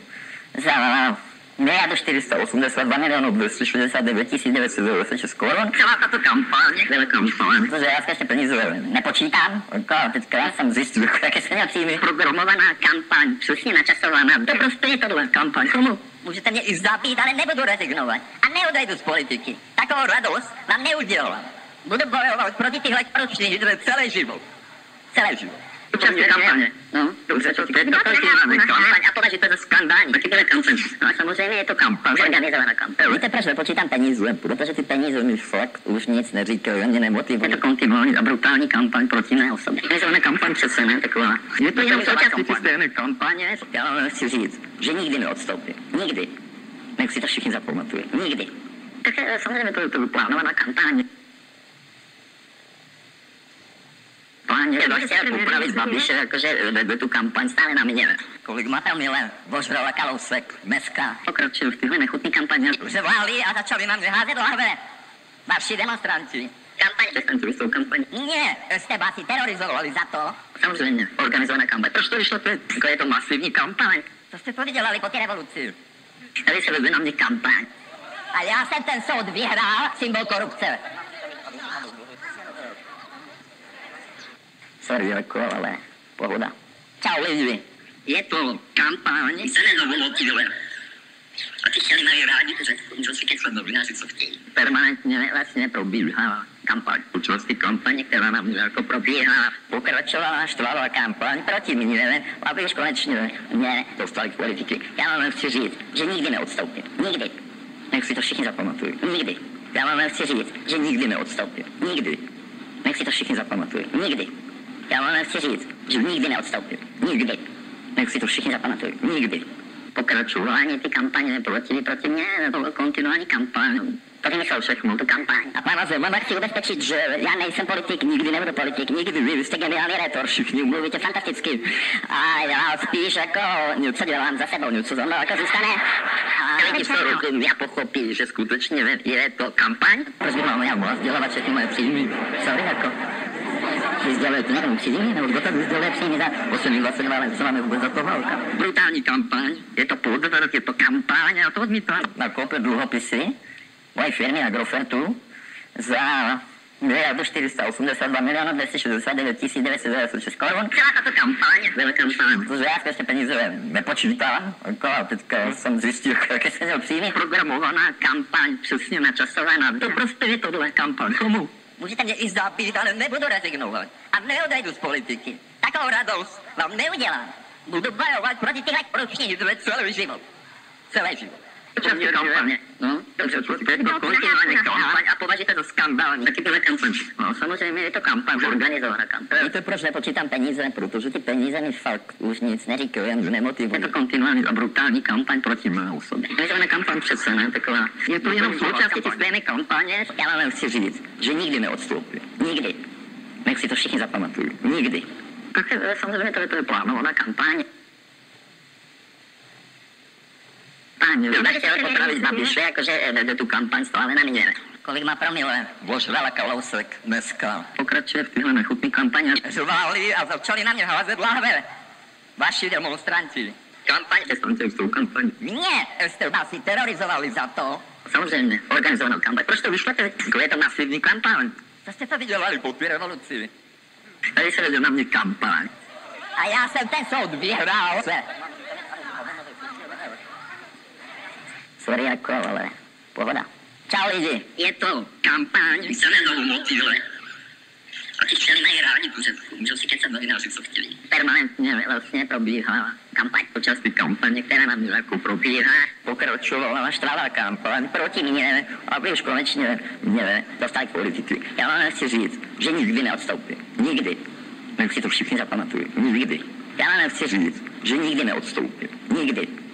za miliardu 482 milionů 269 996 korun. Celá tato kampaň byla kampaň. Protože já skutečně peníze nepočítám. Jako teďka já jsem zjistil, jaké jsem měl příjmy. Programovaná kampaň, přesně načasovaná. To prostě je tohle kampaň. Komu? Můžete mě i zabít, ale nebudu rezignovat. A neodejdu z politiky. Takovou radost vám neudělám. Budu bojovat proti tyhle pročných celý život. Celý život. Účastní kampaně. No, dobře, to je to kultivovaná kampaň a považujete za skandální. Taky byla kampaň. No a samozřejmě je to kampaň, organizovaná kampaň. Víte, proč nepočítám peníze? Protože ty peníze mi fakt už nic neříkají, ani nemotivují. Je to kontinuální a brutální kampaň proti mé osobě. Organizovaná kampaň přece ne, taková. Je to jenom součástí ty stejné kampaně. Já chci říct, že nikdy neodstoupím. Nikdy. Nech si to všichni zapamatují. Nikdy. Tak eh, samozřejmě to, to plánovaná kampaň. Pán někdo chtěl popravit Babiše, jakože vedl tu kampaň stále na mě. Kolik má tam milé, vožrala Kalousek, dneska. Pokročil v tyhle nechutný kampaně. Už se vláli a začali na mě házet lahve. Vaši demonstranti. Kampaň? Přestaňte s tou kampaň. Ne, jste vás terorizovali za to. Samozřejmě, organizovaná kampaň. Proč to vyšlo teď? Jako je to masivní kampaň. To jste to vydělali po té revoluci. Tady se vedle na mě kampaň. A já jsem ten soud vyhrál, symbol korupce. Sorry, ale pohoda. Čau lidi. Je to kampaň. Se neznovu ty vole. A ty chtěli mají rádi, že můžou si kecat novináři, co chtějí. Permanentně vlastně probíhá kampaň. Účastní kampaně, která nám jako probíhá. Pokračovala štvala kampaň proti mně, aby už konečně mě dostali k politiky. Já vám chci říct, že nikdy neodstoupím. Nikdy. Nech si to všichni zapamatují. Nikdy. Já vám chci říct, že nikdy neodstoupím. Nikdy. Nech si to všichni zapamatují. Nikdy. Já vám chci říct, že nikdy neodstoupím. Nikdy. Nech si to všichni zapamatují. Nikdy. Pokračování ty kampaně proti, proti mě, nebo kontinuální kampaň. To vymyslel všechno, tu kampaň. A pana Zemana chci ubezpečit, že já nejsem politik, nikdy nebudu politik, nikdy vy, jste geniální rétor, všichni mluvíte fantasticky. A já spíš jako něco dělám za sebou, něco za mnou jako zůstane. A jsou rozumí a pochopí, že skutečně je to kampaň. Proč bych já moc dělat všechny moje příjmy? Sorry, jako vy sdělujete nevím, příjmy, nebo kdo to sděluje příjmy za 822 let, co máme vůbec za to válka. Brutální kampaň, je to podvrat, je to kampaň, já to odmítám. Nakoupil dluhopisy moje firmy Agrofertu za miliardu 482 milionů 269 996 korun. Celá tato kampaň byla kampaň. Protože já skutečně peníze nepočítám, jako a teďka jsem zjistil, jaké jsem měl příjmy. Programovaná kampaň, přesně načasovaná. To prostě je tohle kampaň. Komu? Můžete mě i zapít, ale nebudu rezignovat. A neodejdu z politiky. Takovou radost vám neudělám. Budu bojovat proti tyhle pročních celý život. Celý život. Účastní kampaně. No, dobře, to je to kontinuální kampaň a považujete to skandální. Taky byla kampaň. No, samozřejmě je to kampaň, organizovaná kampaň. Víte, proč nepočítám peníze? Protože ty peníze mi fakt už nic neříkají, jen nemotivují. Je to kontinuální a brutální kampaň proti mé osobě. Organizovaná kampaň přece ne, taková. Je to jenom součástí ty stejné kampaně. Já vám chci říct, že nikdy neodstoupím. Nikdy. Nech si to všichni zapamatují. Nikdy. Tak eh, samozřejmě to je, to je plánovaná kampaň. Pán Juda chtěl popravit Babiše, jakože vede tu kampaň stále na mě. Kolik má promile? Vožrala Kalousek dneska. Pokračuje v tyhle nechutný kampaně. Řvali a začali na mě házet lahve. Vaši demonstranti. Kampaň? Přestaňte s tou kampaň. Mě jste vás si terorizovali za to. Samozřejmě, organizovanou kampaň. Proč to vyšlo teď? Je to masivní kampaň. Co jste to vydělali po té revoluci? Tady se vede na mě kampaň. A já jsem ten soud vyhrál. Se. Sorry, jako, ale pohoda. Čau lidi. Je to kampaň. Se neznovu motivuje. A ty chtěli mají rádi, protože můžou si kecat novináři, co chtěli. permanentně vlastně probíhala kampaň počas ty kampaně, která na mě jako probíhá, pokračovala štvala kampaň proti mně, aby už konečně mě dostali k politiky. Já vám chci říct, že nikdy neodstoupím. Nikdy. Nech si to všichni zapamatují. Nikdy. Já vám chci říct, že nikdy neodstoupím. Nikdy.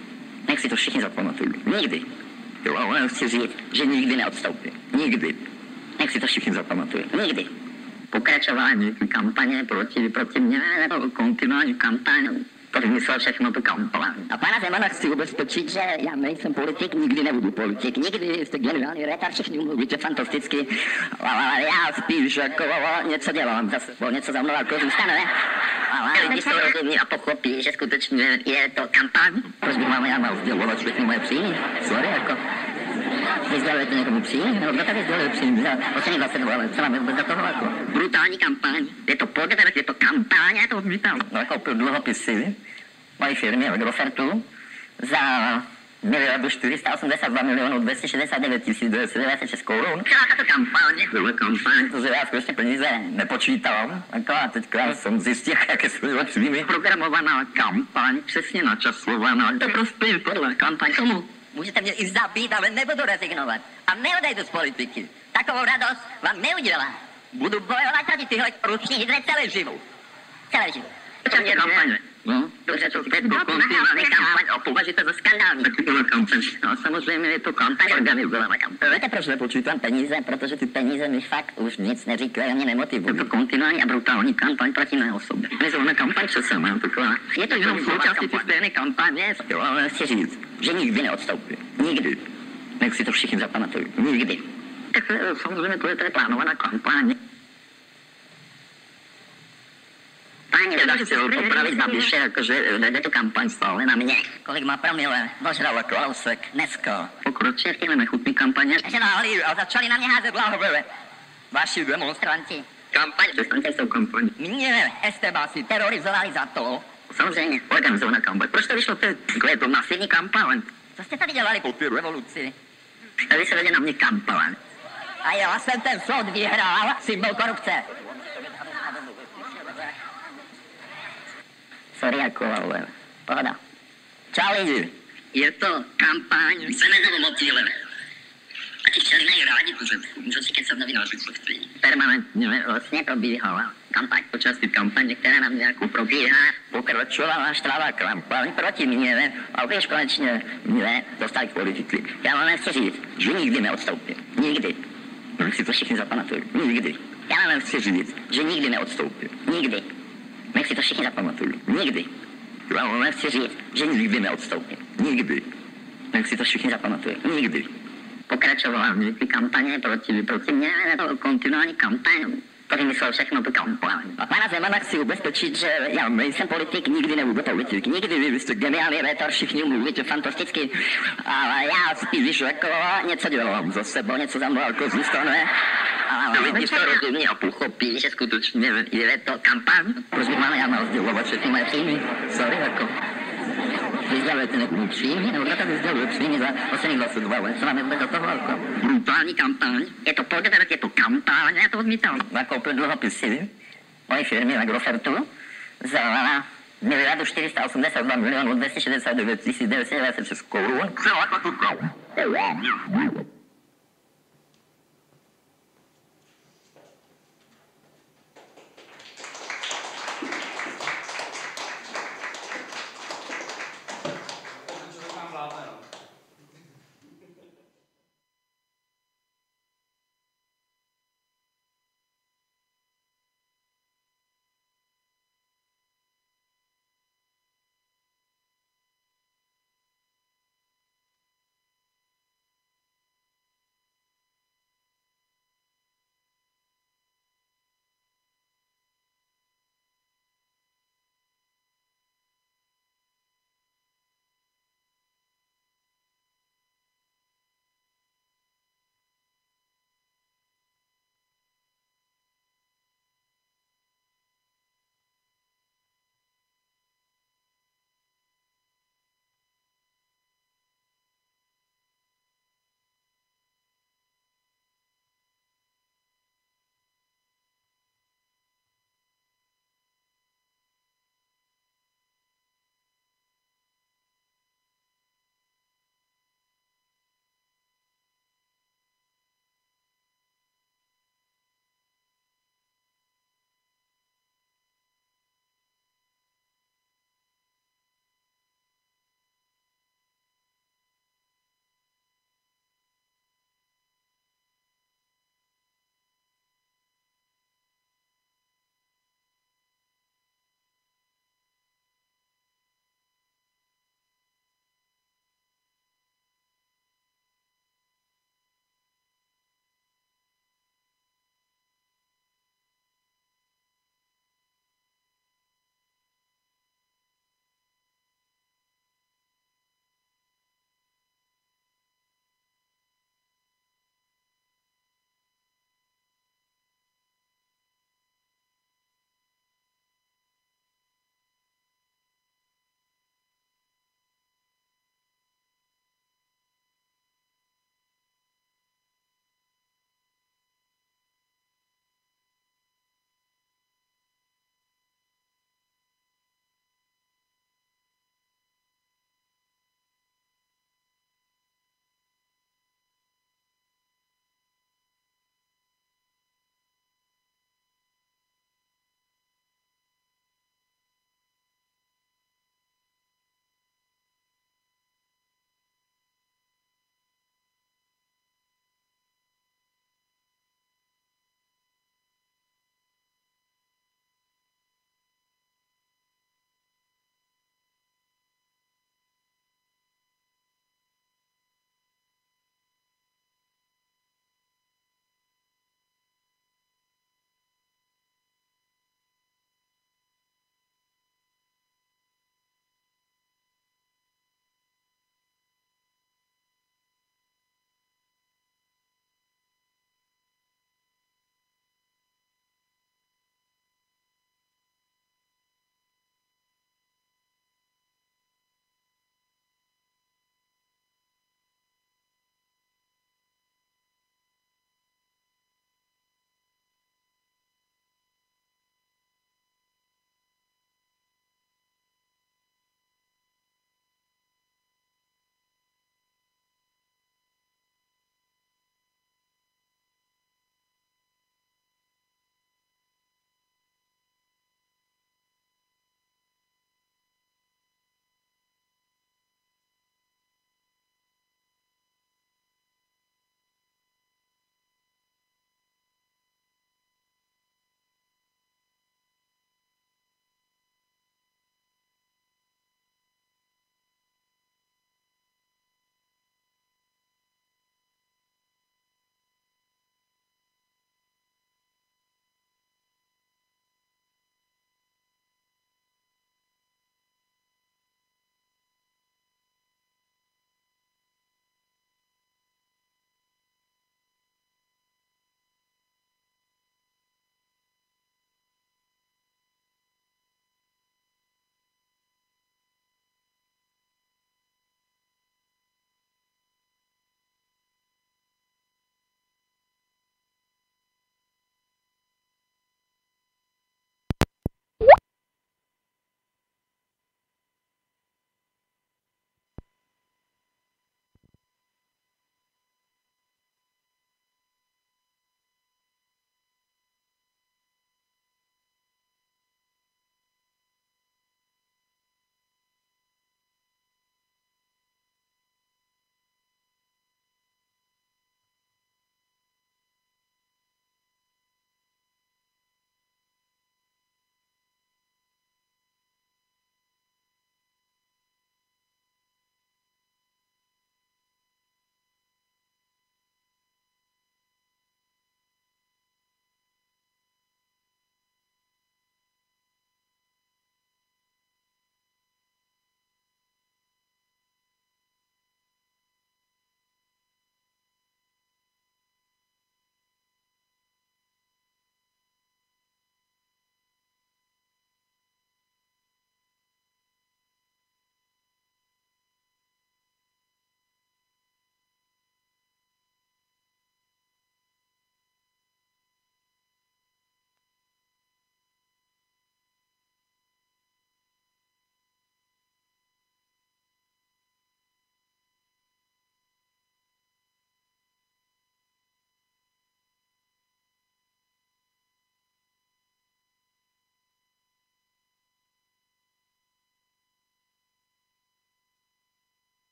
Nech si to všichni zapamatují. Nikdy. Jo, ale chci říct, že nikdy neodstoupím. Nikdy. Nech si to všichni zapamatují. Nikdy. Pokračování kampaně proti, proti mně, nebo kontinuální kampaň, to vymyslel všechno tu kampaň. A pana Zemana chci ubezpečit, že já nejsem politik, nikdy nebudu politik, nikdy jste geniální rétar, všichni mluvíte fantasticky, ale já spíš jako něco dělám, zase něco za mnou jako zůstane. Ale lidi jsou rozumní a pochopí, že skutečně je to kampaň. Proč bych vám já mal sdělovat všechny moje příjmy? Sorry, jako. Vy sdělujete někomu příjmy? Nebo kdo tady sděluje příjmy? Za poslední 20 let, co máme vůbec za toho jako? Brutální kampaň. Je to podvrh, je to kampaň, já to odmítám. No, koupil dluhopisy mojí firmy Agrofertu za miliardu 482 milionů 269 tisíc 296 korun. Celá tato kampaň byla kampaň, protože já skutečně peníze nepočítal. Jako a teďka jsem zjistil, jaké jsou jeho příjmy. Programovaná kampaň, přesně načasovaná. To prostě kampaň tomu. Můžete mě i zabít, ale nebudu rezignovat. A neodejdu z politiky. Takovou radost vám neudělá. Budu bojovat proti tyhle ruční hydre celý život. Celý život. Počasně kampaně. No, dobře, to teď kontinuální kampaň a považujete za skandální. Tak to byla kampaň. No, samozřejmě je to kampaň organizovaná kampaň. Víte, proč nepočítám peníze? Protože ty peníze mi fakt už nic neříkají ani nemotivují. Je to kontinuální a brutální kampaň proti mé osobě. Organizovaná kampaň přece mám taková. Je to jenom součástí ty stejné kampaně. Jo, ale chci říct, že nikdy neodstoupím. Nikdy. Nech si to všichni zapamatují. Nikdy. Tak eh, samozřejmě to je plánovaná kampaň. Teda chtěl popravit Babiše, jakože vede tu kampaň stále na mě. Kolik má promile? Ožral Klausek dneska. Pokročí v těchto nechutný kampaně. Že nálí a začali na mě házet láhové. Vaši demonstranti. Kampaň, přestaňte s tou kampaň. Mě, Estebasi, terorizovali za to. Samozřejmě, organizovaná kampaň. Proč to vyšlo? Jako je to masivní kampaň. Co jste tady dělali po tu revoluci? Tady se vede na mě kampaň. A já jsem ten soud vyhrál, symbol korupce. Sorry, jako, ale pohoda. Čau lidi. Je to kampaň. Se nezavolal cíle. A ti včely mají rádi, protože můžu si kecat na vinařství. Permanentně vlastně probíhala kampaň. Počas ty kampaně, která na mě jako probíhá, pokračovala štvala kampaň proti mně, a už konečně mě dostali k politiky. Já vám nechci říct, že nikdy neodstoupím. Nikdy. No, si to všichni zapamatují. Nikdy. Já vám chci říct, že nikdy neodstoupím. Nikdy. Nech si to všichni zapamatují. Nikdy. Já chci říct, že nikdy neodstoupím. Nikdy. Nech si to všichni zapamatují. Nikdy. Pokračovala ty kampaně proti, proti nebo kontinuální kampaň. To vymyslel všechno tu kampaň. Pana Zemana chci ubezpečit, že já nejsem politik, nikdy nebudu politik. Nikdy vy jste geniální rétor, všichni mluvíte fantasticky. Ale já spíš jako něco dělám za sebou, něco za mnou jako zůstane. Ale lidi to rozumí a pochopí, že skutečně je to kampaň. Proč bych mám já mal sdělovat všechny moje příjmy? Sorry, jako vyzdal Lecenek vnitřní, Novrata vyzdal vnitřní, měla 8 hlasů, dva co máme vůbec do toho? Jako? Brutální kampaň, je to podvrat, je to kampaň, já to odmítám. Nakoupil dluhopisy moje firmy na Grofertu za miliardu 482 milionů 269 996 korun. Celá ta tuka.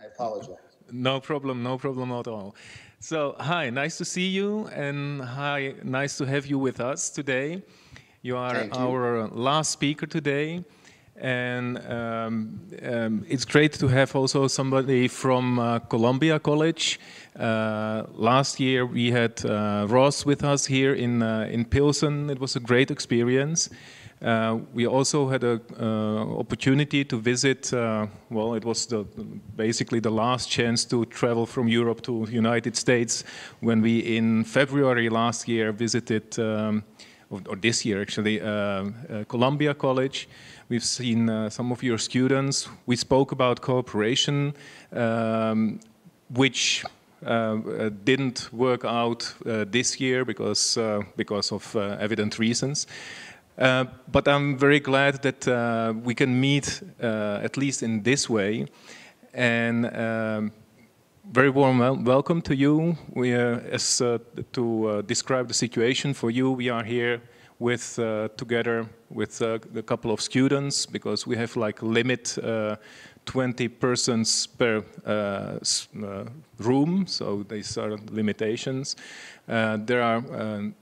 I apologize. No problem, no problem at all. So, hi, nice to see you, and hi, nice to have you with us today. You are Thank you. our last speaker today, and um, um, it's great to have also somebody from uh, Columbia College. Uh, last year we had uh, Ross with us here in uh, in Pilsen. It was a great experience. Uh, we also had an uh, opportunity to visit. Uh, well, it was the, basically the last chance to travel from Europe to the United States when we, in February last year, visited, um, or, or this year actually, uh, uh, Columbia College. We've seen uh, some of your students. We spoke about cooperation, um, which uh, didn't work out uh, this year because uh, because of evident reasons. Uh, but I'm very glad that uh, we can meet uh, at least in this way. And um, very warm wel- welcome to you. We, uh, as uh, to uh, describe the situation for you, we are here with uh, together with uh, a couple of students because we have like limit uh, 20 persons per uh, uh, room, so these are limitations. Uh, there are um,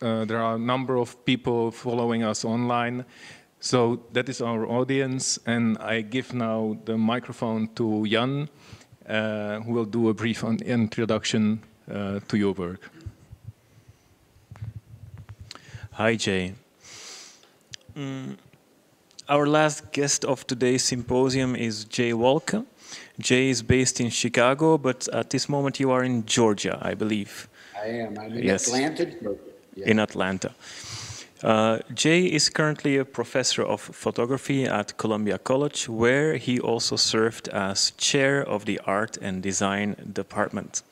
uh, there are a number of people following us online. So that is our audience, and I give now the microphone to Jan, uh, who will do a brief introduction uh, to your work. Hi, Jay. Mm, our last guest of today's symposium is Jay Wolke. Jay is based in Chicago, but at this moment you are in Georgia, I believe, I am. I'm in Yes. Atlanta, Georgia. Yeah. in Atlanta. Uh, Jay is currently a professor of photography at Columbia College, where he also served as chair of the art and design department.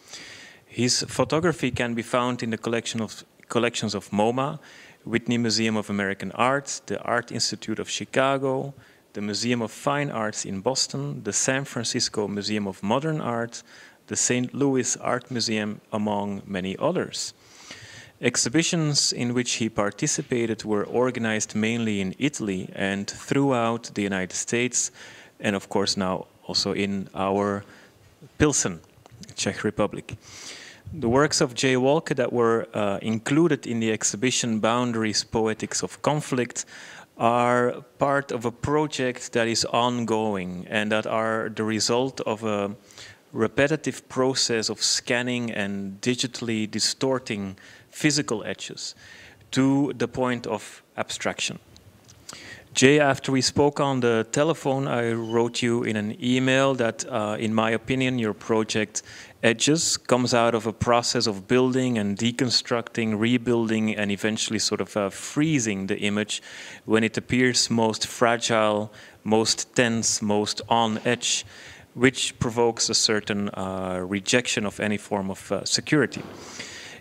His photography can be found in the collection of, collections of MoMA, Whitney Museum of American Art, the Art Institute of Chicago, the Museum of Fine Arts in Boston, the San Francisco Museum of Modern Art, the St. Louis Art Museum, among many others. Exhibitions in which he participated were organized mainly in Italy and throughout the United States, and of course now also in our Pilsen, Czech Republic. The works of J. Wolke that were uh, included in the exhibition Boundaries Poetics of Conflict are part of a project that is ongoing and that are the result of a repetitive process of scanning and digitally distorting physical edges to the point of abstraction. Jay, after we spoke on the telephone, I wrote you in an email that, uh, in my opinion, your project Edges comes out of a process of building and deconstructing, rebuilding, and eventually sort of uh, freezing the image when it appears most fragile, most tense, most on edge, which provokes a certain uh, rejection of any form of uh, security.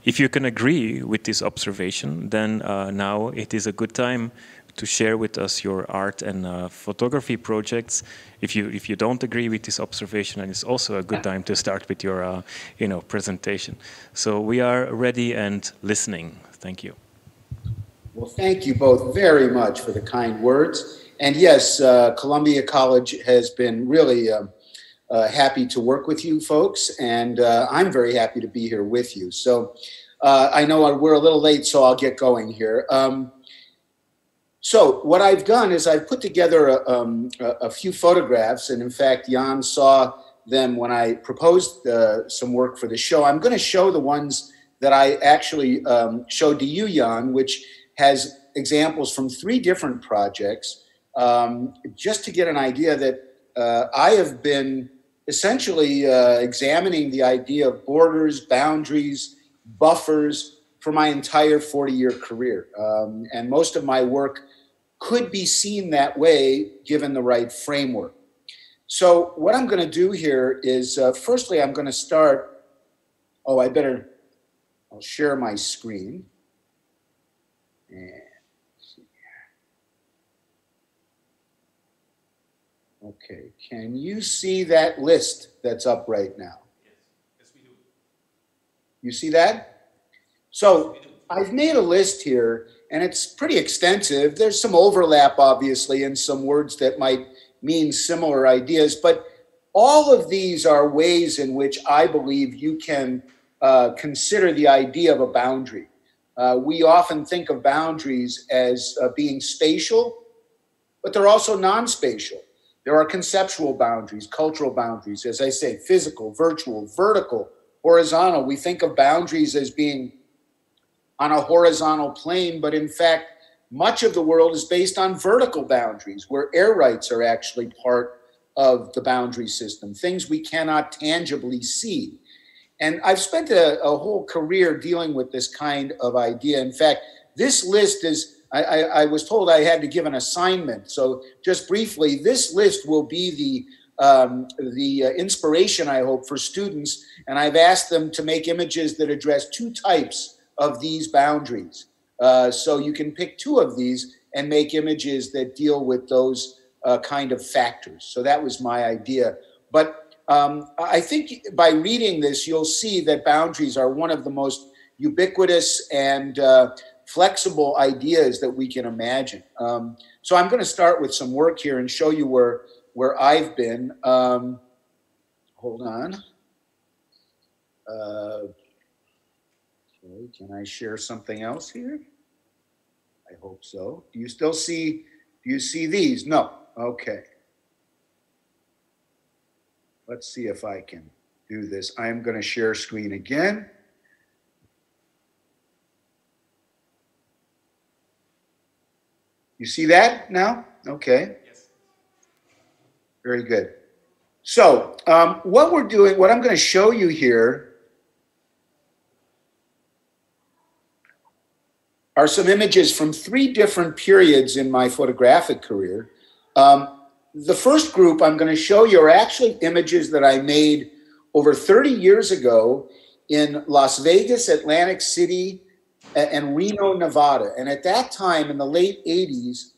If you can agree with this observation, then uh, now it is a good time to share with us your art and uh, photography projects. If you if you don't agree with this observation, then it's also a good time to start with your uh, you know presentation. So we are ready and listening. Thank you. Well, thank you both very much for the kind words. And yes, uh, Columbia College has been really um, uh, happy to work with you folks, and uh, I'm very happy to be here with you. So uh, I know we're a little late, so I'll get going here. Um, so what I've done is I've put together a, um, a, few photographs, and in fact, Jan saw them when I proposed uh, some work for the show. I'm going to show the ones that I actually um, showed to you, Jan, which has examples from three different projects, um, just to get an idea that uh, I have been essentially uh, examining the idea of borders, boundaries, buffers for my entire 40 year career. Um, and most of my work could be seen that way given the right framework. So, what I'm going to do here is uh, firstly, I'm going to start. Oh, I better, I'll share my screen. And let's see here. Okay, can you see that list that's up right now? Yes, yes we do. You see that? So I've made a list here and it's pretty extensive. There's some overlap, obviously, in some words that might mean similar ideas, but all of these are ways in which I believe you can uh, consider the idea of a boundary. Uh, we often think of boundaries as uh, being spatial, but they're also non spatial. There are conceptual boundaries, cultural boundaries, as I say, physical, virtual, vertical, horizontal. We think of boundaries as being on a horizontal plane, but in fact, much of the world is based on vertical boundaries where air rights are actually part of the boundary system, things we cannot tangibly see. And I've spent a, a whole career dealing with this kind of idea. In fact, this list is, I, I, I, was told I had to give an assignment. So, just briefly, this list will be the um, the uh, inspiration, I hope, for students. And I've asked them to make images that address two types of these boundaries. Uh, so you can pick two of these and make images that deal with those uh, kind of factors. So that was my idea. But um, I think by reading this, you'll see that boundaries are one of the most ubiquitous and uh, flexible ideas that we can imagine. Um, so I'm going to start with some work here and show you where where I've been. Um, hold on. Uh, okay, can I share something else here? I hope so. Do you still see? Do you see these? No. Okay. Let's see if I can do this. I'm going to share screen again. You see that now? Okay. Yes. Very good. So, um, what we're doing, what I'm going to show you here are some images from three different periods in my photographic career. Um, the first group I'm going to show you are actually images that I made over 30 years ago in Las Vegas, Atlantic City, and Reno, Nevada. And at that time, in the late 80s,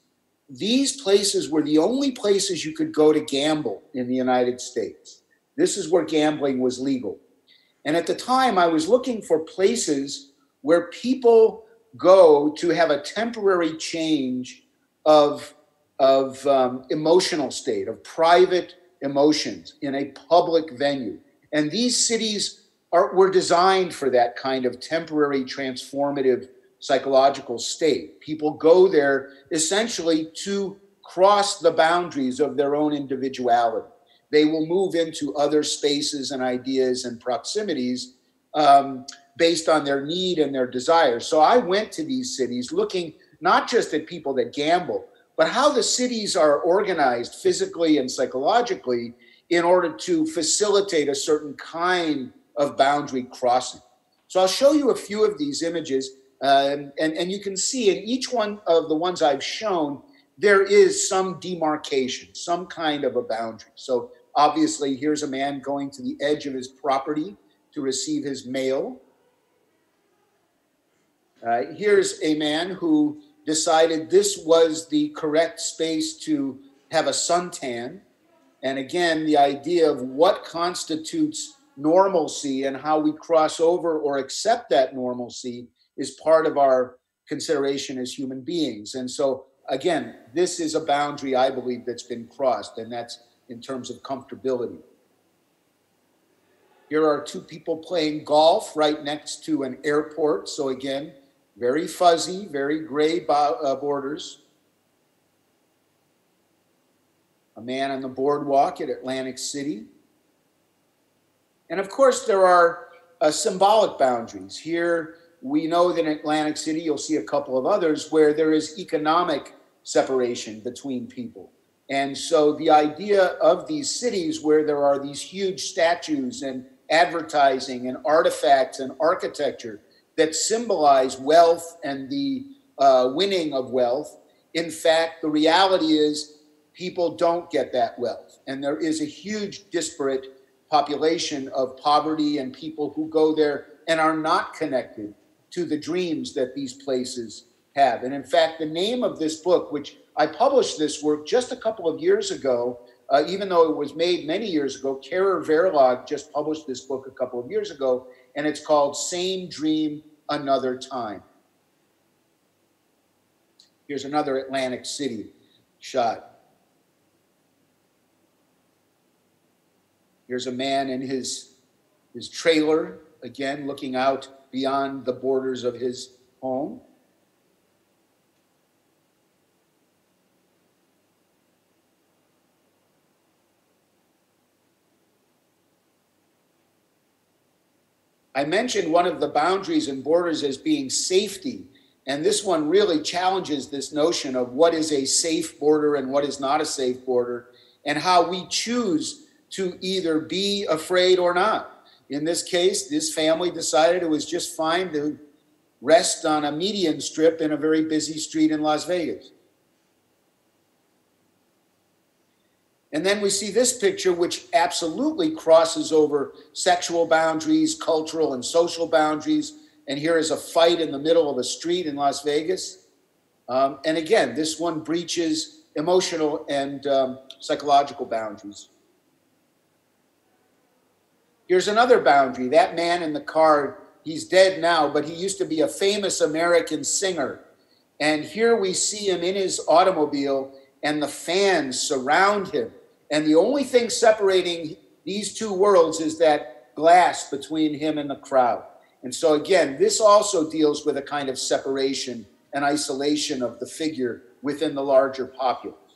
these places were the only places you could go to gamble in the United States. This is where gambling was legal. And at the time, I was looking for places where people go to have a temporary change of of um, emotional state, of private emotions in a public venue. And these cities are, were designed for that kind of temporary transformative psychological state. People go there essentially to cross the boundaries of their own individuality. They will move into other spaces and ideas and proximities um, based on their need and their desires. So I went to these cities looking not just at people that gamble, but how the cities are organized physically and psychologically in order to facilitate a certain kind of boundary crossing. So I'll show you a few of these images, um, and, and you can see in each one of the ones I've shown, there is some demarcation, some kind of a boundary. So obviously, here's a man going to the edge of his property to receive his mail. Uh, here's a man who decided this was the correct space to have a suntan. And again, the idea of what constitutes normalcy and how we cross over or accept that normalcy is part of our consideration as human beings. And so, again, this is a boundary I believe that's been crossed, and that's in terms of comfortability. Here are two people playing golf right next to an airport. So, again, very fuzzy, very gray uh, borders. A man on the boardwalk at Atlantic City. And of course, there are uh, symbolic boundaries. Here, we know that in Atlantic City, you'll see a couple of others where there is economic separation between people. And so the idea of these cities where there are these huge statues and advertising and artifacts and architecture that symbolize wealth and the uh, winning of wealth. In fact, the reality is people don't get that wealth. And there is a huge disparate population of poverty and people who go there and are not connected to the dreams that these places have. And in fact, the name of this book, which I published this work just a couple of years ago, uh, even though it was made many years ago, Kehrer Verlag just published this book a couple of years ago, and it's called Same Dream, Another Time. Here's another Atlantic City shot. Here's a man in his, his trailer, again, looking out beyond the borders of his home. I mentioned one of the boundaries and borders as being safety. And this one really challenges this notion of what is a safe border and what is not a safe border, and how we choose to either be afraid or not. In this case, this family decided it was just fine to rest on a median strip in a very busy street in Las Vegas. And then we see this picture, which absolutely crosses over sexual boundaries, cultural and social boundaries. And here is a fight in the middle of a street in Las Vegas. Um, and again, this one breaches emotional and um, psychological boundaries. Here's another boundary. That man in the car, he's dead now, but he used to be a famous American singer. And here we see him in his automobile, and the fans surround him. And the only thing separating these two worlds is that glass between him and the crowd. And so, again, this also deals with a kind of separation and isolation of the figure within the larger populace.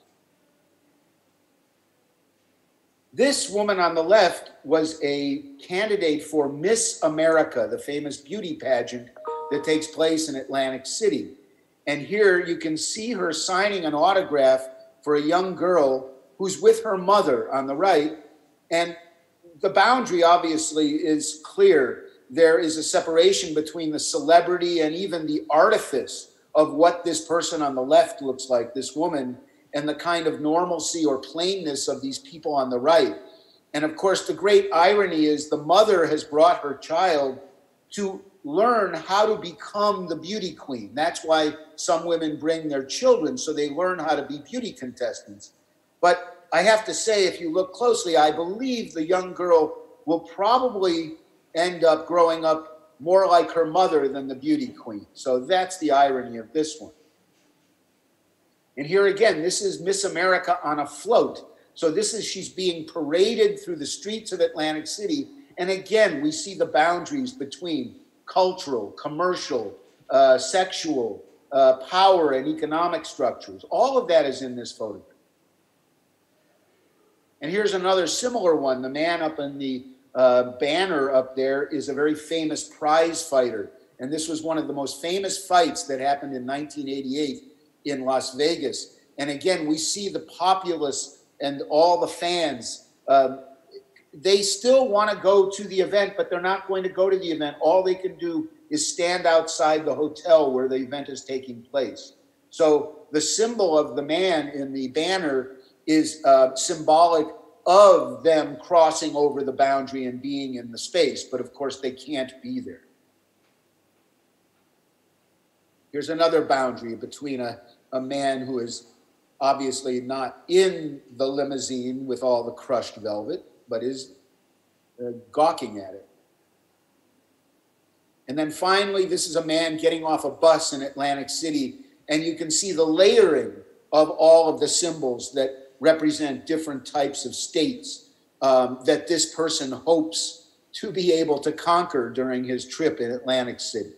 This woman on the left was a candidate for Miss America, the famous beauty pageant that takes place in Atlantic City. And here you can see her signing an autograph for a young girl who's with her mother on the right. And the boundary obviously is clear. There is a separation between the celebrity and even the artifice of what this person on the left looks like, this woman, and the kind of normalcy or plainness of these people on the right. And of course, the great irony is the mother has brought her child to learn how to become the beauty queen. That's why some women bring their children, so they learn how to be beauty contestants. But I have to say, if you look closely, I believe the young girl will probably end up growing up more like her mother than the beauty queen. So that's the irony of this one. And here again, this is Miss America on a float. So this is she's being paraded through the streets of Atlantic City. And again, we see the boundaries between cultural, commercial, uh, sexual, uh, power, and economic structures. All of that is in this photograph. And here's another similar one. The man up in the uh, banner up there is a very famous prize fighter. And this was one of the most famous fights that happened in 1988 in Las Vegas. And again, we see the populace and all the fans. Uh, they still want to go to the event, but they're not going to go to the event. All they can do is stand outside the hotel where the event is taking place. So the symbol of the man in the banner is uh, symbolic of them crossing over the boundary and being in the space, but of course they can't be there. Here's another boundary between a, a man who is obviously not in the limousine with all the crushed velvet, but is uh, gawking at it. And then finally, this is a man getting off a bus in Atlantic City, and you can see the layering of all of the symbols that represent different types of states um, that this person hopes to be able to conquer during his trip in Atlantic City.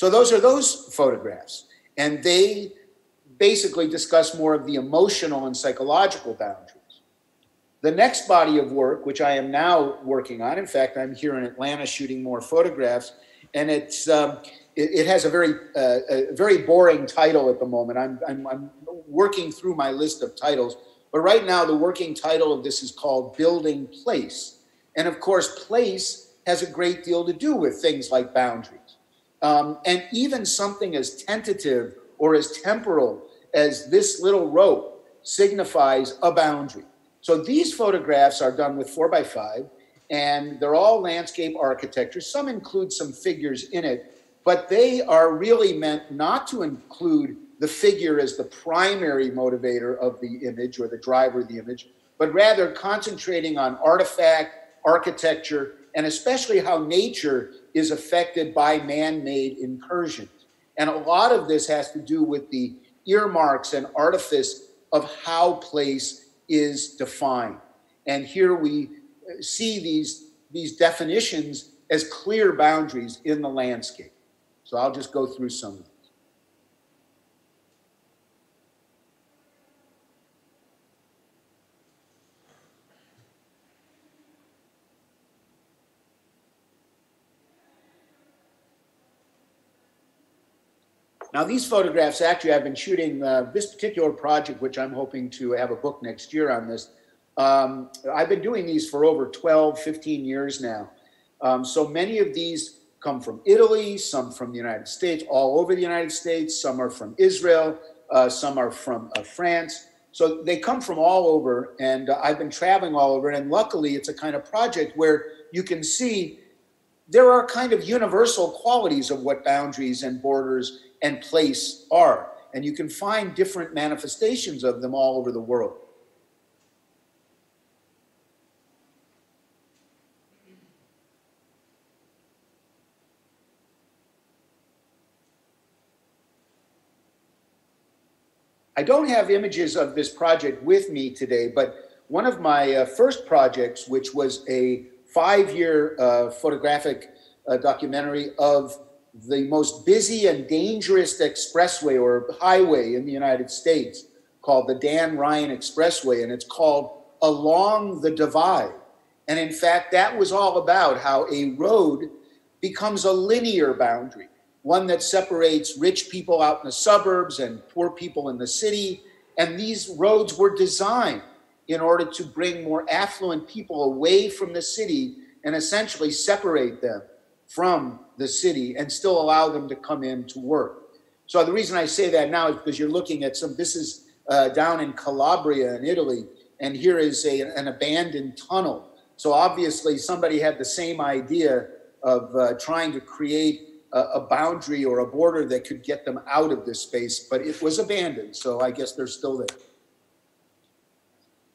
So those are those photographs. And they basically discuss more of the emotional and psychological boundaries. The next body of work, which I am now working on, in fact, I'm here in Atlanta shooting more photographs, and it's um, it, it, has a very uh, a very boring title at the moment. I'm, I'm I'm working through my list of titles, but right now the working title of this is called Building Place, and of course, place has a great deal to do with things like boundaries. Um, and even something as tentative or as temporal as this little rope signifies a boundary. So these photographs are done with four by five, and they're all landscape architecture. Some include some figures in it, but they are really meant not to include the figure as the primary motivator of the image or the driver of the image, but rather concentrating on artifact, architecture, and especially how nature is affected by man made incursions. And a lot of this has to do with the earmarks and artifice of how place is defined. And here we see these, these definitions as clear boundaries in the landscape. So I'll just go through some of them. Now, these photographs, actually, I've been shooting uh, this particular project, which I'm hoping to have a book next year on this. Um, I've been doing these for over 12, 15 years now. Um, so many of these come from Italy, some from the United States, all over the United States, some are from Israel, uh, some are from uh, France. So they come from all over, and uh, I've been traveling all over. And luckily, it's a kind of project where you can see there are kind of universal qualities of what boundaries and borders and place are. And you can find different manifestations of them all over the world. I don't have images of this project with me today, but one of my uh, first projects, which was a five year uh, photographic uh, documentary of the most busy and dangerous expressway or highway in the United States called the Dan Ryan Expressway, and it's called Along the Divide. And in fact, that was all about how a road becomes a linear boundary, one that separates rich people out in the suburbs and poor people in the city. And these roads were designed in order to bring more affluent people away from the city and essentially separate them from the city and still allow them to come in to work. So the reason I say that now is because you're looking at some, this is uh, down in Calabria in Italy, and here is a, an abandoned tunnel. So obviously somebody had the same idea of uh, trying to create a, a boundary or a border that could get them out of this space, but it was abandoned. So I guess they're still there.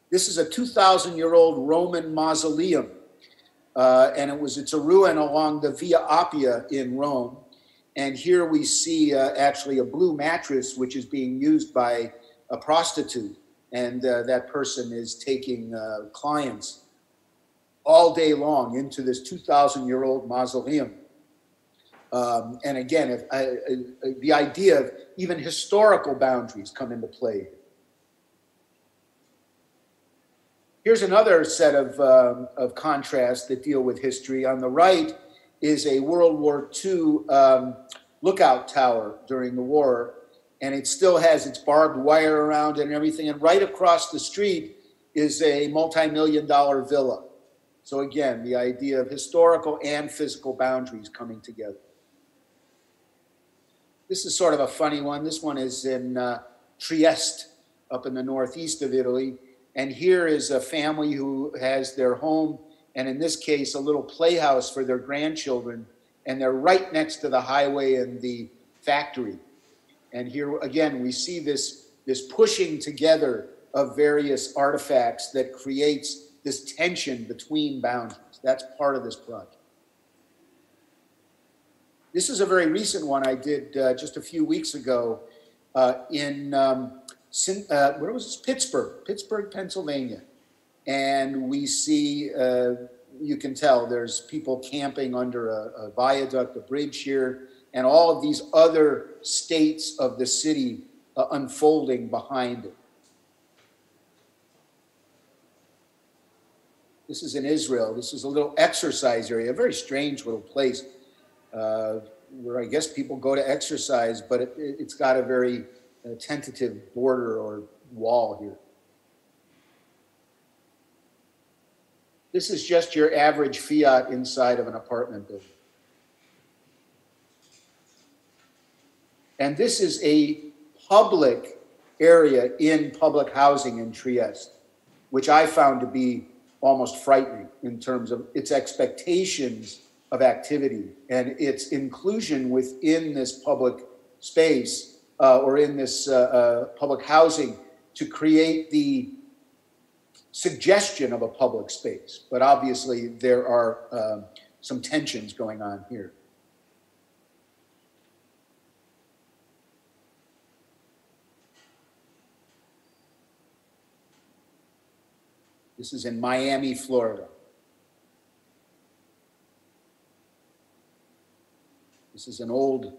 This is a 2,000 year old Roman mausoleum uh, and it was it's a ruin along the Via Appia in Rome. And here we see uh, actually a blue mattress, which is being used by a prostitute, and uh, that person is taking uh, clients all day long into this 2,000 year old mausoleum. Um, and again, if, the idea of even historical boundaries come into play Here's another set of, um, of contrasts that deal with history. On the right is a World War II um, lookout tower during the war, and it still has its barbed wire around it and everything. And right across the street is a multi million dollar villa. So, again, the idea of historical and physical boundaries coming together. This is sort of a funny one. This one is in uh, Trieste, up in the northeast of Italy. And here is a family who has their home, and in this case, a little playhouse for their grandchildren. And they're right next to the highway and the factory. And here again, we see this, this pushing together of various artifacts that creates this tension between boundaries. That's part of this project. This is a very recent one I did uh, just a few weeks ago uh, in um, uh, where was this? Pittsburgh, Pittsburgh, Pennsylvania. And we see, uh, you can tell there's people camping under a, a viaduct, a bridge here, and all of these other states of the city uh, unfolding behind it. This is in Israel. This is a little exercise area, a very strange little place uh, where I guess people go to exercise, but it, has got a very a tentative border or wall here. This is just your average fiat inside of an apartment building. And this is a public area in public housing in Trieste, which I found to be almost frightening in terms of its expectations of activity and its inclusion within this public space uh, or in this uh, uh, public housing to create the suggestion of a public space. But obviously, there are um, some tensions going on here. This is in Miami, Florida. This is an old,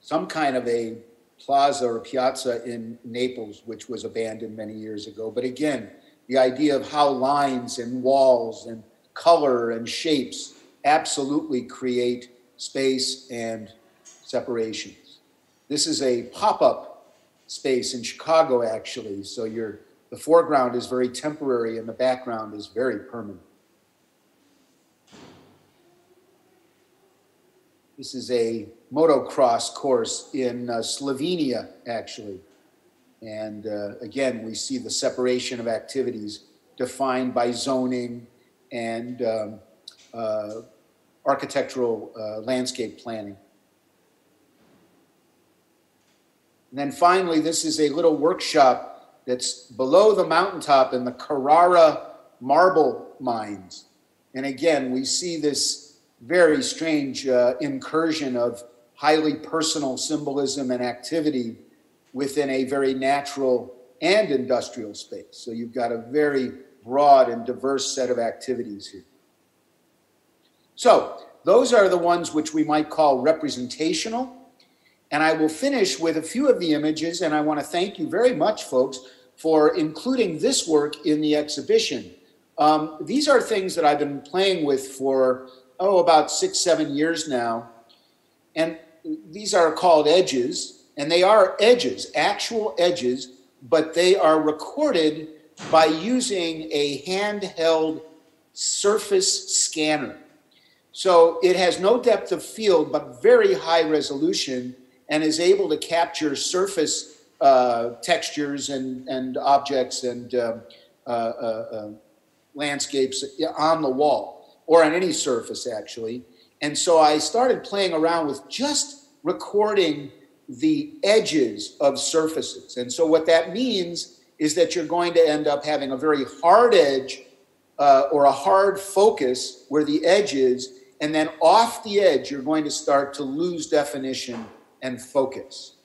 some kind of a plaza or piazza in Naples, which was abandoned many years ago. But again, the idea of how lines and walls and color and shapes absolutely create space and separations. This is a pop-up space in Chicago, actually. So your the foreground is very temporary and the background is very permanent. This is a motocross course in uh, Slovenia, actually. And uh, again, we see the separation of activities defined by zoning and um, uh, architectural uh, landscape planning. And then finally, this is a little workshop that's below the mountaintop in the Carrara marble mines. And again, we see this very strange uh, incursion of highly personal symbolism and activity within a very natural and industrial space. So you've got a very broad and diverse set of activities here. So those are the ones which we might call representational. And I will finish with a few of the images, and I want to thank you very much, folks, for including this work in the exhibition. Um, these are things that I've been playing with for oh, about six, seven years now. And these are called edges, and they are edges, actual edges, but they are recorded by using a handheld surface scanner. So it has no depth of field, but very high resolution and is able to capture surface uh, textures and, and objects and uh, uh, uh, uh landscapes on the wall or on any surface actually. And so I started playing around with just recording the edges of surfaces. And so what that means is that you're going to end up having a very hard edge uh, or a hard focus where the edge is, and then off the edge, you're going to start to lose definition and focus.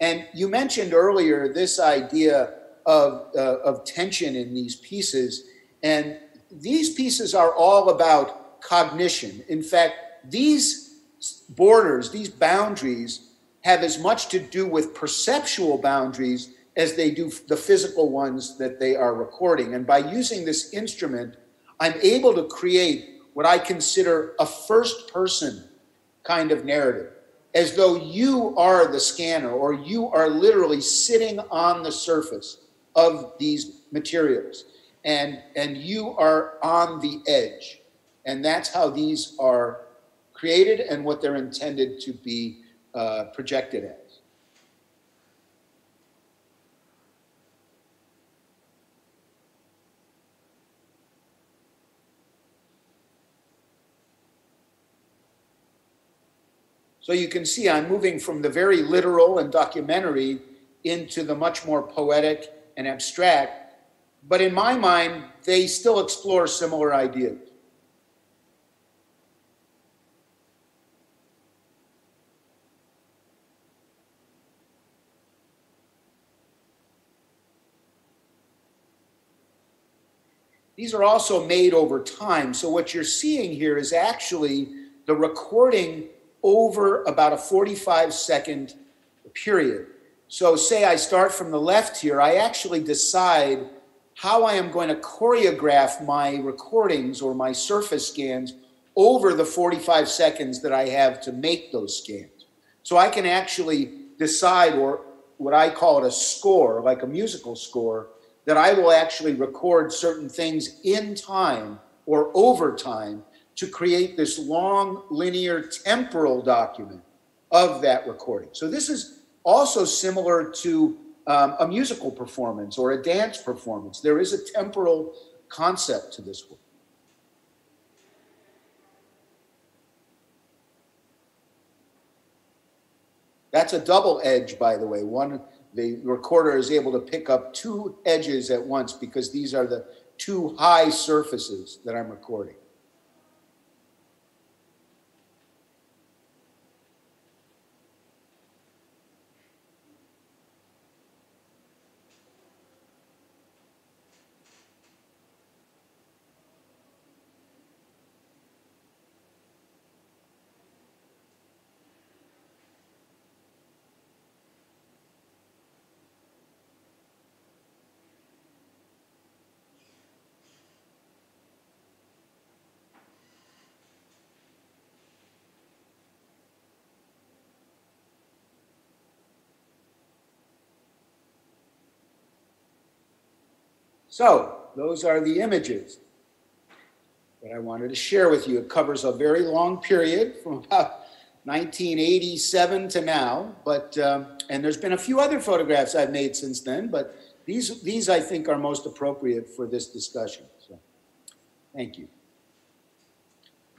And you mentioned earlier this idea of, uh, of tension in these pieces, and these pieces are all about cognition. In fact, these borders, these boundaries, have as much to do with perceptual boundaries as they do the physical ones that they are recording. And by using this instrument, I'm able to create what I consider a first person kind of narrative, as though you are the scanner or you are literally sitting on the surface of these materials and and you are on the edge. And that's how these are created and what they're intended to be uh, projected as. So you can see I'm moving from the very literal and documentary into the much more poetic and abstract but in my mind, they still explore similar ideas. These are also made over time. So what you're seeing here is actually the recording over about a 45 second period. So say I start from the left here, I actually decide how I am going to choreograph my recordings or my surface scans over the 45 seconds that I have to make those scans. So I can actually decide, or what I call it a score, like a musical score, that I will actually record certain things in time or over time to create this long linear temporal document of that recording. So this is also similar to um, a musical performance or a dance performance. There is a temporal concept to this work. That's a double edge, by the way. One, the recorder is able to pick up two edges at once because these are the two high surfaces that I'm recording. So those are the images that I wanted to share with you. It covers a very long period from about 1987 to now, but um, and there's been a few other photographs I've made since then, but these these I think are most appropriate for this discussion. So, thank you.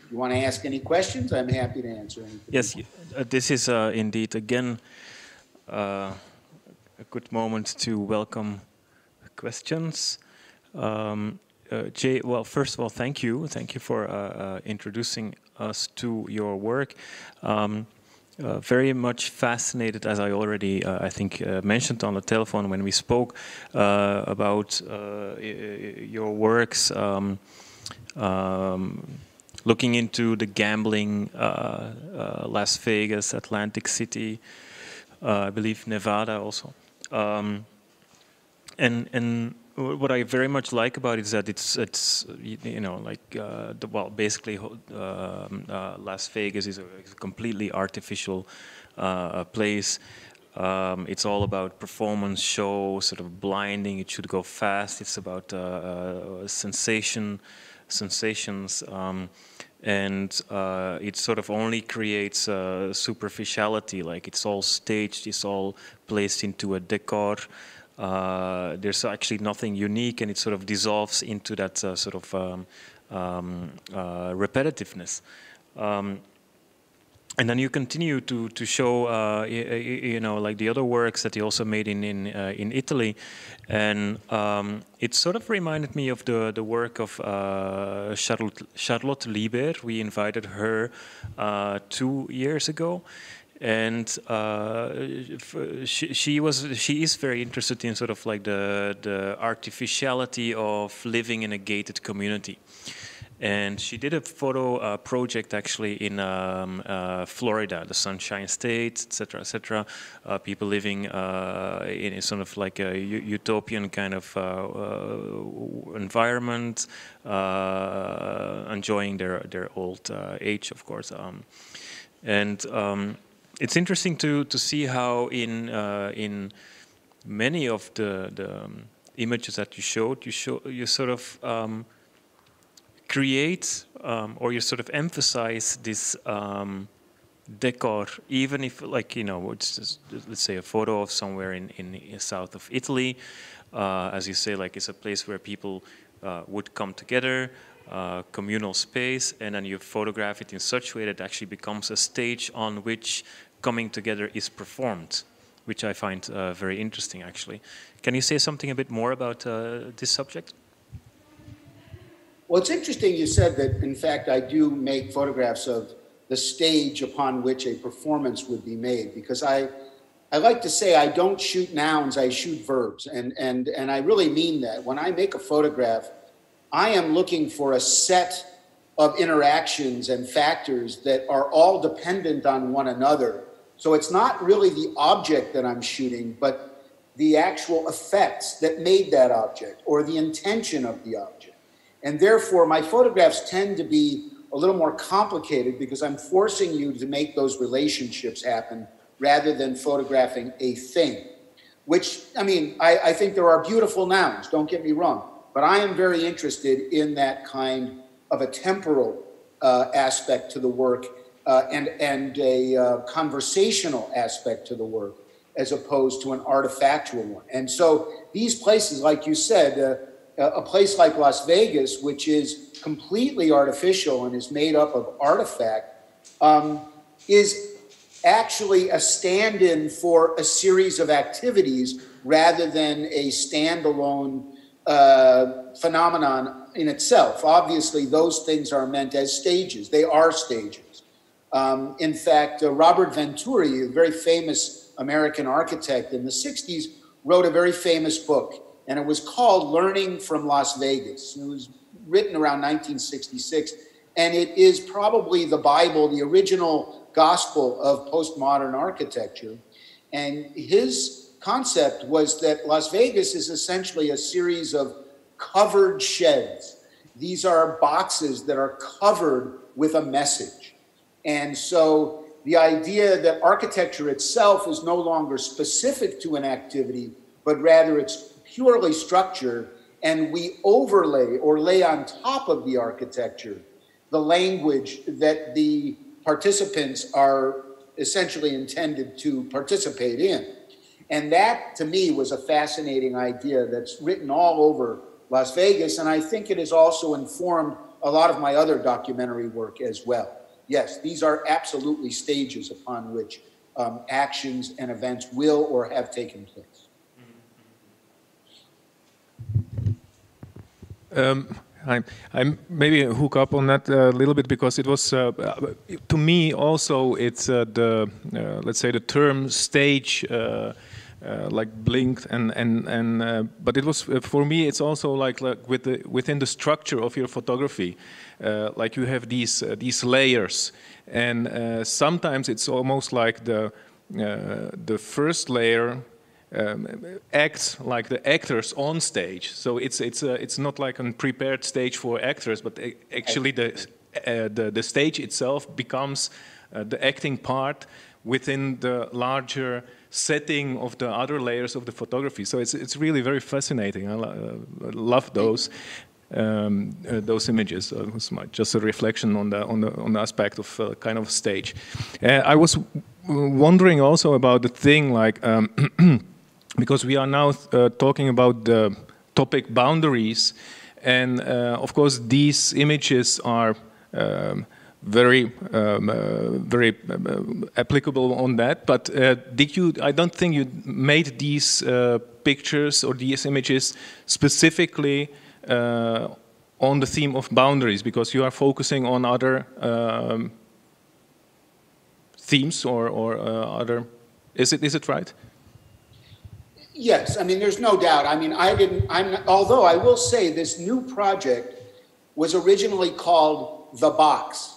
If you want to ask any questions, I'm happy to answer anything. Yes, uh, this is uh, indeed again uh, a good moment to welcome questions. Um, uh, Jay, well, first of all, thank you. Thank you for uh, uh, introducing us to your work. Um, uh, very much fascinated, as I already, uh, I think, uh, mentioned on the telephone when we spoke about your works. Um, um, looking into the gambling, Las Vegas, Atlantic City, I believe Nevada also. Um, and and what I very much like about it is that it's it's you know like uh, the, well basically um, uh, Las Vegas is a, completely artificial uh, place. Um, it's all about performance show, sort of blinding. It should go fast. It's about uh, uh, sensation, sensations, um, and uh, it sort of only creates superficiality. Like it's all staged. It's all placed into a decor. Uh, there's actually nothing unique, and it sort of dissolves into that uh, sort of um, um, uh, repetitiveness. Um, and then you continue to to show, uh, you know, like the other works that he also made in in uh, in Italy, and um, it sort of reminded me of the the work of uh, Charlotte Charlotte Lieber. We invited her uh, two years ago, and uh, she, she was she is very interested in sort of like the the artificiality of living in a gated community and she did a photo uh, project actually in um, uh, Florida, the Sunshine State, etc., etc. Uh, people living uh, in a sort of like a utopian kind of uh, uh, environment, enjoying their their old age, of course. Um, and um, it's interesting to to see how in uh, in many of the the um, images that you showed, you show you sort of um, create um, or you sort of emphasize this um, decor, even if, like, you know, just, let's say a photo of somewhere in, in, in south of Italy, uh, as you say, like it's a place where people uh, would come together, uh, communal space, and then you photograph it in such a way that it actually becomes a stage on which coming together is performed, which I find uh, very interesting, actually. Can you say something a bit more about uh, this subject? Well, it's interesting you said that, in fact, I do make photographs of the stage upon which a performance would be made because I, I like to say I don't shoot nouns, I shoot verbs. And, and, and I really mean that. When I make a photograph, I am looking for a set of interactions and factors that are all dependent on one another. So it's not really the object that I'm shooting, but the actual effects that made that object or the intention of the object. And therefore, my photographs tend to be a little more complicated because I'm forcing you to make those relationships happen rather than photographing a thing. Which, I mean, I, I think there are beautiful nouns, don't get me wrong, but I am very interested in that kind of a temporal uh, aspect to the work uh, and, and a uh, conversational aspect to the work as opposed to an artifactual one. And so these places, like you said, uh, a a place like Las Vegas, which is completely artificial and is made up of artifact, um, is actually a stand in for a series of activities rather than a standalone uh, phenomenon in itself. Obviously, those things are meant as stages, they are stages. Um, in fact, uh, Robert Venturi, a very famous American architect in the 60s, wrote a very famous book, and it was called Learning from Las Vegas. It was written around 1966, and it is probably the Bible, the original gospel of postmodern architecture. And his concept was that Las Vegas is essentially a series of covered sheds. These are boxes that are covered with a message. And so the idea that architecture itself is no longer specific to an activity, but rather it's purely structure and we overlay or lay on top of the architecture the language that the participants are essentially intended to participate in. And that to me was a fascinating idea that's written all over Las Vegas. And I think it has also informed a lot of my other documentary work as well. Yes, these are absolutely stages upon which um, actions and events will or have taken place. Um, I, I maybe hook up on that a little bit because it was uh, to me also it's uh, the uh, let's say the term stage uh, uh, like blinked and and and uh, but it was for me it's also like, like with the, within the structure of your photography like you have these these layers and sometimes it's almost like the the first layer um, act like the actors on stage. So it's it's uh, it's not like a prepared stage for actors, but actually the uh, the the stage itself becomes uh, the acting part within the larger setting of the other layers of the photography. So it's it's really very fascinating. I, lo I love those. Um, uh, those images. Uh, just a reflection on the on the on the aspect of uh, kind of stage. I was wondering also about the thing like. Um, because we are now uh, talking about the topic boundaries. And uh, of course, these images are um, very, um, uh, very uh, applicable on that. But uh, did you? I don't think you made these uh, pictures or these images specifically on the theme of boundaries, because you are focusing on other um, themes or, or other. Is it is it right? Yes, I mean, there's no doubt. I mean, I didn't, I'm, not, although I will say this new project was originally called The Box.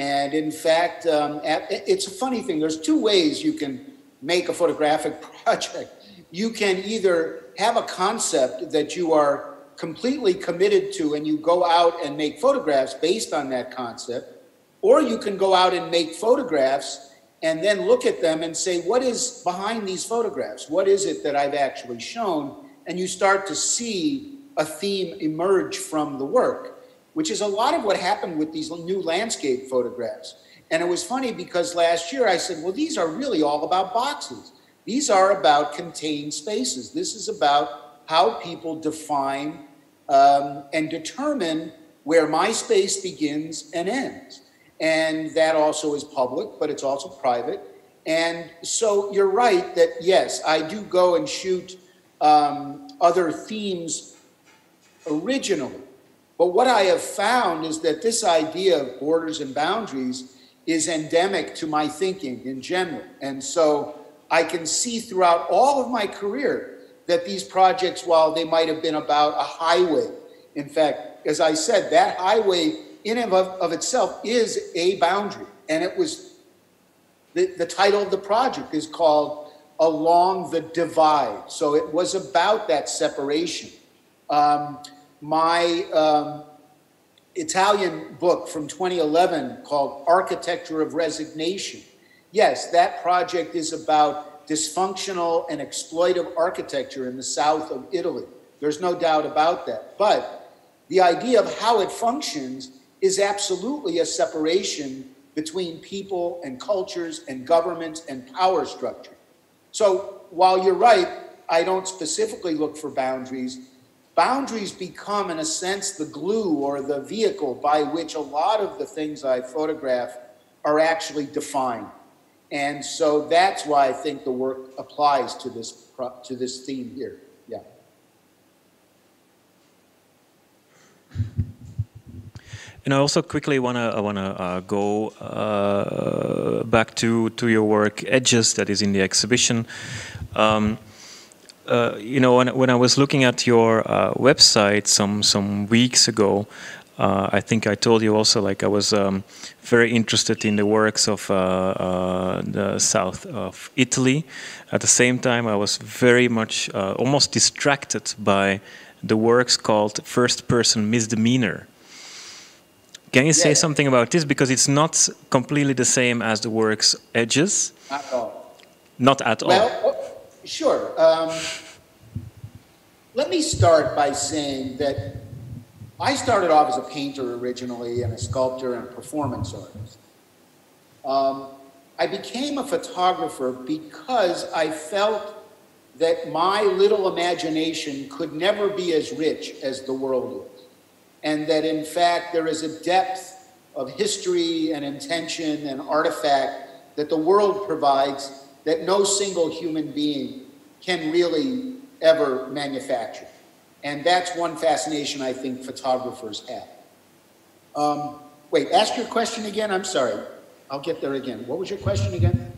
And in fact, um, it's a funny thing. There's two ways you can make a photographic project. You can either have a concept that you are completely committed to and you go out and make photographs based on that concept, or you can go out and make photographs and then look at them and say, what is behind these photographs? What is it that I've actually shown? And you start to see a theme emerge from the work, which is a lot of what happened with these new landscape photographs. And it was funny because last year I said, well, these are really all about boxes. These are about contained spaces. This is about how people define um, and determine where my space begins and ends and that also is public, but it's also private. And so you're right that yes, I do go and shoot um, other themes originally. But what I have found is that this idea of borders and boundaries is endemic to my thinking in general. And so I can see throughout all of my career that these projects, while they might have been about a highway, in fact, as I said, that highway in and of, of itself is a boundary. And it was the, the title of the project is called Along the Divide. So it was about that separation. Um, my um, Italian book from 2011 called Architecture of Resignation. Yes, that project is about dysfunctional and exploitive architecture in the south of Italy. There's no doubt about that. But the idea of how it functions is absolutely a separation between people and cultures and governments and power structure. So while you're right, I don't specifically look for boundaries. Boundaries become, in a sense, the glue or the vehicle by which a lot of the things I photograph are actually defined. And so that's why I think the work applies to this, to this theme here. Yeah. And I also quickly want to I want to uh, go uh, back to to your work Edges that is in the exhibition. Um, uh, you know, when when I was looking at your uh, website some some weeks ago, uh, I think I told you also like I was um, very interested in the works of uh, the south of Italy. At the same time, I was very much almost distracted by the works called first person misdemeanor can you say yeah. something about this? Because it's not completely the same as the work's edges. Not at all. Not at well, all. Sure. Um, let me start by saying that I started off as a painter originally and a sculptor and a performance artist. Um, I became a photographer because I felt that my little imagination could never be as rich as the world is. And that in fact, there is a depth of history and intention and artifact that the world provides that no single human being can really ever manufacture. And that's one fascination I think photographers have. Um, wait, ask your question again. I'm sorry. I'll get there again. What was your question again?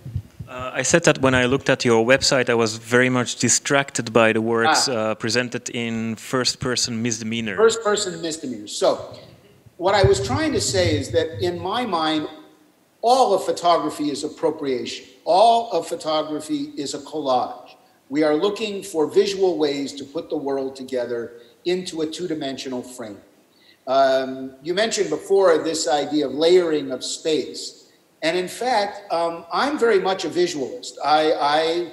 Uh, I said that when I looked at your website, I was very much distracted by the words Ah. uh, presented in first-person misdemeanor. First person misdemeanors. So, what I was trying to say is that in my mind, all of photography is appropriation. All of photography is a collage. We are looking for visual ways to put the world together into a two dimensional frame. Um, you mentioned before this idea of layering of space. And in fact, um, I'm very much a visualist. I, I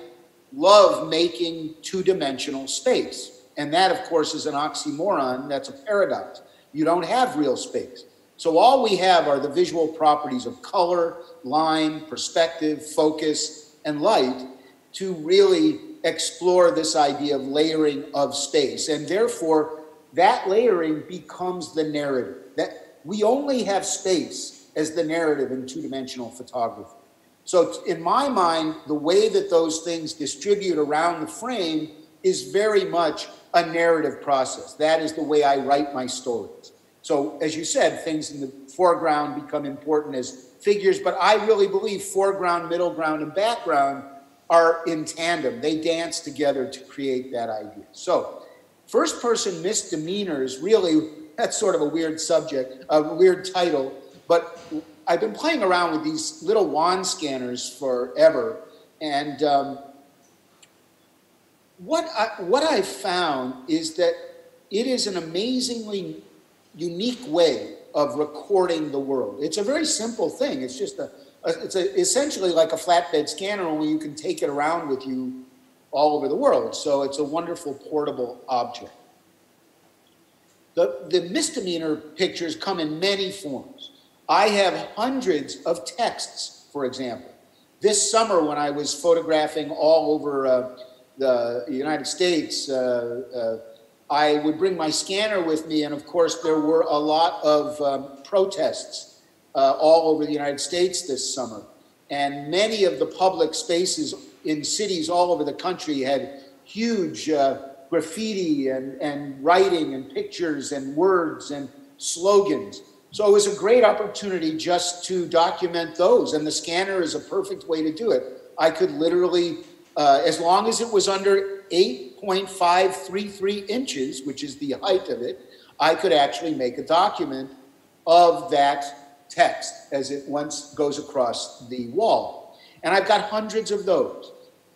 love making two dimensional space. And that, of course, is an oxymoron. That's a paradox. You don't have real space. So all we have are the visual properties of color, line, perspective, focus, and light to really explore this idea of layering of space. And therefore, that layering becomes the narrative. That we only have space as the narrative in two-dimensional photography. So in my mind, the way that those things distribute around the frame is very much a narrative process. That is the way I write my stories. So as you said, things in the foreground become important as figures, but I really believe foreground, middle ground, and background are in tandem. They dance together to create that idea. So first person misdemeanors really that's sort of a weird subject a weird title but i've been playing around with these little wand scanners forever and um, what I, what i found is that it is an amazingly unique way of recording the world it's a very simple thing it's just a, a it's a, essentially like a flatbed scanner only you can take it around with you all over the world so it's a wonderful portable object the, the misdemeanor pictures come in many forms. I have hundreds of texts, for example. This summer, when I was photographing all over uh, the United States, uh, uh, I would bring my scanner with me, and of course, there were a lot of um, protests uh, all over the United States this summer. And many of the public spaces in cities all over the country had huge uh, graffiti and, and writing and pictures and words and slogans. So it was a great opportunity just to document those, and the scanner is a perfect way to do it. I could literally, uh, as long as it was under 8.533 inches, which is the height of it, I could actually make a document of that text as it once goes across the wall. And I've got hundreds of those.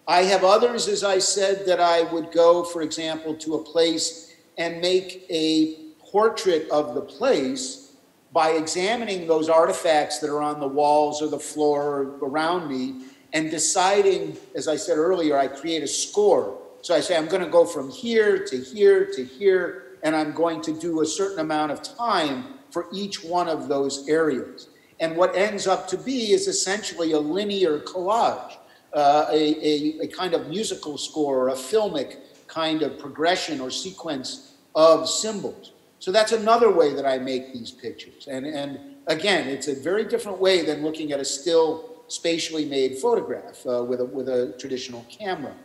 I have others, as I said, that I would go, for example, to a place and make a portrait of the place by examining those artifacts that are on the walls or the floor around me and deciding, as I said earlier, I create a score. So I say, I'm going to go from here to here to here, and I'm going to do a certain amount of time for each one of those areas. And what ends up to be is essentially a linear collage uh, a, a, a kind of musical score or a filmic kind of progression or sequence of symbols. So that's another way that I make these pictures. And, and again, it's a very different way than looking at a still spatially made photograph uh, with, a, with a traditional camera.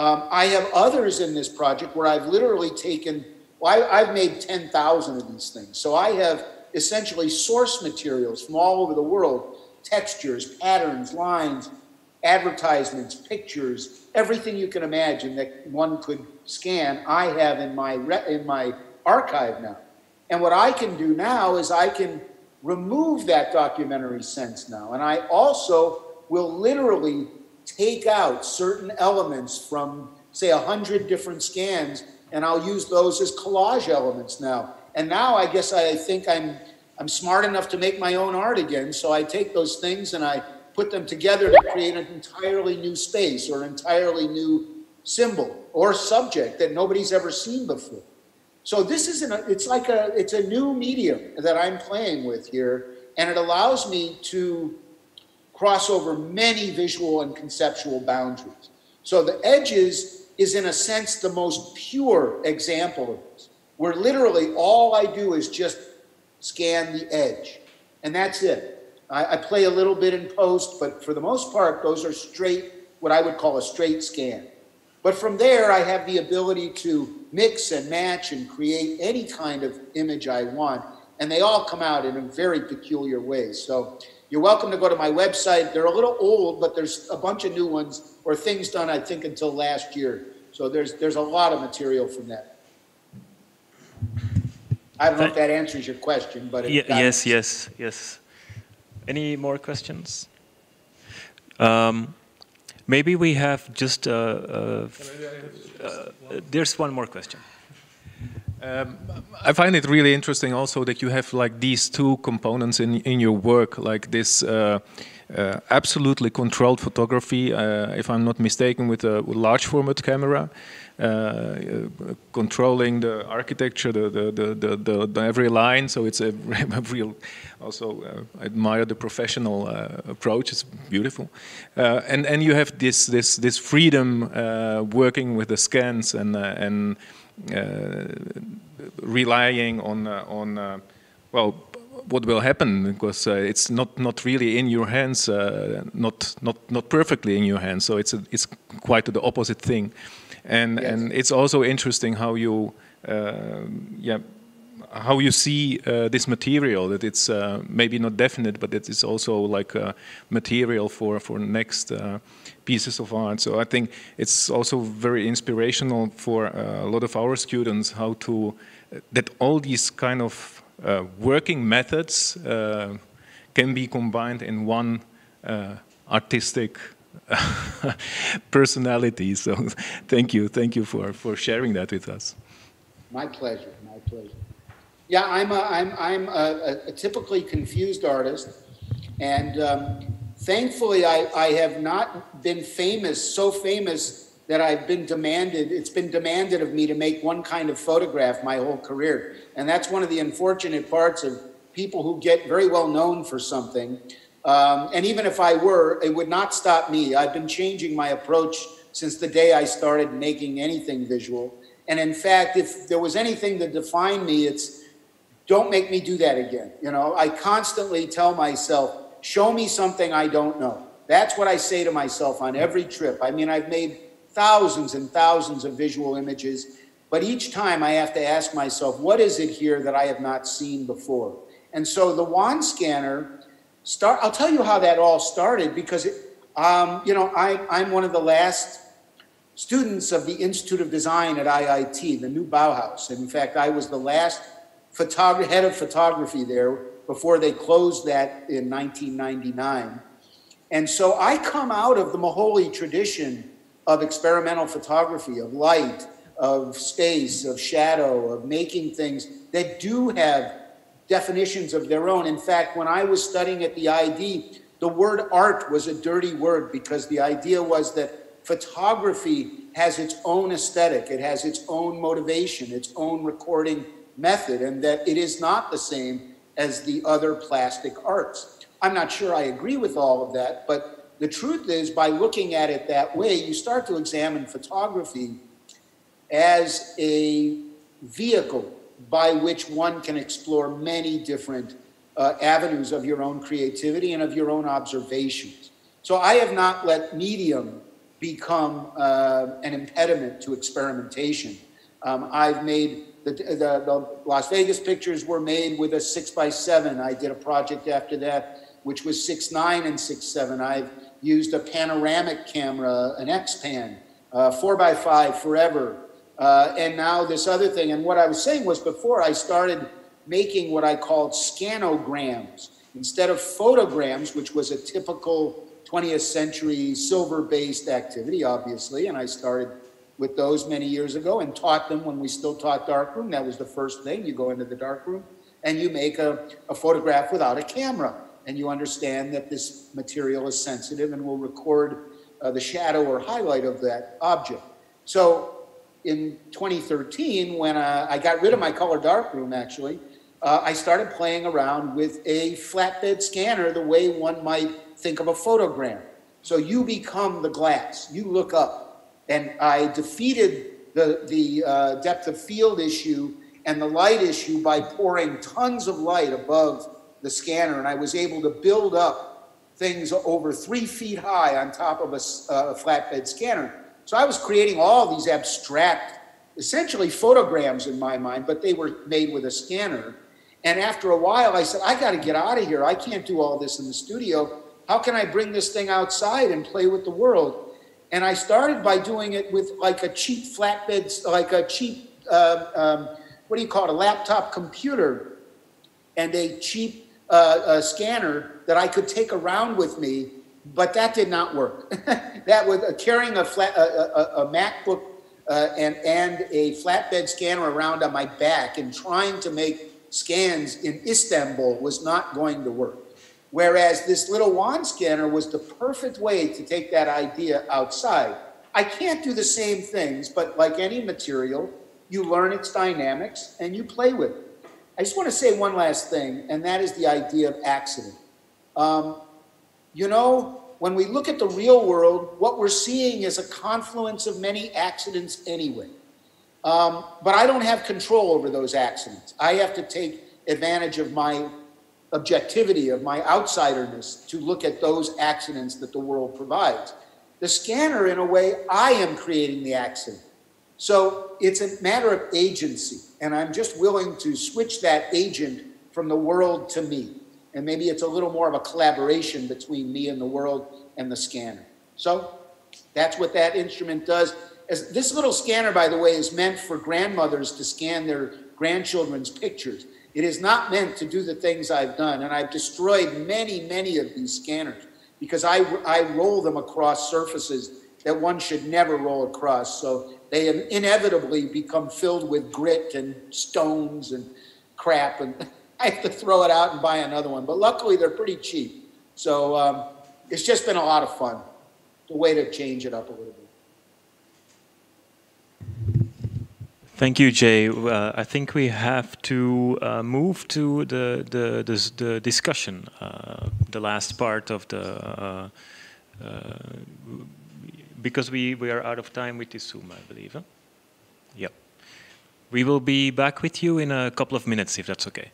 Um, I have others in this project where I've literally taken, well, I, I've made 10,000 of these things. So I have essentially source materials from all over the world, textures, patterns, lines, advertisements, pictures, everything you can imagine that one could scan, I have in my in my archive now. And what I can do now is I can remove that documentary sense now, and I also will literally take out certain elements from say a hundred different scans, and I'll use those as collage elements now. And now I guess I think I'm I'm smart enough to make my own art again. So I take those things and I put them together to create an entirely new space or an entirely new symbol or subject that nobody's ever seen before. So this is an, it's like a, it's a new medium that I'm playing with here, and it allows me to cross over many visual and conceptual boundaries. So the edges is in a sense the most pure example of this, where literally all I do is just scan the edge, and that's it. I, I play a little bit in post, but for the most part, those are straight, what I would call a straight scan. But from there, I have the ability to mix and match and create any kind of image I want. And they all come out in a very peculiar ways. So you're welcome to go to my website. They're a little old, but there's a bunch of new ones or things done, I think, until last year. So there's, there's a lot of material from that. I don't know if that answers your question, but it Ye- got- yes, yes, yes. Any more questions? Um, maybe we have just. Uh, uh, uh, there's one more question. Um, I find it really interesting also that you have like these two components in in your work, like this uh, uh, absolutely controlled photography, uh, if I'm not mistaken, with a large format camera, uh, uh, controlling the architecture, the the, the, the, the, every line. So it's a, real. Also, uh, I admire the professional uh, approach. It's beautiful, uh, and and you have this this this freedom uh, working with the scans and uh, and uh, relying on uh, on uh, well what will happen because uh, it's not not really in your hands uh, not not not perfectly in your hands so it's a, it's quite the opposite thing. And and it's also interesting how you uh, yeah how you see uh, this material that it's uh, maybe not definite but it's also like a material for for next uh, pieces of art. So i think it's also very inspirational for uh, a lot of our students how to that all these kind of uh, working methods uh, can be combined in one uh, artistic personality. So thank you. Thank you for for sharing that with us. My pleasure, my pleasure. Yeah, I'm a, I'm, I'm a, a typically confused artist, and um, thankfully I, I have not been famous, so famous that I've been demanded, it's been demanded of me to make one kind of photograph my whole career. And that's one of the unfortunate parts of people who get very well known for something. Um, and even if I were, it would not stop me. I've been changing my approach since the day I started making anything visual. And in fact, if there was anything to define me, it's don't make me do that again. You know, I constantly tell myself, show me something I don't know. That's what I say to myself on every trip. I mean, I've made thousands and thousands of visual images, but each time I have to ask myself, what is it here that I have not seen before? And so the wand scanner start I'll tell you how that all started because it, um, you know, I, I'm one of the last students of the Institute of Design at IIT, the new Bauhaus. And in fact, I was the last head of photography there before they closed that in 1999. And so I come out of the Moholy tradition of experimental photography, of light, of space, of shadow, of making things that do have definitions of their own. In fact, when I was studying at the ID, the word art was a dirty word because the idea was that photography has its own aesthetic, it has its own motivation, its own recording method, and that it is not the same as the other plastic arts. I'm not sure I agree with all of that, but the truth is, by looking at it that way, you start to examine photography as a vehicle by which one can explore many different uh, avenues of your own creativity and of your own observations. So I have not let medium become uh, an impediment to experimentation. Um, I've made the, the, the Las Vegas pictures were made with a six by seven. I did a project after that, which was six nine and six seven. I've used a panoramic camera, an X-Pan, uh, four by five forever. Uh, and now this other thing. And what I was saying was before I started making what I called scanograms instead of photograms, which was a typical 20th century silver based activity, obviously. And I started with those many years ago and taught them when we still taught darkroom. That was the first thing. You go into the darkroom and you make a, a photograph without a camera. And you understand that this material is sensitive and will record uh, the shadow or highlight of that object. So in 2013, when uh, I got rid of my color darkroom, actually, uh, I started playing around with a flatbed scanner the way one might think of a photogram. So you become the glass, you look up. And I defeated the, the uh, depth of field issue and the light issue by pouring tons of light above the scanner. And I was able to build up things over three feet high on top of a, uh, flatbed scanner. So I was creating all these abstract, essentially photograms in my mind, but they were made with a scanner. And after a while, I said, I got to get out of here. I can't do all this in the studio. How can I bring this thing outside and play with the world? And I started by doing it with like a cheap flatbed, like a cheap, uh, um, what do you call it, a laptop computer and a cheap uh, uh, scanner that I could take around with me. But that did not work. that was uh, carrying a, flat, a, a, a MacBook uh, and, and a flatbed scanner around on my back and trying to make scans in Istanbul was not going to work. Whereas this little wand scanner was the perfect way to take that idea outside. I can't do the same things, but like any material, you learn its dynamics and you play with it. I just want to say one last thing, and that is the idea of accident. Um, you know, when we look at the real world, what we're seeing is a confluence of many accidents anyway. Um, but I don't have control over those accidents. I have to take advantage of my objectivity, of my outsiderness to look at those accidents that the world provides. The scanner, in a way, I am creating the accident. So it's a matter of agency. And I'm just willing to switch that agent from the world to me. And maybe it's a little more of a collaboration between me and the world and the scanner. So that's what that instrument does. As, this little scanner, by the way, is meant for grandmothers to scan their grandchildren's pictures. It is not meant to do the things I've done. And I've destroyed many, many of these scanners because I, I roll them across surfaces that one should never roll across. So they inevitably become filled with grit and stones and crap. And I have to throw it out and buy another one. But luckily, they're pretty cheap. So um, it's just been a lot of fun. The way to change it up a little bit. Thank you, Jay. Uh, I think we have to uh, move to the the, the, the discussion, uh, the last part of the, uh, uh, because we, we are out of time with this Zoom, I believe. Huh? Yep. We will be back with you in a couple of minutes, if that's okay.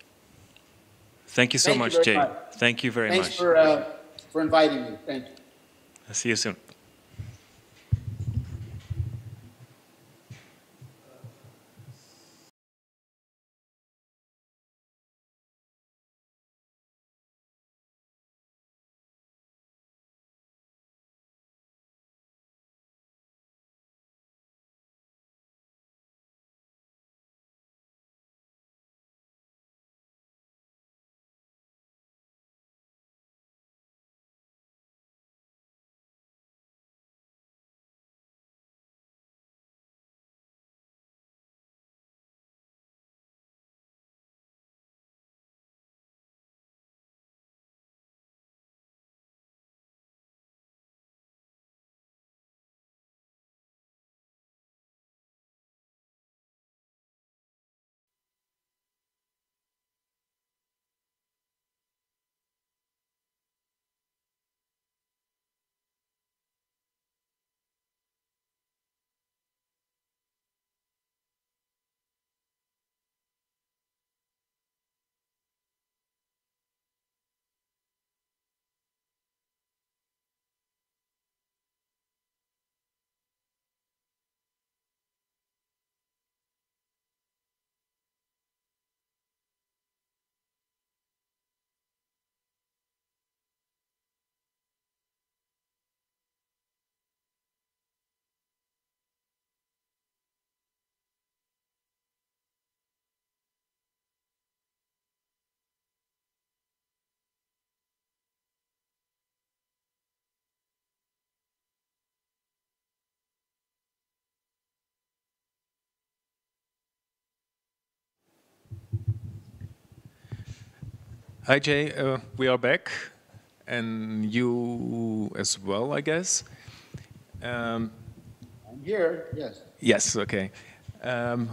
Thank you so Thank much, you Jay. much. Thank you very Thanks much. for, uh, for inviting me. Thank you. I'll See you soon. Hi, Jay. Uh, we are back, and you as well, I guess. Um, I'm here, yes. Yes, okay. Um,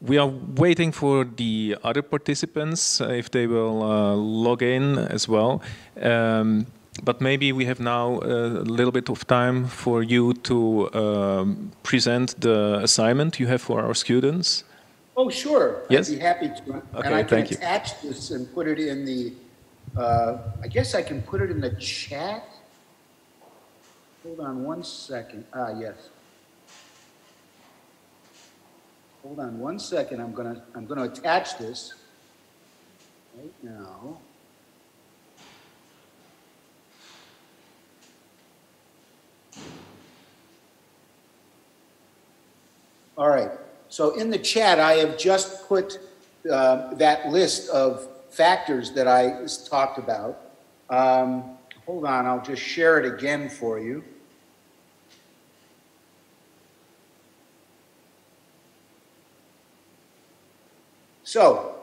we are waiting for the other participants uh, if they will uh, log in as well. Um, but maybe we have now a little bit of time for you to um, present the assignment you have for our students. Oh, sure. Yes? I'd be happy to. Okay, And I can thank you. attach this and put it in the, uh, I guess I can put it in the chat. Hold on one second. Ah, yes. Hold on one second. I'm gonna, I'm gonna attach this right now. All right. So in the chat, I have just put uh, that list of factors that I talked about. Um, Hold on, I'll just share it again for you. So,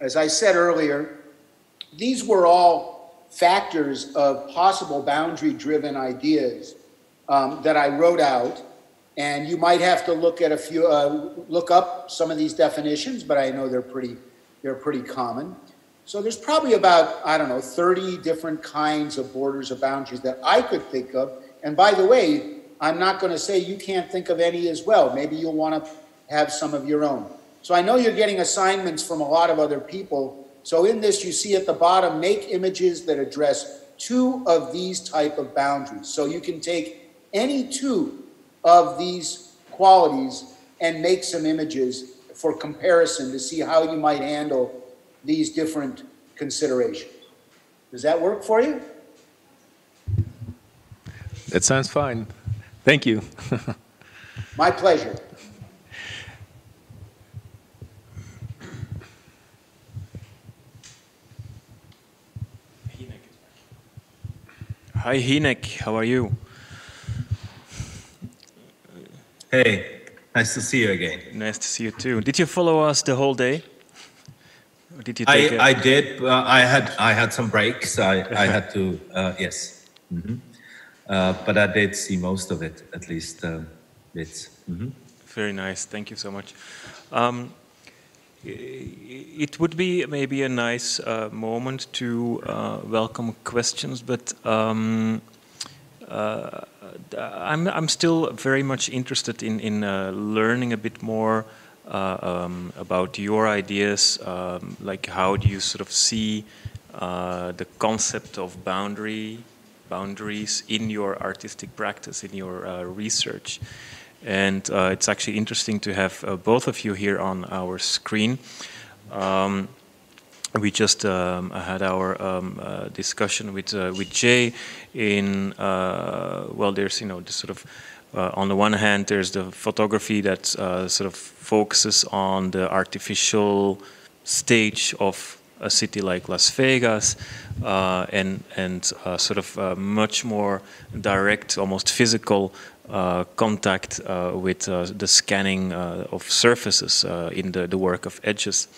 as I said earlier, these were all factors of possible boundary-driven ideas um, that I wrote out. And you might have to look at a few, uh, look up some of these definitions, but I know they're pretty, they're pretty common. So there's probably about, I don't know, 30 different kinds of borders or boundaries that I could think of. And by the way, I'm not going to say you can't think of any as well. Maybe you'll want to have some of your own. So I know you're getting assignments from a lot of other people. So in this, you see at the bottom, make images that address two of these type of boundaries. So you can take any two of these qualities and make some images for comparison to see how you might handle these different considerations. Does that work for you? That sounds fine. Thank you. My pleasure. Hi, Hynek. How are you? Hey, nice to see you again. Nice to see you too. Did you follow us the whole day? Or did you I, a- I did. Uh, I had I had some breaks. I, I had to uh, yes, hmm uh, but I did see most of it at least um, bits. hmm Very nice. Thank you so much. Um, it would be maybe a nice uh, moment to uh, welcome questions, but um, uh, I'm, I'm still very much interested in, in uh, learning a bit more uh, um, about your ideas. Um, like, how do you sort of see uh, the concept of boundary, boundaries in your artistic practice, in your research? And it's actually interesting to have both of you here on our screen. Um, we just um, had our um, uh, discussion with uh, with Jay. In uh, well, there's you know the sort of uh, on the one hand, there's the photography that uh, sort of focuses on the artificial stage of a city like Las Vegas, uh, and and sort of much more direct, almost physical uh, contact with the scanning of surfaces in the, the work of edges.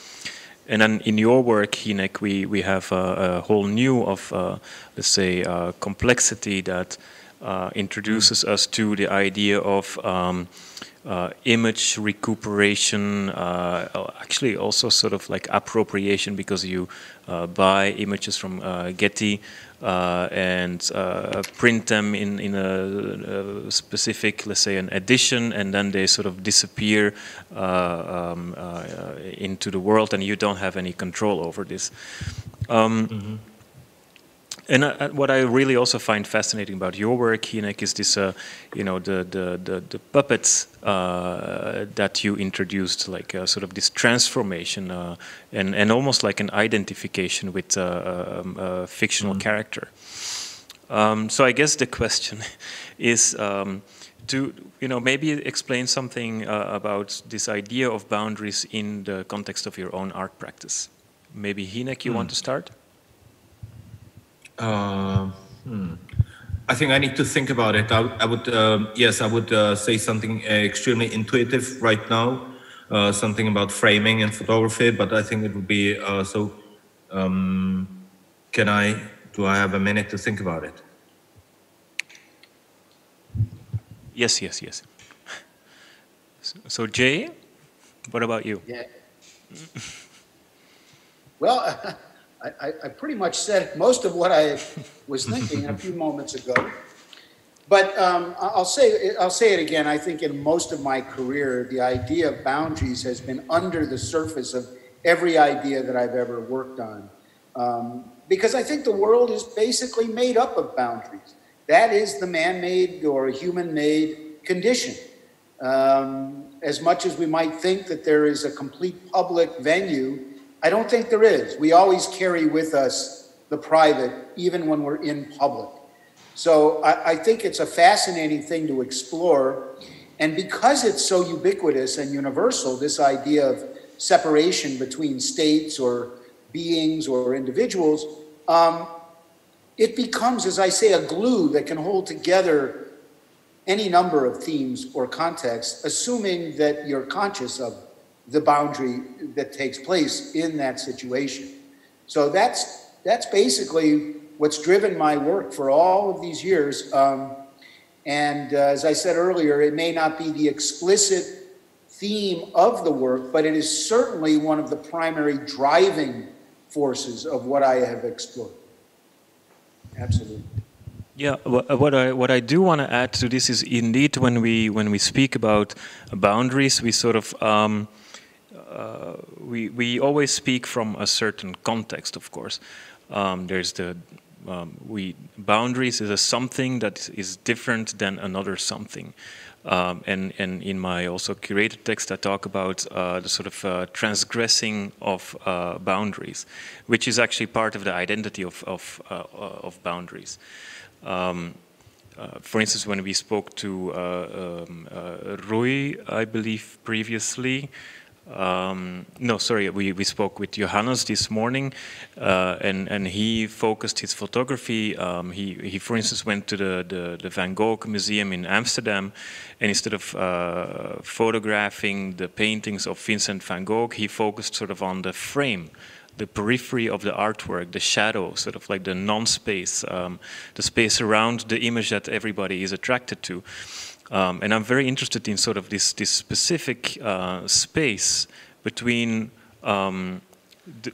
And then in your work, Hynek, we, we have a, a whole new of, uh, let's say, uh, complexity that uh, introduces us to the idea of um, uh, image recuperation, uh, actually also sort of like appropriation because you uh, buy images from uh, Getty uh, and uh, print them in, in a, a specific, let's say, an edition, and then they sort of disappear um, into the world, and you don't have any control over this. Um, And uh, what I really also find fascinating about your work, Hynek, is this, uh, you know, the the the, the puppets uh, that you introduced, like uh, sort of this transformation, uh, and and almost like an identification with uh, um, a fictional character. Um, so I guess the question is um, to you know maybe explain something uh, about this idea of boundaries in the context of your own art practice. Maybe Hynek, you want to start? Uh, hmm. I think I need to think about it. I, I would, um yes, I would uh, say something uh, extremely intuitive right now, uh, something about framing and photography. But I think it would be uh, so. Um, can I? Do I have a minute to think about it? Yes, yes, yes. So Jay, what about you? Yeah. Well, I, I, pretty much said most of what I was thinking a few moments ago. But um, I'll say I'll say it again. I think in most of my career, the idea of boundaries has been under the surface of every idea that I've ever worked on, um, because I think the world is basically made up of boundaries. That is the man-made or human-made condition. Um, as much as we might think that there is a complete public venue I don't think there is. We always carry with us the private, even when we're in public. So I, I, think it's a fascinating thing to explore. And because it's so ubiquitous and universal, this idea of separation between states or beings or individuals, um, it becomes, as I say, a glue that can hold together any number of themes or contexts, assuming that you're conscious of the boundary that takes place in that situation. So that's that's basically what's driven my work for all of these years. Um, and uh, as I said earlier, it may not be the explicit theme of the work, but it is certainly one of the primary driving forces of what I have explored. Absolutely. Yeah, what I what I do want to add to this is indeed when we when we speak about boundaries, we sort of um, uh, we, we always speak from a certain context, of course. Um, there's the um, we boundaries is a something that is different than another something. Um, and, and in my also curated text, I talk about uh, the sort of uh, transgressing of uh, boundaries, which is actually part of the identity of, of, uh, of boundaries. Um, uh, for instance, when we spoke to um, Roei, I believe previously, um, no, sorry, we, we spoke with Johannes this morning, uh, and, and he focused his photography. Um, he, he, for instance, went to the, the, the, Van Gogh Museum in Amsterdam, and instead of uh, photographing the paintings of Vincent van Gogh, he focused sort of on the frame, the periphery of the artwork, the shadow, sort of like the non-space, um, the space around the image that everybody is attracted to. Um, and I'm very interested in sort of this, this specific uh, space between um,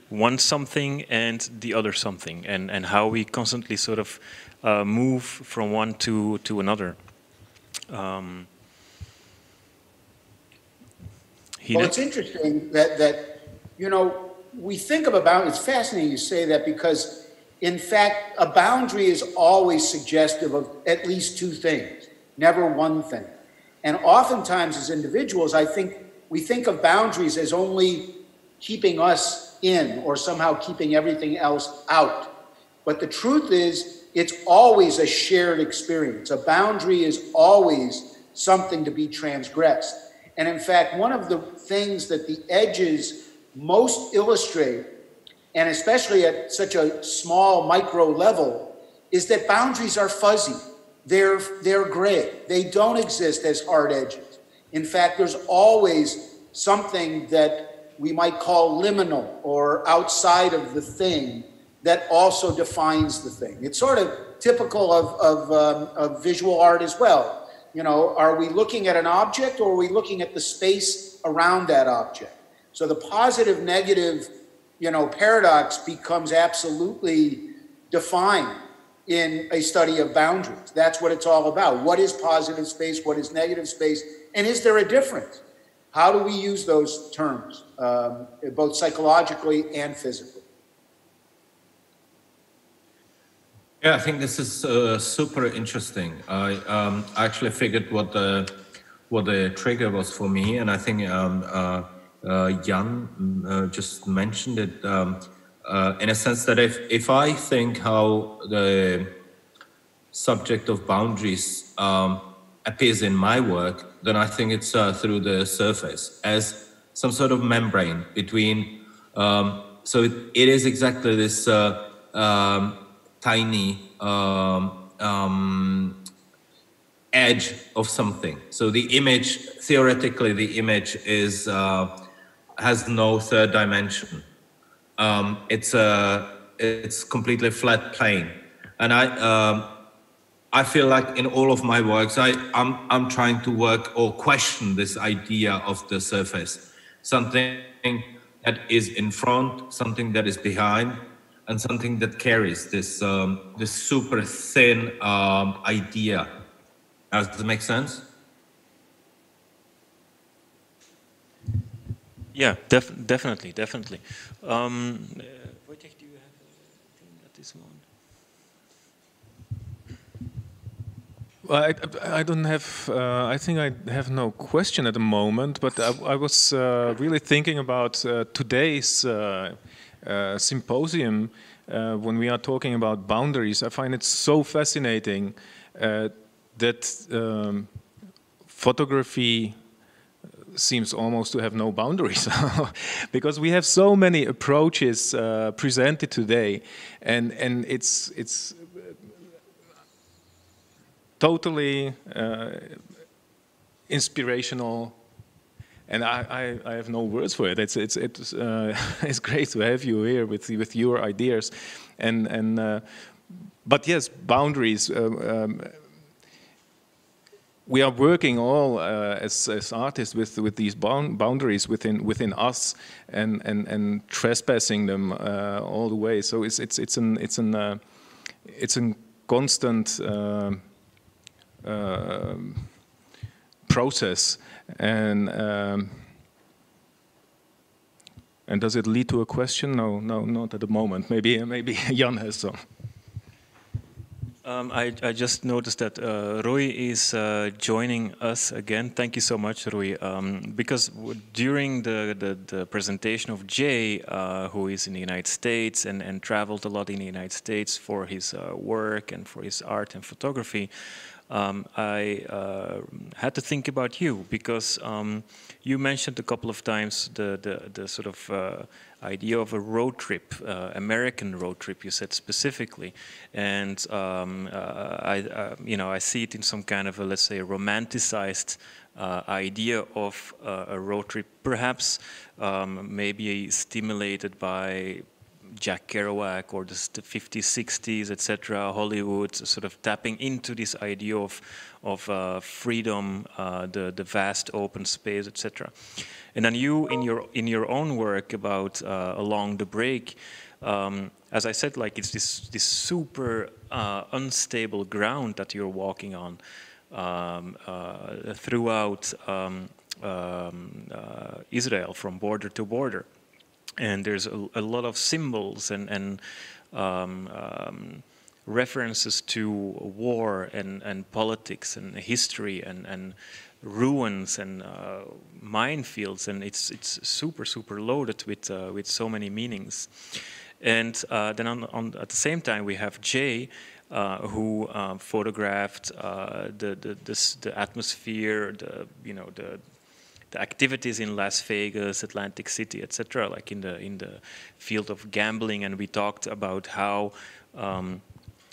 one something and the other something, and, and how we constantly sort of uh, move from one to, to another. Um, well, it's interesting that, that, you know, we think of a boundary, it's fascinating you say that because, in fact, a boundary is always suggestive of at least two things never one thing. And oftentimes, as individuals, I think we think of boundaries as only keeping us in or somehow keeping everything else out. But the truth is, it's always a shared experience. A boundary is always something to be transgressed. And in fact, one of the things that the edges most illustrate, and especially at such a small micro level, is that boundaries are fuzzy. They're, they're gray. They don't exist as hard edges. In fact, there's always something that we might call liminal or outside of the thing that also defines the thing. It's sort of typical of, of, um, of visual art as well. You know, are we looking at an object or are we looking at the space around that object? So the positive negative, you know, paradox becomes absolutely defined in a study of boundaries. That's what it's all about. What is positive space? What is negative space? And is there a difference? How do we use those terms, um, both psychologically and physically? Yeah, I think this is uh, super interesting. I um, actually figured what the what the trigger was for me, and I think um, uh, uh, Jan uh, just mentioned it. Uh, in a sense that if, if I think how the subject of boundaries um, appears in my work, then I think it's uh, through the surface as some sort of membrane between. Um, so it, it is exactly this uh, um, tiny um, um, edge of something. So the image, theoretically, the image is uh, has no third dimension um, it's a it's completely flat plane, and I um, I feel like in all of my works, I, I'm, I'm trying to work or question this idea of the surface. Something that is in front, something that is behind, and something that carries this, um, this super thin um, idea. Does that make sense? Yeah, def definitely, definitely. Um, uh, Vojtěch, do you have anything at this moment? Well, I, I don't have, uh, I think I have no question at the moment, but I, I was uh, really thinking about uh, today's uh, uh, symposium uh, when we are talking about boundaries. I find it so fascinating that um, photography seems almost to have no boundaries because we have so many approaches uh, presented today and and it's it's totally uh, inspirational and I, I, I, have no words for it. It's it's it's uh, it's great to have you here with with your ideas, and and uh, but yes, boundaries. Um, um, we are working all uh, as, as artists with with these boundaries within within us and and and trespassing them uh, all the way. So it's it's it's an it's an uh, it's a constant uh, um, process and. Um, and does it lead to a question? No, no, not at the moment. Maybe, maybe Jan has some. Um, I, I, just noticed that uh, Roei is uh, joining us again. Thank you so much, Roei. Um, because during the, the, the, presentation of Jay, uh, who is in the United States and, and traveled a lot in the United States for his uh, work and for his art and photography, um, I uh, had to think about you because um, you mentioned a couple of times the, the, the sort of uh, idea of a road trip, uh, American road trip, you said specifically, and um, uh, I, uh, you know, I see it in some kind of a, let's say, a romanticized uh, idea of uh, a road trip, perhaps um, maybe stimulated by Jack Kerouac or the 50s, 60s, etc., Hollywood, sort of tapping into this idea of of uh, freedom, uh, the the vast open space, etc. And then you, in your in your own work about uh, along the break, um, as I said, like it's this this super uh, unstable ground that you're walking on um, uh, throughout um, um uh, Israel, from border to border. And there's a, a lot of symbols and, and um, um, references to war and, and politics and history and, and ruins and uh, minefields, and it's it's super super loaded with uh, with so many meanings. And uh, then on, on, at the same time we have Jay, uh, who uh, photographed uh, the, the, this, the atmosphere, the you know the the activities in Las Vegas, Atlantic City, etc., like in the in the field of gambling, and we talked about how um,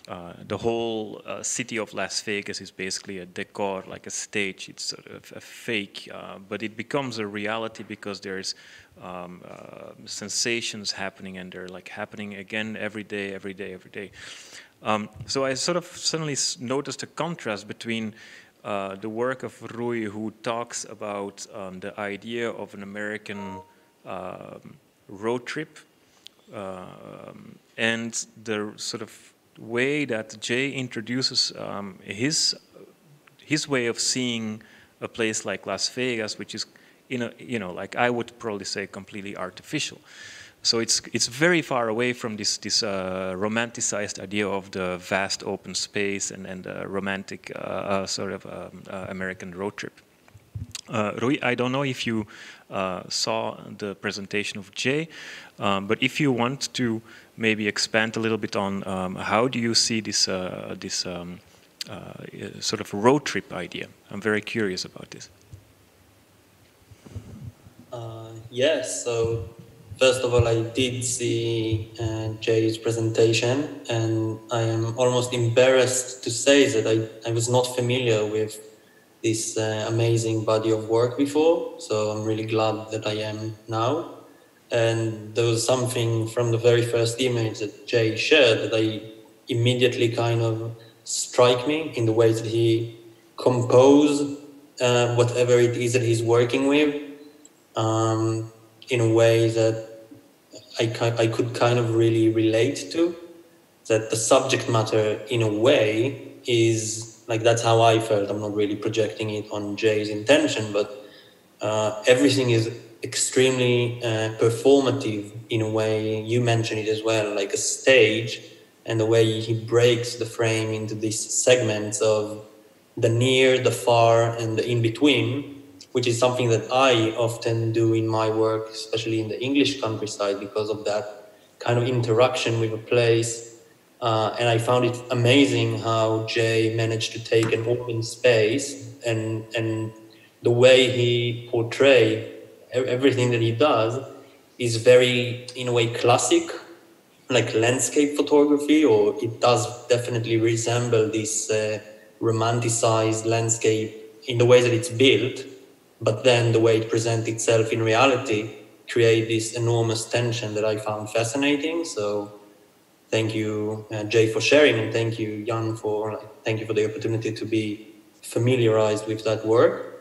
uh, the whole uh, city of Las Vegas is basically a decor, like a stage. It's sort of a fake, uh, but it becomes a reality because there's um, uh, sensations happening, and they're like happening again every day, every day, every day. Um, so I sort of suddenly noticed a contrast between uh, the work of Roei, who talks about um, the idea of an American uh, road trip um, and the sort of way that Jay introduces um, his his way of seeing a place like Las Vegas, which is, you know, you know, like I would probably say, completely artificial. So it's it's very far away from this this uh, romanticized idea of the vast open space and and uh, romantic uh, sort of um, uh, American road trip. Uh, Roei, I don't know if you uh, saw the presentation of Jay, um, but if you want to maybe expand a little bit on um, how do you see this this um, sort of road trip idea? I'm very curious about this. yes, so First of all, I did see uh, Jay's presentation, and I am almost embarrassed to say that I, I was not familiar with this uh, amazing body of work before. So I'm really glad that I am now. And there was something from the very first image that Jay shared that I immediately kind of strike me in the ways that he compose uh, whatever it is that he's working with um, in a way that I, I could kind of really relate to. That the subject matter, in a way, is like that's how I felt. I'm not really projecting it on Jay's intention, but uh, everything is extremely uh, performative in a way. You mentioned it as well, like a stage, and the way he breaks the frame into these segments of the near, the far, and the in between, which is something that I often do in my work, especially in the English countryside, because of that kind of interaction with a place. Uh, and I found it amazing how Jay managed to take an open space and and the way he portray everything that he does is very in a way classic like landscape photography or it does definitely resemble this uh, romanticized landscape in the way that it's built, but then the way it presents itself in reality create this enormous tension that I found fascinating. So thank you, uh, Jay, for sharing, and thank you, Jan, for like, thank you for the opportunity to be familiarized with that work.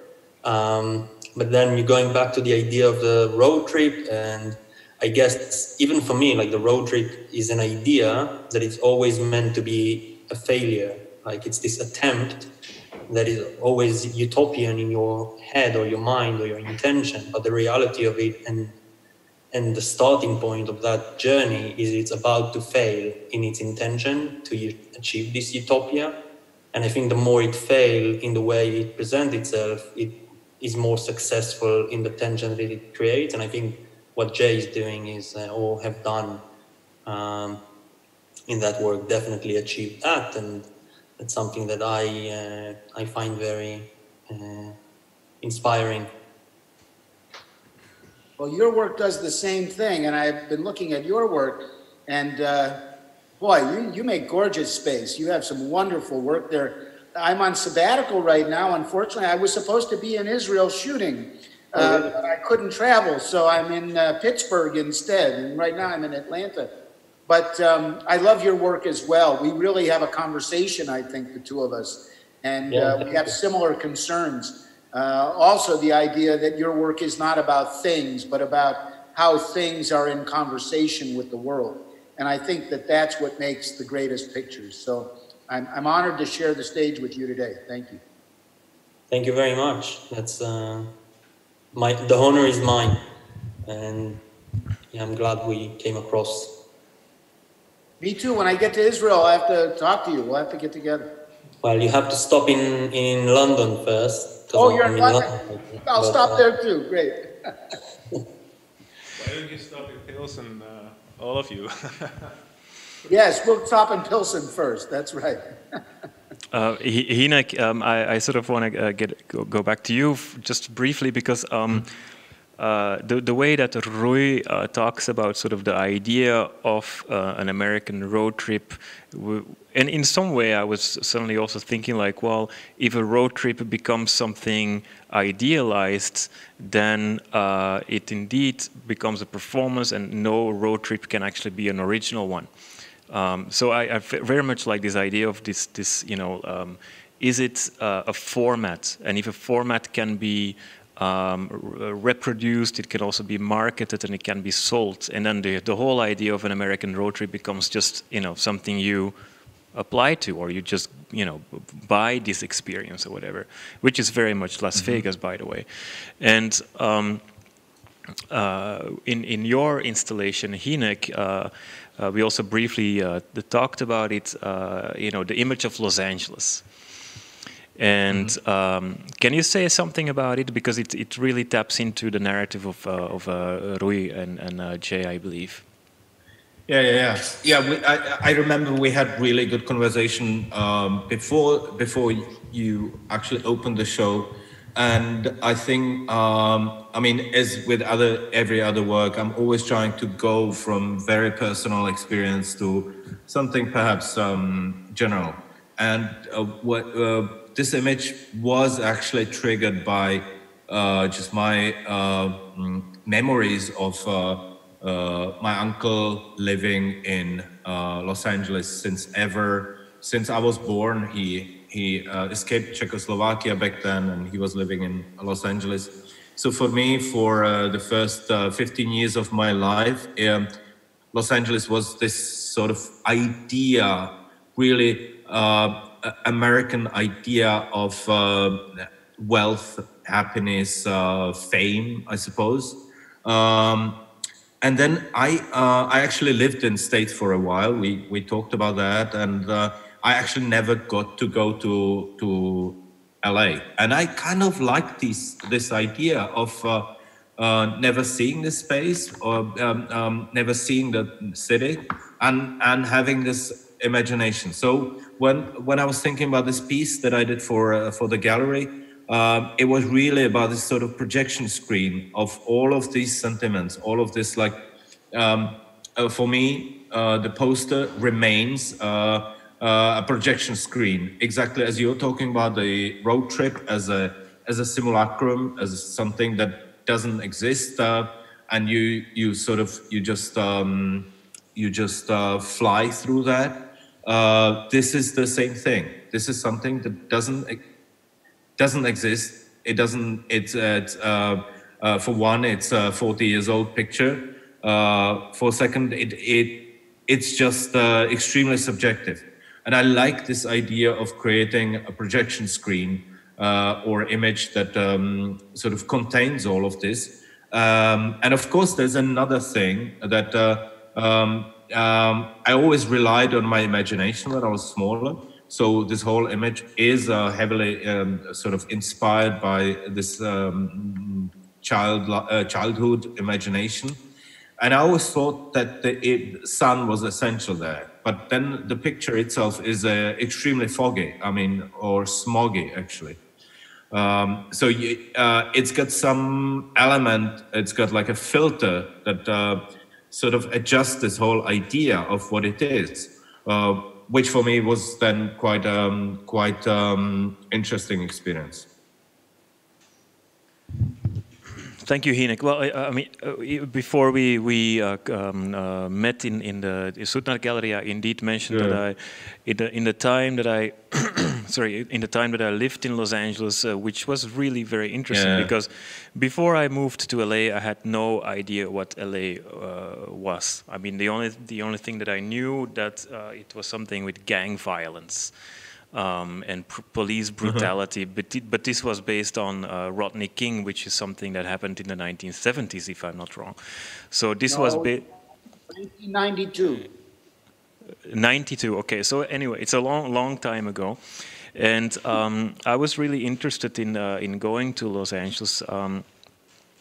Um, but then you're going back to the idea of the road trip, and I guess even for me, like the road trip is an idea that it's always meant to be a failure like it's this attempt that is always utopian in your head or your mind or your intention, but the reality of it and and the starting point of that journey is it's about to fail in its intention to achieve this utopia. And I think the more it fails in the way it presents itself, it is more successful in the tension that it creates. And I think what Jay is doing is, uh, or have done um, in that work, definitely achieved that. And it's something that I uh, I find very uh, inspiring. Well, your work does the same thing, and I've been looking at your work, and uh, boy, you you make gorgeous space. You have some wonderful work there. I'm on sabbatical right now. Unfortunately, I was supposed to be in Israel shooting, uh, oh, really? but I couldn't travel, so I'm in uh, Pittsburgh instead. And right now, I'm in Atlanta. But um, I love your work as well. We really have a conversation, I think, the two of us, and yeah, uh, we have similar concerns. Uh, also, the idea that your work is not about things, but about how things are in conversation with the world. And I think that that's what makes the greatest pictures. So I'm, I'm honored to share the stage with you today. Thank you. Thank you very much. That's uh, my the honor is mine, and yeah, I'm glad we came across me too. When I get to Israel, I have to talk to you. We'll have to get together. Well, you have to stop in, in London first. Oh, you're in London. London. I'll but, stop uh, there too. Great. Why don't you stop in Pilsen, uh, all of you? yes, we'll stop in Pilsen first. That's right. Uh, Hynek, um, I, I, sort of want to uh, get go, go, back to you just briefly because um, uh, the, the way that Roei uh, talks about sort of the idea of uh, an American road trip, and in some way I was suddenly also thinking like, well, if a road trip becomes something idealized, then uh, it indeed becomes a performance and no road trip can actually be an original one. Um, so I, I, very much like this idea of this, this you know, um, is it uh, a format? And if a format can be um, reproduced, it can also be marketed and it can be sold. And then the, the whole idea of an American road trip becomes just, you know, something you apply to or you just, you know, buy this experience or whatever, which is very much Las mm -hmm. Vegas, by the way. And um, uh, in, in your installation, Hynek. uh, uh, we also briefly uh, talked about it, uh, you know, the image of Los Angeles. And mm-hmm. um, can you say something about it because it, it really taps into the narrative of uh, of uh, Roei and, and uh, Jay, I believe. Yeah, yeah, yeah. yeah we, I, I remember we had really good conversation um, before before you actually opened the show, and I think um, I mean as with other every other work, I'm always trying to go from very personal experience to something perhaps um, general. And uh, what uh, this image was actually triggered by uh, just my uh, memories of uh, uh, my uncle living in Los Angeles since ever, since I was born, he he escaped Czechoslovakia back then, and he was living in Los Angeles. So for me, for uh, the first uh, 15 years of my life, um, Los Angeles was this sort of idea, really uh, American idea of uh, wealth, happiness, uh, fame, I suppose. Um, and then I, uh, I actually lived in States for a while. We, we talked about that, and I actually never got to go to to LA. And I kind of like this this idea of uh, uh, never seeing the space or um, um, never seeing the city, and and having this imagination. So when when I was thinking about this piece that I did for uh, for the gallery, um, it was really about this sort of projection screen of all of these sentiments, all of this like um, uh, for me, uh, the poster remains uh, uh, a projection screen, exactly as you're talking about the road trip as a as a simulacrum, as something that doesn't exist, uh, and you you sort of you just um, you just uh, fly through that. this is the same thing. This is something that doesn't doesn't exist. It doesn't. It's, it's uh, uh, for one, it's a 40 years old picture. Uh, for second, it it it's just uh, extremely subjective. And I like this idea of creating a projection screen uh, or image that um, sort of contains all of this. Um, and of course, there's another thing that uh, um, um I always relied on my imagination when I was smaller. So this whole image is uh, heavily um, sort of inspired by this um, child uh, childhood imagination, and I always thought that the sun was essential there. But then the picture itself is uh, extremely foggy. I mean, or smoggy actually. Um, so you, uh, it's got some element. It's got like a filter that uh, sort of adjusts this whole idea of what it is. Uh, which for me was then quite um, quite um, interesting experience. Thank you, Hynek. Well, I, I mean, uh, before we we uh, um, uh, met in in the Sutnar Gallery, I indeed mentioned yeah. that I, in the, in the time that I, sorry, in the time that I lived in Los Angeles, uh, which was really very interesting yeah. because before I moved to LA, I had no idea what LA uh, was. I mean, the only the only thing that I knew that uh, it was something with gang violence um, and pr police uh-huh. brutality. Uh -huh. But, but this was based on uh, Rodney King, which is something that happened in the 1970s, if I'm not wrong. So this no, was 1992. 92. Okay. So anyway, it's a long, long time ago, and um, I was really interested in uh, in going to Los Angeles. Um,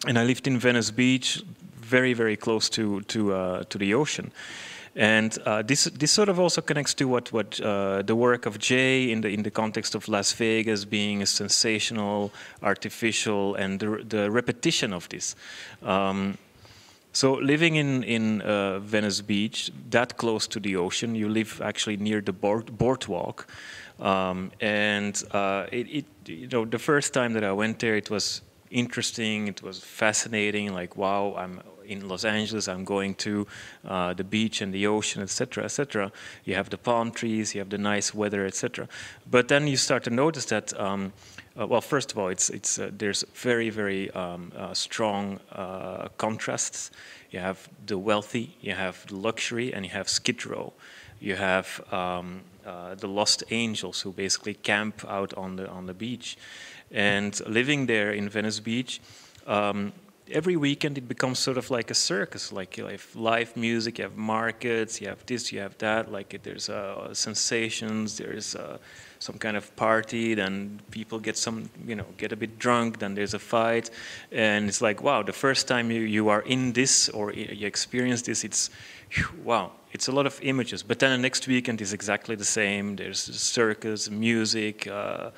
and I lived in Venice Beach, very, very close to to uh, to the ocean. And uh, this this sort of also connects to what what uh, the work of Jay in the in the context of Las Vegas being a sensational, artificial, and the, the repetition of this. Um, so living in in uh, Venice Beach, that close to the ocean, you live actually near the board, boardwalk, um, and uh, it, it you know the first time that I went there, it was interesting. It was fascinating. Like wow, I'm in Los Angeles, I'm going to uh, the beach and the ocean, etc., etc. You have the palm trees, you have the nice weather, etc. But then you start to notice that, um, uh, well, first of all, it's it's uh, there's very very um, uh, strong uh, contrasts. You have the wealthy, you have luxury, and you have Skid Row. You have um, uh, the lost angels who basically camp out on the on the beach, and living there in Venice Beach. Um, every weekend it becomes sort of like a circus. Like you have live music, you have markets, you have this, you have that. Like there's uh, sensations, there's uh, some kind of party. Then people get some, you know, get a bit drunk. Then there's a fight, and it's like wow. The first time you you are in this or you experience this, it's wow. It's a lot of images. But then the next weekend is exactly the same. There's circus, music. Uh,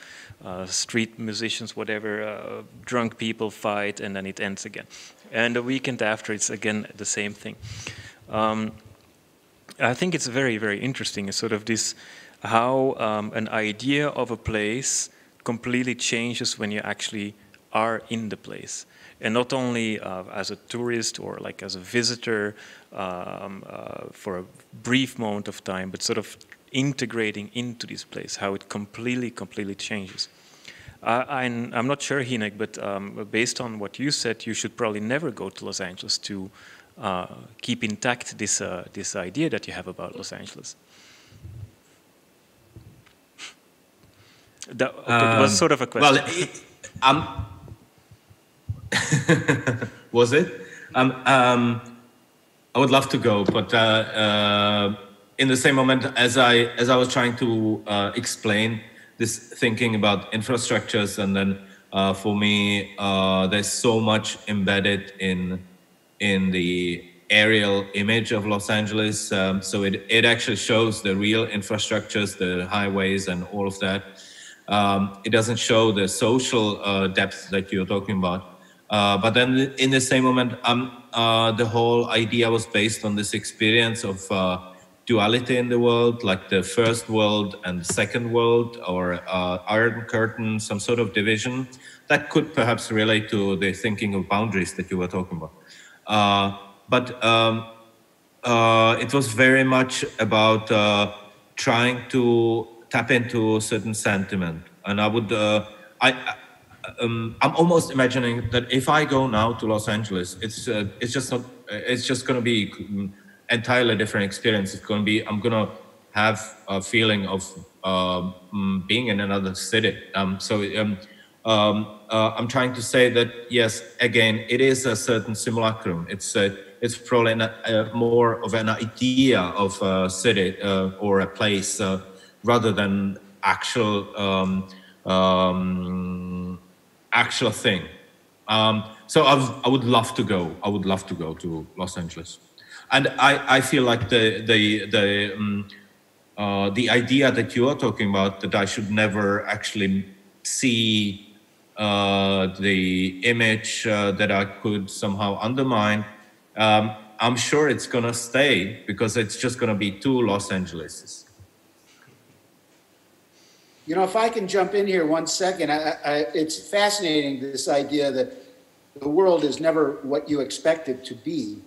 street musicians, whatever, uh, drunk people fight, and then it ends again. And the weekend after, it's again the same thing. Um, I think it's very, very interesting. It's sort of this how um, an idea of a place completely changes when you actually are in the place. And not only uh, as a tourist or like as a visitor um, uh, for a brief moment of time, but sort of integrating into this place, how it completely, completely changes. Uh, I'm, I'm, not sure, Hynek, but um, based on what you said, you should probably never go to Los Angeles to uh, keep intact this, uh, this idea that you have about Los Angeles. That, okay, um, was sort of a question. Well, it, um, was it? Um, um, I would love to go, but uh, uh, in the same moment as I as I was trying to uh, explain this thinking about infrastructures, and then uh, for me, uh, there's so much embedded in in the aerial image of Los Angeles. Um, so it it actually shows the real infrastructures, the highways, and all of that. Um, it doesn't show the social uh, depth that you're talking about. Uh, but then in the same moment, um, uh, the whole idea was based on this experience of duality in the world, like the first world and the second world, or uh, Iron Curtain, some sort of division that could perhaps relate to the thinking of boundaries that you were talking about. Uh, but um, it was very much about trying to tap into a certain sentiment. And I would, uh, I, um, I'm almost imagining that if I go now to Los Angeles, it's uh, it's just not, it's just going to be entirely different experience. It's going to be, I'm going to have a feeling of uh, being in another city. Um, so um, um, uh, I'm trying to say that yes, again, it is a certain simulacrum. It's a, it's probably a, a more of an idea of a city uh, or a place uh, rather than actual um, um, actual thing. So I've, i would love to go. I would love to go to Los Angeles, and I, I feel like the the the um, uh, the idea that you are talking about that I should never actually see uh, the image uh, that I could somehow undermine. Um, I'm sure it's gonna stay because it's just gonna be two Los Angeleses. You know, if I can jump in here one second, I, I, it's fascinating this idea that the world is never what you expect it to be.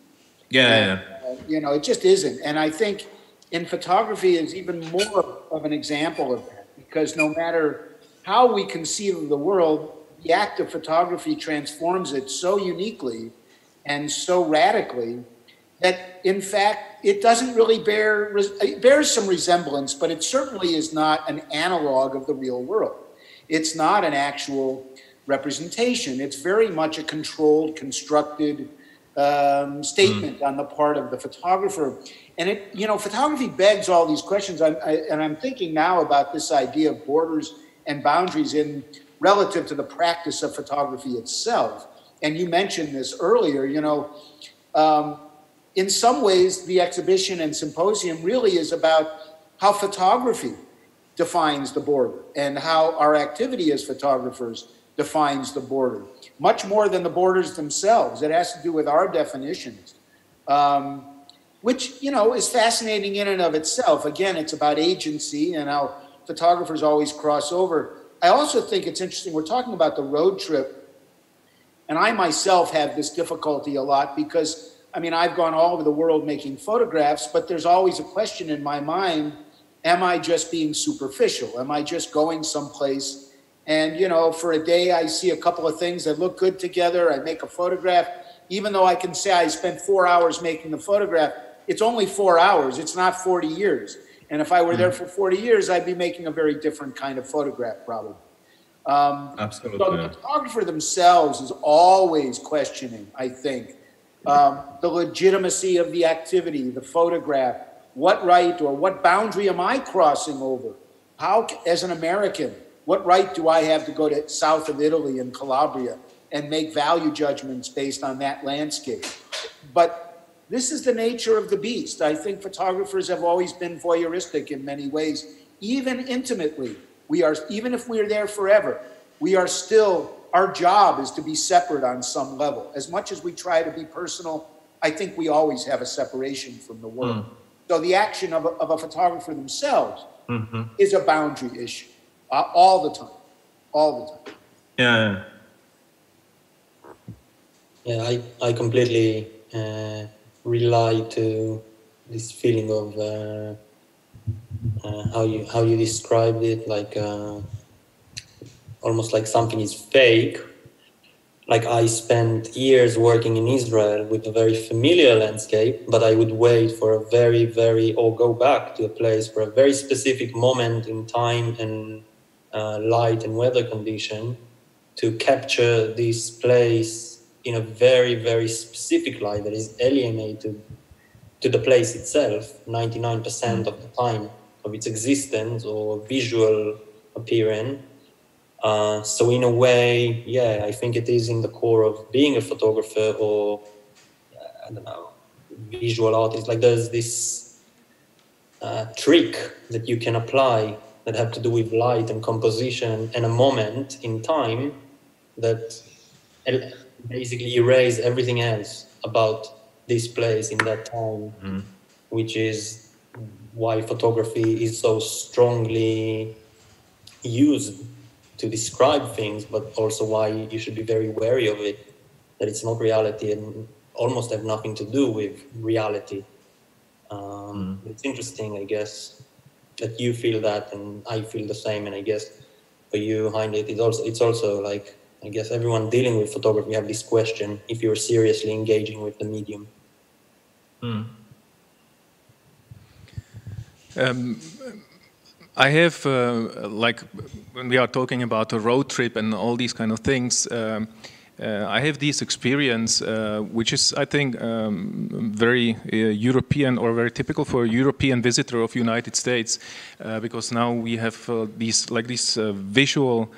Yeah. And, uh, you know, it just isn't. And I think in photography is even more of an example of that because no matter how we conceive of the world, the act of photography transforms it so uniquely and so radically that in fact it doesn't really bear it bears some resemblance but it certainly is not an analog of the real world it's not an actual representation it's very much a controlled constructed um, statement mm. on the part of the photographer. And it you know photography begs all these questions. I'm, I, and i'm thinking now about this idea of borders and boundaries in relative to the practice of photography itself. And you mentioned this earlier you know um, in some ways, the exhibition and symposium really is about how photography defines the border and how our activity as photographers defines the border, much more than the borders themselves. It has to do with our definitions, um, which, you know, is fascinating in and of itself. Again, it's about agency and how photographers always cross over. I also think it's interesting. We're talking about the road trip, and I myself have this difficulty a lot because I mean, I've gone all over the world making photographs, but there's always a question in my mind Am I just being superficial? Am I just going someplace? And, you know, for a day, I see a couple of things that look good together. I make a photograph. Even though I can say I spent four hours making the photograph, it's only four hours, it's not 40 years. And if I were there hmm. for 40 years, I'd be making a very different kind of photograph, probably. Um, Absolutely. So the photographer themselves is always questioning, I think, um, the legitimacy of the activity, the photograph, what right or what boundary am I crossing over? How, as an American, what right do I have to go to south of Italy and Calabria and make value judgments based on that landscape? But this is the nature of the beast. I think photographers have always been voyeuristic in many ways, even intimately. We are, even if we are there forever, we are still our job is to be separate on some level. As much as we try to be personal, I think we always have a separation from the world. Mm. So the action of a, of a photographer themselves mm-hmm. is a boundary issue uh, all the time, all the time. Yeah. Yeah, I, I completely uh, rely to this feeling of uh, uh, how you how you described it, like uh, almost like something is fake. Like I spent years working in Israel with a very familiar landscape, but I would wait for a very, very, or go back to a place for a very specific moment in time and light and weather condition to capture this place in a very, very specific light that is alienated to the place itself 99% of the time of its existence or visual appearance. Uh, so in a way, yeah, I think it is in the core of being a photographer or uh, I don't know, visual artist. Like there's this uh, trick that you can apply that have to do with light and composition and a moment in time that basically erase everything else about this place in that time, Mm. which is why photography is so strongly used to describe things, but also why you should be very wary of it, that it's not reality and almost have nothing to do with reality. Um, It's interesting, I guess, that you feel that and I feel the same, and I guess for you, Heinrich, it's also it's also like I guess everyone dealing with photography have this question if you're seriously engaging with the medium. Mm. Um, I have, uh, like, when we are talking about a road trip and all these kind of things, um, uh, I have this experience, uh, which is, I think, um, very uh, European or very typical for a European visitor of United States, uh, because now we have uh, these, like, this uh, visual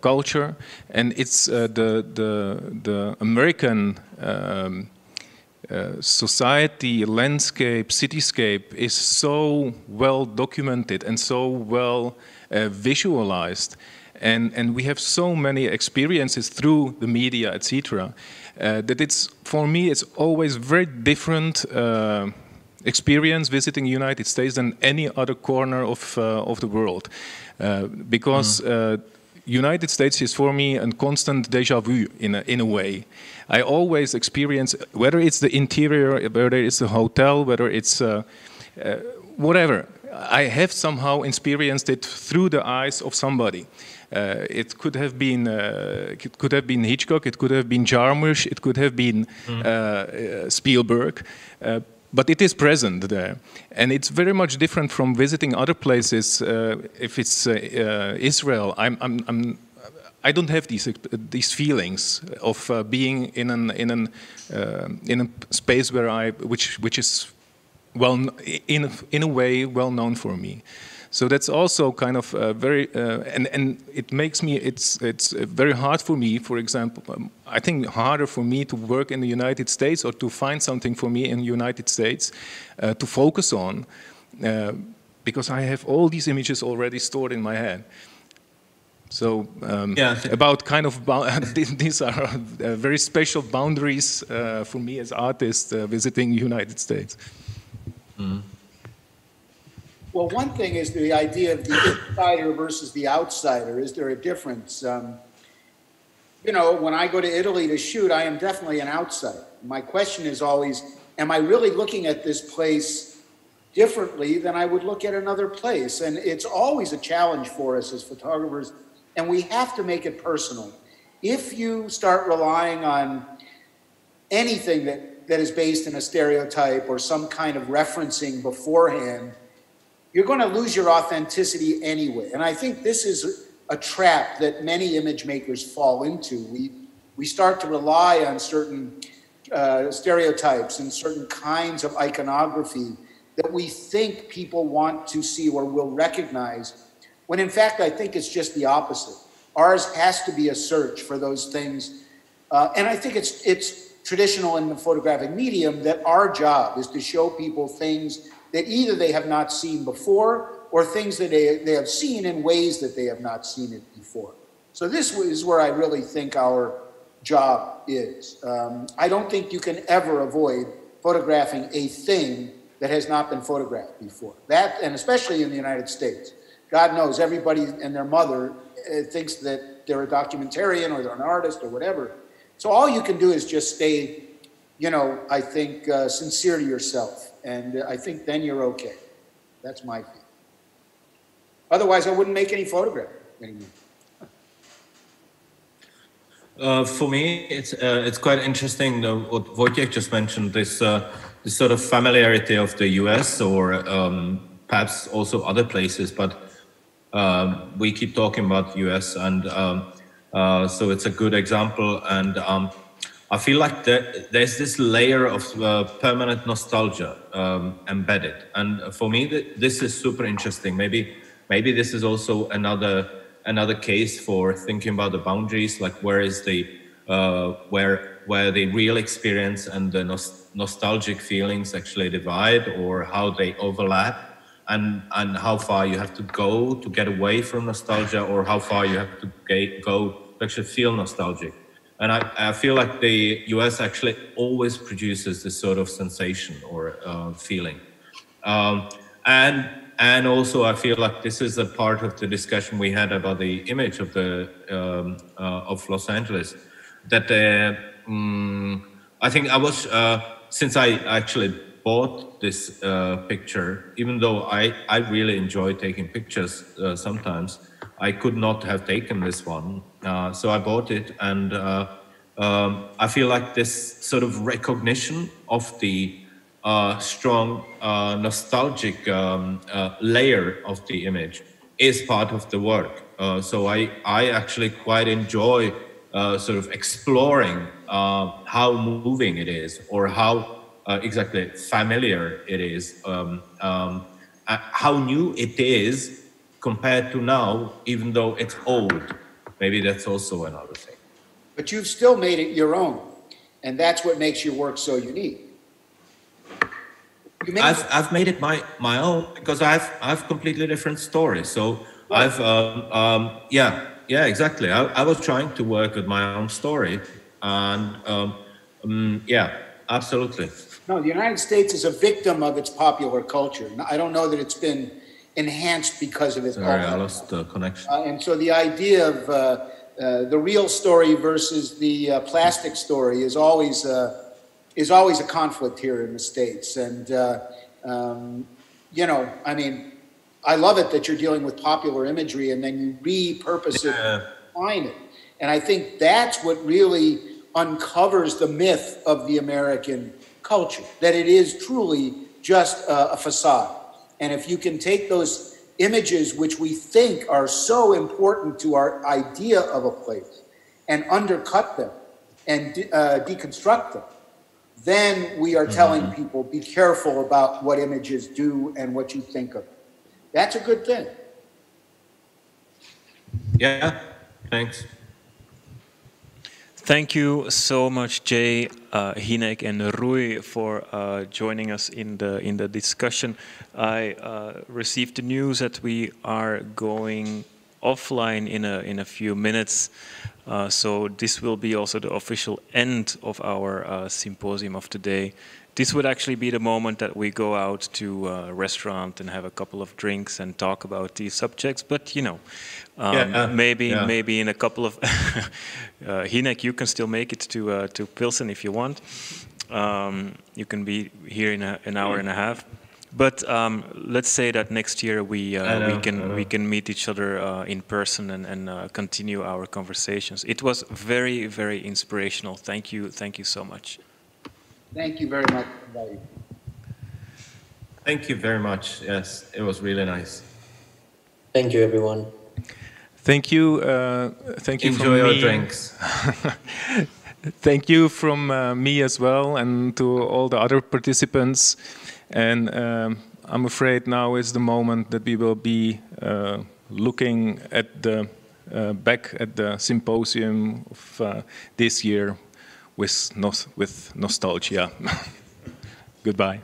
culture, and it's the the the American. Um, uh, society, landscape, cityscape is so well documented and so well uh, visualized. And, and we have so many experiences through the media, etc., uh, that it's, for me, it's always very different experience visiting the United States than any other corner of, of the world. because mm. United States is for me a constant deja vu in a, in a way. I always experience, whether it's the interior, whether it's the hotel, whether it's uh, uh, whatever, I have somehow experienced it through the eyes of somebody. Uh, it could have been uh, it could have been Hitchcock, it could have been Jarmusch, it could have been mm. Spielberg but it is present there. And it's very much different from visiting other places. Uh, if it's uh, uh, Israel, I'm, I'm, I'm, I do not have these, these feelings of being in, an, in, an, in a space where I, which, which is well, in, in a way well known for me. So that's also kind of uh, very, uh, and, and it makes me, it's, it's very hard for me, for example, um, I think harder for me to work in the United States or to find something for me in the United States uh, to focus on, uh, because I have all these images already stored in my head. So um, yeah. about kind of these are uh, very special boundaries uh, for me as artist visiting United States. Mm. Well, one thing is the idea of the insider versus the outsider. Is there a difference? Um, you know, when I go to Italy to shoot, I am definitely an outsider. My question is always, am I really looking at this place differently than I would look at another place? And it's always a challenge for us as photographers, and we have to make it personal. If you start relying on anything that, that is based in a stereotype or some kind of referencing beforehand, you're going to lose your authenticity anyway. And I think this is a trap that many image makers fall into. We, we start to rely on certain uh, stereotypes and certain kinds of iconography that we think people want to see or will recognize, when in fact, I think it's just the opposite. Ours has to be a search for those things. Uh, and I think it's, it's traditional in the photographic medium that our job is to show people things that either they have not seen before or things that they, they have seen in ways that they have not seen it before. So this is where I really think our job is. Um, I don't think you can ever avoid photographing a thing that has not been photographed before. That, and especially in the United States. God knows everybody and their mother uh, thinks that they're a documentarian or they're an artist or whatever. So all you can do is just stay, you know, I think uh, sincere to yourself and I think then you're okay. That's my feeling. Otherwise, I wouldn't make any photograph anymore. Uh, for me, it's uh, it's quite interesting uh, what Vojtěch just mentioned. This uh, this sort of familiarity of the U.S. or um, perhaps also other places, but um, we keep talking about U.S. and um, uh, so it's a good example. And um, I feel like the, there's this layer of uh, permanent nostalgia um, embedded, and for me, th this is super interesting. Maybe maybe this is also another another case for thinking about the boundaries, like where is the uh, where where the real experience and the nos nostalgic feelings actually divide, or how they overlap, and and how far you have to go to get away from nostalgia, or how far you have to go to actually feel nostalgic. And I, I feel like the US actually always produces this sort of sensation or uh, feeling. Um, and and also, I feel like this is a part of the discussion we had about the image of the um, uh, of Los Angeles. That uh, um, I think I was uh, since I actually bought this uh, picture, even though I I really enjoy taking pictures uh, sometimes, I could not have taken this one. Uh, so I bought it, and um, I feel like this sort of recognition of the uh, strong uh, nostalgic um, uh, layer of the image is part of the work. Uh, so I, I actually quite enjoy uh, sort of exploring uh, how moving it is or how exactly familiar it is, um, um, how new it is compared to now, even though it's old. Maybe that's also another thing. But you've still made it your own, and that's what makes your work so unique. You I've I've made it my my own because I've I've completely different stories. So I've um, um, yeah yeah exactly. I, I was trying to work with my own story, and um, um, yeah, absolutely. No, the United States is a victim of its popular culture. I don't know that it's been enhanced because of its. Sorry, I lost the connection. Uh, and so the idea of uh, uh, the real story versus the uh, plastic story is always uh, is always a conflict here in the States. And, uh, um, you know, I mean, I love it that you're dealing with popular imagery and then you repurpose yeah. it, find it. And I think that's what really uncovers the myth of the American culture, that it is truly just a, a facade. And if you can take those images, which we think are so important to our idea of a place, and undercut them and de- uh, deconstruct them, then we are telling mm-hmm. people be careful about what images do and what you think of. That's a good thing. Yeah, thanks. Thank you so much, Jay, uh, Hynek, and Roei, for uh, joining us in the in the discussion. I uh, received the news that we are going offline in a in a few minutes. Uh, so this will be also the official end of our uh, symposium of today. This would actually be the moment that we go out to a restaurant and have a couple of drinks and talk about these subjects. But you know, um, yeah, uh, maybe yeah. maybe in a couple of uh, Hynek, you can still make it to uh, to Pilsen if you want. Um, you can be here in a, an hour and a half. But um, let's say that next year we uh, know, we can we can meet each other uh, in person and, and uh, continue our conversations. It was very very inspirational. Thank you thank you so much. Thank you very much. Thank you very much. Yes, it was really nice. Thank you, everyone. Thank you. Uh, thank you. Enjoy your drinks. thank you from uh, me as well, and to all the other participants. And um, I'm afraid now is the moment that we will be uh, looking at the uh, back at the symposium of uh, this year with, with nostalgia. Goodbye.